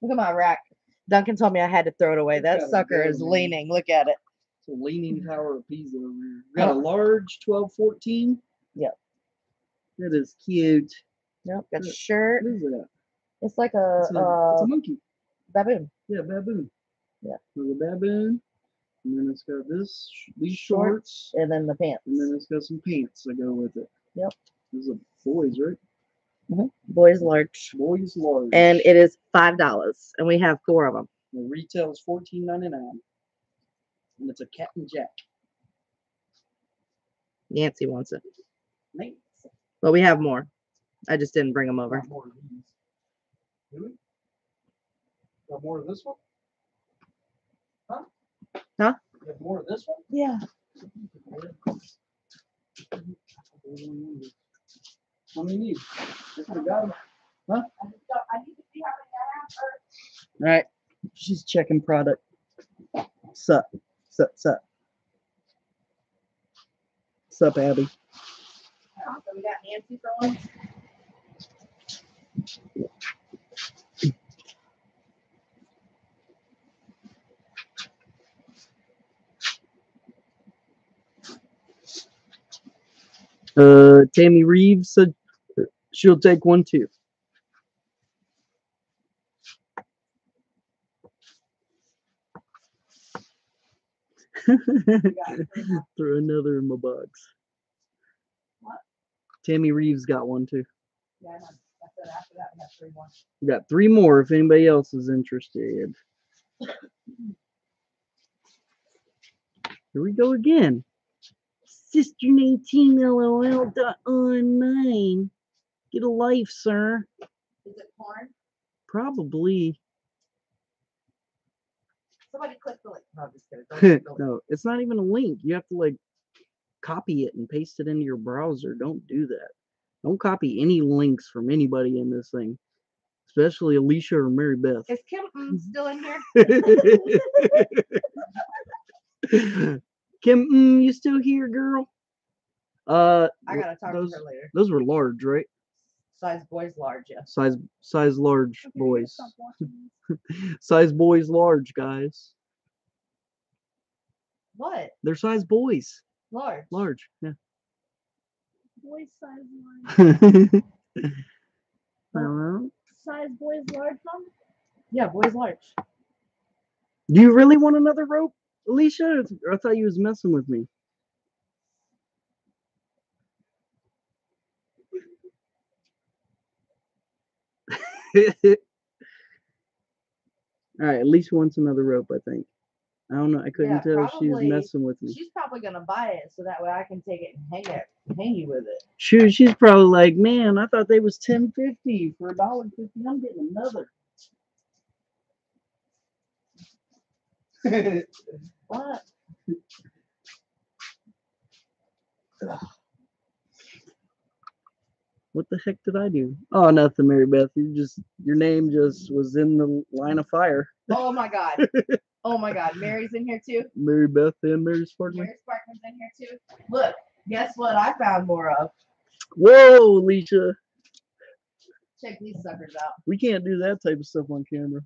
S1: Look at my rack. Duncan told me I had to throw it away.
S2: It's
S1: That sucker is
S2: man.
S1: leaning. Look at it.
S2: It's a leaning tower of Pisa over here. We got a oh. large 1214.
S1: Yep.
S2: That is cute.
S1: Nope. Got
S2: a
S1: shirt.
S2: What is that?
S1: It's like a,
S2: It's a, it's
S1: uh
S2: a monkey.
S1: baboon.
S2: Yeah, baboon.
S1: Yeah.
S2: There's a baboon. And then it's got this, these
S1: Shorts.
S2: shorts.
S1: And then the pants.
S2: And then it's got some pants that go with it.
S1: Yep.
S2: These a boys, right?
S1: Boys large.
S2: Boys large.
S1: And it is five dollars. And we have four of them.
S2: the retail is fourteen ninety nine. And it's a cat and jack.
S1: Nancy wants it.
S2: Nice.
S1: But we have more. I just didn't bring them over.
S2: Got more of. Do we? Got more of this one? Huh?
S1: Huh?
S2: You have more of this one?
S1: Yeah.
S2: How many need? Just we got 'em. Huh? All right. She's checking product. Sup. Sup, sup. Sup, Abby.
S1: So we got Nancy for one.
S2: Uh, Tammy Reeves said she'll take one too. Throw another in my box.
S1: What?
S2: Tammy Reeves got one too.
S1: Yeah, I know. After that we have three more.
S2: We got three more if anybody else is interested. Here we go again. Sister 19 LOL dot online. Get a life, sir.
S1: Is it porn?
S2: Probably.
S1: Somebody click the link. No, I'm just kidding. Don't the link.
S2: no, it's not even a link. You have to like copy it and paste it into your browser. Don't do that. Don't copy any links from anybody in this thing, especially Alicia or Mary Beth.
S1: Is Kim mm, still in here?
S2: Kim, mm, you still here, girl? Uh,
S1: I gotta talk
S2: those,
S1: to her later.
S2: those were large, right?
S1: Size boys large, yeah.
S2: Size, size large
S4: Okay,
S2: boys.
S4: stop watching this.
S2: Size boys large, guys.
S1: What?
S2: They're size boys.
S1: Large.
S2: Large. Yeah.
S4: Boys size large.
S2: I.
S4: Size boys large one.
S1: Yeah, boys large.
S2: Do you really want another rope, Alicia? I thought you was messing with me. All right, at least wants another rope, I think. I don't know. I couldn't
S1: Yeah,
S2: tell if she was messing with me.
S1: She's probably gonna buy it so that way I can take it and hang it, hang you with it.
S2: She, she's probably like, man, I thought they was ten fifty for a dollar fifty. I'm getting another.
S1: What?
S2: What the heck did I do? Oh, nothing, Mary Beth. You just your name just was in the line of fire.
S1: Oh my god. Oh my god. Mary's in here too.
S2: Mary Beth and Mary Sparkman.
S1: Mary Sparkman's in here too. Look, guess what I found more of?
S2: Whoa, Alicia.
S1: Check these suckers out.
S2: We can't do that type of stuff on camera.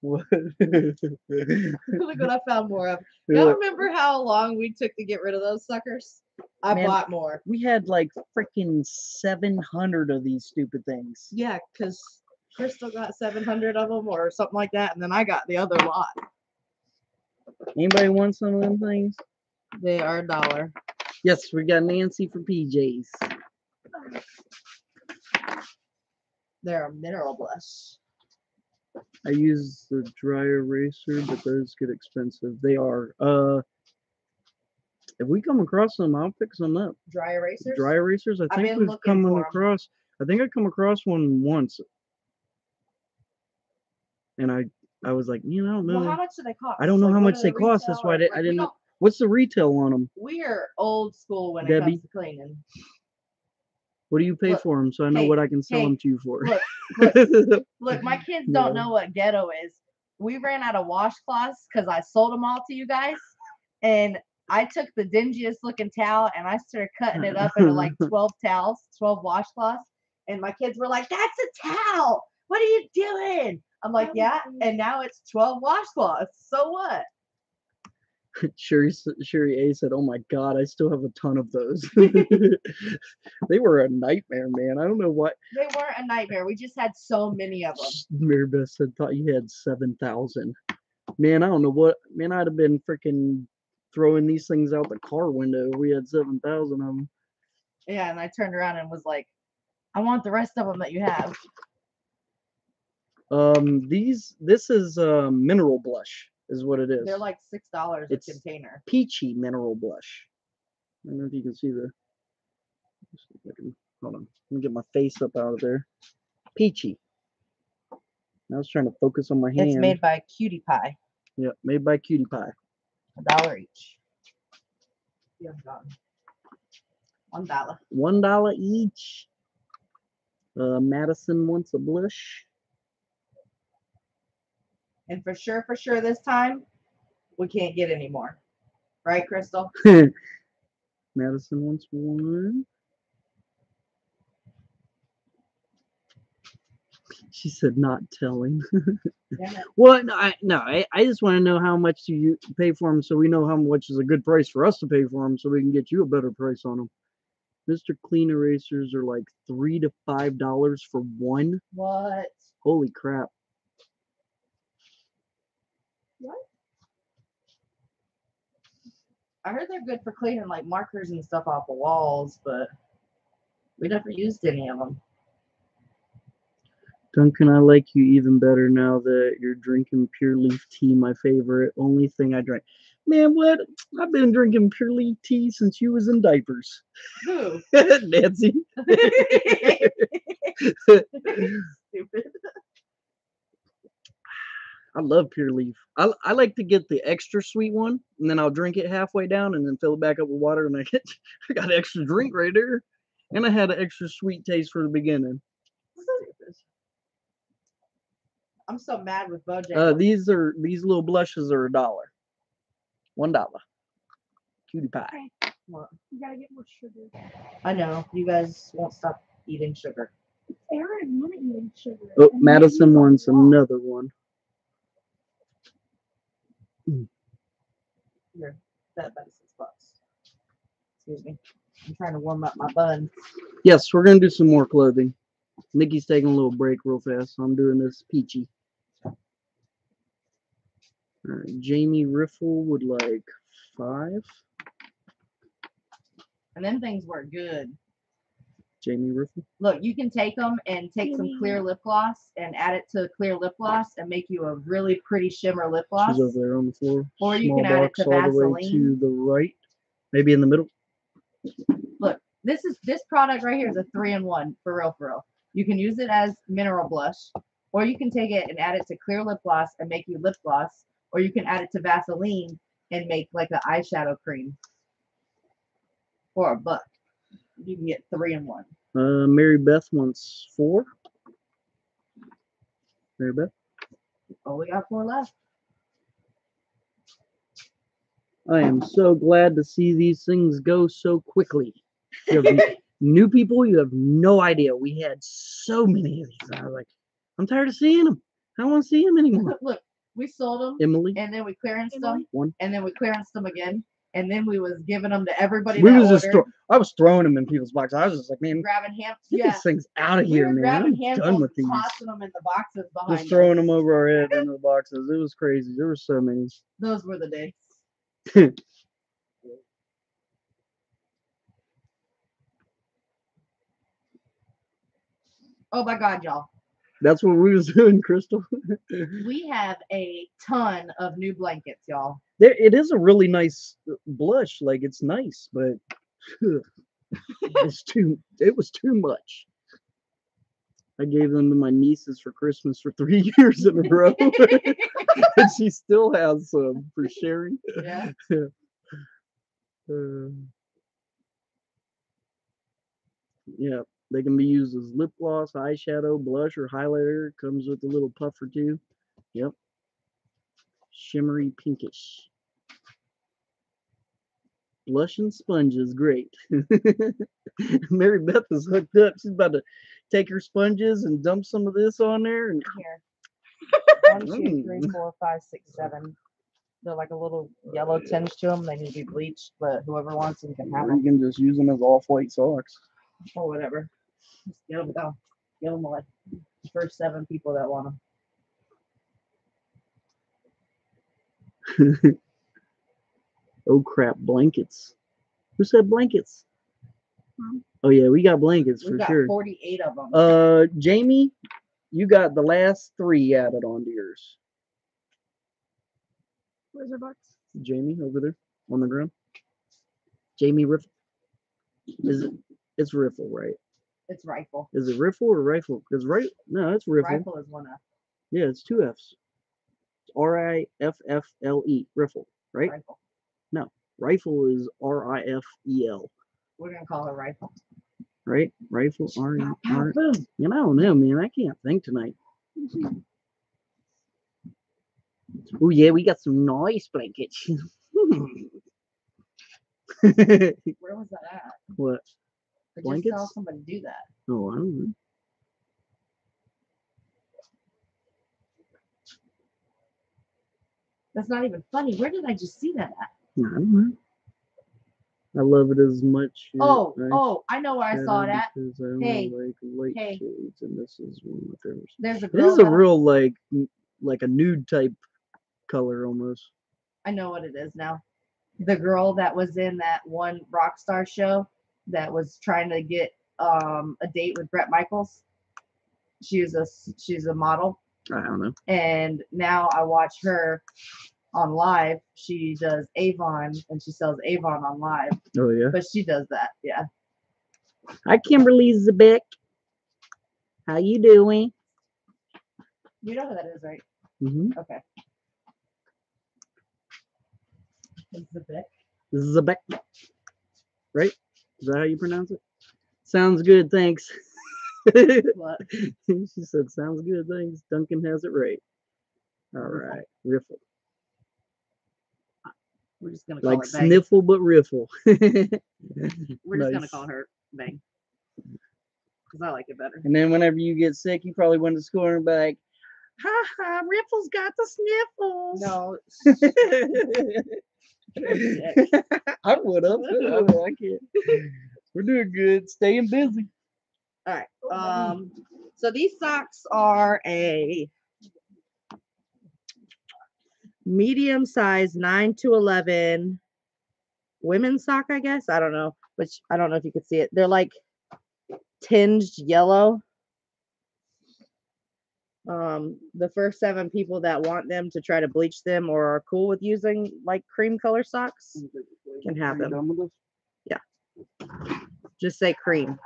S2: What?
S1: Look what I found more of. Y'all remember how long we took to get rid of those suckers? I
S2: Man.
S1: bought more.
S2: we had like freaking 700 of these stupid things.
S1: Yeah, because Crystal got 700 of them or something like that, and then I got the other lot.
S2: Anybody want some of them things?
S1: They are a dollar.
S2: Yes, we got Nancy for PJs.
S1: They're a mineral blush.
S2: I use the dry eraser, but those get expensive. They are. Uh, if we come across them, I'll pick some up.
S1: Dry erasers.
S2: Dry erasers. I
S1: I've
S2: think
S1: been
S2: we've
S1: looking
S2: come
S1: for 'em.
S2: across. I think I come across one once, and I I was like, you know, I don't know.
S1: Well, how much do they cost?
S2: I don't know how
S1: what
S2: much
S1: are
S2: they cost, that's
S1: retail
S2: why I
S1: or-
S2: I
S1: we
S2: didn't-
S1: don't-
S2: What's the retail on them?
S1: We're old school when it
S2: Debbie?
S1: comes to cleaning.
S2: What do you pay
S1: Look,
S2: for them so I know
S1: hey,
S2: what I can sell
S1: hey,
S2: them to you for?
S1: look, Look, my kids don't know what ghetto is. We ran out of washcloths because I sold them all to you guys, and I took the dingiest looking towel and I started cutting it up into like twelve towels, twelve washcloths, and my kids were like, "That's a towel. What are you doing?" I'm like, yeah, and now it's 12 washcloths. So what?
S2: Sherry, s- Sherry A said, "Oh my God, I still have a ton of those. they were a nightmare, man. I don't know what."
S1: They weren't a nightmare. We just had so many of them.
S2: Mary Beth said, "Thought you had seven thousand. Man, I don't know what. Man, I'd have been freaking throwing these things out the car window. if We had seven thousand of them.
S1: Yeah, and I turned around and was like, I want the rest of them that you have.
S2: Um, these. This is uh, mineral blush, is what it is.
S1: They're like six dollars a
S2: It's-
S1: container.
S2: peachy mineral blush. I don't know if you can see the. let's see if I can- Hold on. Let me get my face up out of there. Peachy. I was trying to focus on my hand.
S1: It's made by Cutie Pie.
S2: Yep, made by Cutie Pie.
S1: A dollar each. Yeah, done. One dollar.
S2: One dollar each. Uh, Madison wants a blush.
S1: And for sure, for sure, this time we can't get any more. Right, Crystal?
S2: Madison wants one. She said, "Not telling."
S1: It.
S2: Well, no, I, no, I, I just want to know how much do you pay for them, so we know how much is a good price for us to pay for them, so we can get you a better price on them. Mister Clean erasers are like three to five dollars for one.
S1: What?
S2: Holy crap!
S1: I heard they're good for cleaning like markers and stuff off the walls, but we never used any of them.
S2: Duncan, I like you even better now that you're drinking pure leaf tea, my favorite. Only thing I drink. Man, what? I've been drinking pure leaf tea since you was in diapers.
S1: Who?
S2: Nancy.
S1: Stupid.
S2: I love pure leaf. I, I like to get the extra sweet one, and then I'll drink it halfway down, and then fill it back up with water, and I get I got an extra drink right there, and I had an extra sweet taste for the beginning.
S1: I'm so mad with Bojack.
S2: Uh, these are these little blushes are a dollar, one dollar. Cutie pie.
S1: What?
S4: You gotta get more sugar.
S1: I know you guys won't stop eating sugar.
S4: Aaron wanna eat sugar.
S2: Oh, Madison wants another one.
S1: That about six bucks. Excuse me. I'm trying to warm up my bun.
S2: Yes, we're gonna do some more clothing. Nikki's taking a little break real fast, so I'm doing this peachy. All right, Jamie Riffle would like five.
S1: And then things were good.
S2: Jamie Riffle.
S1: Look, you can take them and take some clear lip gloss and add it to clear lip gloss and make you a really pretty shimmer lip gloss.
S2: She's over there on the floor.
S1: Or you
S2: Small
S1: can add it
S2: box
S1: to
S2: all the way to the right, maybe in the middle.
S1: Look, this is this product right here is a three in one for real, for real. You can use it as mineral blush, or you can take it and add it to clear lip gloss and make you lip gloss, or you can add it to Vaseline and make like an eyeshadow cream for a buck. You can get three in one.
S2: Uh, Mary Beth wants four. Mary Beth.
S1: Oh, we got four left.
S2: I am so glad to see these things go so quickly. You have new people, you have no idea. We had so many of these. I was like, I'm tired of seeing them. I don't want to see them anymore.
S1: Look, we sold them
S2: Emily,
S1: and then we clearanced
S4: Emily?
S1: them
S2: One.
S1: and then we clearanced them again and then we was giving them to everybody
S2: we was just throw- I was throwing them in people's boxes. I was just like, man,
S1: grabbing ham.
S2: get
S1: Yeah,
S2: these things out of
S1: we
S2: here, man. I'm done with these.
S1: tossing them in the boxes behind.
S2: Just
S1: us.
S2: throwing them over our head into the boxes. It was crazy. There were so many.
S1: Those were the days. oh my God, y'all.
S2: That's what we was doing, Crystal.
S1: We have a ton of new blankets, y'all.
S2: There, it is a really nice uh, blush. Like it's nice, but it's too. It was too much. I gave them to my nieces for Christmas for three years in a row, and she still has some for sharing.
S1: yeah.
S2: Uh, yeah, they can be used as lip gloss, eyeshadow, blush, or highlighter. Comes with a little puff or two. Yep. Shimmery pinkish. Blush and sponge is great. Mary Beth is hooked up. She's about to take her sponges and dump some of this on there. And
S1: Here. One, two, three,
S2: Mm.
S1: four, five, six, seven. They're like a little yellow tinge to them. They need to be bleached, but whoever wants them can have them
S2: you can just use them as off-white socks.
S1: or whatever. Just get them go. Give them away. First seven people that want them.
S2: oh crap, blankets. Who said blankets?
S4: Hmm.
S2: Oh yeah, we got blankets
S1: We
S2: for
S1: got
S2: sure.
S1: 48 of them.
S2: Uh, Jamie, you got the last three added onto yours.
S4: Wizard box.
S2: Jamie over there on the ground. Jamie Riffle. Is it? It's Riffle, right?
S1: it's rifle.
S2: Is it Riffle or Rifle? Because right, no, it's Riffle.
S1: Rifle is one F.
S2: Yeah, it's two F's. R I F F L E. Riffle, right?
S1: Rifle.
S2: Rifle is R I F E L,
S1: We're gonna call it rifle.
S2: right? Rifle R R. You know, I don't know, man. I can't think tonight. Oh yeah, we got some nice blankets.
S1: Where was that at?
S2: what?
S1: I just saw
S2: Blankets?
S1: somebody do that.
S2: Oh, I don't know.
S1: That's not even funny. Where did I just see that at?
S2: I don't know. I love it as much.
S1: Oh,
S2: I
S1: oh, I know where I saw it at. Hey,
S2: like
S1: hey.
S2: and this is one of my favorites.
S1: There's a girl.
S2: This is a real like, like a nude type color almost.
S1: I know what it is now. The girl that was in that one rock star show that was trying to get um a date with Bret Michaels. She was a she's a model,
S2: I don't know.
S1: and now I watch her on live. She does Avon and she sells Avon on live,
S2: Oh yeah.
S1: but she does that. Yeah,
S2: Hi, Kimberly Zabek. How you doing?
S1: you know who that is, right?
S2: Mm-hmm.
S1: Okay. It's the bit.
S2: Zabek. Right? Is that how you pronounce it? Sounds good, thanks.
S1: What?
S2: she said, "Sounds good, thanks." Duncan has it right. All right. Riffle.
S1: riffle, We're just gonna call
S2: like
S1: it Bang.
S2: sniffle but riffle.
S1: We're just gonna
S2: Nice.
S1: call her Bang. Because I like it better.
S2: And then whenever you get sick, you probably went to school and be like, "Ha ha, Riffle's got the sniffles."
S1: No,
S2: I would have. I can't. We're doing good. Staying busy.
S1: All right. Um, so these socks are a medium size, nine to eleven women's sock, I guess. I don't know, which I don't know if you could see it. They're like tinged yellow. Um, the first seven people that want them to try to bleach them or are cool with using like cream color socks can have them.
S2: Yeah.
S1: Just say cream.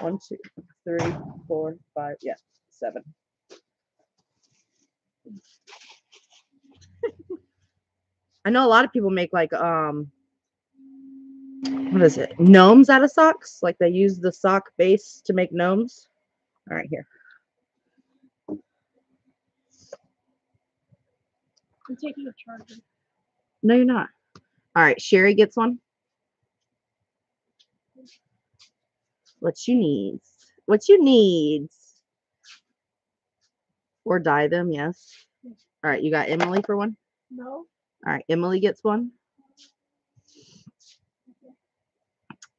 S1: One, two, three, four, five, yeah, seven. I know a lot of people make like um what is it? Gnomes out of socks? Like they use the sock base to make gnomes. All right, here.
S4: I'm taking a charger.
S1: No, you're not. All right, Sherry gets one. What you needs? What you needs? Or dye them, yes. All right, you got Emily for one.
S4: No.
S1: All right, Emily gets one.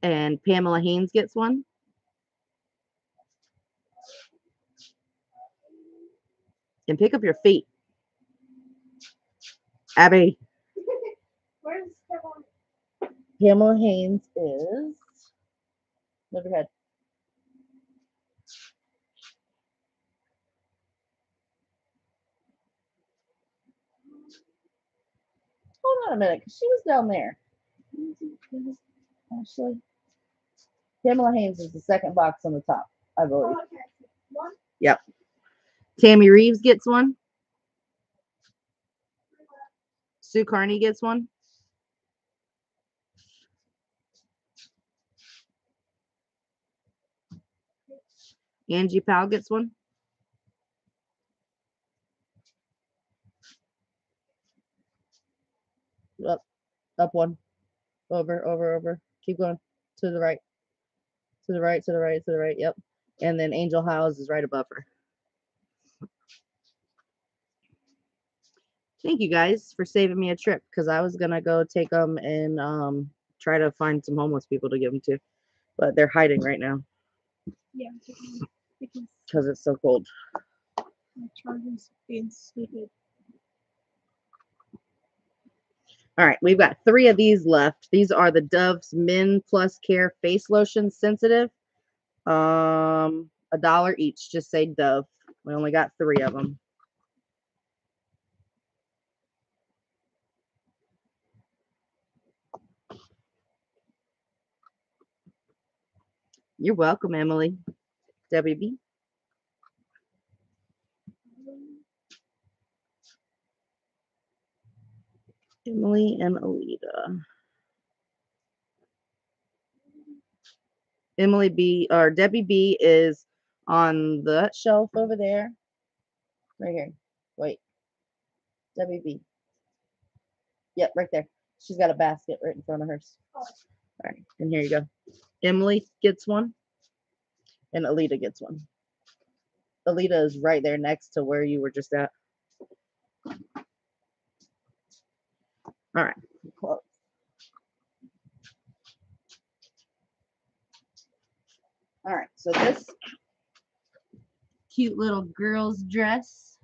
S1: And Pamela Haynes gets one. And pick up your feet. Abby.
S4: Where's the?
S1: Pamela Haynes is. Move your Hold on a minute, 'cause she was down there. Ashley. Pamela Haynes is the second box on the top, I believe.
S4: Oh, okay. One.
S1: Tammy Reeves gets one. Sue Carney gets one. Angie Powell gets one. Up, up one. Over, over, over. Keep going. To the right. To the right, to the right, to the right. Yep. And then Angel House is right above her. Thank you guys for saving me a trip because I was gonna go take them and um try to find some homeless people to give them to, but they're hiding right now
S4: Yeah, because
S1: because it's so cold.
S4: my charger's being stupid.
S1: All right, we've got three of these left. These are the Dove's Men Plus Care Face Lotion Sensitive. Um, a dollar each. Just say Dove. We only got three of them. You're welcome, Emily. WB. Emily and Alita. Emily B or Debbie B is on the shelf over there. Right here. Wait. Debbie B. Yep, right there. She's got a basket right in front of hers. All right, and here you go. Emily gets one, and Alita gets one. Alita is right there next to where you were just at. All right. close. All right, so this cute little girl's dress.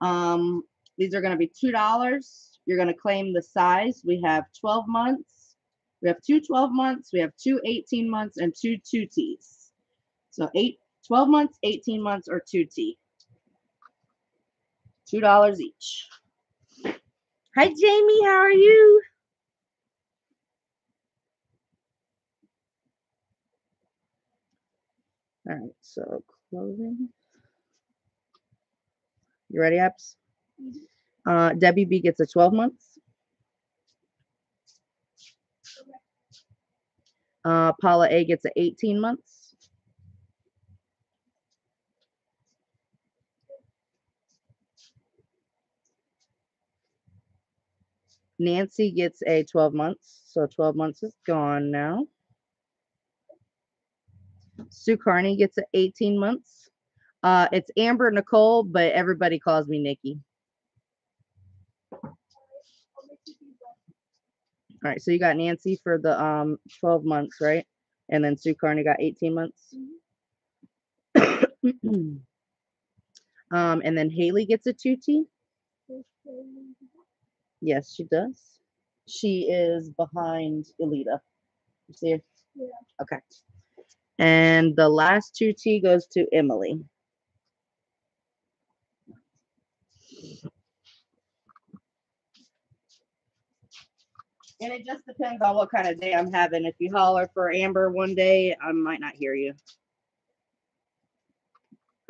S1: Um, these are going to be two dollars. You're going to claim the size. We have 12 months. We have two 12 months. We have two 18 months and two two T's. So eight, 12 months, 18 months, or two T. Two dollars each. Hi, Jamie. How are you? All right, so clothing. You ready, Apps? Uh, Debbie B gets a 12 months. Uh, Paula A gets a 18 months. Nancy gets a 12 months. So 12 months is gone now. Sue Carney gets a 18 months. Uh, it's Amber Nicole, but everybody calls me Nikki.
S4: I'll make you do that.
S1: All right, so you got Nancy for the um 12 months, right? And then Sue Carney got 18 months. um, and then Haley gets a 2T. Yes, she does. She is behind Elita. You see her?
S4: Yeah.
S1: Okay. And the last 2T goes to Emily. And it just depends on what kind of day I'm having. If you holler for Amber one day, I might not hear you.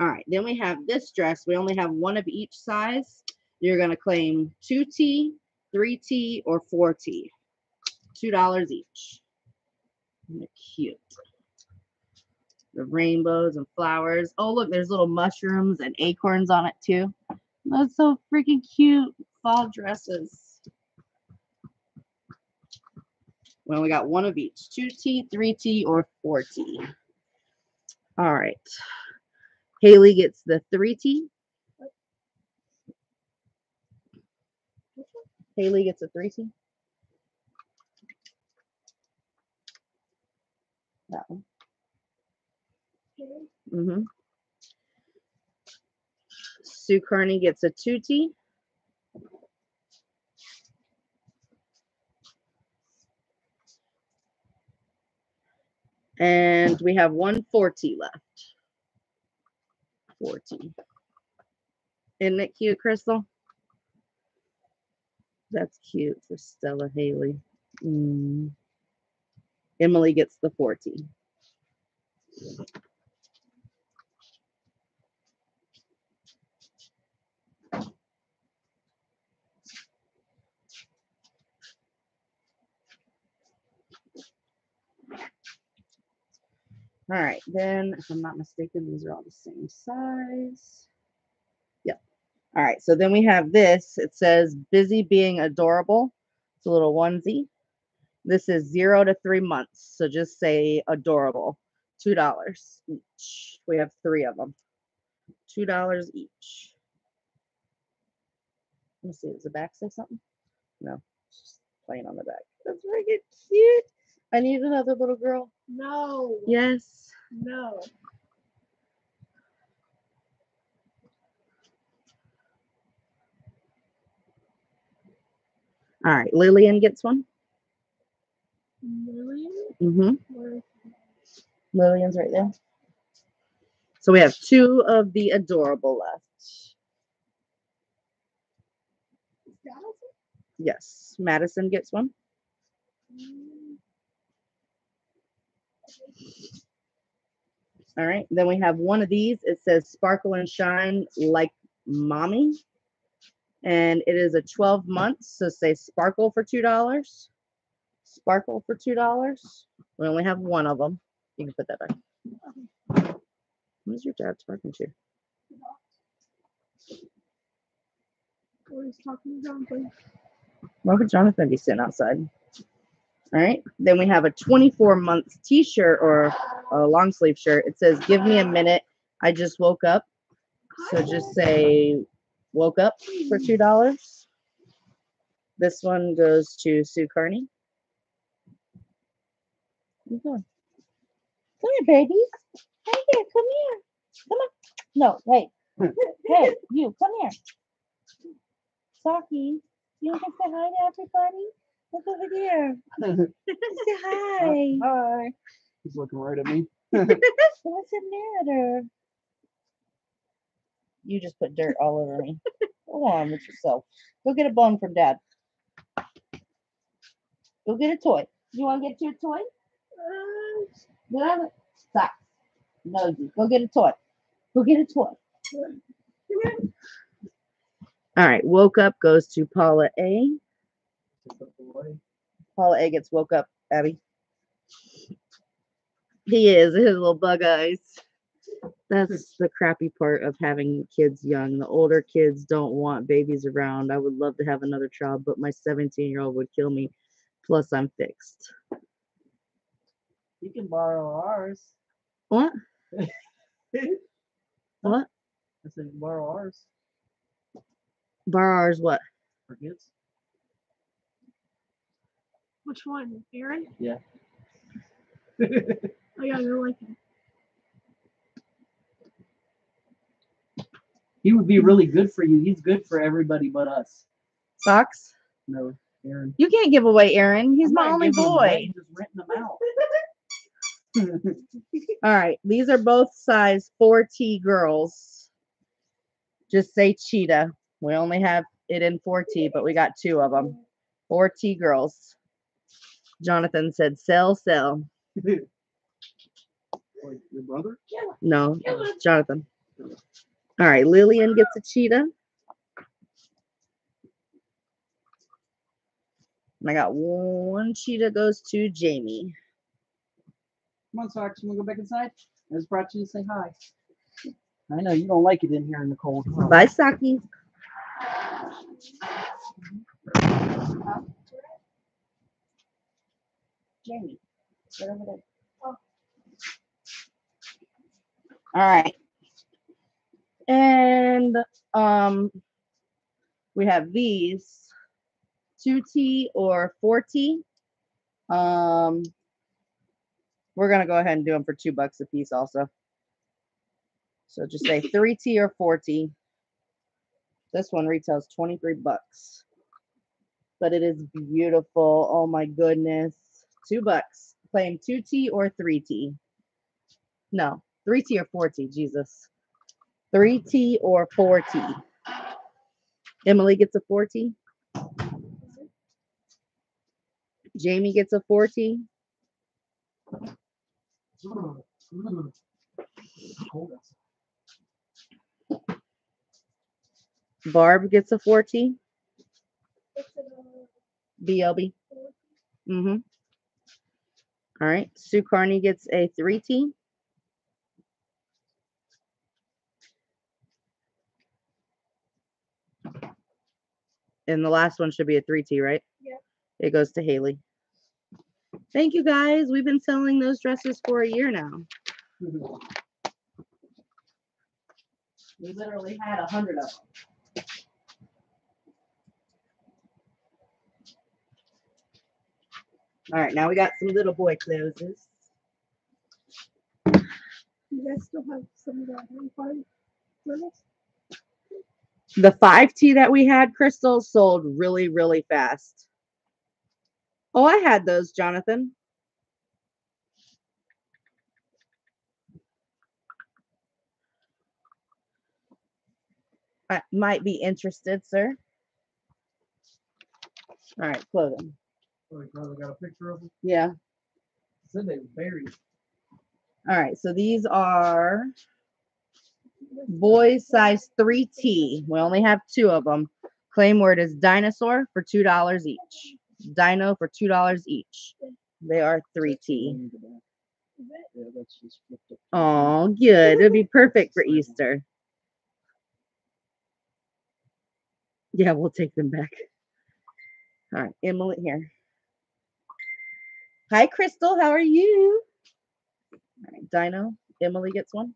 S1: All right, then we have this dress. We only have one of each size. You're going to claim 2T, 3T, or 4T. $2 each. Cute? The rainbows and flowers. Oh, look, there's little mushrooms and acorns on it too. That's so freaking cute. Fall dresses. Well, we got one of each 2T, 3T, or 4T. All right. Haley gets the 3T. Haley gets a 3T. That one. Mm-hmm. Sue Carney gets a 2T. And we have one 4T left. 4T. Isn't it cute, Crystal? That's cute for Stella Haley. Mm. Emily gets the 4T. All right, then if I'm not mistaken, these are all the same size. All right, so then we have this. It says busy being adorable. It's a little onesie. This is zero to three months. So just say adorable. Two dollars each. We have three of them. Two dollars each. Let me see. Does the back say something? No. It's just plain on the back. That's freaking cute. I need another little girl.
S4: No.
S1: Yes.
S4: No.
S1: All right. Lillian gets one.
S4: Million?
S1: Mm-hmm. Lillian's right there. So we have two of the adorable left. Yes. Madison gets one. All right. Then we have one of these. It says sparkle and shine like mommy. And it is a 12 months. So say sparkle for $2. Sparkle for $2. We only have one of them. You can put that back. Who's your dad talking to?
S4: Jonathan.
S1: Why would Jonathan be sitting outside? All right. Then we have a 24 month t shirt or a long sleeve shirt. It says, Give me a minute. I just woke up. So just say, Woke up for $2. This one goes to Sue Carney. Come here, babies. Hey here, come here. Come on. No, hey. hey, you, come here. Saki, you want to say hi to everybody? Look over there. Say hi.
S2: Hi. He's looking right at me.
S1: What's the matter? You just put dirt all over me. Go on with yourself. Go get a bone from dad. Go get a toy. You want to get you a toy? Out of it. Stop. No, you go get a toy. Go get a toy. All right. Woke up goes to Paula A. Paula A gets woke up, Abby. He is his little bug eyes. That's hmm. the crappy part of having kids young. The older kids don't want babies around. I would love to have another child, but my 17 year old would kill me. Plus, I'm fixed.
S11: You can borrow ours.
S1: What? What?
S11: I said borrow ours
S1: Borrow ours what?
S11: for kids.
S4: which one? Aaron?
S11: Yeah.
S4: Oh yeah, you're like him.
S11: He would be really good for you. He's good for everybody but us.
S1: Socks?
S11: No, Aaron.
S1: You can't give away Aaron. He's
S11: I'm
S1: my only
S11: giving them away,
S1: boy.
S11: Just renting them out.
S1: All right. These are both size 4T girls. Just say cheetah. We only have it in 4T, but we got two of them. 4T girls. Jonathan said, sell, sell.
S2: Like your brother?
S1: No, Jonathan. All right. Lillian gets a cheetah. And I got one cheetah goes to Jamie.
S11: Come on, Socks. You want to go back inside? I just brought you to say hi. I know you don't like it in here in the cold. huh?
S1: Bye, Saki. Jamie, get over there. All right. And um we have these 2T or 4T. Um we're gonna go ahead and do them for two bucks a piece also. So just say 3T or 4T. This one retails 23 bucks. But it is beautiful. Oh my goodness. Two bucks. Claim 2T or 3T. No, 3T or 4T. Jesus. 3T or 4T. Emily gets a 4T. Jamie gets a 4T. Barb gets a 4T. BLB. Mm-hmm. All right. Sue Carney gets a 3T. And the last one should be a 3T, right?
S4: Yeah.
S1: It goes to Haley. Thank you guys. We've been selling those dresses for a year now. We literally had a hundred of them. All right, now we got some little boy clothes.
S4: You guys still have some of that hand?
S1: The 5T that we had, Crystal, sold really, really fast. Oh, I had those, Jonathan. I might be interested, sir. All right, clothing.
S2: Oh, probably got a picture of them.
S1: Yeah.
S2: Said they were buried.
S1: All right, so these are boys size 3T. We only have two of them. Claim word is dinosaur for $2 each. Dino for $2 each. They are 3T.
S2: Yeah, that's just flipped up.
S1: Oh, good. It'd be perfect for Easter. Yeah, we'll take them back. All right, Emily here. Hi, Crystal. How are you? All right, Dino. Emily gets one.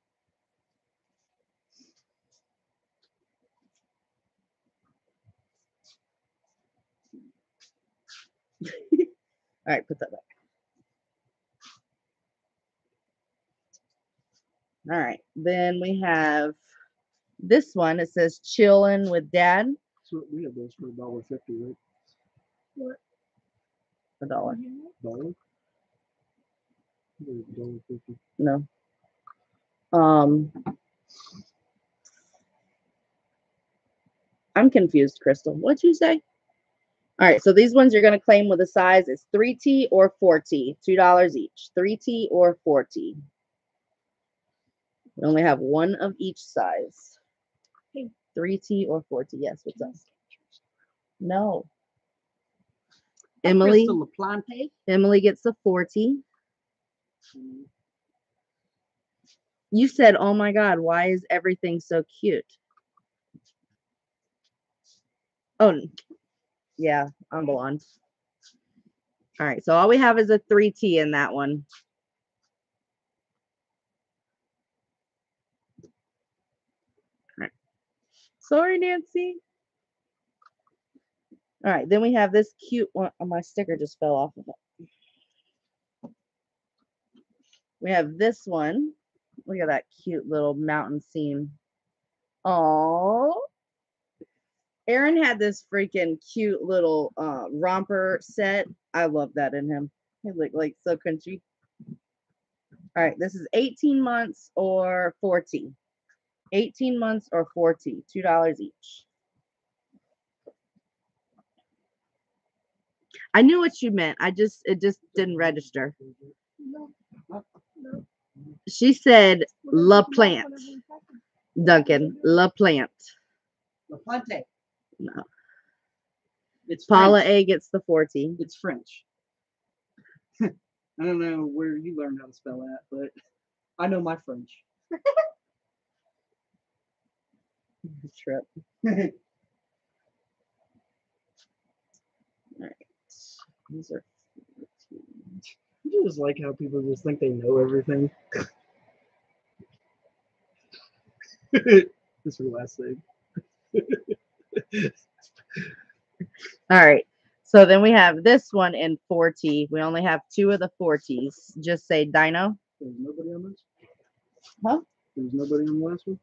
S1: All right, put that back. All right, then we have this one. It says chillin' with dad.
S2: So we have those for a dollar fifty, right?
S1: A dollar.
S2: Dollar? Dollar fifty.
S1: No. Um, I'm confused, Crystal. What'd you say? All right, so these ones you're gonna claim with a size is 3T or 4T, two dollars each. 3T or 4T. We only have one of each size. 3T or 4T. Yes, what's up? No. Emily, Emily gets the 4T. You said, "Oh my God, why is everything so cute?" Oh, n- yeah, I'm blonde. All right, so all we have is a 3T in that one. Sorry, Nancy. All right, then we have this cute one. Oh, my sticker just fell off of it. We have this one. Look at that cute little mountain scene. Oh, Aaron had this freaking cute little uh, romper set. I love that in him. He looked like so crunchy. All right, this is 18 months or 40. 18 months or 40, $2 each. I knew what you meant. I just, it just didn't register. She said La
S4: you want,
S1: Plant,
S4: whatever you want.
S1: Duncan. La Plant. No.
S2: It's
S1: Paula
S2: French.
S1: A gets the 40.
S2: It's French. I don't know where you learned how to spell that, but I know my French.
S1: Trip. These are
S2: I just like how people just think they know everything. That's her last name.
S1: all right. So then we have this one in 40. We only have two of the 40s. Just say dino.
S2: There's nobody on this?
S1: Huh?
S2: There's nobody on the last one?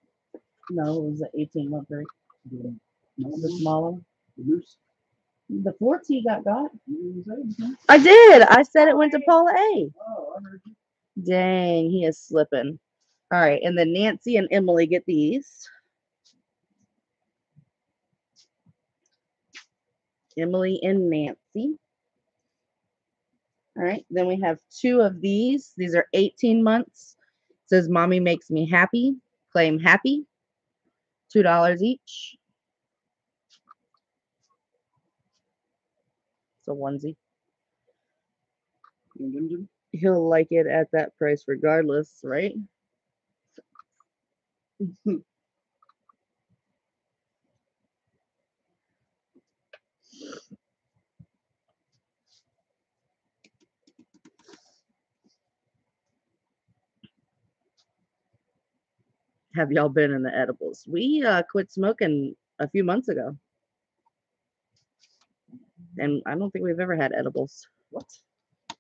S1: No, it was an 18 month right?
S2: The,
S1: The smaller.
S2: the?
S1: The 40 got got.
S2: You didn't say anything?
S1: I did. I said it went to Paula A.
S2: Oh, I heard you.
S1: Dang, he is slipping. All right, and then Nancy and Emily get these. Emily and Nancy. All right, then we have two of these. These are 18 months. It says Mommy makes me happy. Claim happy. $2 each. It's a onesie. He'll like it at that price regardless, right? Have y'all been in the edibles? We uh, quit smoking a few months ago. And I don't think we've ever had edibles.
S2: What?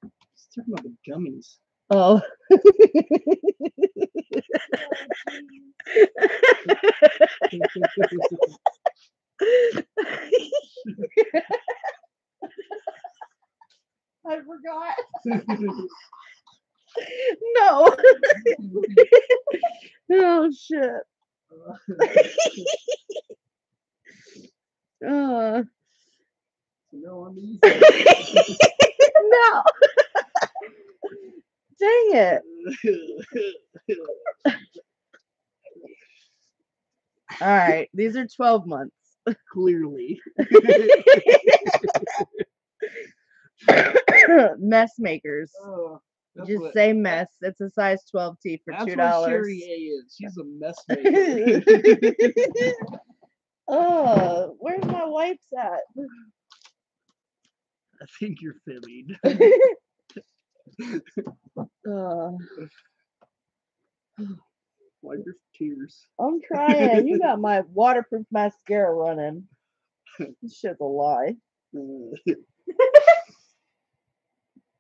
S2: He's talking about the gummies.
S1: Oh. I forgot. No. oh shit. Uh,
S2: no,
S1: no. Dang it. All right. These are 12 months.
S2: Clearly.
S1: mess makers.
S2: Oh, that's
S1: Just
S2: what-
S1: say mess. It's a size 12T for
S2: That's
S1: two
S2: what
S1: dollars.
S2: Sherry A is. She's a mess maker.
S1: oh, where's my wipes at?
S2: I think you're fibbing.
S1: Uh,
S2: Wipe your tears.
S1: I'm trying. You got my waterproof mascara running. This shit's a lie.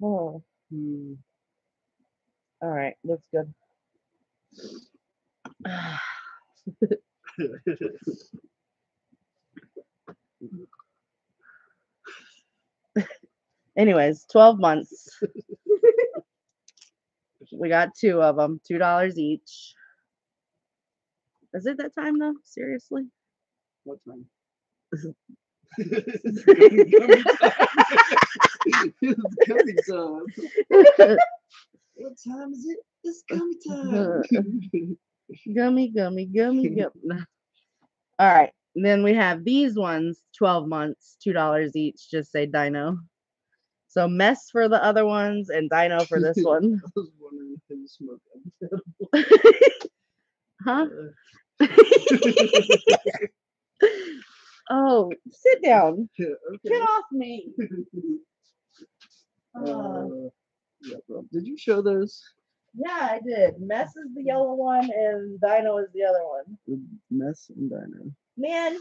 S1: Oh,
S2: Hmm.
S1: All right. Looks good. Anyways, 12 months. we got two of them, $2 each. Is it that time though? Seriously?
S2: what time? it's gummy time. What time is it? It's gummy time.
S1: gummy, gummy, gummy, gummy. All right. Then we have these ones, 12 months, $2 each. Just say dino. So mess for the other ones and dino for this one.
S2: I was wondering if you smoke
S1: Huh? oh, sit down.
S2: Yeah,
S1: Get off me. Uh,
S2: Uh. Did you show those?
S1: yeah, I did. Mess is the yellow one and dino is the other one.
S2: Mess and dino.
S1: Man,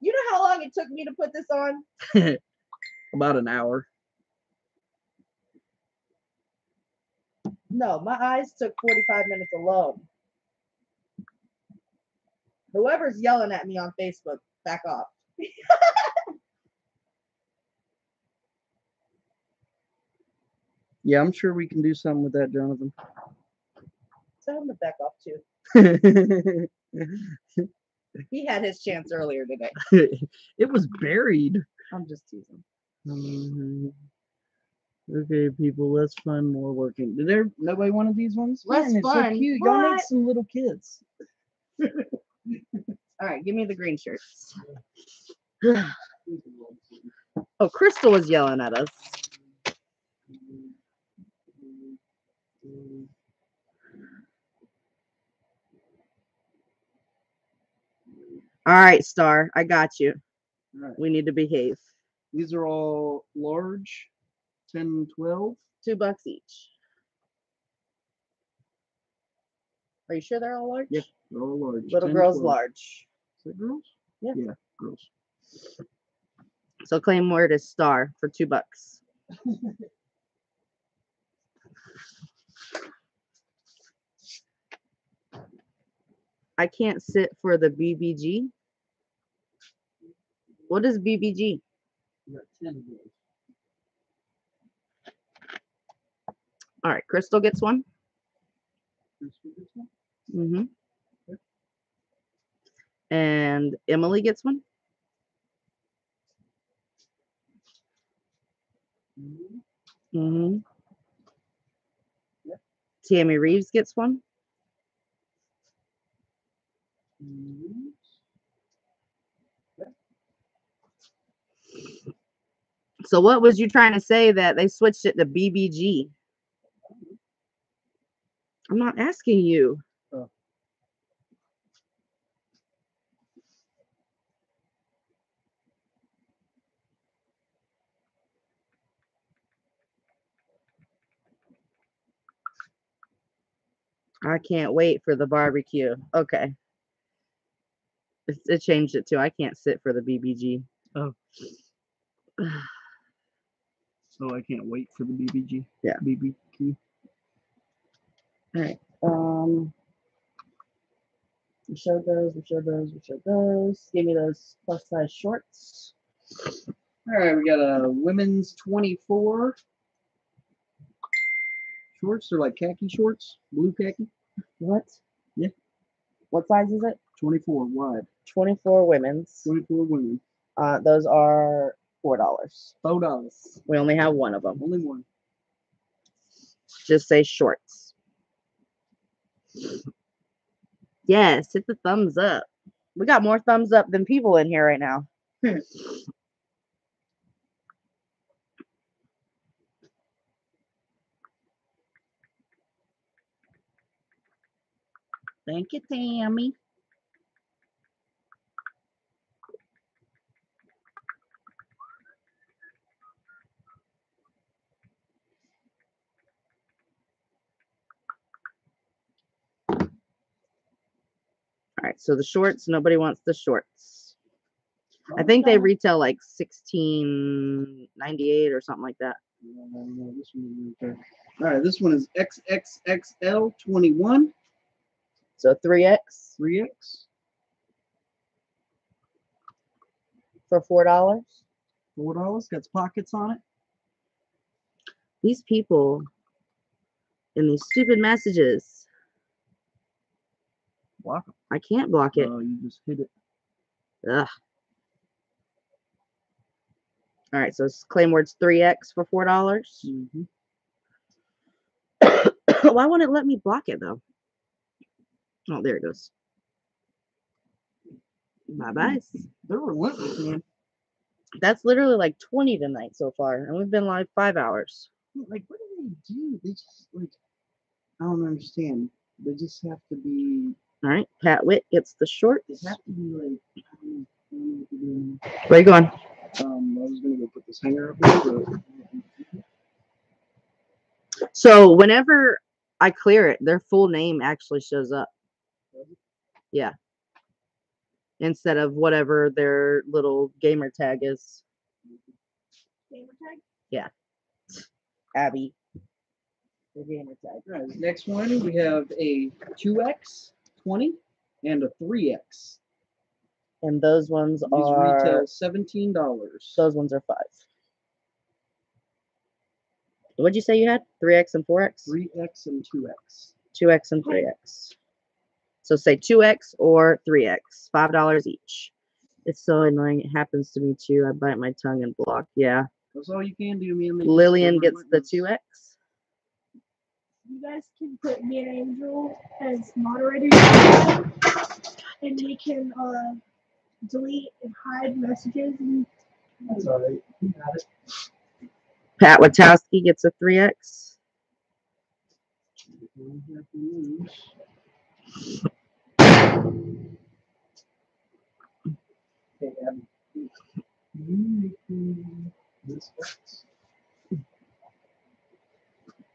S1: you know how long it took me to put this on?
S2: About an hour.
S1: No, my eyes took 45 minutes alone. Whoever's yelling at me on Facebook, back off.
S2: Yeah, I'm sure we can do something with that, Jonathan.
S1: Tell him to back off too. He had his chance earlier today.
S2: it was buried.
S1: I'm just teasing.
S2: Mhm. Okay, people, let's find more working. Did there nobody wanted these ones?
S1: Less
S2: Man, it's so
S1: fun.
S2: cute. Y'all make some little kids.
S1: All right, give me the green shirts. oh, Crystal was yelling at us. All right, Star, I got you. We need to behave.
S2: These are all large, 10, 12.
S1: Two bucks each. Are you sure they're all large?
S2: Yeah, They're all large.
S1: Little
S2: 10,
S1: girls
S2: 12.
S1: large.
S2: Is it girls?
S1: Yeah.
S2: Yeah, girls.
S1: So claim word is star for two bucks. I can't sit for the BBG. What is BBG?
S2: You got 10 of those.
S1: All right, Crystal gets one. Mm-hmm. And Emily gets one.
S2: Mhm.
S1: Mm-hmm. Tammy Reeves gets one. So what was you trying to say that they switched it to BBG? I'm not asking you.
S2: Oh.
S1: I can't wait for the barbecue. Okay. It, it changed it too. I can't sit for the BBG.
S2: Oh. So I can't wait for the BBG.
S1: Yeah.
S2: BBQ.
S1: All right. Um, we showed those. We showed those. We showed those. Give me those plus size shorts.
S2: All right, we got a women's 24 shorts. They're like khaki shorts, blue khaki.
S1: What?
S2: Yeah.
S1: What size is it?
S2: 24 wide.
S1: 24 women's.
S2: 24 women.
S1: Uh, those are four dollars.
S2: Four dollars.
S1: We only have one of them.
S2: Only one.
S1: Just say shorts. Yes, hit the thumbs up. We got more thumbs up than people in here right now. Thank you, Tammy. All right, so the shorts, nobody wants the shorts. I think they retail like sixteen ninety eight or something like that.
S2: No, this one is right there. All right, this one is XXXL 21
S1: So three X
S2: 3X.
S1: for four dollars.
S2: Four dollars. Got pockets on it.
S1: These people in these stupid messages.
S2: Block 'em.
S1: I can't block it.
S2: Oh, you just hit it.
S1: Ugh. All right, so it's Claymord's three X for four dollars.
S2: Mm-hmm.
S1: Why won't it let me block it though? Oh, there it goes. Bye bye.
S2: They're relentless, man.
S1: That's literally like 20 tonight so far, and we've been live five hours.
S2: Like, what do they do? They just like, I don't understand. They just have to be.
S1: All right, Pat Witt gets the
S2: short.
S1: shorts.
S2: have to be like. I don't know, I don't know what they're.
S1: Where you going?
S2: Um, I was gonna go put this hanger up there, but
S1: So whenever I clear it, their full name actually shows up. Yeah. Instead of whatever their little gamer tag is.
S4: Gamer tag. Yeah.
S1: Abby. Their gamer tag.
S2: All right, next one we have a 2x 20 and a 3x.
S1: And those ones
S2: These
S1: are
S2: retail seventeen dollars.
S1: those ones are five. What'd you say you had? 3x and 4x?
S2: 3x and 2x.
S1: 2x and 3x. So say 2x or 3x, $5 each. It's so annoying. It happens to me too. I bite my tongue and block. Yeah.
S2: That's all you can do, man. Just
S1: Lillian gets the 2x.
S4: You guys can put me and Angel as moderators, and we can uh, delete and hide messages. And
S2: That's all right. You got it.
S1: Pat Witowski gets a 3x.
S2: Don't have. Okay, Abby. You make me this box. You put that with- you put that with- you put it there.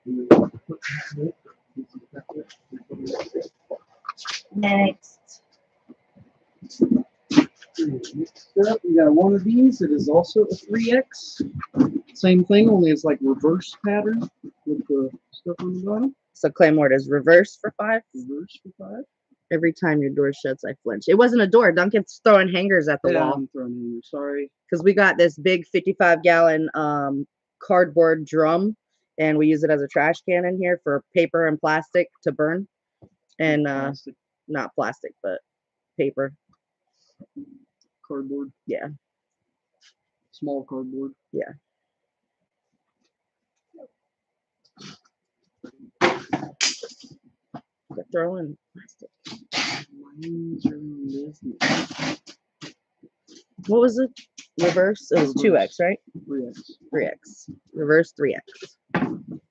S1: Next.
S2: Next up, we got one of these. It is also a 3X. Same thing, only it's like reverse pattern with the stuff on the bottom.
S1: So Claymore is reverse for five.
S2: Reverse for five.
S1: Every time your door shuts, I flinch. It wasn't a door. Duncan's throwing hangers at the
S2: Yeah,
S1: wall
S2: I'm throwing in here. Sorry.
S1: because we got this big 55 gallon um, cardboard drum and we use it as a trash can in here for paper and plastic to burn. And uh,
S2: Plastic
S1: not plastic, but paper.
S2: cardboard.
S1: Yeah.
S2: Small cardboard.
S1: Quit throwing plastic.
S2: Minds your business.
S1: What was it? Reverse? It was 2x, right?
S2: 3X.
S1: 3x. Reverse 3x.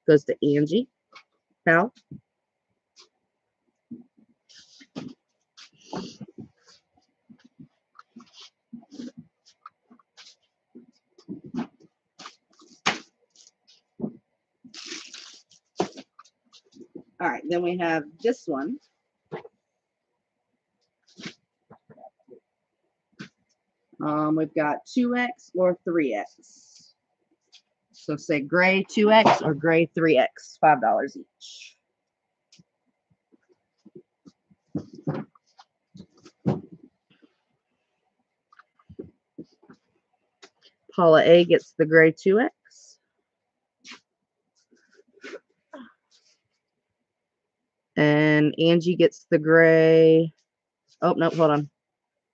S1: Goes to Angie. Powell. All right, then we have this one. Um, we've got 2x or 3x. So say gray 2X or gray 3X, $5 each. Paula A gets the gray 2X. And Angie gets the gray. Oh, no, hold on.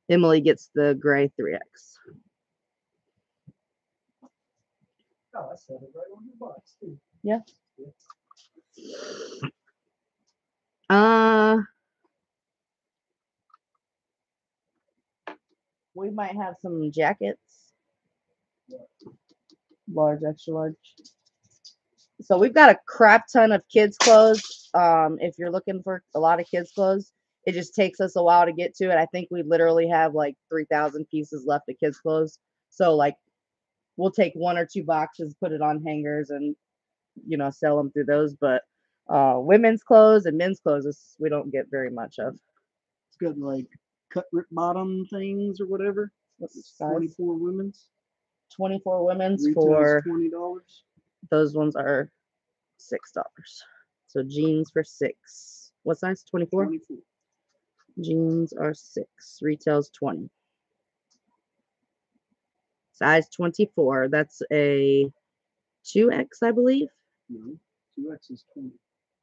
S1: Emily gets the gray 3X.
S2: Oh, I said it right on your box, too.
S1: Uh, we might have some jackets. Large, extra large. So we've got a crap ton of kids' clothes. Um, if you're looking for a lot of kids' clothes, it just takes us a while to get to it. I think we literally have like 3,000 pieces left of kids' clothes. So like, we'll take one or two boxes, put it on hangers, and you know sell them through those. But uh, women's clothes and men's clothes is, we don't get very much of.
S2: It's got like cut rip bottom things or whatever.
S1: What's size?
S2: 24 women's.
S1: 24 women's
S2: Retails
S1: for
S2: twenty dollars.
S1: those ones are six dollars. So jeans for six. What size? 24?
S2: 24.
S1: Jeans are six. Retails 20. Size 24. That's a 2X, I believe.
S2: No, two X is twenty.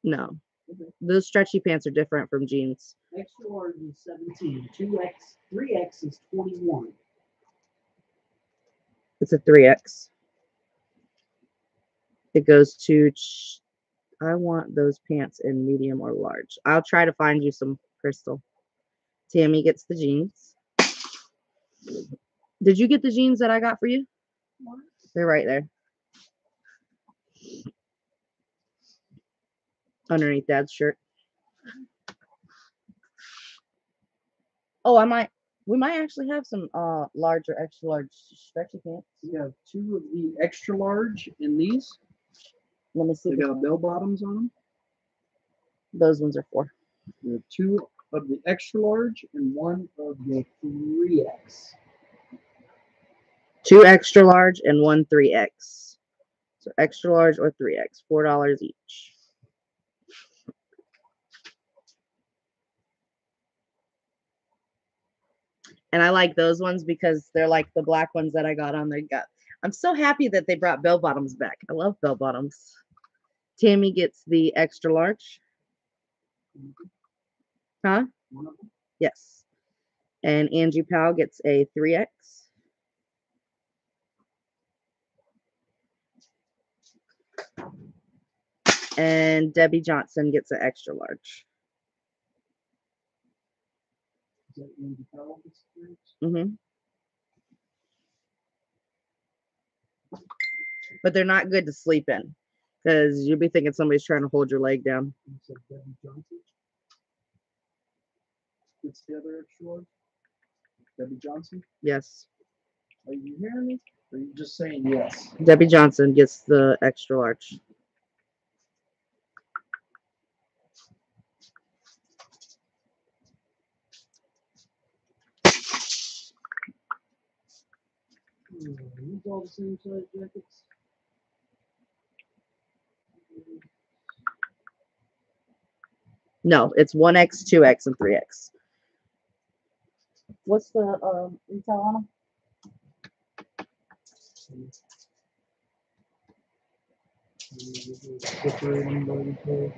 S1: No.
S2: Okay.
S1: Those stretchy pants are different from jeans.
S2: Extra large is seventeen. Two X, three X is twenty-one.
S1: It's a 3X. It goes to, I want those pants in medium or large. I'll try to find you some crystal. Tammy gets the jeans. Did you get the jeans that I got for you? They're right there. Underneath dad's shirt. Oh, I might, we might actually have some uh large or extra large stretchy pants.
S2: We have two of the extra large in these.
S1: Let me see.
S2: They got bell bottoms on them.
S1: Those ones are four.
S2: We have two of the extra large and one of the three X.
S1: Two extra large and one 3X. So extra large or 3X, $4 each. And I like those ones because they're like the black ones that I got on the gut. I'm so happy that they brought bell bottoms back. I love bell bottoms. Tammy gets the extra large. Huh?
S2: One of them.
S1: Yes. And Angie Powell gets a 3X. And Debbie Johnson gets an extra large.
S2: Is that Andy Powell experience?
S1: hmm But they're not good to sleep in because you'll be thinking somebody's trying to hold your leg down.
S2: You said Debbie Johnson. It's the other extra large. Debbie Johnson.
S1: Yes.
S2: Are you hearing me? Or are you just saying yes?
S1: Debbie Johnson gets the extra large.
S2: All the same size jackets.
S1: No, it's 1X, 2X, and 3X. What's the um, retail on them?
S2: Separating by the color.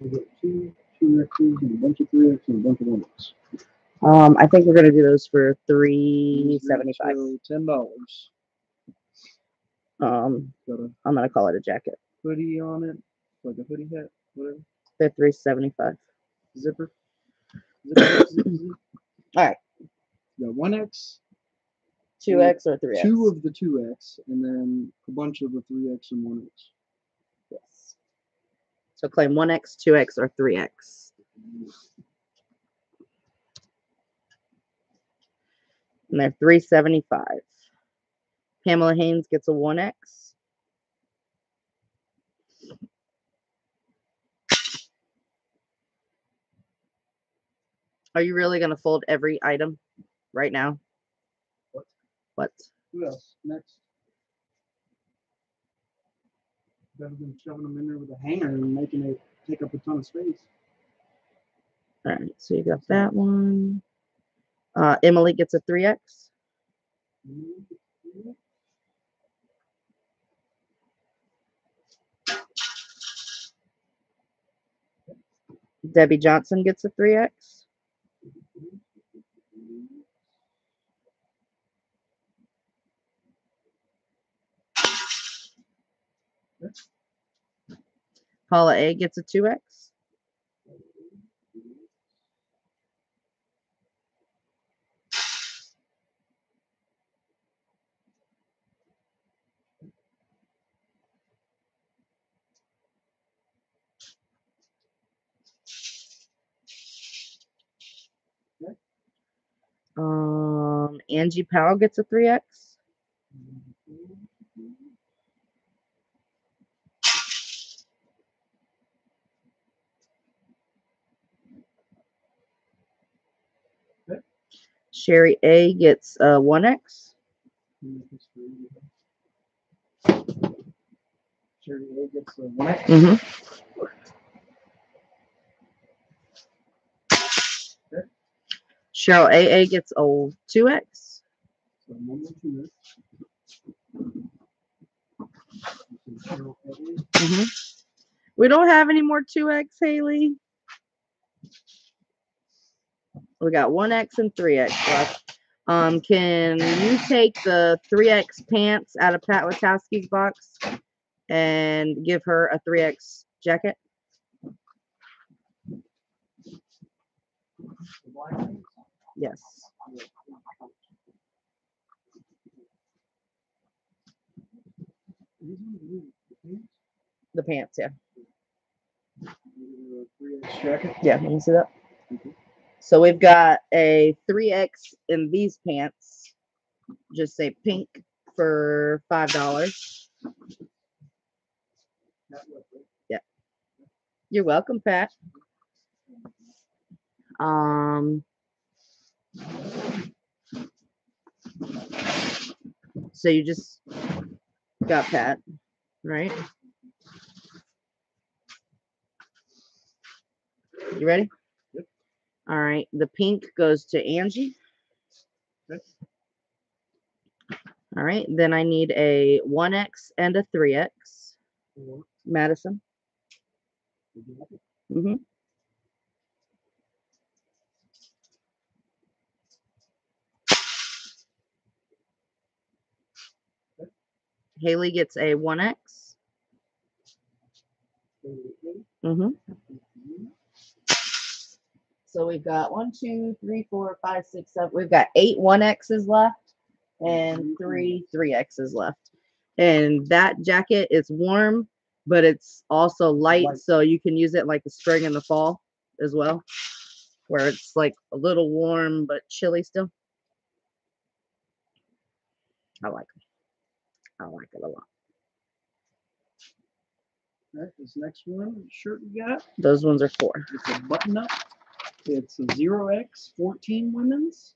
S2: We got two, two X's and a bunch of three X and a bunch of one X.
S1: Um, I think we're gonna do those for three seventy five.
S2: So Ten dollars.
S1: Um,
S2: Got a
S1: I'm gonna call it a jacket.
S2: hoodie on it, like a hoodie hat, whatever.
S1: They're three seventy five.
S2: Zipper. All right.
S1: You
S2: got one X,
S1: two X, or three X.
S2: Two of the two X, and then a bunch of the three X and one X.
S1: Yes. So claim one X, two X, or three X. And they're 375. Pamela Haynes gets a 1X. Are you really going to fold every item right now?
S2: What?
S1: What?
S2: Who else? Next. Better than shoving them in there with a hanger and making it take up a ton of space.
S1: All right, so you got that one. Uh, Emily gets a 3X. Debbie Johnson gets a 3X. Paula A gets a 2X. Um, Angie Powell gets a 3X. Sherry A gets a 1X.
S2: Sherry A gets a one X.
S1: Mm-hmm. Cheryl AA gets a 2X.
S2: So number two. Cheryl A.
S1: Mm-hmm. We don't have any more 2X, Haley. We got 1X and 3X left. Um, can you take the 3X pants out of Pat Wachowski's box and give her a 3X jacket?
S2: The black things?
S1: Yes.
S2: These ones are really- the pants?
S1: Yeah.
S2: These are the three X jacket.
S1: Yeah, you see that. So we've got a 3X in these pants. Just say pink for $5.
S2: That look, right?
S1: You're welcome, Pat. Um, so you just got Pat, right? You ready? All right. The pink goes to Angie. All right. Then I need a 1X and a 3X.
S2: Four.
S1: Madison. Mm-hmm. Haley gets a 1X. Mm-hmm. So we've got one, two, three, four, five, six, seven. We've got eight 1Xs left and mm-hmm. three 3Xs left. And that jacket is warm, but it's also light,
S2: Light.
S1: so you can use it like the spring and the fall as well, where it's like a little warm but chilly still. I like it. I like it a lot.
S2: All right, this next one shirt we got,
S1: Those ones are four.
S2: it's a button up. It's a zero X fourteen women's,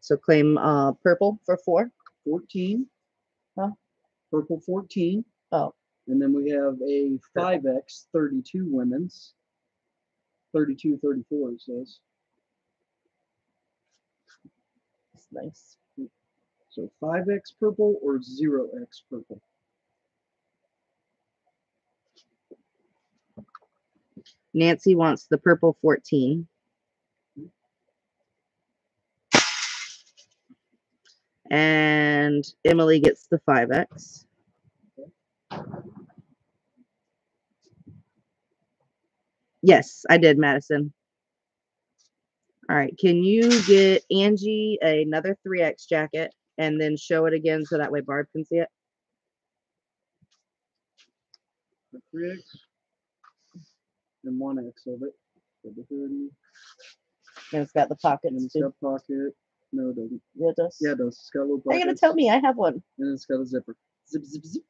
S1: So claim uh purple for four.
S2: fourteen.
S1: Huh?
S2: Purple fourteen.
S1: Oh.
S2: And then we have a five X thirty-two women's. 32, 34 it says.
S1: It's nice.
S2: So five X purple or zero X purple.
S1: Nancy wants the purple 14. And Emily gets the 5X. Yes, I did, Madison. All right. Can you get Angie another 3X jacket and then show it again so that way Barb can see it?
S2: The three X and one X of it. So the hoodie.
S1: And it's got the
S2: And
S1: pockets
S2: it's
S1: too.
S2: got pocket. No, it doesn't.
S1: Yeah, it does.
S2: Yeah, it does. It's got a little
S1: How
S2: pocket.
S1: you gonna tell me I have one?
S2: And it's got a zipper. Zip, zip, zip.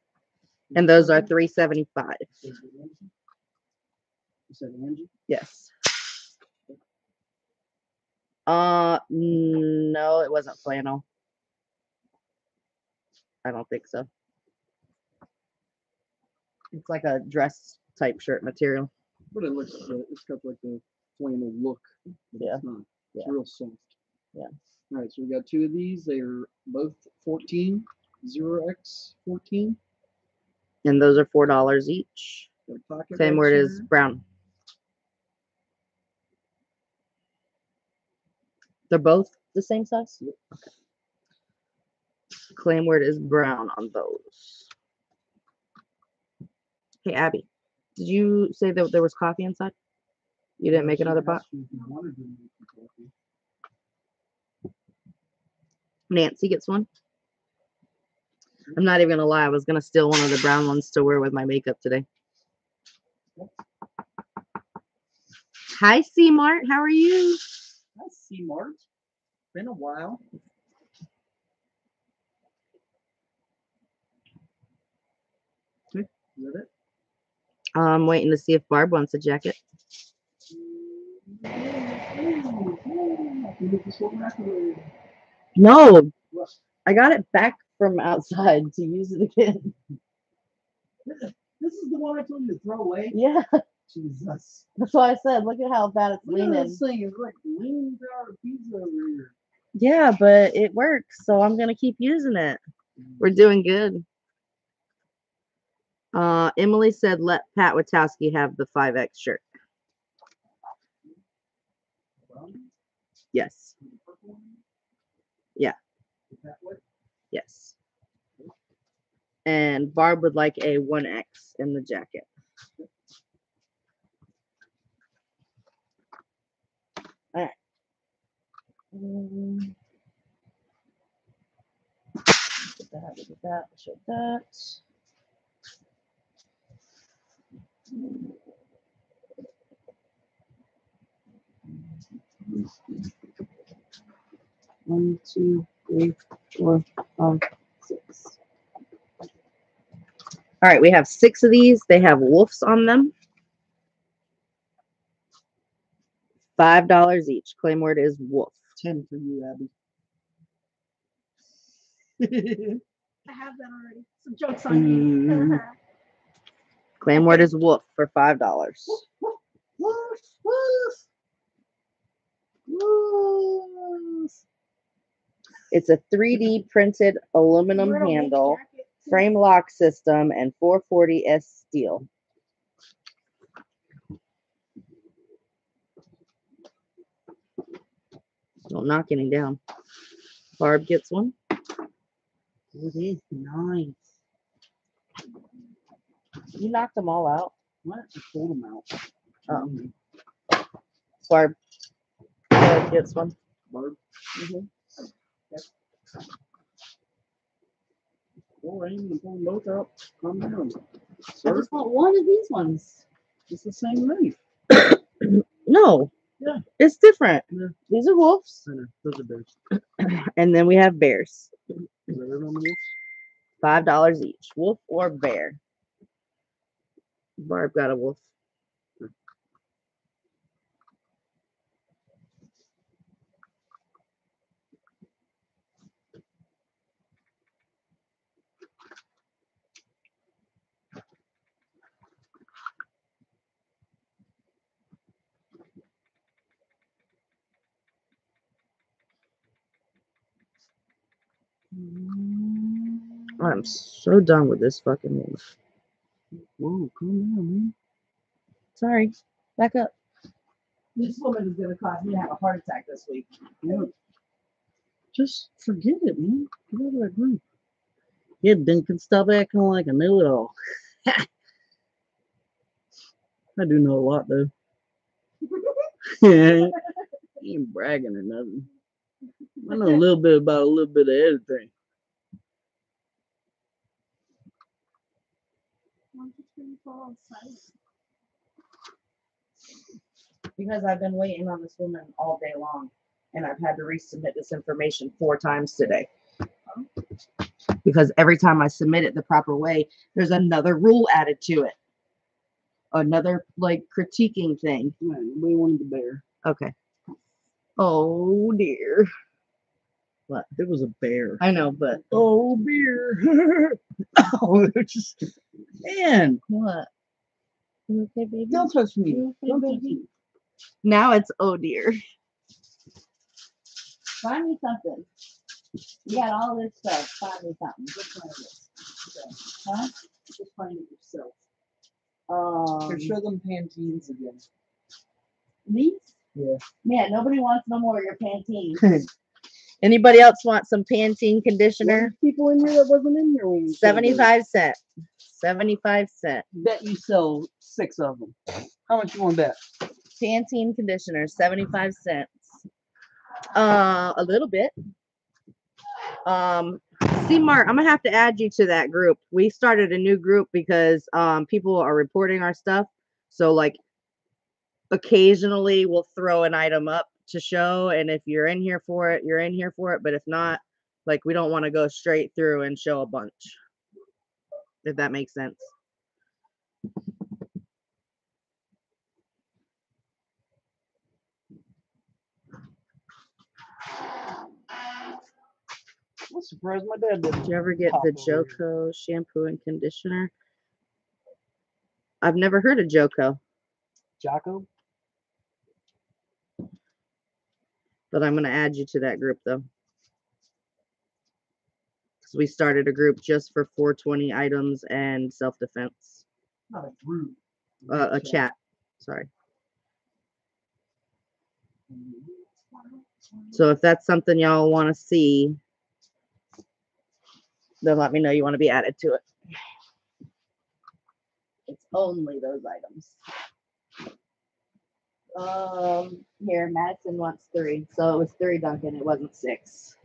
S1: And those are three seventy five.
S2: You said Angie?
S1: Yes. Uh, no, it wasn't flannel. I don't think so. It's like a dress type shirt material.
S2: But it looks, uh, it's got like the flannel look. but
S1: Yeah.
S2: It's not. It's
S1: Yeah.
S2: real soft.
S1: Yeah.
S2: All right, so we got two of these. They are both 14, 0x 14.
S1: And those are four dollars each.
S2: Got a pocket
S1: Same word as brown. They're both the same size? Okay. Claim word is brown on those. Hey Abby, did you say that there was coffee inside? You didn't make another pot?
S2: you if you wanted to make the coffee.
S1: Nancy gets one. I'm not even gonna lie, I was gonna steal one of the brown ones to wear with my makeup today. Hi C Mart, how are you?
S2: Hi, C Mart. Been a while. Okay, is that it?
S1: I'm waiting to see if Barb wants a jacket. No, I got it back from outside to use it again.
S2: This is the one I told you to throw away.
S1: Yeah,
S2: Jesus.
S1: that's why I said, look at how bad it's
S2: Look
S1: leaning.
S2: this thing. It's like leaning down a pizza over here.
S1: Yeah, but it works, so I'm gonna keep using it. We're doing good. Uh, Emily said, "Let Pat Witowski have the 5X shirt." Yes, Yeah. yes. And Barb would like a 1X in the jacket. All right. Um, that, that, that. One, two, three, four, five, six. All right, we have six of these. They have wolves on them. Five dollars each. Claim word is wolf.
S2: Ten for you, Abby.
S4: I have that already. So jokes on me.
S2: Mm.
S1: Claim word is wolf for five dollars.
S2: Woof, woof. Woof.
S1: It's a 3D printed aluminum handle, frame lock system, and 440S steel. Don't knock any down. Barb gets one.
S2: It is nice.
S1: You knocked them all out.
S2: What? I pulled them out.
S1: Oh. Barb. Barb gets one.
S2: Barb.
S1: Mhm.
S2: Oh, I ain't even pulling both out. Calm down.
S1: I just want one of these ones.
S2: it's the same knife.
S1: No.
S2: Yeah.
S1: It's different.
S2: Yeah.
S1: These are wolves.
S2: I know. Those are bears.
S1: And then we have bears.
S2: Is that on the wolf?
S1: Five dollars each. Wolf or bear. Barb got a wolf. I'm so done with this fucking wolf.
S2: Whoa, calm down, man.
S1: Sorry. Back up.
S10: This woman is gonna cause me to have a heart attack this week.
S2: Yeah. Just forget it, man. Get out of that room. Yeah, then can stop acting like a know-it-all. I do know a lot, though. Yeah, ain't bragging or nothing. I know a little bit about a little bit of everything.
S4: One, two, three, four, five.
S1: because I've been waiting on this woman all day long and I've had to resubmit this information four times today. Because every time I submit it the proper way, there's another rule added to it. Another like critiquing thing.
S2: No, nobody wanted the bear.
S1: Okay. Oh dear.
S2: It was a bear.
S1: I know, but
S2: Oh, beer. oh, they're just man.
S1: what? You okay, baby?
S2: Don't touch me.
S1: You okay,
S2: Don't touch
S1: baby?
S2: me.
S1: Now it's oh dear. Find me something. You got all this stuff. Find me something. Just find it. Huh?
S2: Just find it yourself.
S1: Um,
S2: Here, show them Pantenes again.
S1: these?
S2: Yeah.
S1: Man, nobody wants no more of your Pantene. Anybody else want some Pantene conditioner?
S2: People in here that wasn't in there when we sold those.
S1: 75 cent. 75 cent.
S2: Bet you sell six of them. How much you want to bet?
S1: Pantene conditioner, 75 cents. Uh, a little bit. Um, see, Mark, I'm gonna have to add you to that group. We started a new group because um people are reporting our stuff. So like occasionally we'll throw an item up to show, and if you're in here for it, you're in here for it. But if not, like we don't want to go straight through and show a bunch. If that makes sense.
S2: I'm surprised my dad didn't.
S1: Did you ever get the. Joco shampoo and conditioner? I've never heard of Joco,
S2: Jocko?
S1: But I'm going to add you to that group though. Because we started a group just for 420 items and self defense.
S2: Not a group.
S1: Uh, a chat. Sorry. So if that's something y'all want to see, then let me know you want to be added to it. It's only those items. Um, here, Madison wants three. So it was three, Duncan. It wasn't six.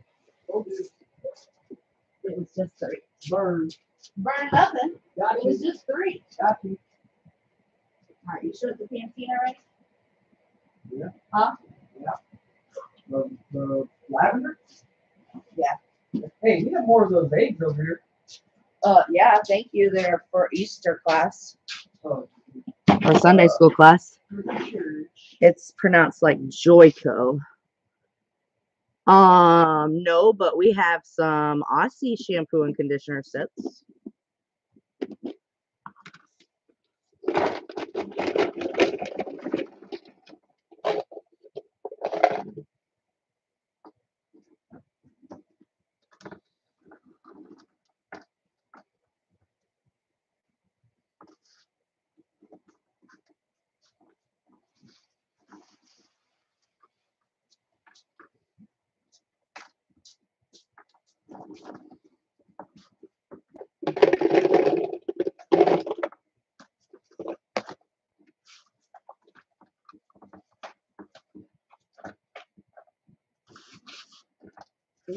S1: It was just three.
S2: Burn.
S1: Burn nothing.
S2: Got
S1: It was just three.
S2: Got you.
S1: All right, you sure it's the Pantene already? Yeah. Huh? Yeah.
S2: The, the lavender?
S1: Yeah.
S2: Hey, we have more of those eggs over here.
S1: Uh, yeah, thank you there for Easter class
S2: Oh,
S1: or Sunday school class. It's pronounced like Joico. Um, no, but we have some Aussie shampoo and conditioner sets.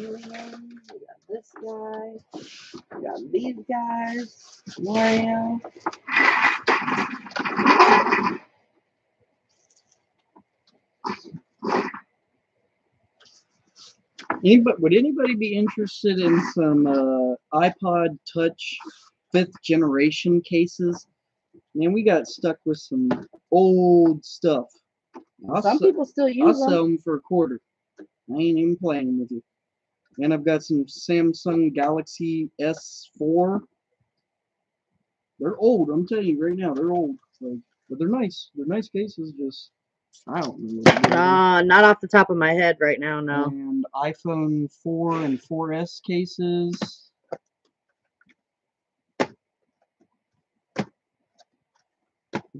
S1: Alien, We got this guy. We got these guys. Mario.
S2: Anybody, would anybody be interested in some uh, iPod Touch fifth generation cases? Man, we got stuck with some old stuff. I'll,
S1: Some people still use I'll them.
S2: sell them for a quarter. I ain't even playing with you. And I've got some Samsung Galaxy S4. They're old. I'm telling you right now, they're old. Like, but they're nice. They're nice cases. Just I don't know.
S1: Uh, not off the top of my head right now, no.
S2: And iPhone 4 and 4S cases.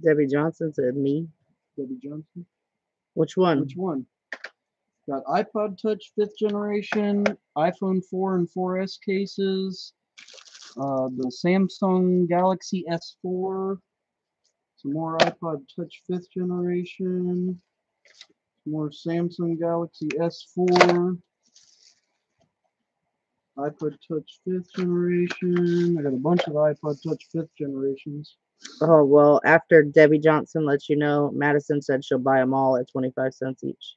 S1: Debbie Johnson said me.
S2: Debbie Johnson.
S1: Which one?
S2: Which one? Got iPod Touch fifth generation, iPhone 4 and 4S cases, uh, the Samsung Galaxy S4, some more iPod Touch fifth generation, some more Samsung Galaxy S4. iPod Touch fifth generation. I got a bunch of iPod Touch fifth generations.
S1: Oh well, after Debbie Johnson lets you know, Madison said she'll buy them all at twenty five cents each.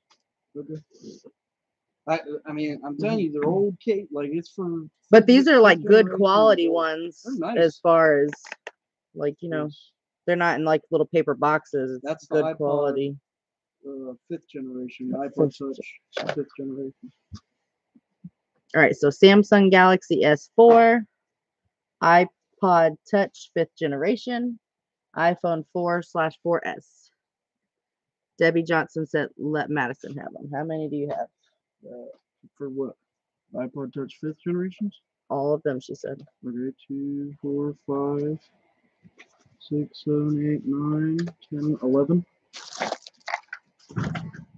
S2: Okay. I I mean, I'm telling you, they're old Kate. Like it's for.
S1: But these are like good quality ones
S2: nice.
S1: as far as like you know
S2: Yes.
S1: they're not in like little paper boxes. It's
S2: That's
S1: good
S2: iPod.
S1: quality.
S2: Uh, fifth generation iPod Touch fifth generation.
S1: All right, so Samsung Galaxy S4, iPod Touch fifth generation, iPhone 4 slash 4S. Debbie Johnson said, "Let Madison have them." How many do you have?
S2: Uh, for what? iPod Touch fifth generations.
S1: All of them, she said.
S2: Okay, two, four, five, six, seven, eight, nine, ten, eleven.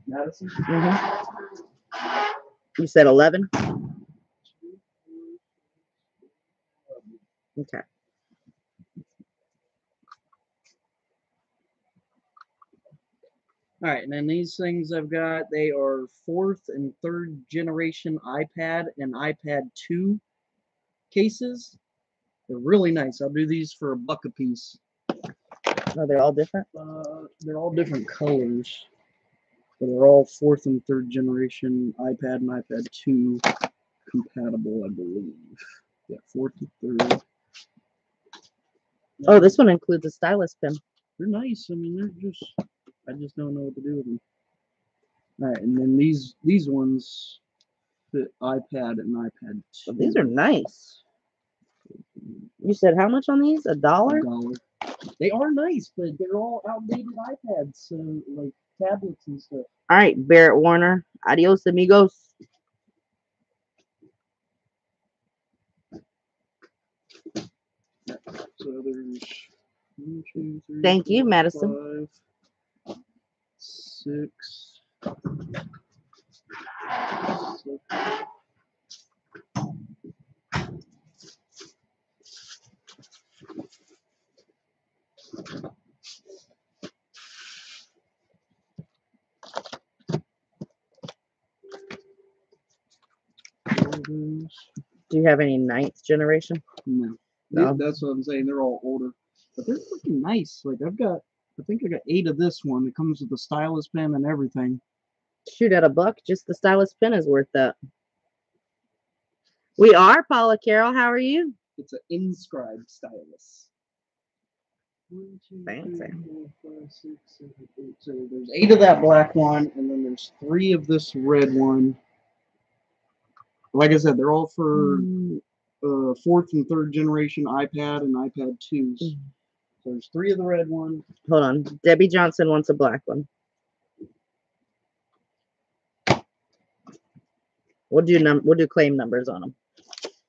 S2: Madison.
S1: Mm-hmm. You said 11? Okay.
S11: All right, and then these things I've got, they are fourth and third generation iPad and iPad 2 cases. They're really nice. I'll do these for a buck a piece.
S1: Are they're all different?
S2: Uh, they're all different colors, but they're all fourth and third generation iPad and iPad 2 compatible, I believe. Yeah, fourth and third.
S1: Oh, this one includes a stylus pen.
S2: They're nice. I mean, they're just. I just don't know what to do with them. All right, and then these these ones fit iPad and iPad. 2.
S1: these are nice. You said how much on these? A
S2: a
S1: dollar?
S2: dollar. They are nice, but they're all outdated iPads, so like tablets and stuff.
S1: All right, Barrett Warner. Adios, amigos.
S2: So there's one, two, three,
S1: Thank you, Madison.
S2: Five, six. seven, four of those.
S1: Do you have any ninth generation?
S2: No.
S1: No.
S2: That's what I'm saying. They're all older, but they're looking nice. Like I've got, I think I got eight of this one. It comes with the stylus pen and everything.
S1: Shoot at a buck. Just the stylus pen is worth that. We are, Paula Carroll. How are you?
S2: It's an inscribed stylus. One, two, three,
S1: Fancy.
S2: four, five, six, seven, eight. So there's eight of that black one, and then there's three of this red one. Like I said, they're all for
S1: Mm,
S2: uh, fourth and third generation iPad and iPad 2s.
S1: Mm.
S2: There's three of the red one.
S1: Hold on. Debbie Johnson wants a black one. We'll do num we'll do claim numbers on them.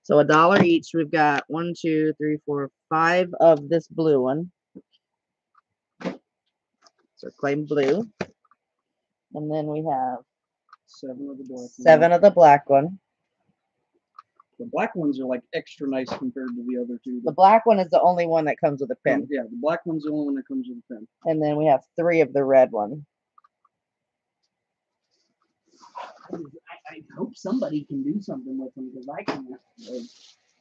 S1: So a dollar each. We've got one, two, three, four, five of this blue one. So claim blue. And then we have
S2: Seven of the black
S1: seven of the black one.
S2: The black ones are like extra nice compared to the other two.
S1: The black one is the only one that comes with a pin.
S2: Yeah, the black one's the only one that comes with a pen.
S1: And then we have three of the red one.
S2: I, I hope somebody can do something with them because I can't.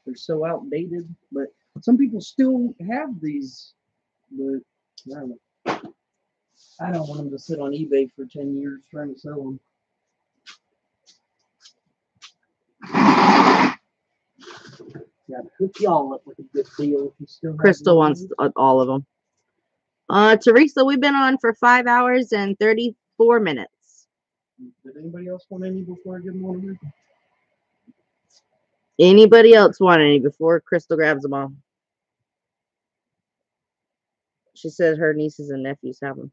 S2: They're so outdated. But some people still have these. But I don't know. I don't want them to sit on eBay for ten years trying to sell them. Yeah, hook y'all up with a good deal if you still.
S1: Crystal
S2: one.
S1: wants all of them. Uh, Teresa, we've been on for five hours and 34 minutes.
S2: Did anybody else want any before I give them one? away?
S1: Anybody else want any before Crystal grabs them all? She said her nieces and nephews have them.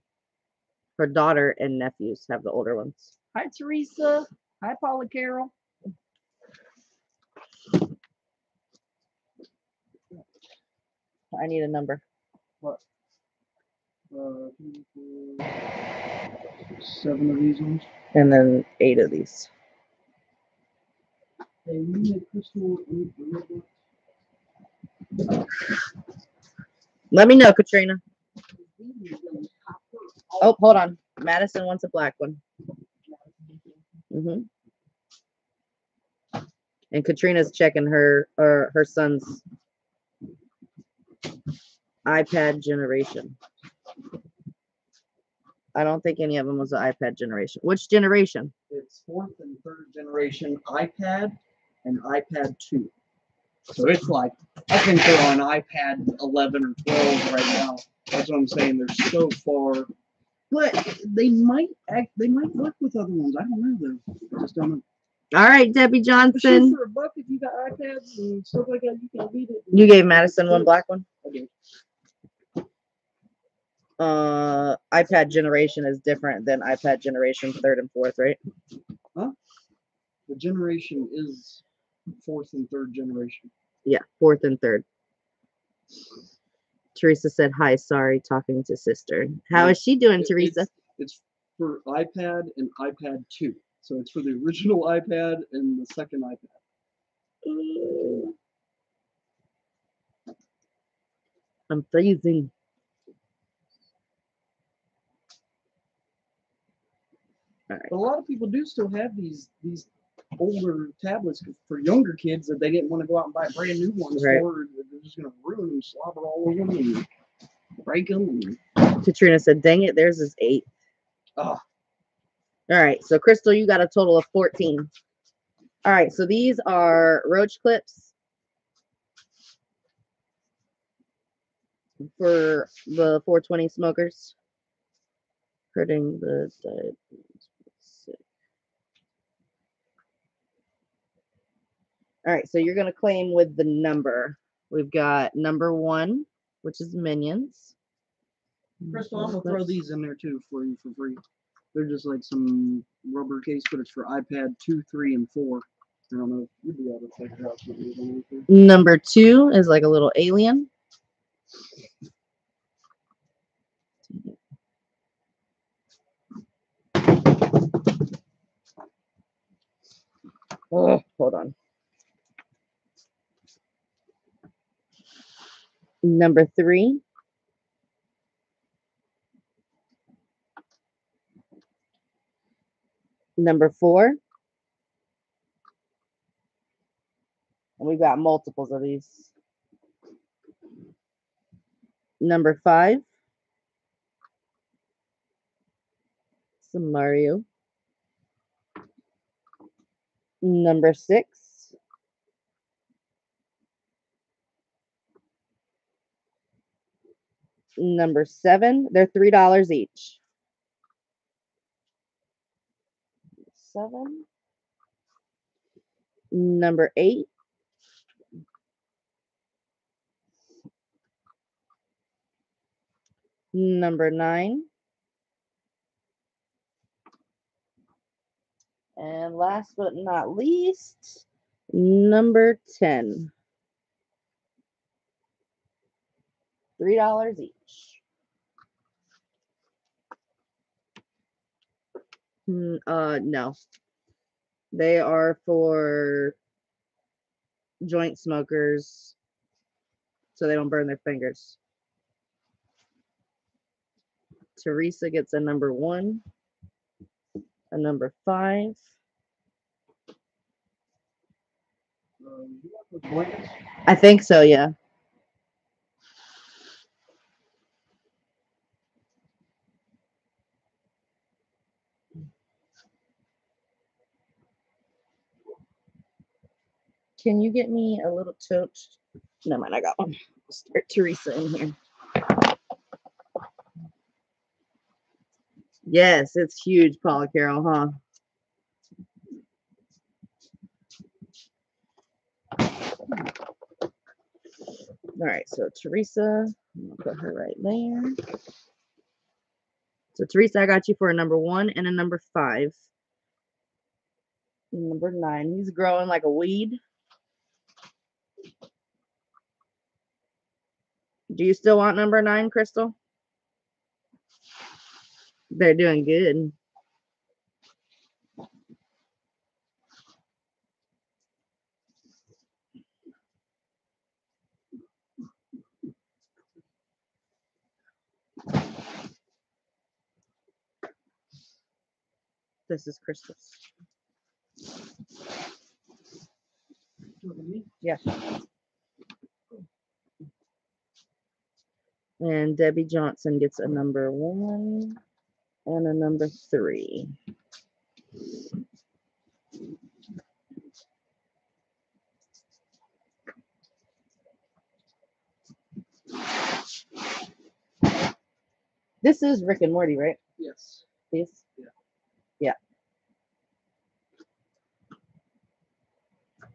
S1: Her daughter and nephews have the older ones.
S11: Hi, Teresa. Hi, Paula Carroll.
S1: I need a number.
S2: Uh, seven of these ones.
S1: And then eight of these.
S2: Hey, you need crystal. you need the red
S1: Let me know, Katrina. Oh, hold on. Madison wants a black one. hmm And Katrina's checking her or her son's iPad generation. I don't think any of them was the iPad generation. Which generation?
S2: It's fourth and third generation iPad and iPad 2. So it's like, I think they're on iPad 11 or 12 right now. That's what I'm saying. They're so far. But they might act, they might work with other ones. I don't know though. I just don't know.
S1: All right, Debbie Johnson.
S2: for a buck, if you got iPads and stuff like that, you can beat it.
S1: You gave Madison one black one.
S2: Okay.
S1: Uh, iPad generation is different than iPad generation third and fourth, right? Huh?
S2: The generation is fourth and third generation.
S1: Yeah, fourth and third. Teresa said, "Hi, sorry, talking to sister. How is she doing,
S2: It-
S1: Teresa?"
S2: It's, it's for iPad and iPad 2. So it's for the original iPad and the second iPad.
S1: Uh, I'm freezing. Right.
S2: But a lot of people do still have these these older tablets for younger kids that they didn't want to go out and buy brand new ones
S1: Right.
S2: for. They're just going to ruin them, slobber all over them, and break them. And,
S1: Katrina said, "Dang it, theirs is eight.
S2: oh,
S1: All right, so Crystal, you got a total of 14. All right, so these are roach clips for the 420 smokers. Hurting the. All right, so you're going to claim with the number. We've got number one, which is Minions.
S2: Crystal, I'm going to throw these in there too for you for free. They're just like some rubber case, but it's for iPad 2, 3, and 4. I don't know if you'd be able to figure out what these are.
S1: Number two is like a little alien. Oh, hold on. Number three. Number four. And we've got multiples of these. Number five. Some Mario. Number six. Number seven. They're three dollars each. Seven. Number eight. Number nine. And last but not least, number 10. $3 each. Mm, uh, no. They are for joint smokers so they don't burn their fingers. Teresa gets a number one, a number five,
S2: Um, you want those blankets?
S1: I think so, yeah. Can you get me a little tote? No, mind, I got one. Start Teresa in here. Yes, it's huge, Paula Carroll, huh? All right, so Teresa, I'm gonna put her right there. So Teresa, I got you for a number one and a number five. Number nine, he's growing like a weed. Do you still want number nine, Crystal? They're doing good. This is Crystal's. Yeah. And Debbie Johnson gets a number one and a number three. This is Rick and Morty, right?
S15: Yes.
S1: This? Yeah.
S2: A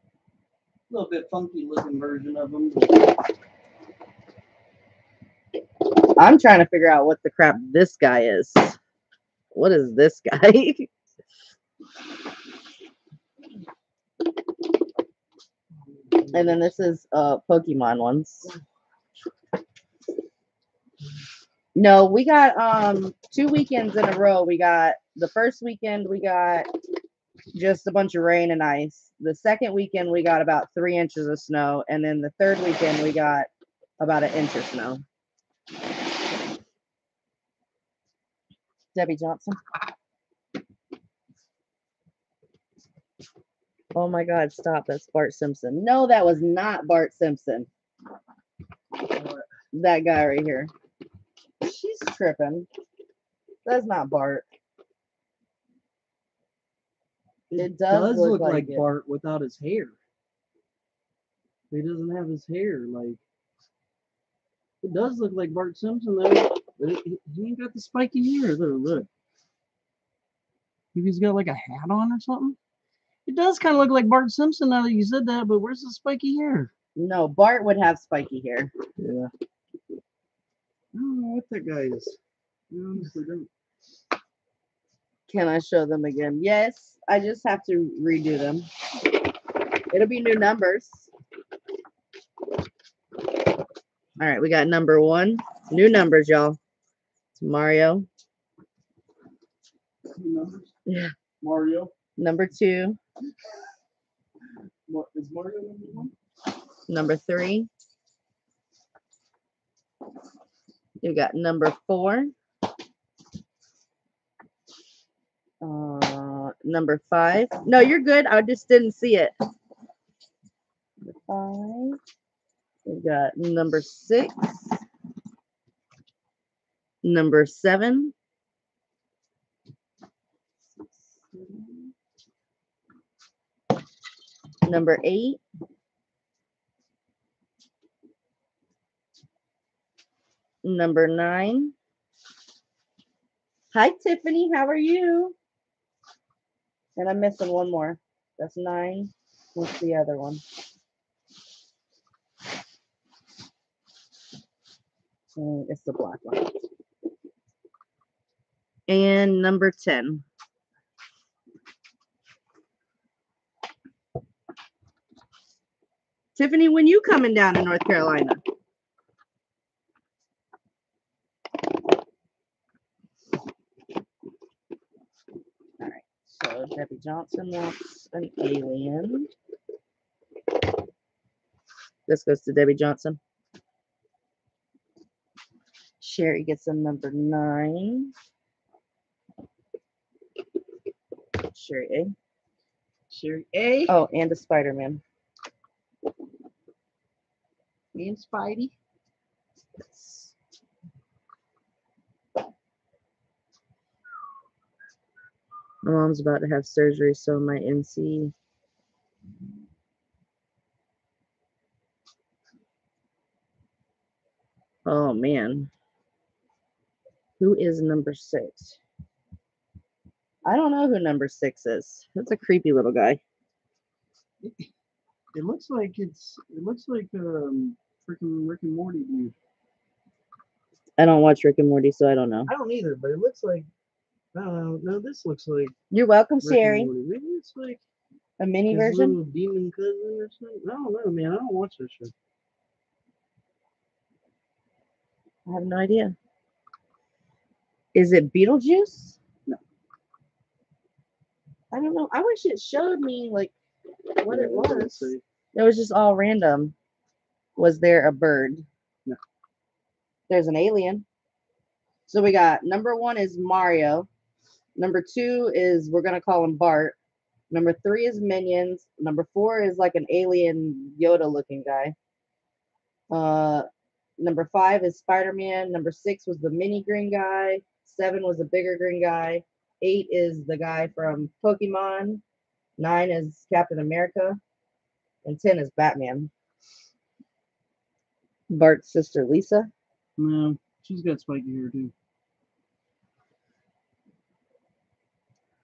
S2: little bit funky looking version of them.
S1: I'm trying to figure out what the crap this guy is. What is this guy? and then this is uh Pokemon ones. No, we got um two weekends in a row. We got the first weekend we got just a bunch of rain and ice. The second weekend we got about three inches of snow, and then the third weekend we got about an inch of snow. Debbie Johnson. Oh my God, stop. That's Bart Simpson. No, that was not Bart Simpson. That guy right here. She's tripping. That's not Bart. It does look like it.
S2: Bart without his hair. He doesn't have his hair. Like it does look like Bart Simpson though, it, he- ain't got the spiky hair though. Look, Maybe he's got like a hat on or something. It does kind of look like Bart Simpson now that you said that, but where's the spiky hair?
S1: No, Bart would have spiky hair.
S2: Yeah. I don't know what that guy is. I honestly don't.
S1: Can I show them again? Yes, I just have to redo them. It'll be new numbers. All right, we got number one, new numbers, y'all. It's Mario. Yeah.
S2: Mario.
S1: Number two,
S2: What is Mario number one?
S1: number three. You got number four. Uh, number five. No, you're good. I just didn't see it. Number five. We got number six. Number seven. Number eight. Number nine. Hi, Tiffany. How are you? And I'm missing one more. That's nine. What's the other one? Mm, It's the black one. And number 10. Tiffany, when you coming down to North Carolina? All right. So Debbie Johnson wants an alien. This goes to Debbie Johnson. Sherry gets a number nine. Sherry A.
S15: Sherry A.
S1: Oh, and a Spider-Man.
S15: and Spidey.
S1: My mom's about to have surgery, so my NC. Oh man. Who is number six? I don't know who number six is. That's a creepy little guy.
S2: It looks like it's. It looks like um freaking Rick and Morty dude.
S1: I don't watch Rick and Morty, so I don't know.
S2: I don't either, but it looks like. I don't know. No, this looks like
S1: You're welcome,
S2: Rick
S1: Sherry.
S2: Maybe it's like
S1: A mini version.
S2: little demon cousin or something. I don't know, man. I don't watch that shit.
S1: I have no idea. Is it Beetlejuice?
S2: No.
S1: I don't know. I wish it showed me like what it
S2: Yeah, let's
S1: was. It was just all random. Was there a bird?
S2: No.
S1: There's an alien. So we got number one is Mario. Number two is we're gonna call him Bart. Number three is Minions. Number four is like an alien Yoda looking guy. Uh, number five is Spider Man. Number six was the mini green guy. Seven was the bigger green guy. Eight is the guy from Pokemon. Nine is Captain America. And 10 is Batman. Bart's sister Lisa.
S2: No, she's got spiky hair too.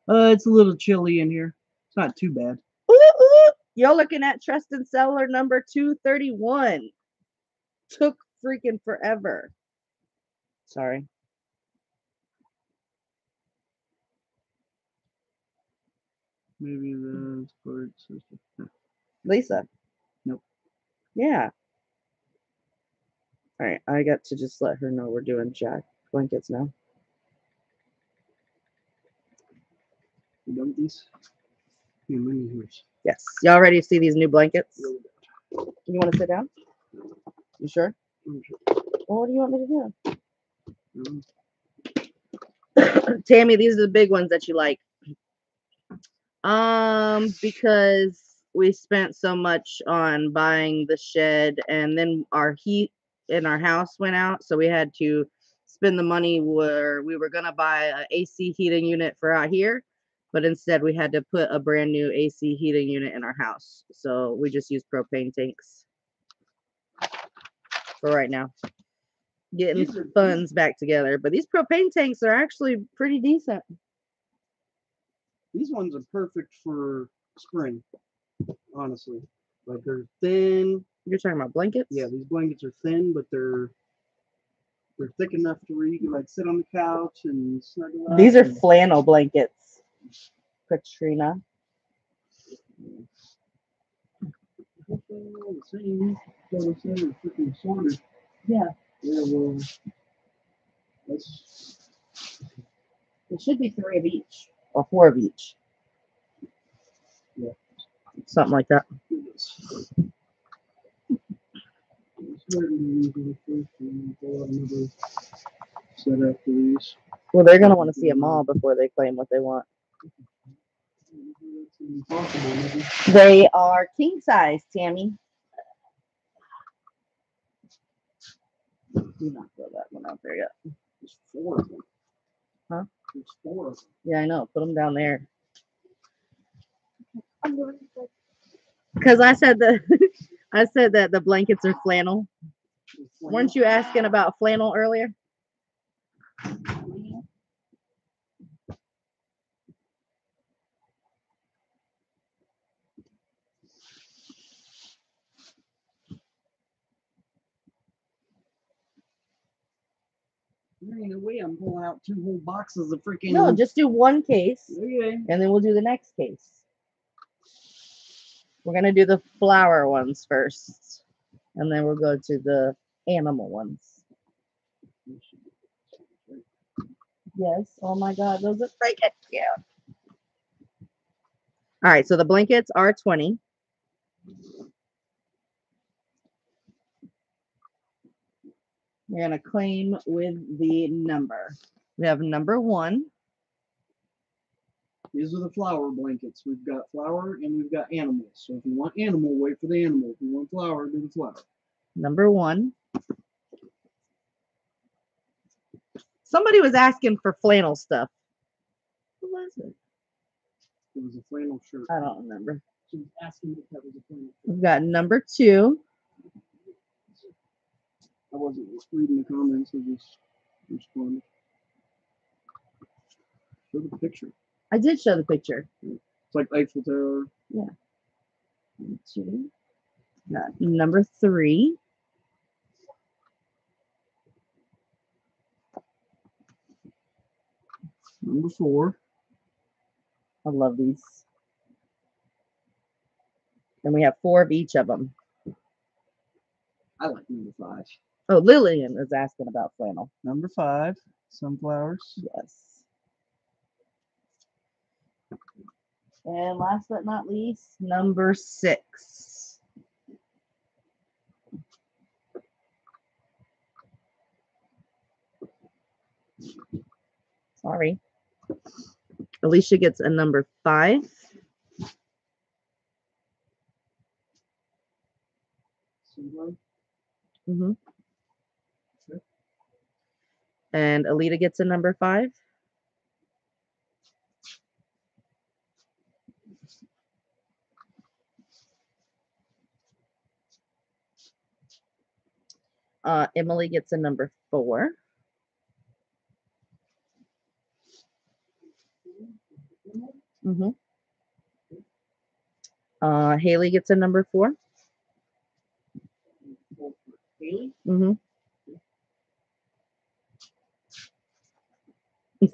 S2: Uh, it's a little chilly in here. It's not too bad.
S1: Ooh, ooh, you're looking at Trust and Seller number 231. Took freaking forever. Sorry.
S2: Maybe the sister. Huh.
S1: Lisa.
S2: Nope.
S1: Yeah. All right. I got to just let her know we're doing Jack blankets now.
S2: You done with these? Many yours.
S1: Yes. Y'all ready to see these new blankets? You want to sit down? You sure?
S2: Sure.
S1: Well, what do you want me to do? Tammy, these are the big ones that you like. Um, because we spent so much on buying the shed and then our heat in our house went out, so we had to spend the money where we were gonna buy a AC heating unit for out here, but instead we had to put a brand new AC heating unit in our house. So we just use propane tanks for right now. Getting
S2: These are- these-
S1: funds back together. But these propane tanks are actually pretty decent.
S2: These ones are perfect for spring, honestly. Like they're thin.
S1: You're talking about blankets?
S2: Yeah, these blankets are thin, but they're they're thick enough to where you can like sit on the couch and snuggle up.
S1: These are
S2: and-
S1: flannel blankets, Katrina.
S2: All the same. So the same, freaking sorted.
S1: Yeah.
S2: Yeah, well, that's
S1: It should be three of each or four of each.
S2: Yeah.
S1: Something like that.
S2: goodness. It's hard to use the first one, pull out another set after these.
S1: Well, they're gonna want to see them all before they claim what they want.
S2: That's impossible, maybe.
S1: They are king size, Tammy. Do not throw that one out there yet.
S2: There's four of them.
S1: Huh?
S2: There's four of them.
S1: Yeah, I know. Put them down there.
S4: I'm going to
S1: Because I said that I said that the blankets are flannel.
S2: There's
S1: Weren't you asking about flannel earlier?
S2: There ain't no way I'm pulling out two whole boxes of freaking.
S1: No, just do one case
S2: Okay.
S1: and then we'll do the next case. We're gonna do the flower ones first, and then we'll go to the animal ones. Yes. Oh my God, those are freaking cute. All right, so the blankets are 20. We're gonna claim with the number. We have number one.
S2: These are the flower blankets. We've got flower and we've got animals. So if you want animal, wait for the animal. If you want flower, do the flower.
S1: Number one. Somebody was asking for flannel stuff. Who was it?
S2: It was a flannel shirt.
S1: I don't remember.
S2: She was asking if that was a flannel shirt.
S1: We've got number two.
S2: I wasn't reading the comments. I just responded. Show the picture.
S1: I did show the picture.
S2: It's like Eiffel Tower.
S1: Number Two. Number three.
S2: Number four.
S1: I love these. And we have four of each of them.
S2: I like number five.
S1: Oh, Lillian is asking about flannel.
S2: Number five, sunflowers.
S1: Yes. And last but not least, number six. Sorry. Alicia gets a number five. Mm-hmm. And Alita gets a number five. Uh, Emily gets a number four. Mm-hmm. Uh, Haley gets a number four. Mm-hmm.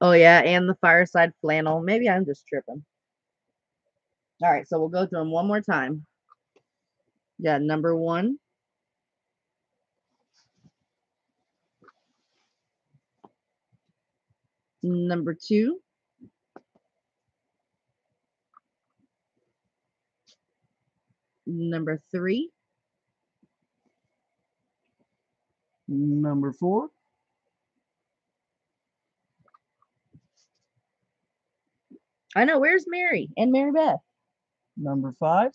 S1: oh yeah, and the fireside flannel. Maybe I'm just tripping. All right, so we'll go through them one more time. Yeah, number one. Number two. Number three.
S11: Number four.
S1: I know. Where's Mary and Mary Beth?
S11: Number five.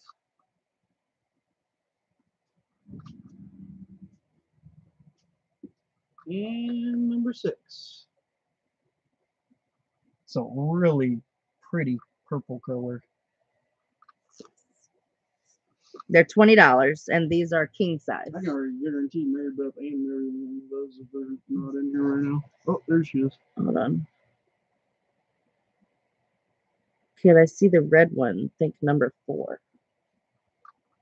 S2: And number six.
S11: It's a really pretty purple color.
S1: They're twenty dollars, and these are king size.
S2: I can already guarantee Mary Beth and Mary one of those if they're not in here right now. Oh, there she is.
S1: Hold on. Here, I see the red one. Think number four.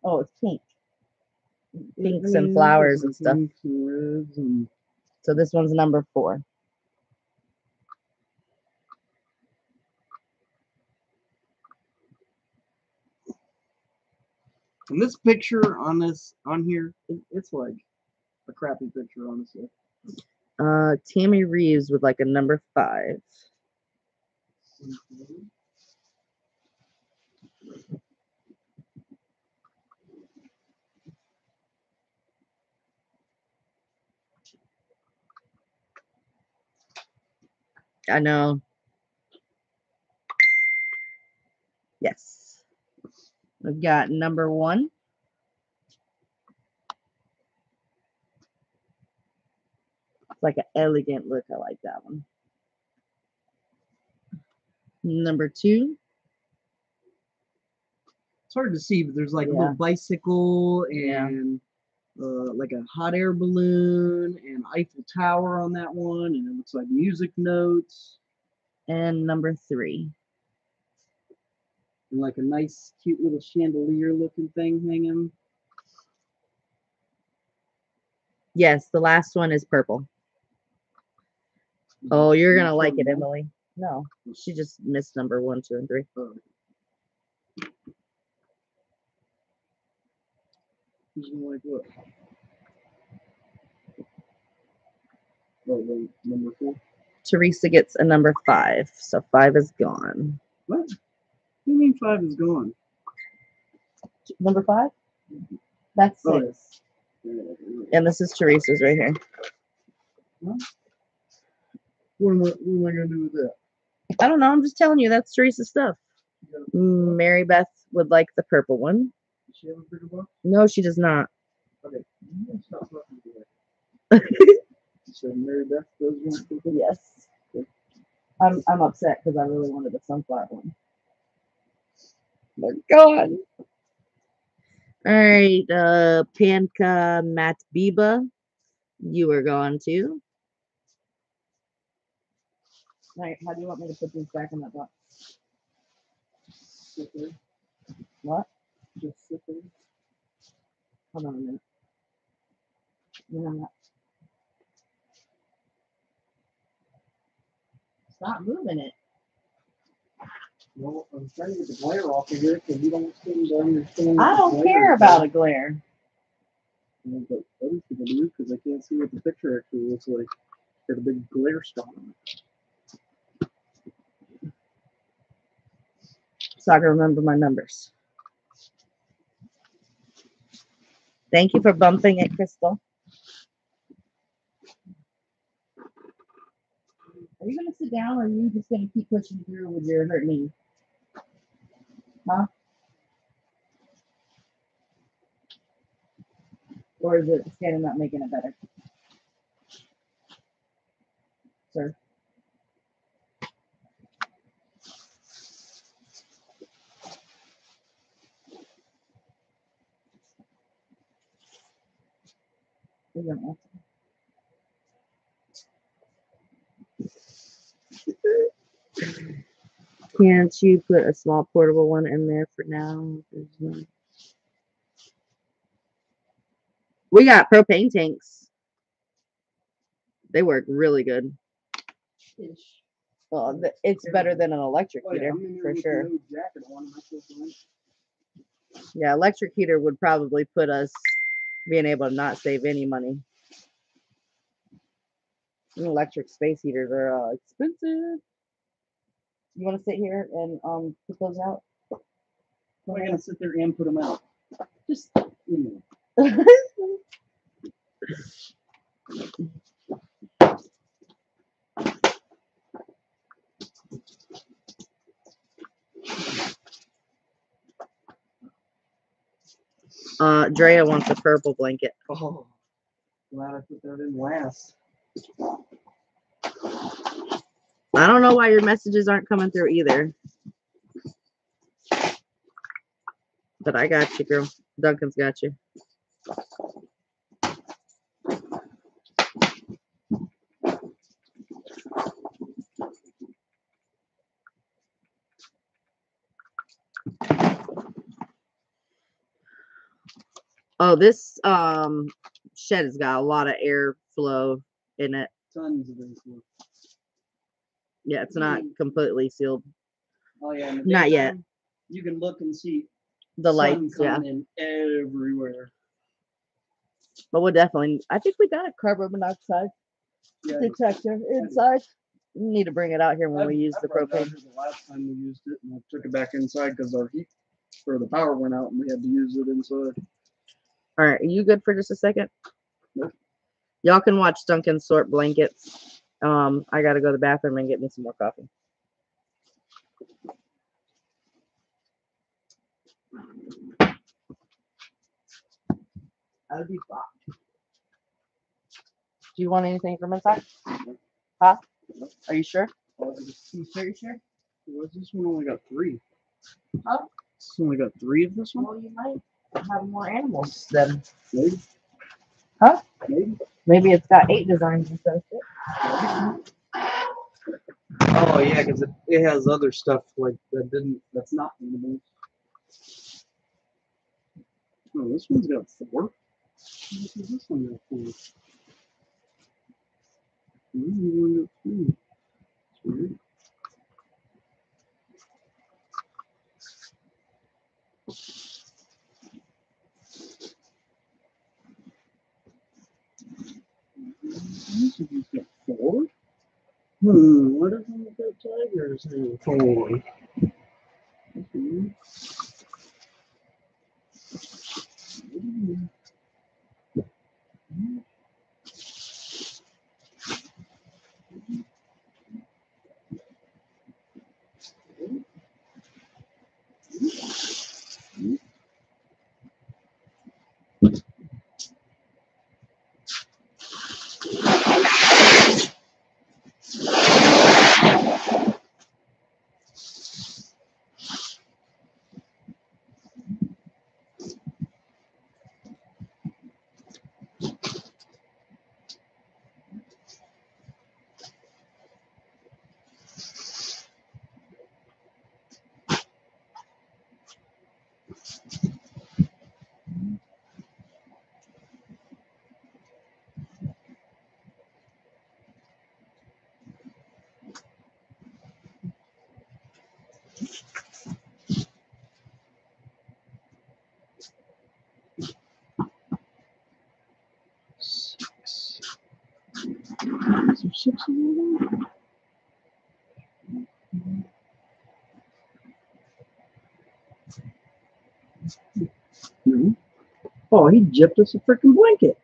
S1: Oh, it's pink. Pinks and flowers and stuff.
S2: Pinks and reds and
S1: So this one's number four.
S2: And this picture on this on here, it, it's like a crappy picture, honestly.
S1: Uh, Tammy Reeves with like a number five. I know. Yes. We've got number one. It's like an elegant look. I like that one. Number two.
S2: It's hard to see, but there's like a little bicycle
S1: Yeah.
S2: and uh, like a hot air balloon and Eiffel Tower on that one, and it looks like music notes
S1: And number three.
S2: And like a nice, cute little chandelier looking thing hanging.
S1: Yes, the last one is purple. Oh, you're gonna like it,
S2: Emily.
S1: No, she just missed number one, two, and three.
S2: Who's gonna like what? Oh, number four.
S1: Teresa gets a number five, so five is gone.
S2: What? You mean five is gone?
S1: Number five? That's
S2: Oh,
S1: six. And this is Teresa's right here.
S2: What am I, what am I gonna do with that?
S1: I don't know. I'm just telling you that's Teresa's stuff. Mm, Mary Beth would like the purple one.
S2: Does she have a bigger box?
S1: No, she does not.
S2: Okay. You stop talking to her. You Mary Beth does want purple?
S1: Yes. I'm I'm upset because I really wanted the sunflower one. They're gone. All right, uh Panka Matt Biba, you are gone too. All right, how do you want me to put these back in that box?
S2: Sit.
S1: What?
S2: Just sit there.
S1: Hold on a minute. No, no. Stop moving it.
S2: Well, I'm trying to get the glare off of here because you don't seem to understand.
S1: I don't
S2: glare
S1: care
S2: is.
S1: about a glare.
S2: Yeah, But other people do because I can't see what the picture actually looks like. Got a big glare spot on it.
S1: so I can remember my numbers. Thank you for bumping it, Crystal. Are you gonna sit down or are you just gonna keep pushing through with your hurt knee? Or is it scanning not making it better? Sir. Know. Can't you put a small portable one in there for now? We got propane tanks. They work really good. Well, it's better than an electric
S2: Oh,
S1: heater
S2: I'm in there
S1: for sure.
S2: no jacket on, am I supposed to run?
S1: Yeah, electric heater would probably put us being able to not save any money. And Electric space heaters are uh, expensive. You want to sit here and um put those out?
S2: Why I gotta sit there and put them out? Just, you know.
S1: uh, Drea wants a purple blanket.
S2: Oh, glad I put that in last.
S1: I don't know why your messages aren't coming through either. But I got you, girl. Duncan's got you. Oh, this um shed has got a lot of airflow in it.
S2: Tons of influence.
S1: Yeah, it's not mm. completely sealed.
S2: Oh yeah. in the
S1: Not yet.
S2: daytime, You can look and see
S1: The
S2: sun
S1: lights, yeah.
S2: coming in everywhere.
S1: But we'll definitely. I think we got a carbon monoxide
S2: Yeah.
S1: detector inside. We need to bring it out here when we use
S2: I
S1: the
S2: brought
S1: propane.
S2: here The last time we used it, and I took it back inside because our heat or the power went out, and we had to use it inside.
S1: All right, are you good for just a second?
S2: Nope.
S1: Y'all can watch Duncan sort blankets. Um, I gotta go to the bathroom and get me some more coffee.
S2: I'll be back.
S1: Do you want anything from inside? Huh? Are you sure?
S2: Oh, this-
S1: You sure? You
S2: this one only got three?
S1: Huh?
S2: This only got three of this one?
S1: Well, you might have more animals then.
S2: Maybe.
S1: Huh?
S2: Maybe.
S1: Maybe it's got eight designs instead of six.
S2: Oh yeah, because it, it has other stuff like that didn't. That's not in the animals. Oh, this one's got four. This one got four? This got three. That's weird. Got four. Hmm, what if got tigers and four? Hmm. Six. Is there six in there? No. Oh, he gypped us a freaking blanket.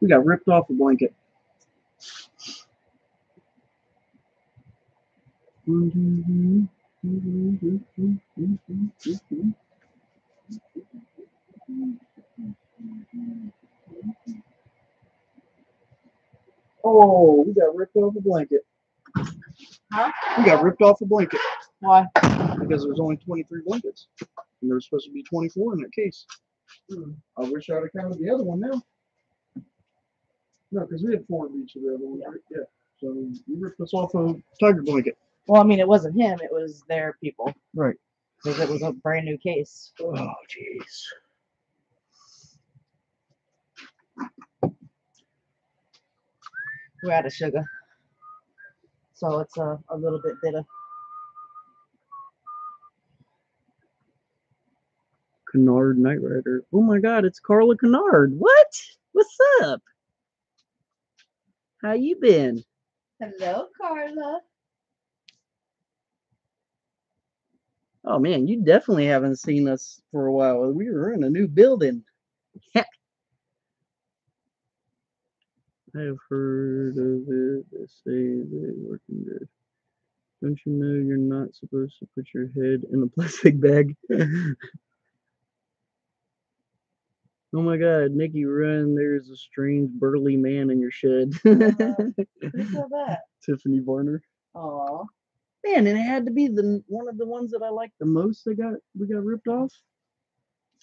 S2: We got ripped off a blanket.
S16: Oh, we got ripped off a blanket.
S1: Huh?
S16: We got ripped off a blanket
S1: Why?
S16: because there's only 23 blankets. And there's supposed to be 24 in that case.
S1: Hmm.
S16: I wish I'd have counted the other one now. No, because we had four of each of the other ones. right? Yeah. So you ripped us off a tiger blanket.
S1: Well, I mean, it wasn't him; it was their people.
S16: Right.
S1: Because it was a brand new case.
S16: Oh, jeez.
S1: We're out of sugar, so it's a, a little bit bitter.
S2: Kennard Knight Rider. Oh my God, it's Carla Kennard. What? What's up? How you been?
S1: Hello, Carla.
S2: Oh man, you definitely haven't seen us for a while. We were in a new building. I've heard of it. They say they working good. Don't you know you're not supposed to put your head in a plastic bag? oh my god, Nikki, run. There's a strange burly man in your shed.
S1: Who said that?
S2: Tiffany Varner.
S1: Aw.
S2: Man, and it had to be the one of the ones that I liked the most that got we got ripped off.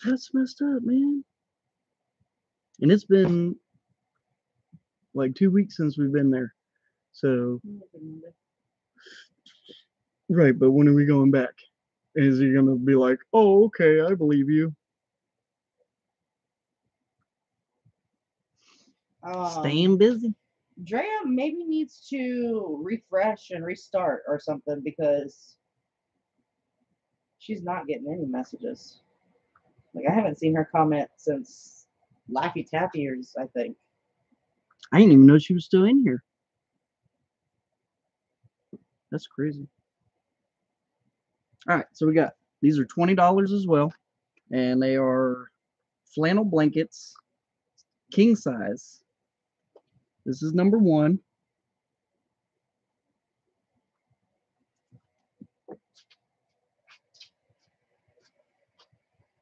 S2: That's messed up, man. And it's been like two weeks since we've been there. So right, but when are we going back? Is he gonna be like, oh, okay, I believe you?
S1: Um,
S2: Staying busy.
S1: Drea maybe needs to refresh and restart or something because she's not getting any messages. Like I haven't seen her comment since Laffy Taffy years, I think.
S2: I didn't even know she was still in here. That's crazy. All right, so we got these are twenty dollars as well, and they are flannel blankets, king size. This is number one.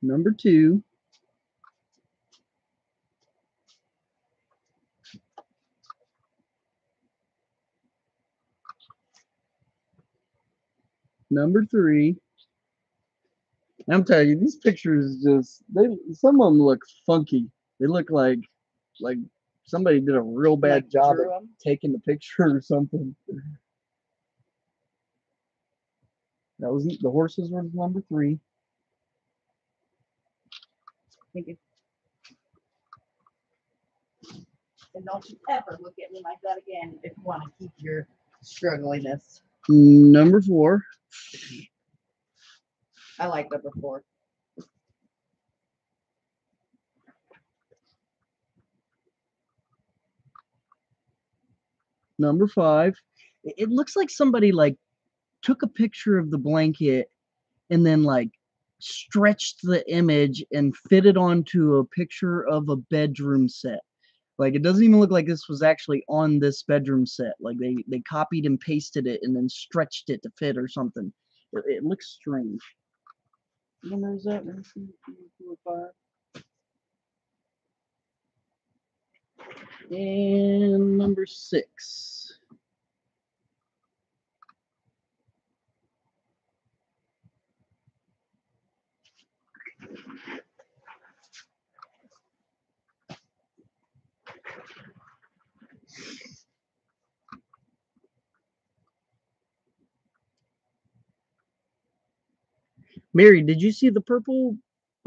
S2: Number two. Number three. I'm telling you, these pictures just they some of them look funky. They look like like somebody did a real bad
S1: Like,
S2: job
S1: drew
S2: at
S1: 'em.
S2: taking the picture or something. That was the horses were number three.
S1: Thank you. And don't you ever look at me like that again if you want to keep your struggliness.
S2: Number four.
S1: I like number four.
S2: Number five. It, looks like somebody like took a picture of the blanket and then like stretched the image and fit it onto a picture of a bedroom set. Like it doesn't even look like this was actually on this bedroom set. Like they they copied and pasted it and then stretched it to fit or something. It, it looks strange. Four, five. And number six. Mary, did you see the purple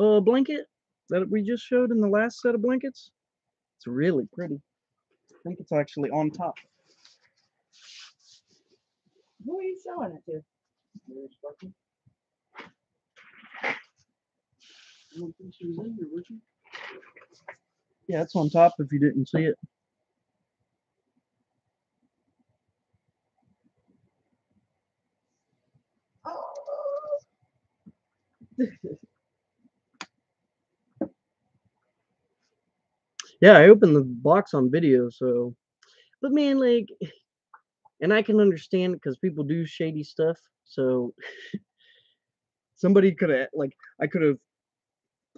S2: uh, blanket that we just showed in the last set of blankets? It's really pretty. I think it's actually on top.
S1: Who are you showing it to?
S16: I don't think she was in here, was she?
S2: Yeah, it's on top if you didn't see it. Yeah, I opened the box on video, so. But man, like, and I can understand because people do shady stuff. So somebody could have like I could have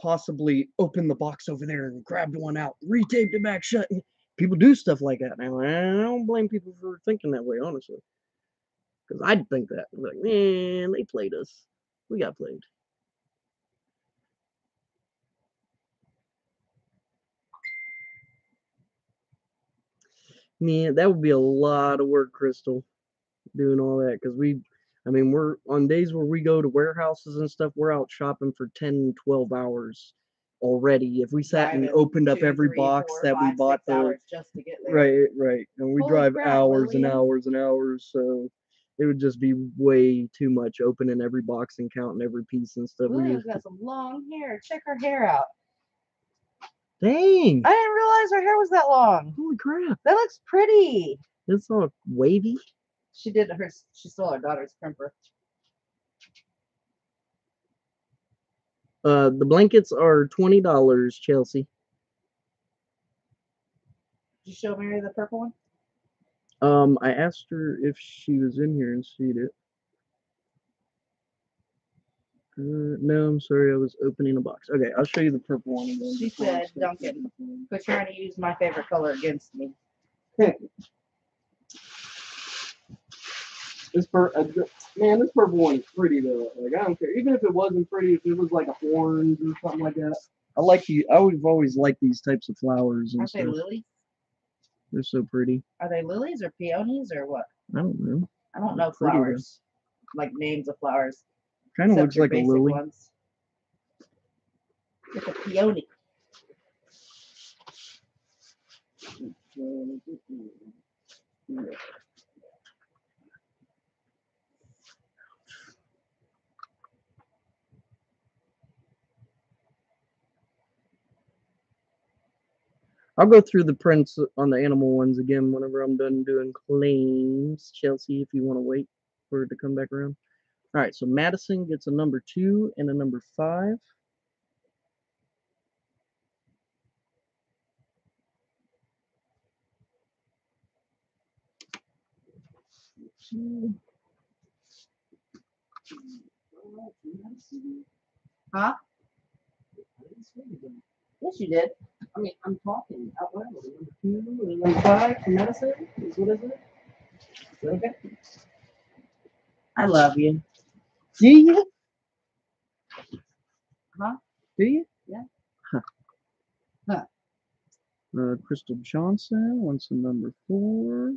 S2: possibly opened the box over there and grabbed one out, retaped it back shut. People do stuff like that, and I don't blame people for thinking that way, honestly. Because I'd think that, like, man, they played us. We got played. Man, that would be a lot of work, Crystal, doing all that. Because we, I mean, we're on days where we go to warehouses and stuff, we're out shopping for 10, 12 hours already. If we sat and opened up every
S1: three,
S2: box
S1: four,
S2: that we bought
S1: six hours just to get there.
S2: Right, right. And we
S1: Holy
S2: drive
S1: crap,
S2: hours and hours and hours, so it would just be way too much opening every box and counting every piece and stuff. Just,
S1: got some long hair. Check her hair out.
S2: Dang!
S1: I didn't realize her hair was that long.
S2: Holy crap!
S1: That looks pretty.
S2: It's all wavy.
S1: She did her. She stole her daughter's crimper.
S2: Uh, the blankets are twenty dollars, Chelsea.
S1: Did you show Mary the purple one?
S2: Um, I asked her if she was in here and she'd it. Uh, no, I'm sorry, I was opening a box. Okay, I'll show you the purple one. again
S1: She said, Duncan.
S2: opening the thing.
S1: Quit trying to use my favorite color against me.
S2: This pur- uh, th- man, this purple one is pretty though. Like I don't care, even if it wasn't pretty, if it was like a orange or something like that. I like the. I would have always liked these types of flowers and
S1: Aren't they lilies?
S2: They're so pretty.
S1: Are they lilies or peonies or what?
S2: I don't know.
S1: I don't know
S2: Pretty though.
S1: flowers. Like names of flowers.
S2: Kind of looks like a lily.
S1: Ones. A peony.
S2: I'll go through the prints on the animal ones again whenever I'm done doing claims. Chelsea, if you want to wait for it to come back around. All right, so Madison gets a number two and a number five.
S1: Huh? Yes, you did.
S2: I mean, I'm talking out loud. Number two and number five for medicine is what is it? Is that okay?
S1: I love you.
S2: Do you?
S1: Huh?
S2: Do you?
S1: Yeah.
S2: Huh.
S1: Huh.
S2: Uh, Crystal Johnson wants a number four.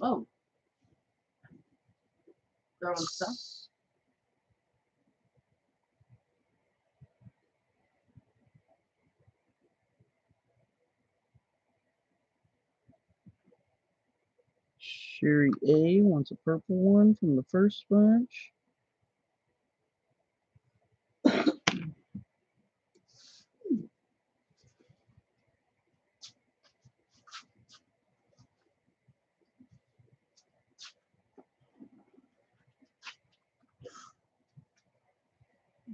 S1: Oh. Throwing stuff.
S2: Sherry A wants a purple one from the first bunch.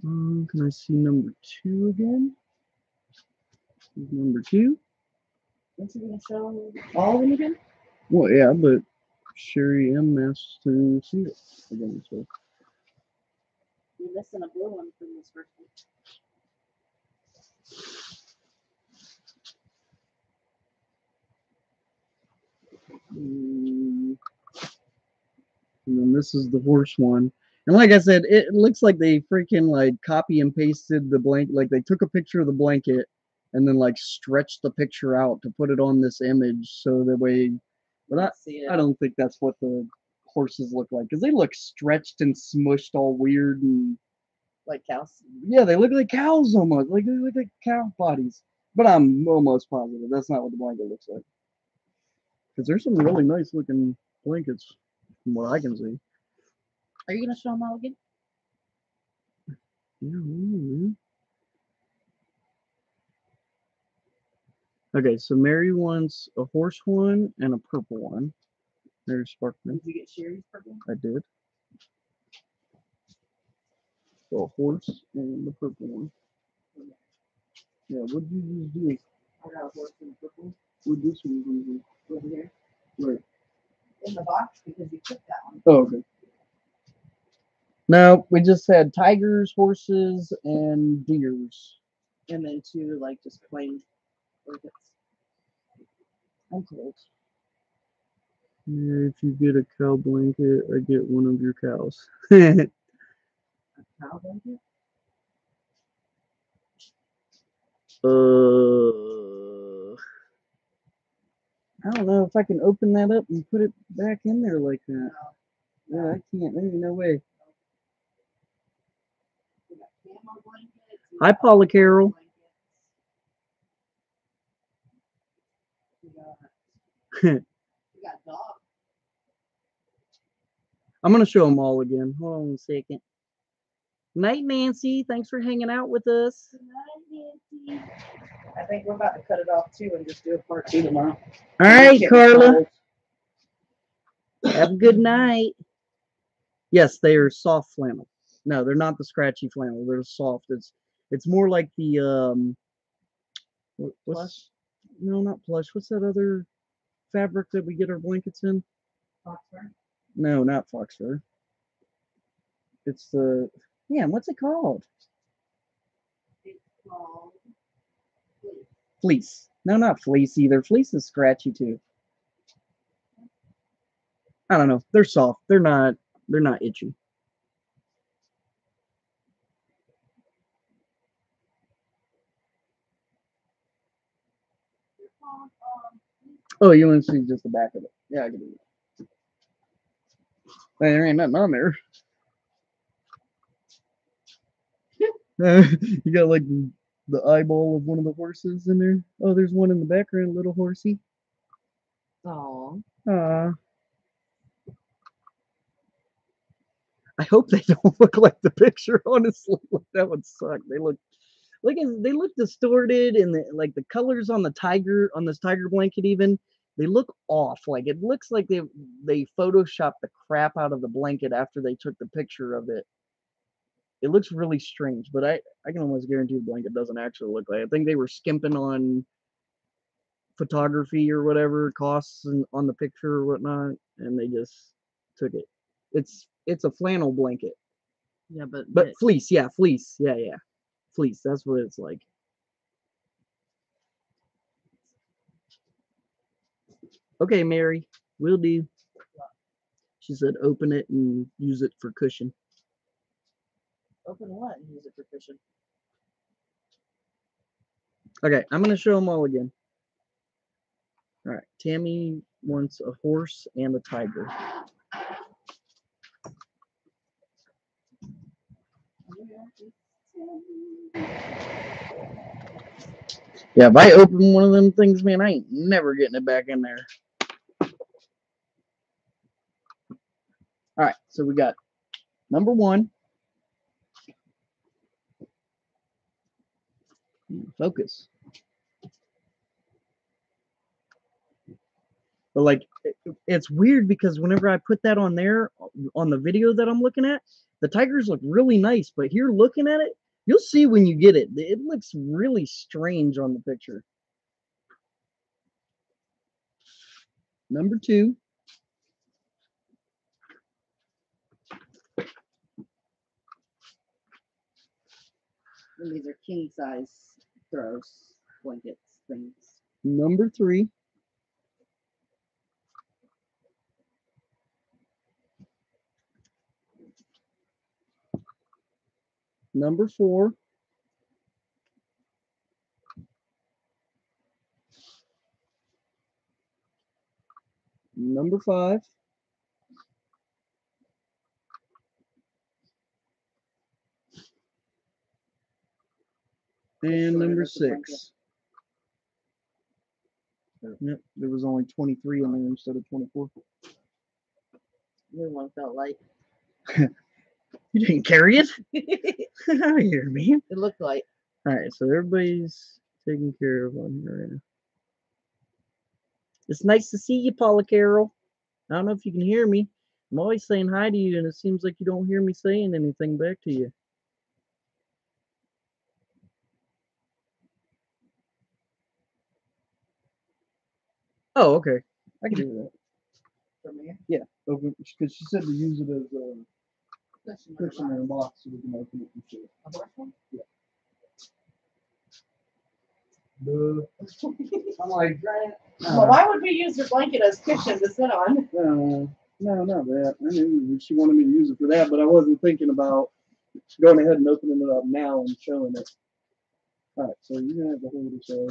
S2: Um, can I see number two again? Number two.
S1: You gonna show all of them again?
S2: Well, yeah, but Sherry M asked to see it again. So
S1: You're missing a blue one from this first one.
S2: Mm. And then this is the horse one. And like I said, it looks like they freaking like copy and pasted the blanket. Like they took a picture of the blanket and then like stretched the picture out to put it on this image so that way. But I,
S1: See it.
S2: I don't think that's what the horses look like because they look stretched and smushed all weird and
S1: like cows.
S2: yeah, they look like cows almost. Like they look like cow bodies. But I'm almost positive that's not what the blanket looks like. Because there's some really nice looking blankets from what I can see.
S1: Are you gonna show them all again?
S2: Yeah, mm, yeah. Okay, so Mary wants a horse one and a purple one. There's Sparkman.
S1: Did you get Sherry's purple?
S2: I did. So a horse and the purple one. Yeah, what did you just do?
S1: I got a horse in purple
S2: Where'd this one from?
S1: over here
S2: Right.
S1: in the box because you took that one.
S2: Oh, okay. No, we just had tigers, horses, and deers.
S1: And then two like just plain blankets. I'm cold.
S2: Yeah, if you get a cow blanket, I get one of your cows.
S1: A cow blanket?
S2: Uh, I don't know if I can open that up and put it back in there like that. Yeah, I can't. There's no way.
S1: We got camo blankets. we
S2: Hi, Paula Carroll.
S1: blankets. We got, we got dog.
S2: I'm gonna show them all again. Hold on a second. Night, Nancy. Thanks for hanging out with us.
S17: Good night, Nancy.
S1: I think we're about to cut it off too and just do a part two tomorrow.
S2: All right, Carla. Have a good night. Yes, they are soft flannel. No, they're not the scratchy flannel. They're soft. It's it's more like the um. what- What's,
S1: Plush?
S2: No, not plush. What's that other fabric that we get our blankets in?
S1: Foxfur.
S2: No, not fox fur. It's the yeah. What's it called?
S1: It's called fleece.
S2: Fleece. No, not fleece either. Fleece is scratchy too. I don't know. They're soft. They're not. They're not itchy. Oh, you want see just the back of it? Yeah, I can do. Hey, there ain't nothing on there. you got like the, the eyeball of one of the horses in there. Oh, there's one in the background, little horsey.
S1: Aw.
S2: Aw. I hope they don't look like the picture. Honestly, Like, that would suck. They look like they look distorted, and the, like the colors on the tiger on this tiger blanket even they look off. Like it looks like they they photoshopped the crap out of the blanket after they took the picture of it. It looks really strange, but I I can almost guarantee the blanket doesn't actually look like. it. I think they were skimping on photography or whatever costs and on the picture or whatnot, and they just took it. It's it's a flannel blanket,
S1: Yeah, but
S2: but
S1: but
S2: fleece, yeah, fleece, yeah, yeah, fleece. That's what it's like. Okay, Mary, we'll do. She said, open it and use it for cushion.
S1: open what and use it for fishing.
S2: Okay, I'm gonna show them all again. All right, Tammy wants a horse and a tiger. Yeah, if I open one of them things, man, I ain't never getting it back in there. All right, so we got number one. Focus. But like, it's weird because whenever I put that on there on the video that I'm looking at, the tigers look really nice. But here, looking at it, you'll see when you get it. It looks really strange on the picture. Number two.
S1: And these are king size throws, blankets, things.
S2: Number three. Number four. Number five. And
S1: Sorry,
S2: number six. Yep, there was only 23 in there instead of 24.
S1: New one felt like.
S2: You didn't carry it?
S1: Get
S2: out of here, man.
S1: It looked like.
S2: All right, so everybody's taking care of one here. It's nice to see you, Paula Carroll. I don't know if you can hear me. I'm always saying hi to you, and it seems like you don't hear me saying anything back to you.
S18: Oh, okay. I can do that.
S19: Yeah, oh,
S2: because she said to use it as a.
S19: Cushion
S2: cushion in a box so we can open it and shit.
S19: A black one?
S2: Duh. I'm like, Grant.
S19: Well, why would we use your blanket as cushion to sit on?
S2: No, no, not that. I knew she wanted me to use it for that, but I wasn't thinking about going ahead and opening it up now and showing it. All right, so you're gonna have to hold it so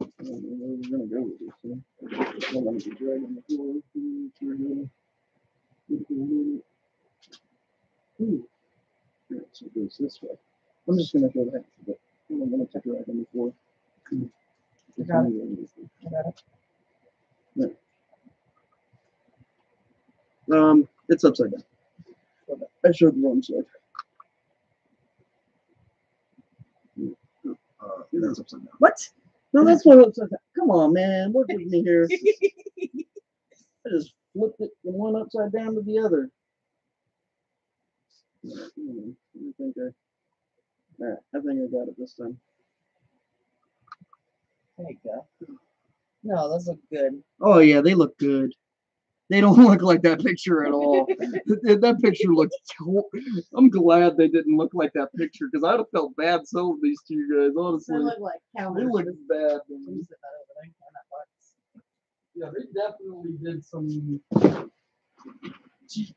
S2: I don't know where we're gonna go with this. So. I don't want to be dragging the floor. We're Ooh. Yeah, so it goes this way. I'm just gonna go that, but I'm gonna take it right on the floor.
S19: You got I got it.
S2: Um, it's upside down. I showed the wrong side. Uh, yeah, that's upside down.
S19: What?
S2: No, that's one upside down. Come on, man, work with me here. I just flipped it from one upside down to the other. Yeah, hmm, I think I, alright, I think I got it this time.
S19: There you go. No, those look good.
S2: Oh yeah, they look good. They don't look like that picture at all. that, that picture looks. I'm glad they didn't look like that picture because I'd have felt bad selling these to you guys.
S19: They
S2: Honestly,
S19: look like
S2: they look bad.
S19: You
S2: man.
S19: sit that over there, on that box.
S2: Yeah, they definitely did some cheap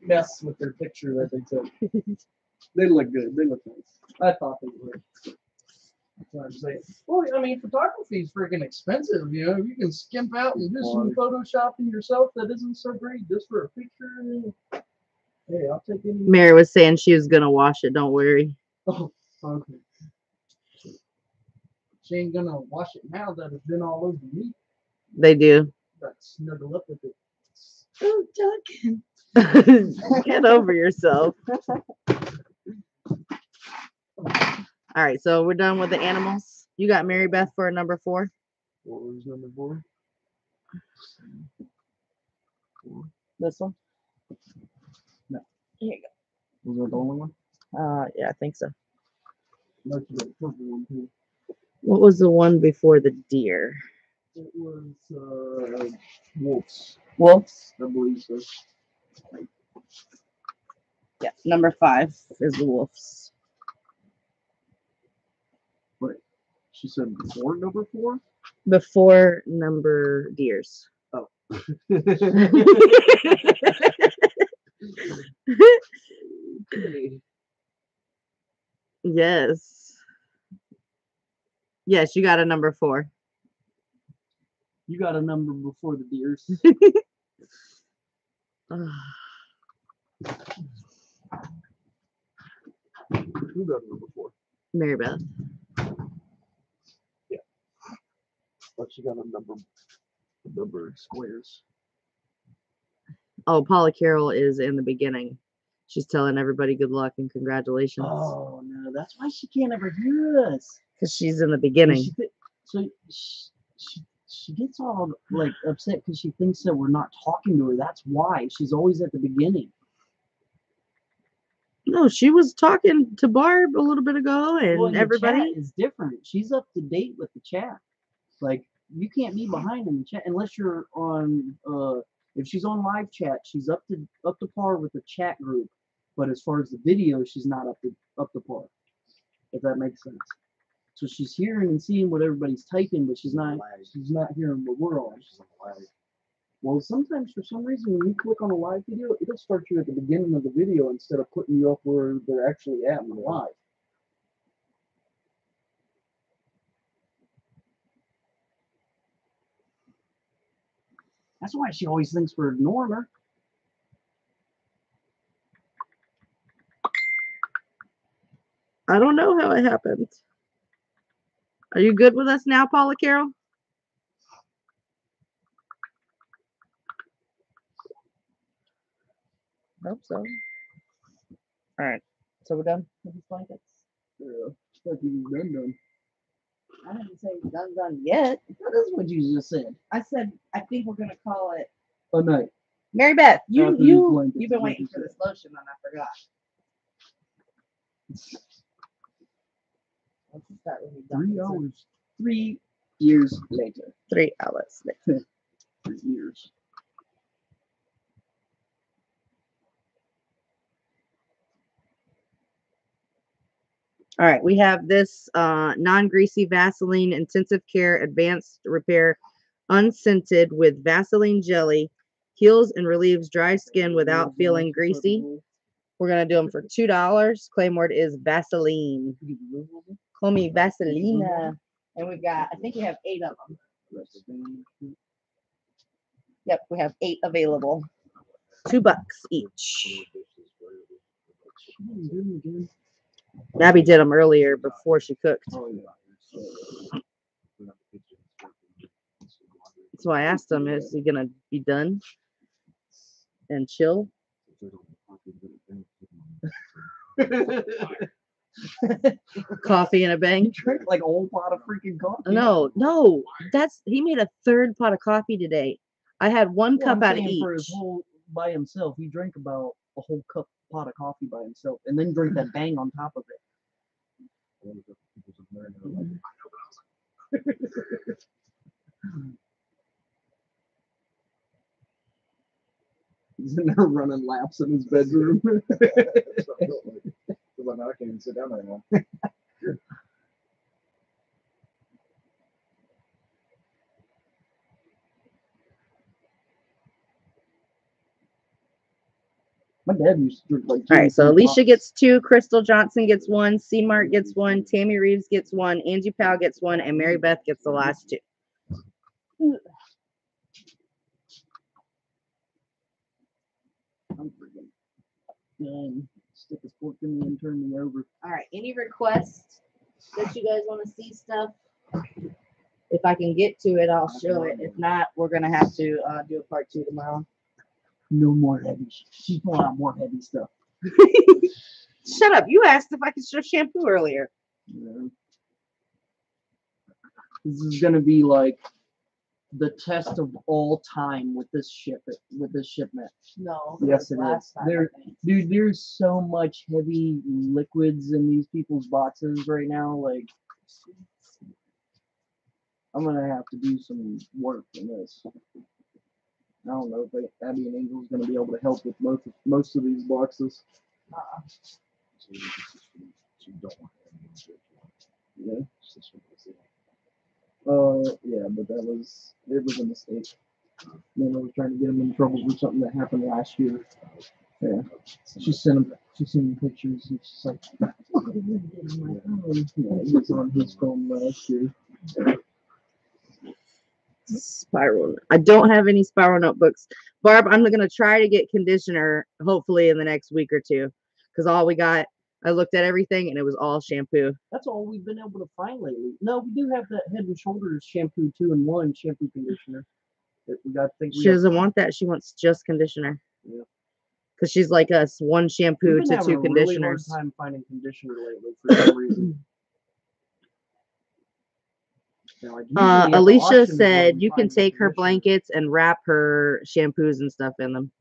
S2: mess with their picture that they took. they look good. They look nice. I thought they would. That's what I'm saying. Well, I mean, photography is freaking expensive. You know, you can skimp out and do some photoshopping yourself that isn't so great just for a picture. Hey, I'll take any.
S1: Mary was saying she was gonna wash it. Don't worry.
S2: Oh, okay. She ain't gonna wash it now that it's been all over me.
S1: They do.
S2: Got snuggle up with it.
S19: Oh, Duncan.
S1: Get over yourself. All right, so we're done with the animals. You got Mary Beth for number four.
S2: What was number four?
S1: This one. No.
S19: Here you go.
S2: Was that the only one?
S1: Uh, yeah, I think so.
S2: No, you got the purple one too.
S1: What was the one before the deer?
S2: It was uh, wolves,
S1: Wolves.
S2: I believe so.
S1: Yeah, number five is the wolves.
S2: Wait, she said before number four.
S1: Before number deers. Oh. Yes. Yes, you got a number four.
S2: You got a number before the deers. Who got a number four?
S1: Mary Beth. Yeah.
S2: But she got a number. A number of squares.
S1: Oh, Paula Carroll is in the beginning. She's telling everybody good luck and congratulations.
S2: Oh no, that's why she can't ever hear us.
S1: Because she's in the beginning.
S2: She, thi- so she, she, she gets all like upset because she thinks that we're not talking to her. That's why she's always at the beginning.
S1: No, she was talking to Barb a little bit ago and
S2: Well,
S1: everybody.
S2: is different. She's up to date with the chat. Like you can't be behind in the chat unless you're on. uh If she's on live chat, she's up to up to par with the chat group. But as far as the video, she's not up to up to par. If that makes sense. So she's hearing and seeing what everybody's typing, but she's not. She's not hearing we're on. Well, sometimes for some reason when you click on a live video, it'll start you at the beginning of the video instead of putting you up where they're actually at in the live. That's why she always thinks we're ignoring her.
S1: I don't know how it happened. Are you good with us now, Paula Carroll? Hope so. All right. So we're done with these blankets.
S2: Yeah, it's like done done.
S1: I didn't say done done yet.
S2: That is what you just said.
S1: I said I think we're gonna call it oh,
S2: A night.
S1: Mary Beth. you,
S2: After
S1: you,
S2: blankets,
S1: you've been waiting for this lotion and I forgot. Let's start with you.
S2: Three hours. Three years later.
S1: Three hours. later.
S2: three years.
S1: All right, we have this uh, non-greasy Vaseline intensive care advanced repair unscented with Vaseline jelly heals and relieves dry skin without feeling greasy. We're gonna do them for two dollars. Claim word is Vaseline. Call me Vaselina. And we've got, I think we have eight of them. Yep, we have eight available. Two bucks each. Abby did them earlier before she cooked.
S2: Oh.
S1: So I asked him, is he gonna be done and chill? Coffee and a bang?
S2: Drink like a whole pot of freaking coffee.
S1: No, no, that's he made a third pot of coffee today. I had one
S2: Well,
S1: cup
S2: I'm
S1: out of each.
S2: For his whole by himself, he drank about a whole cup pot of coffee by himself, and then drink that bang on top of it.
S20: He's in there running laps in his bedroom.
S13: Because I know I can't even sit down anymore.
S2: My dad used to drink like.
S1: All so Alicia
S2: pots.
S1: gets two, Crystal Johnson gets one, C Mart gets one, Tammy Reeves gets one, Angie Powell gets one, and Mary Beth gets the last two.
S2: I'm freaking done. Stick his fork in me and turn me over.
S1: All right, any requests that you guys want to see stuff? If I can get to it, I'll show it. If not, we're gonna have to uh, do a part two tomorrow.
S2: No more heavy. She's pulling out more heavy stuff.
S1: Shut up! You asked if I could show shampoo earlier.
S2: Yeah. This is gonna be like the test of all time with this ship with this shipment.
S1: No.
S2: Yes, it
S1: last
S2: is.
S1: time,
S2: There- Dude, there's so much heavy liquids in these people's boxes right now. Like, I'm gonna have to do some work in this. I don't know if they, Abby and Angel's gonna be able to help with most most of these boxes.
S1: Uh-uh.
S13: So you just- you don't want to have any shit.
S2: Yeah.
S13: It's just what they say.
S2: Uh, yeah, but that was it was a mistake. Then I was trying to get him in trouble for something that happened last year. Yeah, she sent him. She sent him pictures, and she's like. Yeah, was on his phone last year.
S1: Spiral. I don't have any spiral notebooks. Barb, I'm gonna try to get conditioner hopefully in the next week or two. Cause all we got, I looked at everything and it was all shampoo.
S2: That's all we've been able to find lately. No, we do have that Head and Shoulders shampoo two in one shampoo conditioner. We got. Think we
S1: She doesn't want that. She wants just conditioner.
S2: Yeah.
S1: Cause she's like us, one shampoo to two
S2: a really hard
S1: conditioners.
S2: time finding conditioner lately for some reason. Now,
S1: Uh,
S2: usually at the
S1: Alicia said you can take her blankets and wrap her shampoos and stuff in them.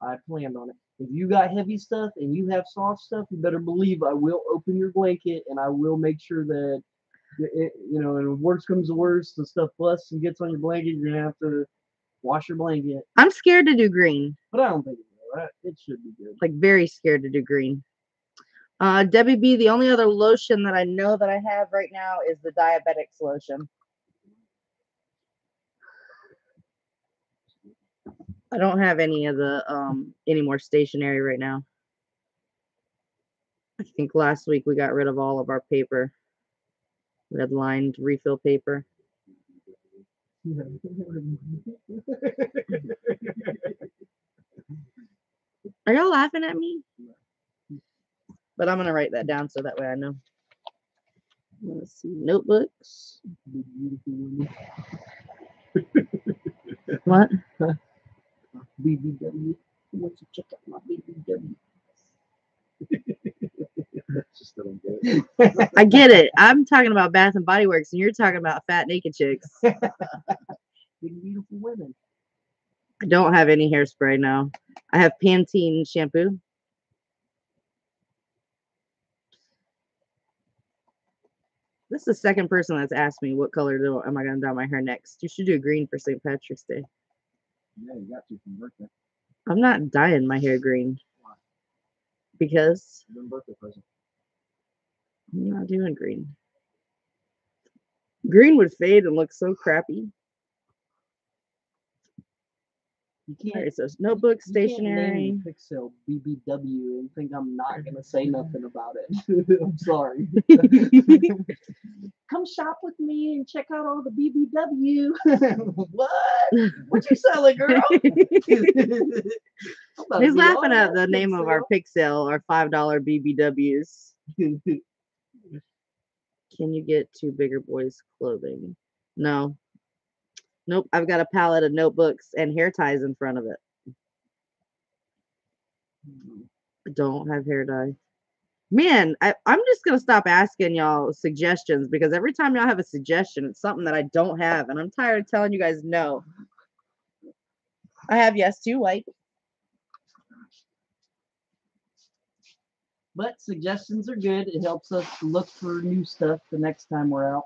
S2: I planned on it. If you got heavy stuff and you have soft stuff, you better believe I will open your blanket and I will make sure that it, you know, and worst comes to worst, the stuff busts and gets on your blanket, you're gonna have to wash your blanket.
S1: I'm scared to do green.
S2: But I don't think it will. It should be good.
S1: like very scared to do green. Uh, Debbie B, the only other lotion that I know that I have right now is the diabetics lotion. I don't have any of the um any more stationery right now. I think last week we got rid of all of our paper. Had lined refill paper. Are y'all laughing at me? But I'm gonna write that down so that way I know. Let's see. Notebooks. What?
S2: BBW. Who wants to check out my BBW?
S13: Just don't get it.
S1: I get it. I'm talking about Bath and Body Works, and you're talking about fat naked chicks.
S2: Big, beautiful women.
S1: I don't have any hairspray now. I have Pantene shampoo. This is the second person that's asked me what color do am I gonna dye my hair next. You should do green for St. Patrick's Day.
S13: Yeah, you got to for your birthday.
S1: I'm not dyeing my hair green because
S13: Your birthday present.
S1: I'm not doing green. Green would fade and look so crappy.
S2: You
S1: All
S2: can't.
S1: Right, so notebook,
S2: you can't name
S1: stationery.
S2: Pixel BBW and think I'm not gonna say nothing about it. I'm sorry. Come shop with me and check out all the BBW. what? What you selling, girl? To
S1: He's laughing at the name of our Pixel, our five dollar BBWs. Can you get two bigger boys clothing? No. Nope. I've got a palette of notebooks and hair ties in front of it. I don't have hair dye. Man, I, I'm just gonna stop asking y'all suggestions because every time y'all have a suggestion, it's something that I don't have, and I'm tired of telling you guys no. I have Yes To white.
S2: But suggestions are good. It helps us look for new stuff the next time we're out.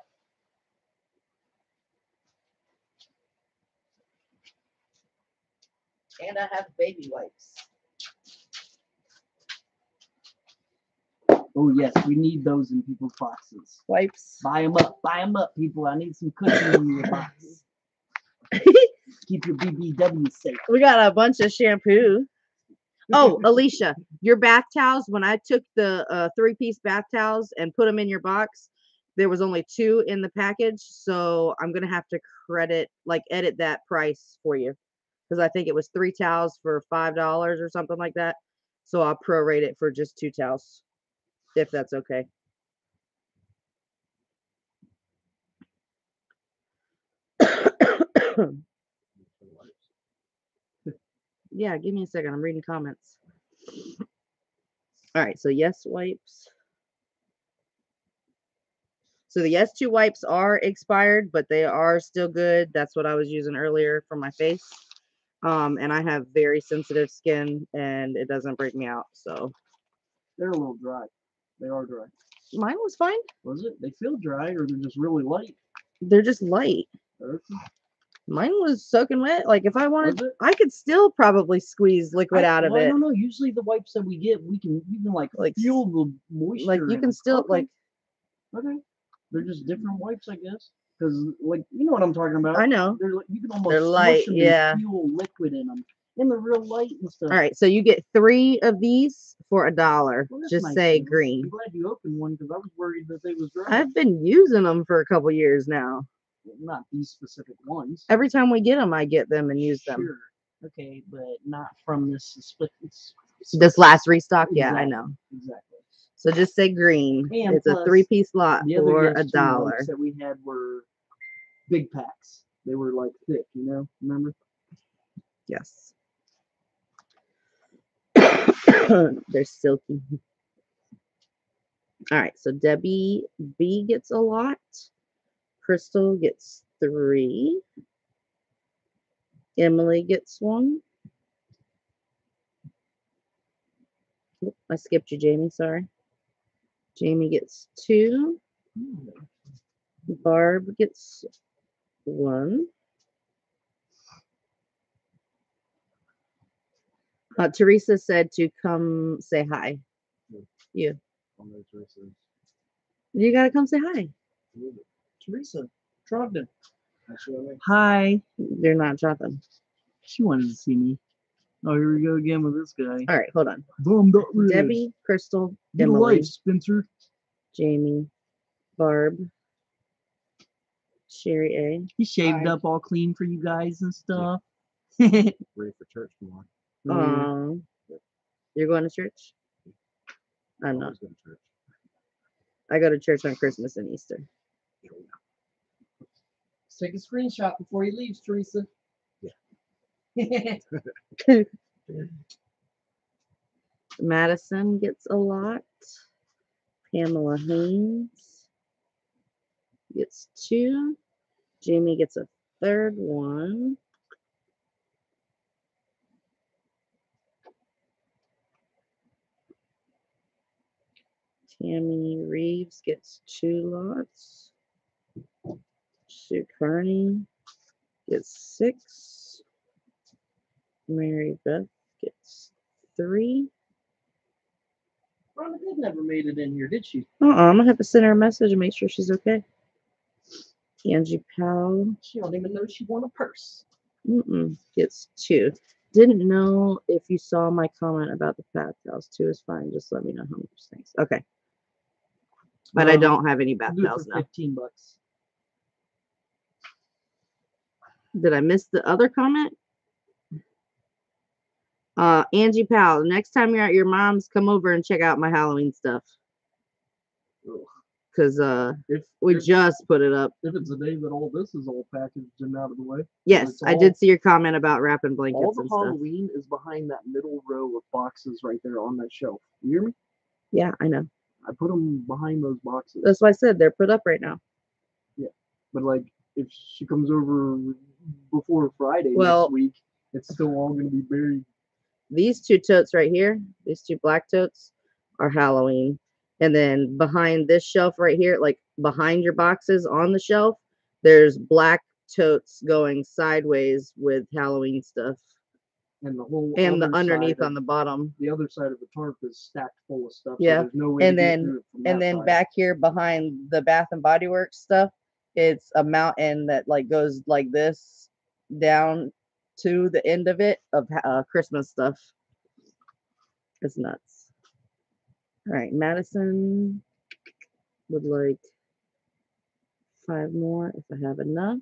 S1: And I have baby wipes.
S2: Oh yes, we need those in people's boxes.
S1: Wipes.
S2: Buy them up, buy them up, people. I need some cushion in your box. Keep your BBW safe.
S1: We got a bunch of shampoo. Oh, Alicia, your bath towels. When I took the uh, three piece bath towels and put them in your box, there was only two in the package. So I'm going to have to credit, like, edit that price for you because I think it was three towels for $5 or something like that. So I'll prorate it for just two towels if that's okay. yeah, give me a second. I'm reading comments. All right, so yes wipes. So the Yes To wipes are expired, but they are still good. That's what I was using earlier for my face. Um, and I have very sensitive skin and it doesn't break me out. So
S2: They're a little dry. They are dry.
S1: mine was fine.
S2: Was it? They feel dry or they're just really light.
S1: They're just light.
S2: Okay.
S1: Mine was soaking wet. Like if I wanted, I could still probably squeeze liquid
S2: I,
S1: out of
S2: well, I
S1: it.
S2: don't know. Usually the wipes that we get, we can can like
S1: Like,
S2: feel the moisture.
S1: Like you can still
S2: Okay,
S1: like
S2: Okay. They're just different wipes, I guess. Because like you know what I'm talking about.
S1: I know.
S2: They're like you can almost
S1: They're
S2: smush
S1: light,
S2: 'em
S1: yeah.
S2: Fuel liquid in them, and they're real light and stuff.
S1: All right, so you get three of these for a dollar.
S2: Well,
S1: Just
S2: nice
S1: say
S2: of them.
S1: green.
S2: I'm glad you opened one because I was worried that they was dry.
S1: I've been using them for a couple years now.
S2: Not these specific ones.
S1: Every time we get them, I get them and use them.
S2: Sure. Okay, but not from this split.
S1: This last restock, yeah, I know.
S2: Exactly.
S1: So just say green.
S2: And
S1: it's a three piece lot for a dollar.
S2: that we had were big packs. They were like thick, you know. Remember?
S1: Yes. They're silky. All right, so Debbie B gets a lot. Crystal gets three. Emily gets one. Oop, I skipped you, Jamie. Sorry. Jamie gets two. Barb gets one. Uh, Teresa said to come say hi. You.
S13: On.
S1: You gotta come say hi.
S2: Teresa Trogdon.
S13: That's I mean.
S2: Hi.
S1: They're not Jonathan.
S2: She wanted to see me. Oh, here we go again with this guy.
S1: All right, hold on.
S2: Boom.
S1: Debbie, Crystal,
S2: Get a
S1: Emily,
S2: life, Spencer.
S1: Jamie, Barb, Sherry A.
S2: He shaved
S1: Hi.
S2: up all clean for you guys and stuff.
S13: Ready for church tomorrow.
S1: Um, you're going to church? I'm not.
S13: Always go to church.
S1: I go to church on Christmas and Easter.
S2: Let's take a screenshot before he leaves, Teresa.
S1: Madison gets a lot. Pamela Haynes gets two. Jamie gets a third one. Tammy Reeves gets two lots. Sue Carney gets six. Mary Beth gets three.
S11: Rhonda Good never made it in here, did she?
S1: Uh-uh, I'm gonna have to send her a message and make sure she's okay. Angie Powell
S11: She don't even know she won a purse.
S1: mm-mm, gets two. Didn't know if you saw my comment about the bathhouse. Two is fine. Just let me know how much things. Okay. But I
S11: Um,
S1: don't have any
S11: I'll do it
S1: bathhouse
S11: for
S1: now.
S11: Fifteen bucks.
S1: Did I miss the other comment? Uh, Angie Powell. Next time you're at your mom's, come over and check out my Halloween stuff. Cause uh,
S2: If
S1: we
S2: if,
S1: just put it up.
S2: if it's the day that all this is all packaged and out of the way,
S1: Yes, I
S2: all-
S1: did see your comment about wrapping blankets.
S2: all the
S1: and stuff.
S2: Halloween is behind that middle row of boxes right there on that shelf. You hear me?
S1: Yeah, I know.
S2: I put them behind those boxes.
S1: That's why I said they're put up right now.
S2: Yeah, but like, if she comes over before Friday
S1: Well-
S2: next week, it's still all gonna be buried.
S1: These two totes right here, these two black totes, are Halloween. And then behind this shelf right here, like behind your boxes on the shelf, there's black totes going sideways with Halloween stuff.
S2: And the whole
S1: And the underneath
S2: side
S1: on the bottom.
S2: the other side of the tarp is stacked full of stuff.
S1: Yeah,
S2: So there's no way
S1: and then-
S2: through it from
S1: And then
S2: side.
S1: back here behind the Bath and Body Works stuff, it's a mountain that like goes like this down to the end of it of uh, Christmas stuff. It's nuts. All right, Madison would like five more if I have enough.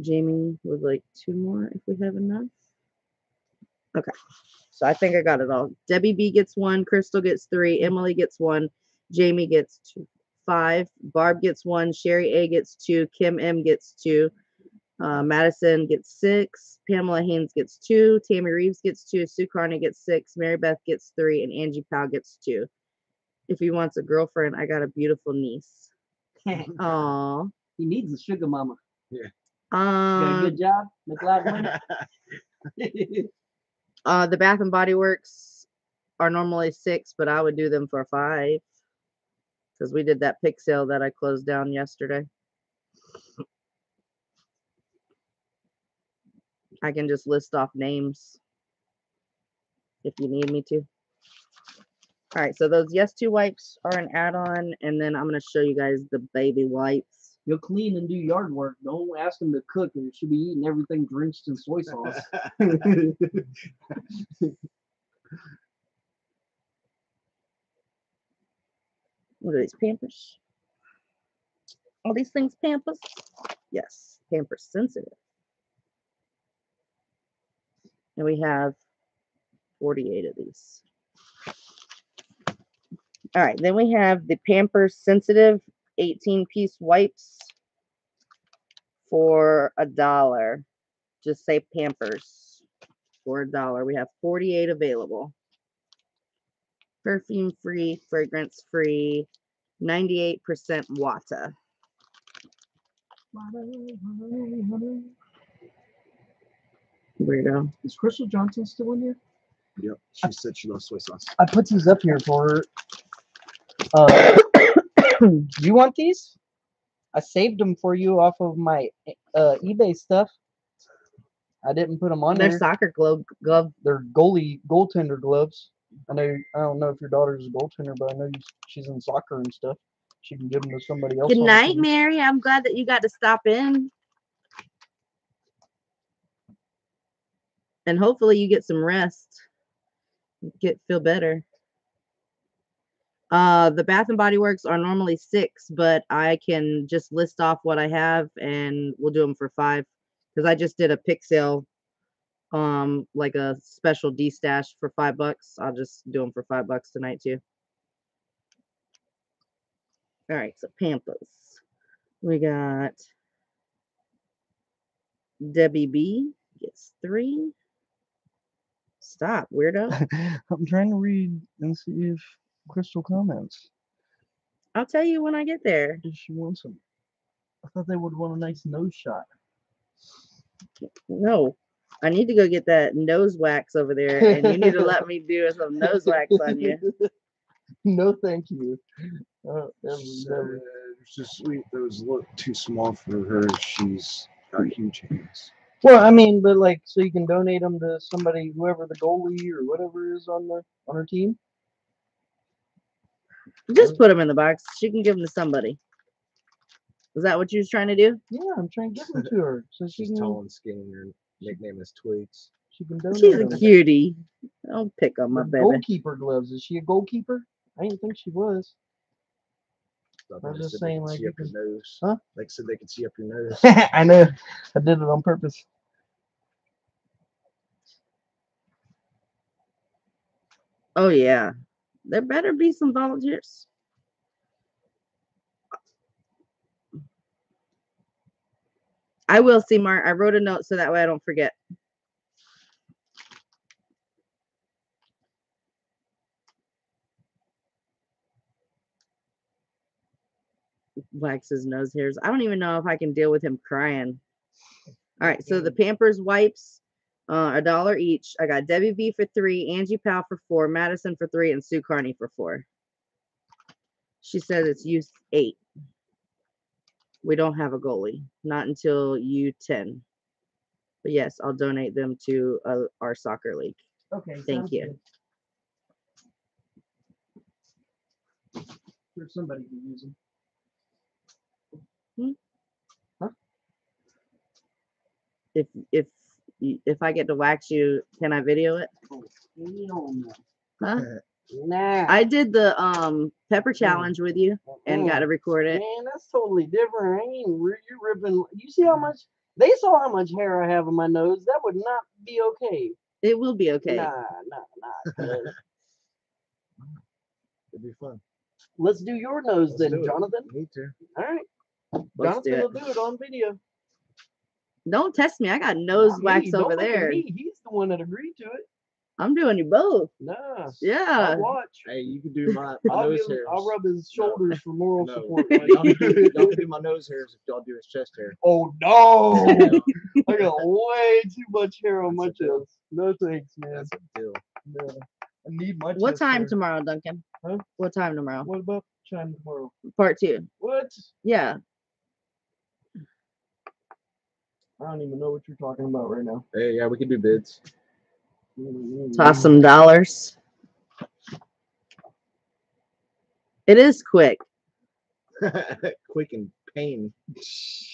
S1: Jamie would like two more if we have enough. Okay, so I think I got it all. Debbie B gets one, Crystal gets three, Emily gets one, Jamie gets two, five, Barb gets one, Sherry A gets two, Kim M gets two, uh, Madison gets six, Pamela Haynes gets two, Tammy Reeves gets two, Sue Carney gets six, Mary Beth gets three, and Angie Powell gets two. If he wants a girlfriend, I got a beautiful niece. Aw.
S11: he needs a sugar mama. Got a
S1: Um,
S11: good job, McLaughlin.
S1: uh, the Bath and Body Works are normally six, but I would do them for five because we did that pick sale that I closed down yesterday. I can just list off names if you need me to. All right, so those Yes To wipes are an add-on, and then I'm gonna show you guys the baby wipes.
S11: You'll clean and do yard work. Don't ask him to cook. Or you should be eating everything drenched in soy sauce.
S1: What are these Pampers? All these things Pampers? Yes, Pampers sensitive. And we have 48 of these. All right, then we have the Pampers sensitive 18 piece wipes for a dollar. Just say Pampers for a dollar. We have 48 available perfume free, fragrance free, 98% Wata. Weirdo.
S2: Is Crystal Johnson still in here?
S13: Yep. She said she loves soy sauce.
S11: I put these up here for her. Uh, do you want these? I saved them for you off of my uh, eBay stuff. I didn't put them on there.
S1: They're
S11: there.
S1: soccer glove glove.
S11: They're goalie goaltender gloves. I know. I don't know if your daughter's a goaltender, but I know you, she's in soccer and stuff. She can give them to somebody else.
S1: Good night. Mary. I'm glad that you got to stop in. And hopefully you get some rest. Get feel better. Uh the Bath and Body Works are normally six, but I can just list off what I have and we'll do them for five. Because I just did a pick sale, um, like a special D stash for five bucks. I'll just do them for five bucks tonight too. All right, so Pampers. We got Debbie B gets three. Stop, weirdo.
S11: I'm trying to read and see if Crystal comments.
S1: I'll tell you when I get there.
S11: If she wants them. I thought they would want a nice nose shot.
S1: No, I need to go get that nose wax over there, and you need to let me do some nose wax on you.
S11: no, thank you. Uh, that
S13: She
S11: was
S13: said
S11: never-
S13: it was just sweet. Those look too small for her. She's got huge hands.
S2: Well, I mean, but like, so you can donate them to somebody, whoever the goalie or whatever is on the on her team.
S1: Just put them in the box. She can give them to somebody. Is that what you was trying to do?
S2: Yeah, I'm trying to give them to her so she
S13: She's
S2: can
S13: tall and skinny. Her nickname is Tweets.
S2: she can donate
S1: She's a
S2: them.
S1: cutie. Don't pick on my
S2: Her
S1: baby.
S2: goalkeeper gloves. Is she a goalkeeper? I didn't think she was.
S13: Thought
S2: I'm just saying,
S13: they
S2: like,
S13: see
S2: you
S13: up your nose.
S2: Huh?
S13: Like said they could see up your nose.
S2: I know. I did it on purpose.
S1: Oh yeah. There better be some volunteers. I will see Mark. I wrote a note so that way I don't forget. Wax his nose hairs. I don't even know if I can deal with him crying. All right, so the Pampers wipes, uh, a dollar each. I got Debbie B for three, Angie Powell for four, Madison for three, and Sue Carney for four. She says it's used eight. We don't have a goalie, not until U ten. But yes, I'll donate them to uh, our soccer league.
S2: Okay.
S1: Thank you.
S2: good. Sure somebody can use them.
S1: Hmm? If if if I get to wax you, can I video it? Huh?
S2: Nah.
S1: I did the um pepper hmm. challenge with you and hmm. got to record it.
S2: Man, that's totally different. I ain't ri- you're ripping. You see how much they saw how much hair I have on my nose. That would not be okay.
S1: It will be okay.
S2: Nah, nah, nah.
S13: It'd be fun.
S2: Let's do your nose
S13: Let's
S2: then. Jonathan.
S13: Me too.
S2: All right.
S1: Let's do
S2: Jonathan
S1: it.
S2: will do it on video.
S1: Don't test me. I got nose
S2: Not
S1: wax over there.
S2: me. He's the one that agreed to it.
S1: I'm doing you both.
S2: Nah.
S1: Yeah.
S2: I'll watch.
S13: Hey, you can do my, my
S2: I'll,
S13: nose
S2: give,
S13: hairs.
S2: I'll rub his
S13: No.
S2: shoulders for moral
S13: No,
S2: support.
S13: y'all, do, y'all do my nose hairs if y'all do his chest hair.
S2: Oh no! I got way too much hair on my
S13: That's a deal.
S2: chest. No thanks, man.
S13: That's a deal.
S2: No. I need my
S1: What
S2: chest
S1: time
S2: hair.
S1: tomorrow, Duncan?
S2: Huh?
S1: What time tomorrow?
S2: What about China tomorrow?
S1: Part two.
S2: What?
S1: Yeah.
S2: I don't even know what you're talking about right now.
S13: Hey, yeah, we can do bids. Mm-hmm.
S1: Toss some dollars. It is quick.
S13: Quick and pain.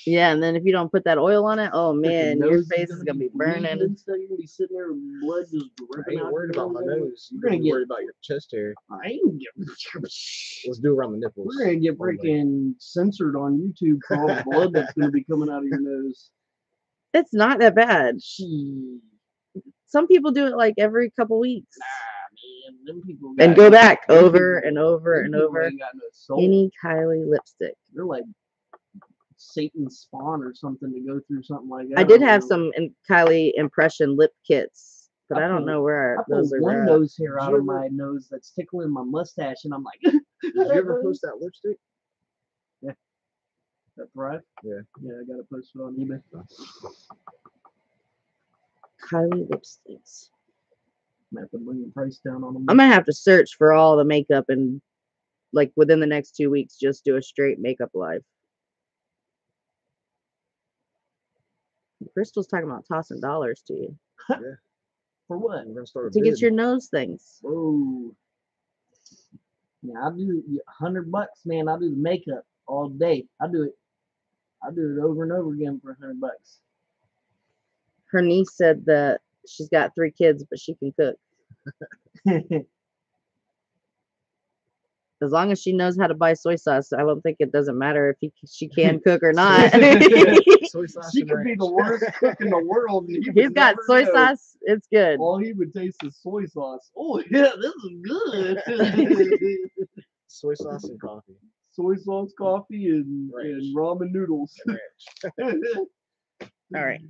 S1: Yeah, and then if you don't put that oil on it, oh man, your
S2: nose
S1: face is gonna be burning.
S2: and. You're gonna be sitting there with blood just
S13: I
S2: dripping
S13: ain't
S2: out
S13: worried
S2: your
S13: about my
S2: nose.
S13: nose.
S2: You're
S13: You're
S2: gonna
S13: gonna
S2: get.
S13: worried about your chest hair.
S2: I ain't get.
S13: Let's do it around the nipples.
S2: We're gonna get freaking censored on YouTube for all the blood that's gonna be coming out of your nose.
S1: It's not that bad. Some people do it like every couple weeks
S2: nah, man, them people.
S1: and go back
S2: them
S1: over and over and over.
S2: no.
S1: Any Kylie lipstick.
S2: They're like Satan's spawn or something to go through something like that.
S1: I did
S2: don't
S1: have
S2: know.
S1: some in Kylie impression lip kits, but
S2: I
S1: I don't
S2: pulled-
S1: know where
S2: I
S1: those are.
S2: one nose hair out of my nose that's tickling my mustache, and I'm like,
S13: Did you ever post that lipstick?
S2: That's right.
S13: Yeah.
S2: Yeah, I got to post it on eBay.
S1: Kylie lipsticks.
S2: I'm gonna have to bring the price down on them.
S1: I'm gonna have to search for all the makeup and like within the next two weeks, just do a straight makeup live. Crystal's talking about tossing dollars to you Yeah.
S2: For what?
S13: Gonna start
S1: to get your nose things.
S2: Whoa. Yeah, I'll do a hundred bucks, man. I'll do the makeup all day. I do it. I do it over and over again for a hundred bucks.
S1: Her niece said that she's got three kids, but she can cook as long as she knows how to buy soy sauce. I don't think it doesn't matter if he, she can cook or not.
S13: Soy sauce
S2: she
S13: and
S2: could be the worst cook in the world. and He has
S1: got soy
S2: know.
S1: sauce. It's good.
S2: All he would taste is soy sauce. Oh yeah, this is good.
S13: Soy sauce and coffee.
S2: Soy sauce, coffee, and,
S13: Ranch.
S2: and ramen noodles.
S13: And ranch.
S1: All right.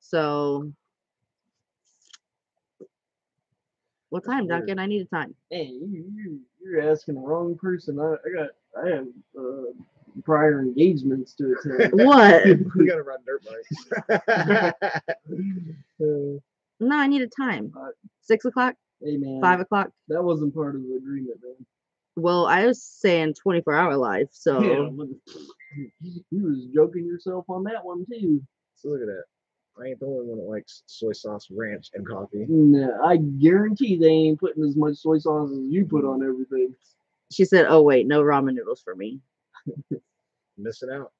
S1: So, what time. Duncan? I need a time.
S2: hey, you, you, you're asking the wrong person. I, I got, I have uh, prior engagements to attend.
S1: What?
S13: we gotta run dirt bikes.
S2: Uh,
S1: No, I need a time.
S2: Uh,
S1: Six o'clock,
S2: hey man,
S1: five o'clock.
S2: that wasn't part of the agreement, man.
S1: Well, I was saying 24 hour live. So,
S2: Yeah, you was joking yourself on that one too.
S13: so look at that. I ain't the only one that likes soy sauce, ranch, and coffee.
S2: No, I guarantee they ain't putting as much soy sauce as you put on everything.
S1: She said, "Oh wait, no ramen noodles for me."
S13: Missing out.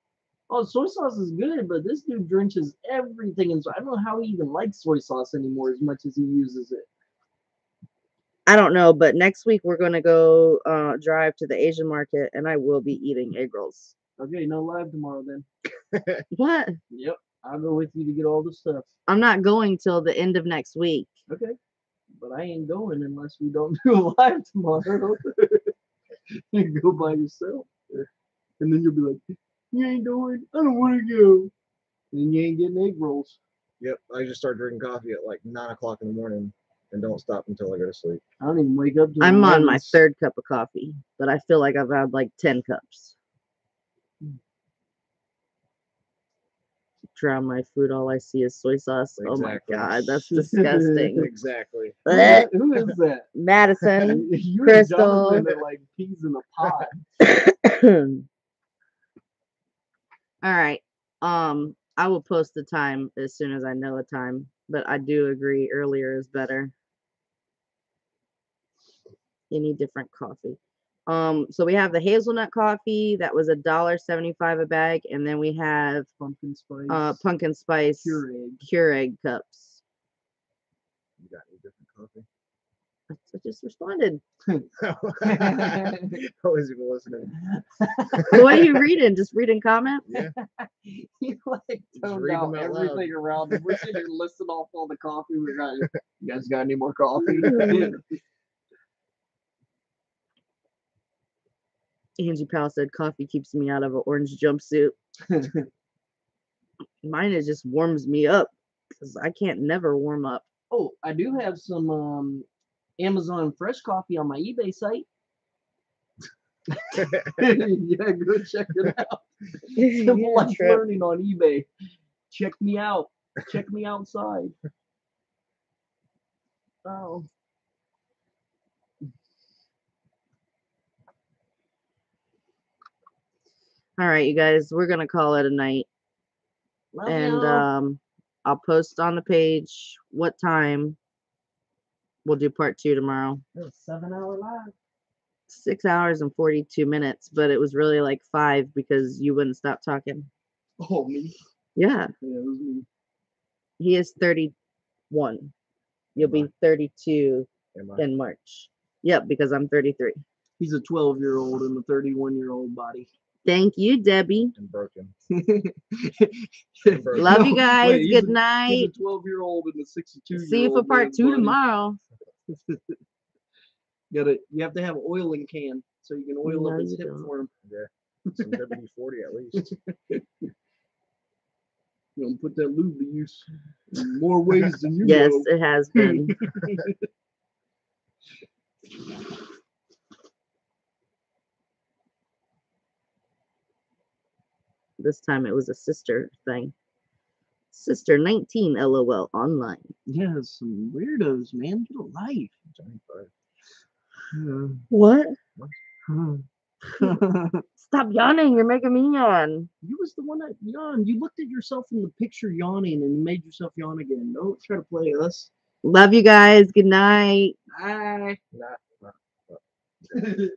S2: Oh, soy sauce is good, but this dude drenches everything in soy. I don't know how he even likes soy sauce anymore as much as he uses it.
S1: I don't know, but next week we're gonna go uh, drive to the Asian market, and I will be eating egg rolls.
S2: Okay, no live tomorrow then.
S1: What?
S2: Yep, I'll go with you to get all the stuff.
S1: I'm not going till the end of next week.
S2: Okay, but I ain't going unless we don't do a live tomorrow. you go by yourself, and then you'll be like, "You ain't going. I don't want to go." And you ain't getting egg rolls.
S13: Yep, I just start drinking coffee at like nine o'clock in the morning and don't stop until I go to sleep.
S2: I don't even wake up.
S1: I'm on my third cup of coffee, but I feel like I've had like ten cups. Drown my food. All I see is soy sauce. Oh my god, that's disgusting.
S13: Exactly.
S2: Who who is that?
S1: Madison.
S2: you
S1: Crystal.
S2: and like peas in a pod.
S1: All right. Um, I will post the time as soon as I know a time, but I do agree earlier is better. Any different coffee. Um, so we have the hazelnut coffee that was a dollar seventy-five a bag, and then we have
S2: Pumpkin spice.
S1: uh pumpkin spice
S2: pure egg.
S1: Keurig cups.
S13: You got any different coffee?
S1: I I just responded.
S13: I was even listening.
S1: what are you reading? Just reading comments?
S13: Yeah.
S2: you like toned
S13: read
S2: out
S13: them loud.
S2: everything around him. We're sitting here listing off all the coffee we got. You guys got any more coffee?
S1: Angie Powell said coffee keeps me out of an orange jumpsuit. Mine it just warms me up because I can't never warm up.
S2: oh, I do have some um, Amazon fresh coffee on my eBay site. yeah, go check it out. Simple Life
S1: trip.
S2: Learning on eBay. Check me out. Check me outside.
S1: Oh. All right, you guys, we're gonna call it a night,
S2: Love
S1: and
S2: y'all.
S1: um, I'll post on the page what time. We'll do part two tomorrow.
S2: seven hour live.
S1: Six hours and forty-two minutes, but it was really like five because you wouldn't stop talking.
S2: Oh me.
S1: Yeah,
S2: Yeah, me.
S1: he is thirty-one. You'll be thirty-two
S13: Am
S1: in March. Yep, because I'm thirty-three.
S2: He's a 12 year old in a 31 year old body.
S1: Thank you, Debbie.
S13: And broken.
S1: Love you guys.
S2: he's
S1: Good
S2: a-
S1: night.
S2: He's a 12 year old and a 62 year old.
S1: See you for part two tomorrow.
S2: Got to You have to have oil in can so you can oil
S1: No,
S2: up his
S1: you
S2: hip
S1: don't.
S2: for him.
S13: Some WD 40 at least.
S2: You know, put that lube to use in more ways than you
S1: Yes,
S2: know.
S1: it has been. This time it was a sister thing. Sister 19 LOL online.
S2: Yeah, some weirdos, man. Get a life.
S13: 25.
S1: What? Stop yawning. You're making me yawn.
S2: You was the one that yawned. You looked at yourself in the picture yawning and made yourself yawn again. Don't try to play us.
S1: Love you guys. Good night.
S2: Bye.
S13: Not